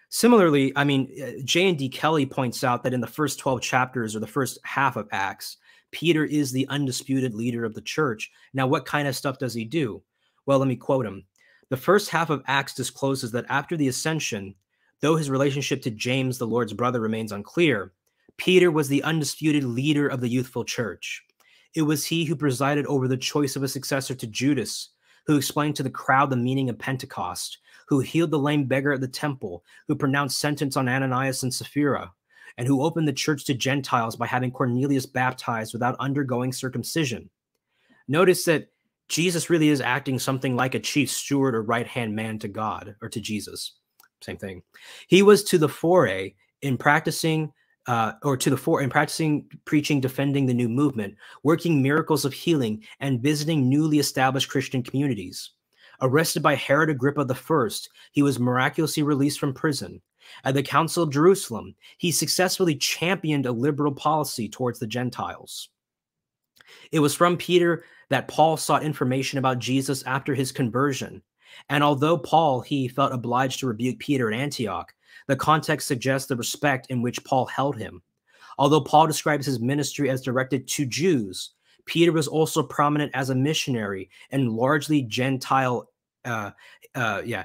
Similarly, I mean, uh, J. N. D. Kelly points out that in the first 12 chapters or the first half of Acts, Peter is the undisputed leader of the church. Now, what kind of stuff does he do? Well, let me quote him. The first half of Acts discloses that after the ascension, though his relationship to James, the Lord's brother, remains unclear, Peter was the undisputed leader of the youthful church. It was he who presided over the choice of a successor to Judas, who explained to the crowd the meaning of Pentecost, who healed the lame beggar at the temple, who pronounced sentence on Ananias and Sapphira, and who opened the church to Gentiles by having Cornelius baptized without undergoing circumcision. Notice that Jesus really is acting something like a chief steward or right hand man to God or to Jesus. Same thing. He was to the foray in practicing uh, or to the fore in practicing, preaching, defending the new movement, working miracles of healing, and visiting newly established Christian communities. Arrested by Herod Agrippa I, he was miraculously released from prison. At the Council of Jerusalem, he successfully championed a liberal policy towards the Gentiles. It was from Peter that Paul sought information about Jesus after his conversion. And although Paul, he felt obliged to rebuke Peter at Antioch, the context suggests the respect in which Paul held him. Although Paul describes his ministry as directed to Jews, Peter was also prominent as a missionary and largely Gentile. Uh, uh, yeah,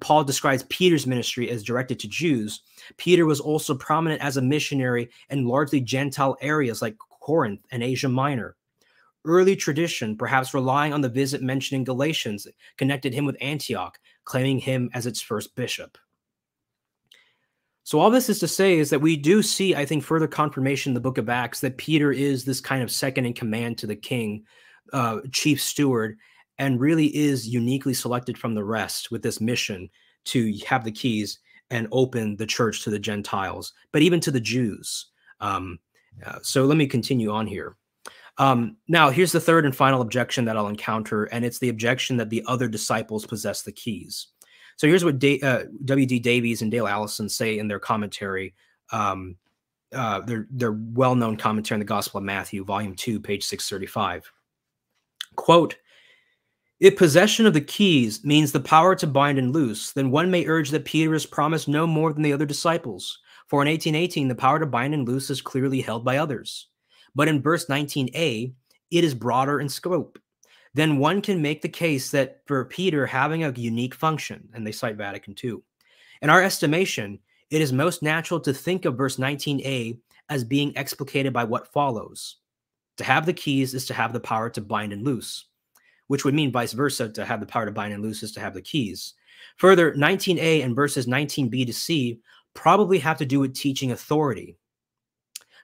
Paul describes Peter's ministry as directed to Jews. Peter was also prominent as a missionary in largely Gentile areas like Corinth and Asia Minor. Early tradition, perhaps relying on the visit mentioned in Galatians, connected him with Antioch, claiming him as its first bishop. So all this is to say is that we do see, I think, further confirmation in the book of Acts that Peter is this kind of second in command to the king, uh, chief steward, and really is uniquely selected from the rest with this mission to have the keys and open the church to the Gentiles, but even to the Jews. Um, uh, so let me continue on here. Um, now, here's the third and final objection that I'll encounter, and it's the objection that the other disciples possess the keys. So here's what uh, W.D. Davies and Dale Allison say in their commentary, um, uh, their, their well known commentary on the Gospel of Matthew, volume 2, page 635. Quote, if possession of the keys means the power to bind and loose, then one may urge that Peter is promised no more than the other disciples. For in 1818, the power to bind and loose is clearly held by others. But in verse 19a, it is broader in scope then one can make the case that for Peter having a unique function, and they cite Vatican II. In our estimation, it is most natural to think of verse 19a as being explicated by what follows. To have the keys is to have the power to bind and loose, which would mean vice versa. To have the power to bind and loose is to have the keys. Further, 19a and verses 19b to c probably have to do with teaching authority.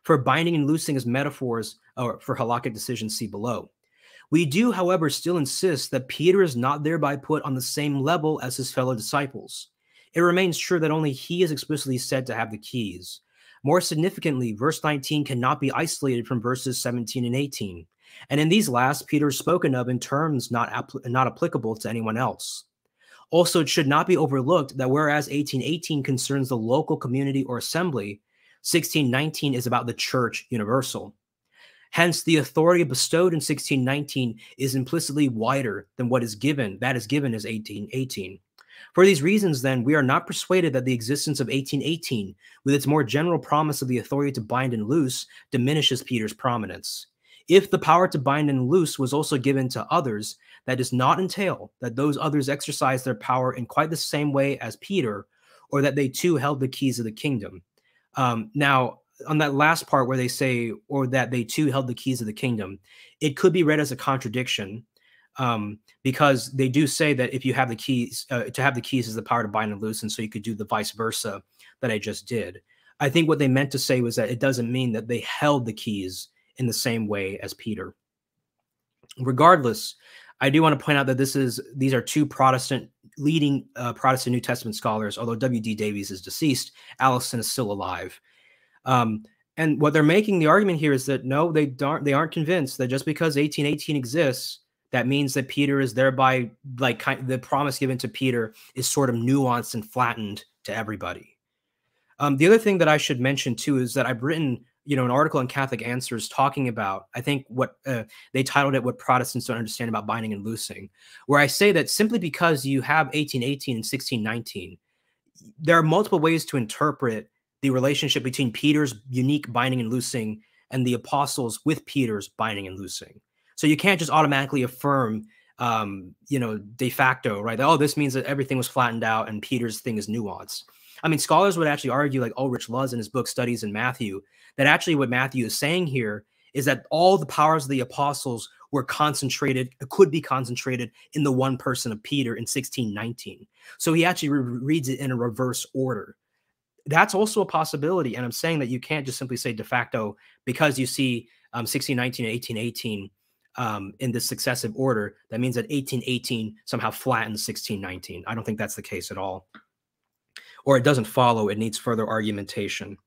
For binding and loosing as metaphors, or for halakhic decisions, see below. We do, however, still insist that Peter is not thereby put on the same level as his fellow disciples. It remains true that only he is explicitly said to have the keys. More significantly, verse 19 cannot be isolated from verses 17 and 18. And in these last, Peter is spoken of in terms not, not applicable to anyone else. Also, it should not be overlooked that whereas 1818 concerns the local community or assembly, 1619 is about the church universal. Hence, the authority bestowed in 1619 is implicitly wider than what is given, that is given as 1818. For these reasons, then, we are not persuaded that the existence of 1818, with its more general promise of the authority to bind and loose, diminishes Peter's prominence. If the power to bind and loose was also given to others, that does not entail that those others exercise their power in quite the same way as Peter, or that they too held the keys of the kingdom. Um, now, on that last part where they say, or that they too held the keys of the kingdom, it could be read as a contradiction um, because they do say that if you have the keys, uh, to have the keys is the power to bind and loose, and so you could do the vice versa that I just did. I think what they meant to say was that it doesn't mean that they held the keys in the same way as Peter. Regardless, I do want to point out that this is these are two Protestant leading uh, Protestant New Testament scholars. Although W. D. Davies is deceased, Allison is still alive. Um, and what they're making the argument here is that no, they don't. They aren't convinced that just because 1818 exists, that means that Peter is thereby like kind, the promise given to Peter is sort of nuanced and flattened to everybody. Um, the other thing that I should mention too is that I've written, you know, an article in Catholic Answers talking about, I think what uh, they titled it, "What Protestants Don't Understand About Binding and Loosing," where I say that simply because you have 1818 and 1619, there are multiple ways to interpret the relationship between Peter's unique binding and loosing and the apostles with Peter's binding and loosing. So you can't just automatically affirm, um, you know, de facto, right? Oh, this means that everything was flattened out and Peter's thing is nuanced. I mean, scholars would actually argue, like Ulrich Luz in his book Studies in Matthew, that actually what Matthew is saying here is that all the powers of the apostles were concentrated, could be concentrated in the one person of Peter in 1619. So he actually re reads it in a reverse order. That's also a possibility. And I'm saying that you can't just simply say de facto because you see um, 1619 and 1818 um, in this successive order. That means that 1818 somehow flattens 1619. I don't think that's the case at all. Or it doesn't follow, it needs further argumentation.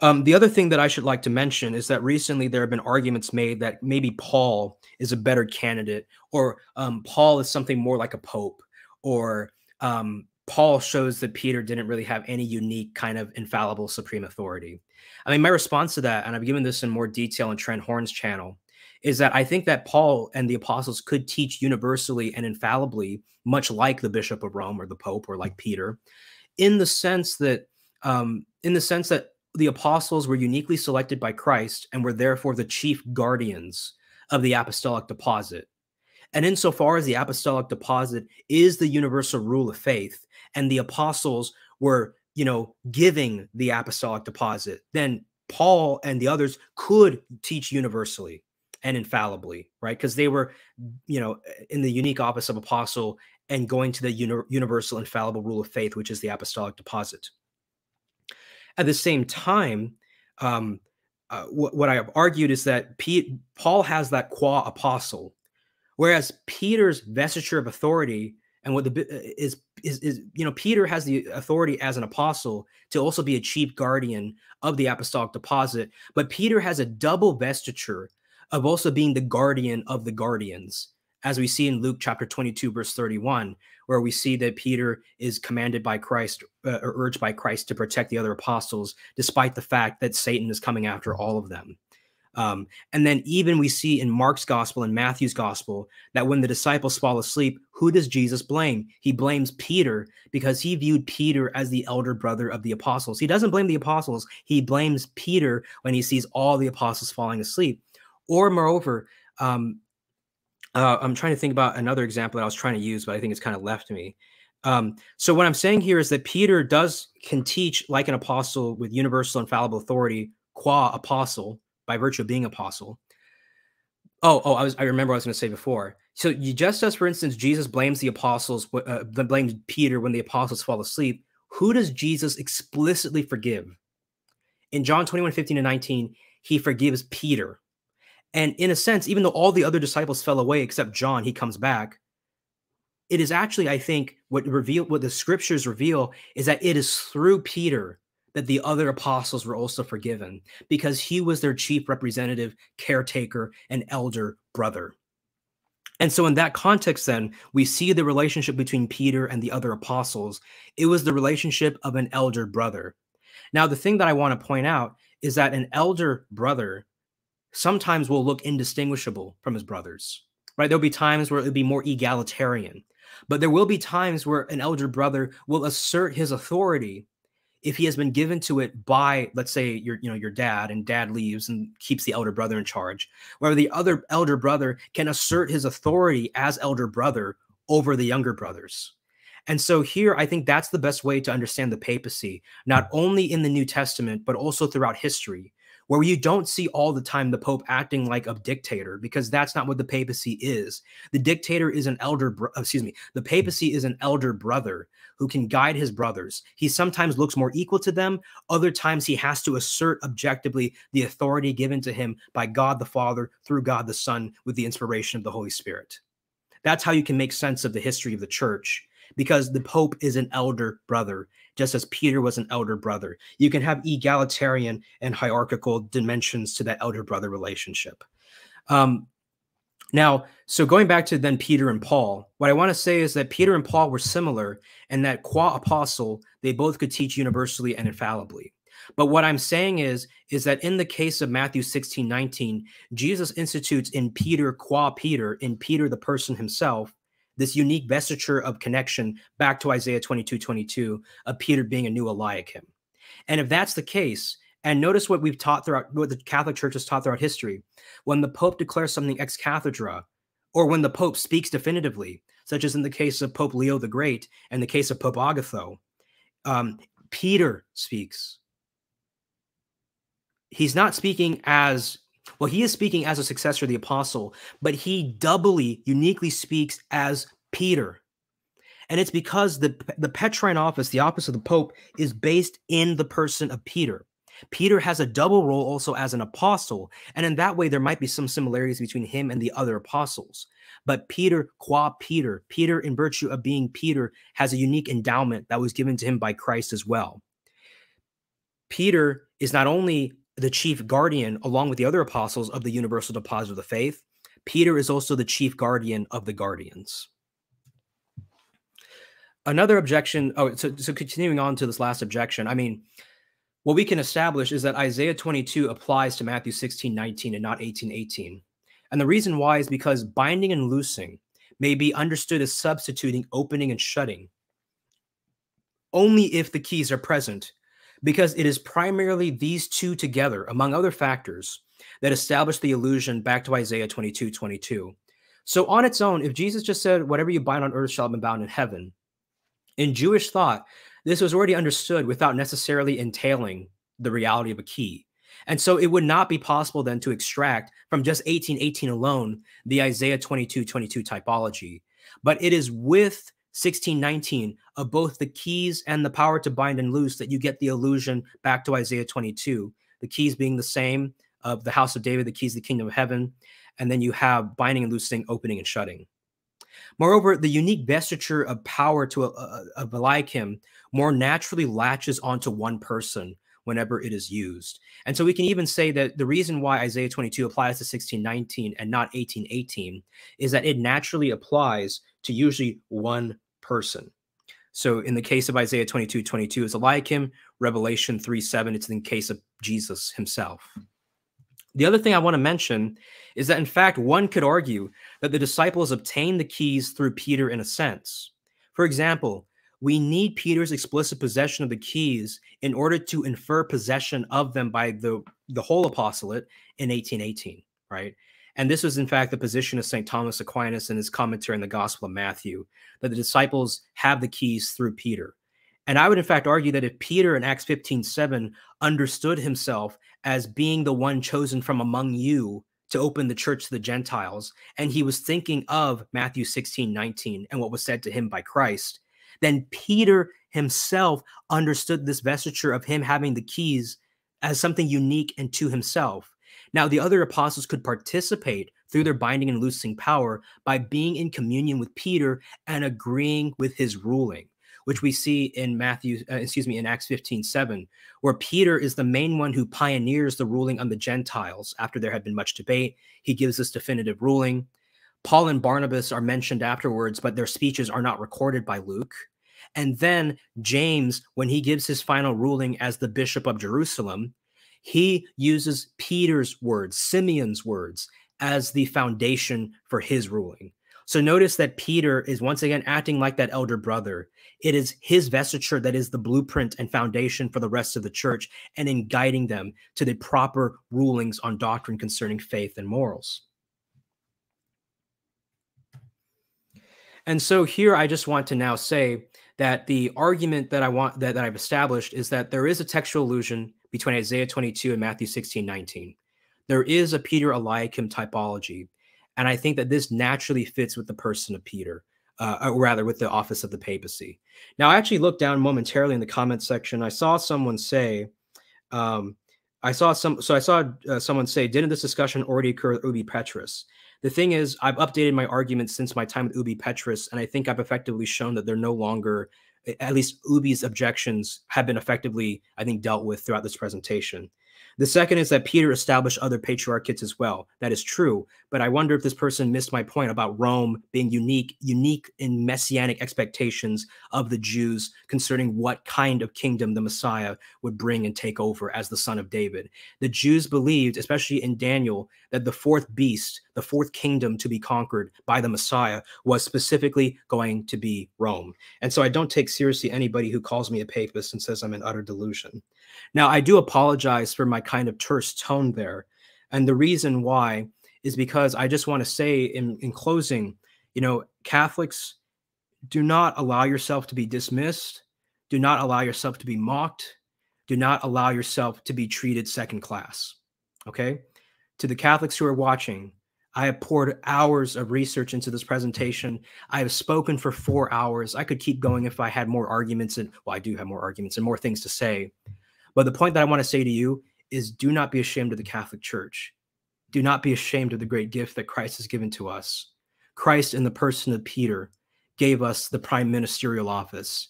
Um, the other thing that I should like to mention is that recently there have been arguments made that maybe Paul is a better candidate, or um, Paul is something more like a pope, or um, Paul shows that Peter didn't really have any unique kind of infallible supreme authority. I mean, my response to that, and I've given this in more detail in Trent Horn's channel, is that I think that Paul and the apostles could teach universally and infallibly, much like the Bishop of Rome or the Pope or like Peter, in the sense that um, in the sense that the apostles were uniquely selected by Christ and were therefore the chief guardians of the apostolic deposit. And insofar as the apostolic deposit is the universal rule of faith, and the apostles were, you know, giving the apostolic deposit, then Paul and the others could teach universally and infallibly, right? Because they were, you know, in the unique office of apostle and going to the uni universal infallible rule of faith, which is the apostolic deposit. At the same time, um, uh, what, what I have argued is that Paul has that qua apostle, whereas Peter's vestiture of authority and what the uh, is, is is you know Peter has the authority as an apostle to also be a chief guardian of the apostolic deposit, but Peter has a double vestiture of also being the guardian of the guardians as we see in Luke chapter 22, verse 31, where we see that Peter is commanded by Christ uh, or urged by Christ to protect the other apostles, despite the fact that Satan is coming after all of them. Um, and then even we see in Mark's gospel and Matthew's gospel that when the disciples fall asleep, who does Jesus blame? He blames Peter because he viewed Peter as the elder brother of the apostles. He doesn't blame the apostles, he blames Peter when he sees all the apostles falling asleep. Or moreover, um, uh, I'm trying to think about another example that I was trying to use, but I think it's kind of left me. Um, so what I'm saying here is that Peter does can teach like an apostle with universal infallible authority, qua apostle, by virtue of being apostle. Oh, oh, I was I remember I was going to say before. So you just as for instance, Jesus blames the apostles, uh, blames Peter when the apostles fall asleep. Who does Jesus explicitly forgive? In John 21, 15 and 19, he forgives Peter and in a sense, even though all the other disciples fell away except John, he comes back. It is actually, I think, what reveal what the scriptures reveal is that it is through Peter that the other apostles were also forgiven because he was their chief representative, caretaker, and elder brother. And so, in that context, then we see the relationship between Peter and the other apostles. It was the relationship of an elder brother. Now, the thing that I want to point out is that an elder brother sometimes will look indistinguishable from his brothers, right? There'll be times where it'll be more egalitarian, but there will be times where an elder brother will assert his authority if he has been given to it by let's say your you know your dad and dad leaves and keeps the elder brother in charge where the other elder brother can assert his authority as elder brother over the younger brothers and so here i think that's the best way to understand the papacy not only in the new testament but also throughout history where you don't see all the time the Pope acting like a dictator, because that's not what the papacy is. The dictator is an elder, bro- uh, excuse me, the papacy is an elder brother who can guide his brothers. He sometimes looks more equal to them, other times he has to assert objectively the authority given to him by God the Father through God the Son with the inspiration of the Holy Spirit. That's how you can make sense of the history of the church because the Pope is an elder brother just as Peter was an elder brother. You can have egalitarian and hierarchical dimensions to that elder brother relationship. Um, now, so going back to then Peter and Paul, what I want to say is that Peter and Paul were similar and that qua apostle, they both could teach universally and infallibly. But what I'm saying is, is that in the case of Matthew 16, 19, Jesus institutes in Peter qua Peter, in Peter the person himself, this unique vestiture of connection back to Isaiah 22 22 of Peter being a new Eliakim. And if that's the case, and notice what we've taught throughout what the Catholic Church has taught throughout history, when the Pope declares something ex cathedra, or when the Pope speaks definitively, such as in the case of Pope Leo the Great and the case of Pope Agatho, um, Peter speaks. He's not speaking as well, he is speaking as a successor of the apostle, but he doubly, uniquely speaks as Peter. And it's because the, the Petrine office, the office of the Pope, is based in the person of Peter. Peter has a double role also as an apostle, and in that way, there might be some similarities between him and the other apostles. But Peter, qua Peter, Peter, in virtue of being Peter, has a unique endowment that was given to him by Christ as well. Peter is not only the chief guardian, along with the other apostles, of the universal deposit of the faith, Peter is also the chief guardian of the guardians. Another objection, oh, so, so continuing on to this last objection, I mean, what we can establish is that Isaiah 22 applies to Matthew 16, 19, and not 18, 18. And the reason why is because binding and loosing may be understood as substituting opening and shutting only if the keys are present, because it is primarily these two together, among other factors, that establish the allusion back to Isaiah 22, 22. So, on its own, if Jesus just said, Whatever you bind on earth shall be bound in heaven, in Jewish thought, this was already understood without necessarily entailing the reality of a key. And so it would not be possible then to extract from just 1818 alone the Isaiah 22 22 typology. But it is with 1619 of both the keys and the power to bind and loose that you get the allusion back to Isaiah 22. The keys being the same of the house of David, the keys of the kingdom of heaven. And then you have binding and loosing, opening and shutting. Moreover, the unique vestiture of power to a, a, of Eliakim more naturally latches onto one person whenever it is used. And so we can even say that the reason why Isaiah 22 applies to 1619 and not 1818 is that it naturally applies to usually one person. So in the case of Isaiah 22, 22 is Eliakim, Revelation 3, 7, it's in the case of Jesus himself. The other thing I want to mention is that, in fact, one could argue that the disciples obtained the keys through Peter in a sense. For example, we need Peter's explicit possession of the keys in order to infer possession of them by the, the whole apostolate in 1818, right? And this was, in fact, the position of St. Thomas Aquinas in his commentary on the Gospel of Matthew, that the disciples have the keys through Peter. And I would, in fact, argue that if Peter in Acts 15 7 understood himself as being the one chosen from among you to open the church to the Gentiles, and he was thinking of Matthew 16 19 and what was said to him by Christ, then Peter himself understood this vestiture of him having the keys as something unique and to himself. Now, the other apostles could participate through their binding and loosing power by being in communion with Peter and agreeing with his ruling which we see in Matthew, uh, excuse me, in Acts 15 7, where Peter is the main one who pioneers the ruling on the Gentiles after there had been much debate. He gives this definitive ruling. Paul and Barnabas are mentioned afterwards, but their speeches are not recorded by Luke. And then James, when he gives his final ruling as the bishop of Jerusalem, he uses Peter's words, Simeon's words, as the foundation for his ruling. So notice that Peter is once again acting like that elder brother. It is his vestiture that is the blueprint and foundation for the rest of the church and in guiding them to the proper rulings on doctrine concerning faith and morals. And so here I just want to now say that the argument that I want that, that I've established is that there is a textual allusion between Isaiah 22 and Matthew 16, 19. There is a Peter Eliakim typology and I think that this naturally fits with the person of Peter, uh, or rather with the office of the papacy. Now, I actually looked down momentarily in the comment section. I saw someone say, um, I saw some, so I saw uh, someone say, didn't this discussion already occur with Ubi Petrus? The thing is, I've updated my argument since my time with Ubi Petrus, and I think I've effectively shown that they're no longer, at least Ubi's objections have been effectively, I think, dealt with throughout this presentation. The second is that Peter established other patriarchates as well. That is true, but I wonder if this person missed my point about Rome being unique, unique in messianic expectations of the Jews concerning what kind of kingdom the Messiah would bring and take over as the son of David. The Jews believed, especially in Daniel, that the fourth beast, the fourth kingdom to be conquered by the Messiah was specifically going to be Rome. And so I don't take seriously anybody who calls me a papist and says I'm in utter delusion. Now, I do apologize for my kind of terse tone there. And the reason why is because I just want to say in, in closing, you know, Catholics, do not allow yourself to be dismissed. Do not allow yourself to be mocked. Do not allow yourself to be treated second class. Okay? To the Catholics who are watching, I have poured hours of research into this presentation. I have spoken for four hours. I could keep going if I had more arguments and, well, I do have more arguments and more things to say. But the point that I want to say to you is do not be ashamed of the Catholic Church. Do not be ashamed of the great gift that Christ has given to us. Christ, in the person of Peter, gave us the prime ministerial office.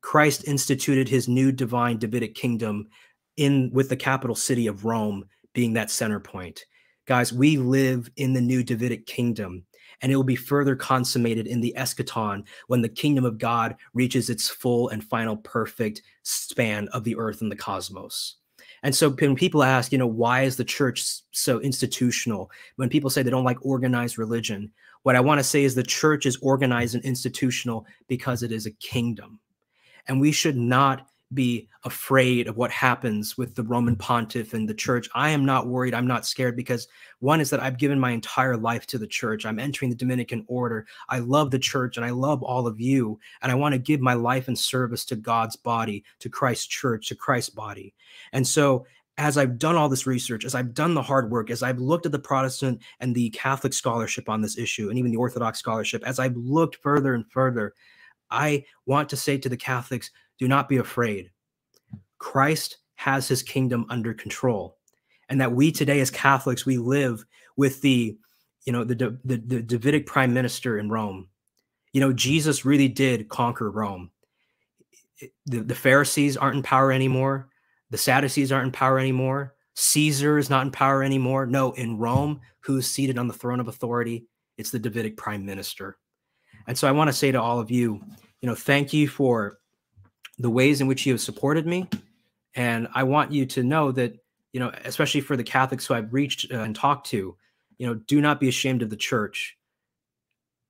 Christ instituted his new divine Davidic kingdom in with the capital city of Rome being that center point. Guys, we live in the new Davidic kingdom, and it will be further consummated in the eschaton when the kingdom of God reaches its full and final perfect span of the earth and the cosmos. And so when people ask, you know, why is the church so institutional? When people say they don't like organized religion, what I want to say is the church is organized and institutional because it is a kingdom. And we should not be afraid of what happens with the Roman pontiff and the church. I am not worried. I'm not scared because one is that I've given my entire life to the church. I'm entering the Dominican order. I love the church and I love all of you. And I want to give my life and service to God's body, to Christ's church, to Christ's body. And so as I've done all this research, as I've done the hard work, as I've looked at the Protestant and the Catholic scholarship on this issue, and even the Orthodox scholarship, as I've looked further and further, I want to say to the Catholics, do not be afraid. Christ has his kingdom under control. And that we today as Catholics, we live with the, you know, the, the, the Davidic prime minister in Rome. You know, Jesus really did conquer Rome. The, the Pharisees aren't in power anymore. The Sadducees aren't in power anymore. Caesar is not in power anymore. No, in Rome, who's seated on the throne of authority? It's the Davidic prime minister. And so I want to say to all of you, you know, thank you for the ways in which you have supported me. And I want you to know that, you know, especially for the Catholics who I've reached uh, and talked to, you know, do not be ashamed of the church.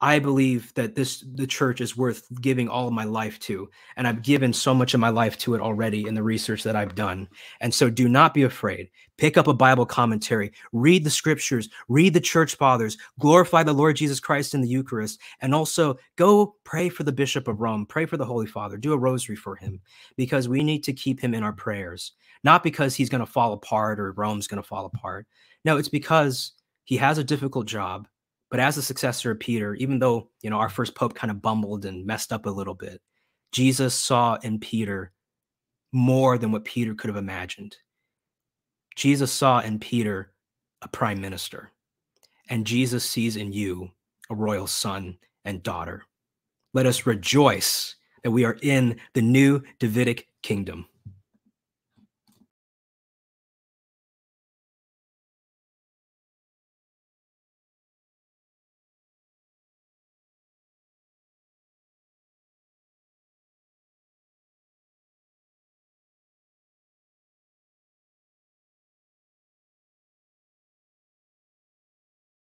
I believe that this the church is worth giving all of my life to, and I've given so much of my life to it already in the research that I've done. And so, do not be afraid. Pick up a Bible commentary, read the scriptures, read the church fathers, glorify the Lord Jesus Christ in the Eucharist, and also go pray for the Bishop of Rome, pray for the Holy Father, do a rosary for him, because we need to keep him in our prayers. Not because he's going to fall apart or Rome's going to fall apart. No, it's because he has a difficult job but as a successor of Peter, even though, you know, our first pope kind of bumbled and messed up a little bit, Jesus saw in Peter more than what Peter could have imagined. Jesus saw in Peter a prime minister, and Jesus sees in you a royal son and daughter. Let us rejoice that we are in the new Davidic kingdom.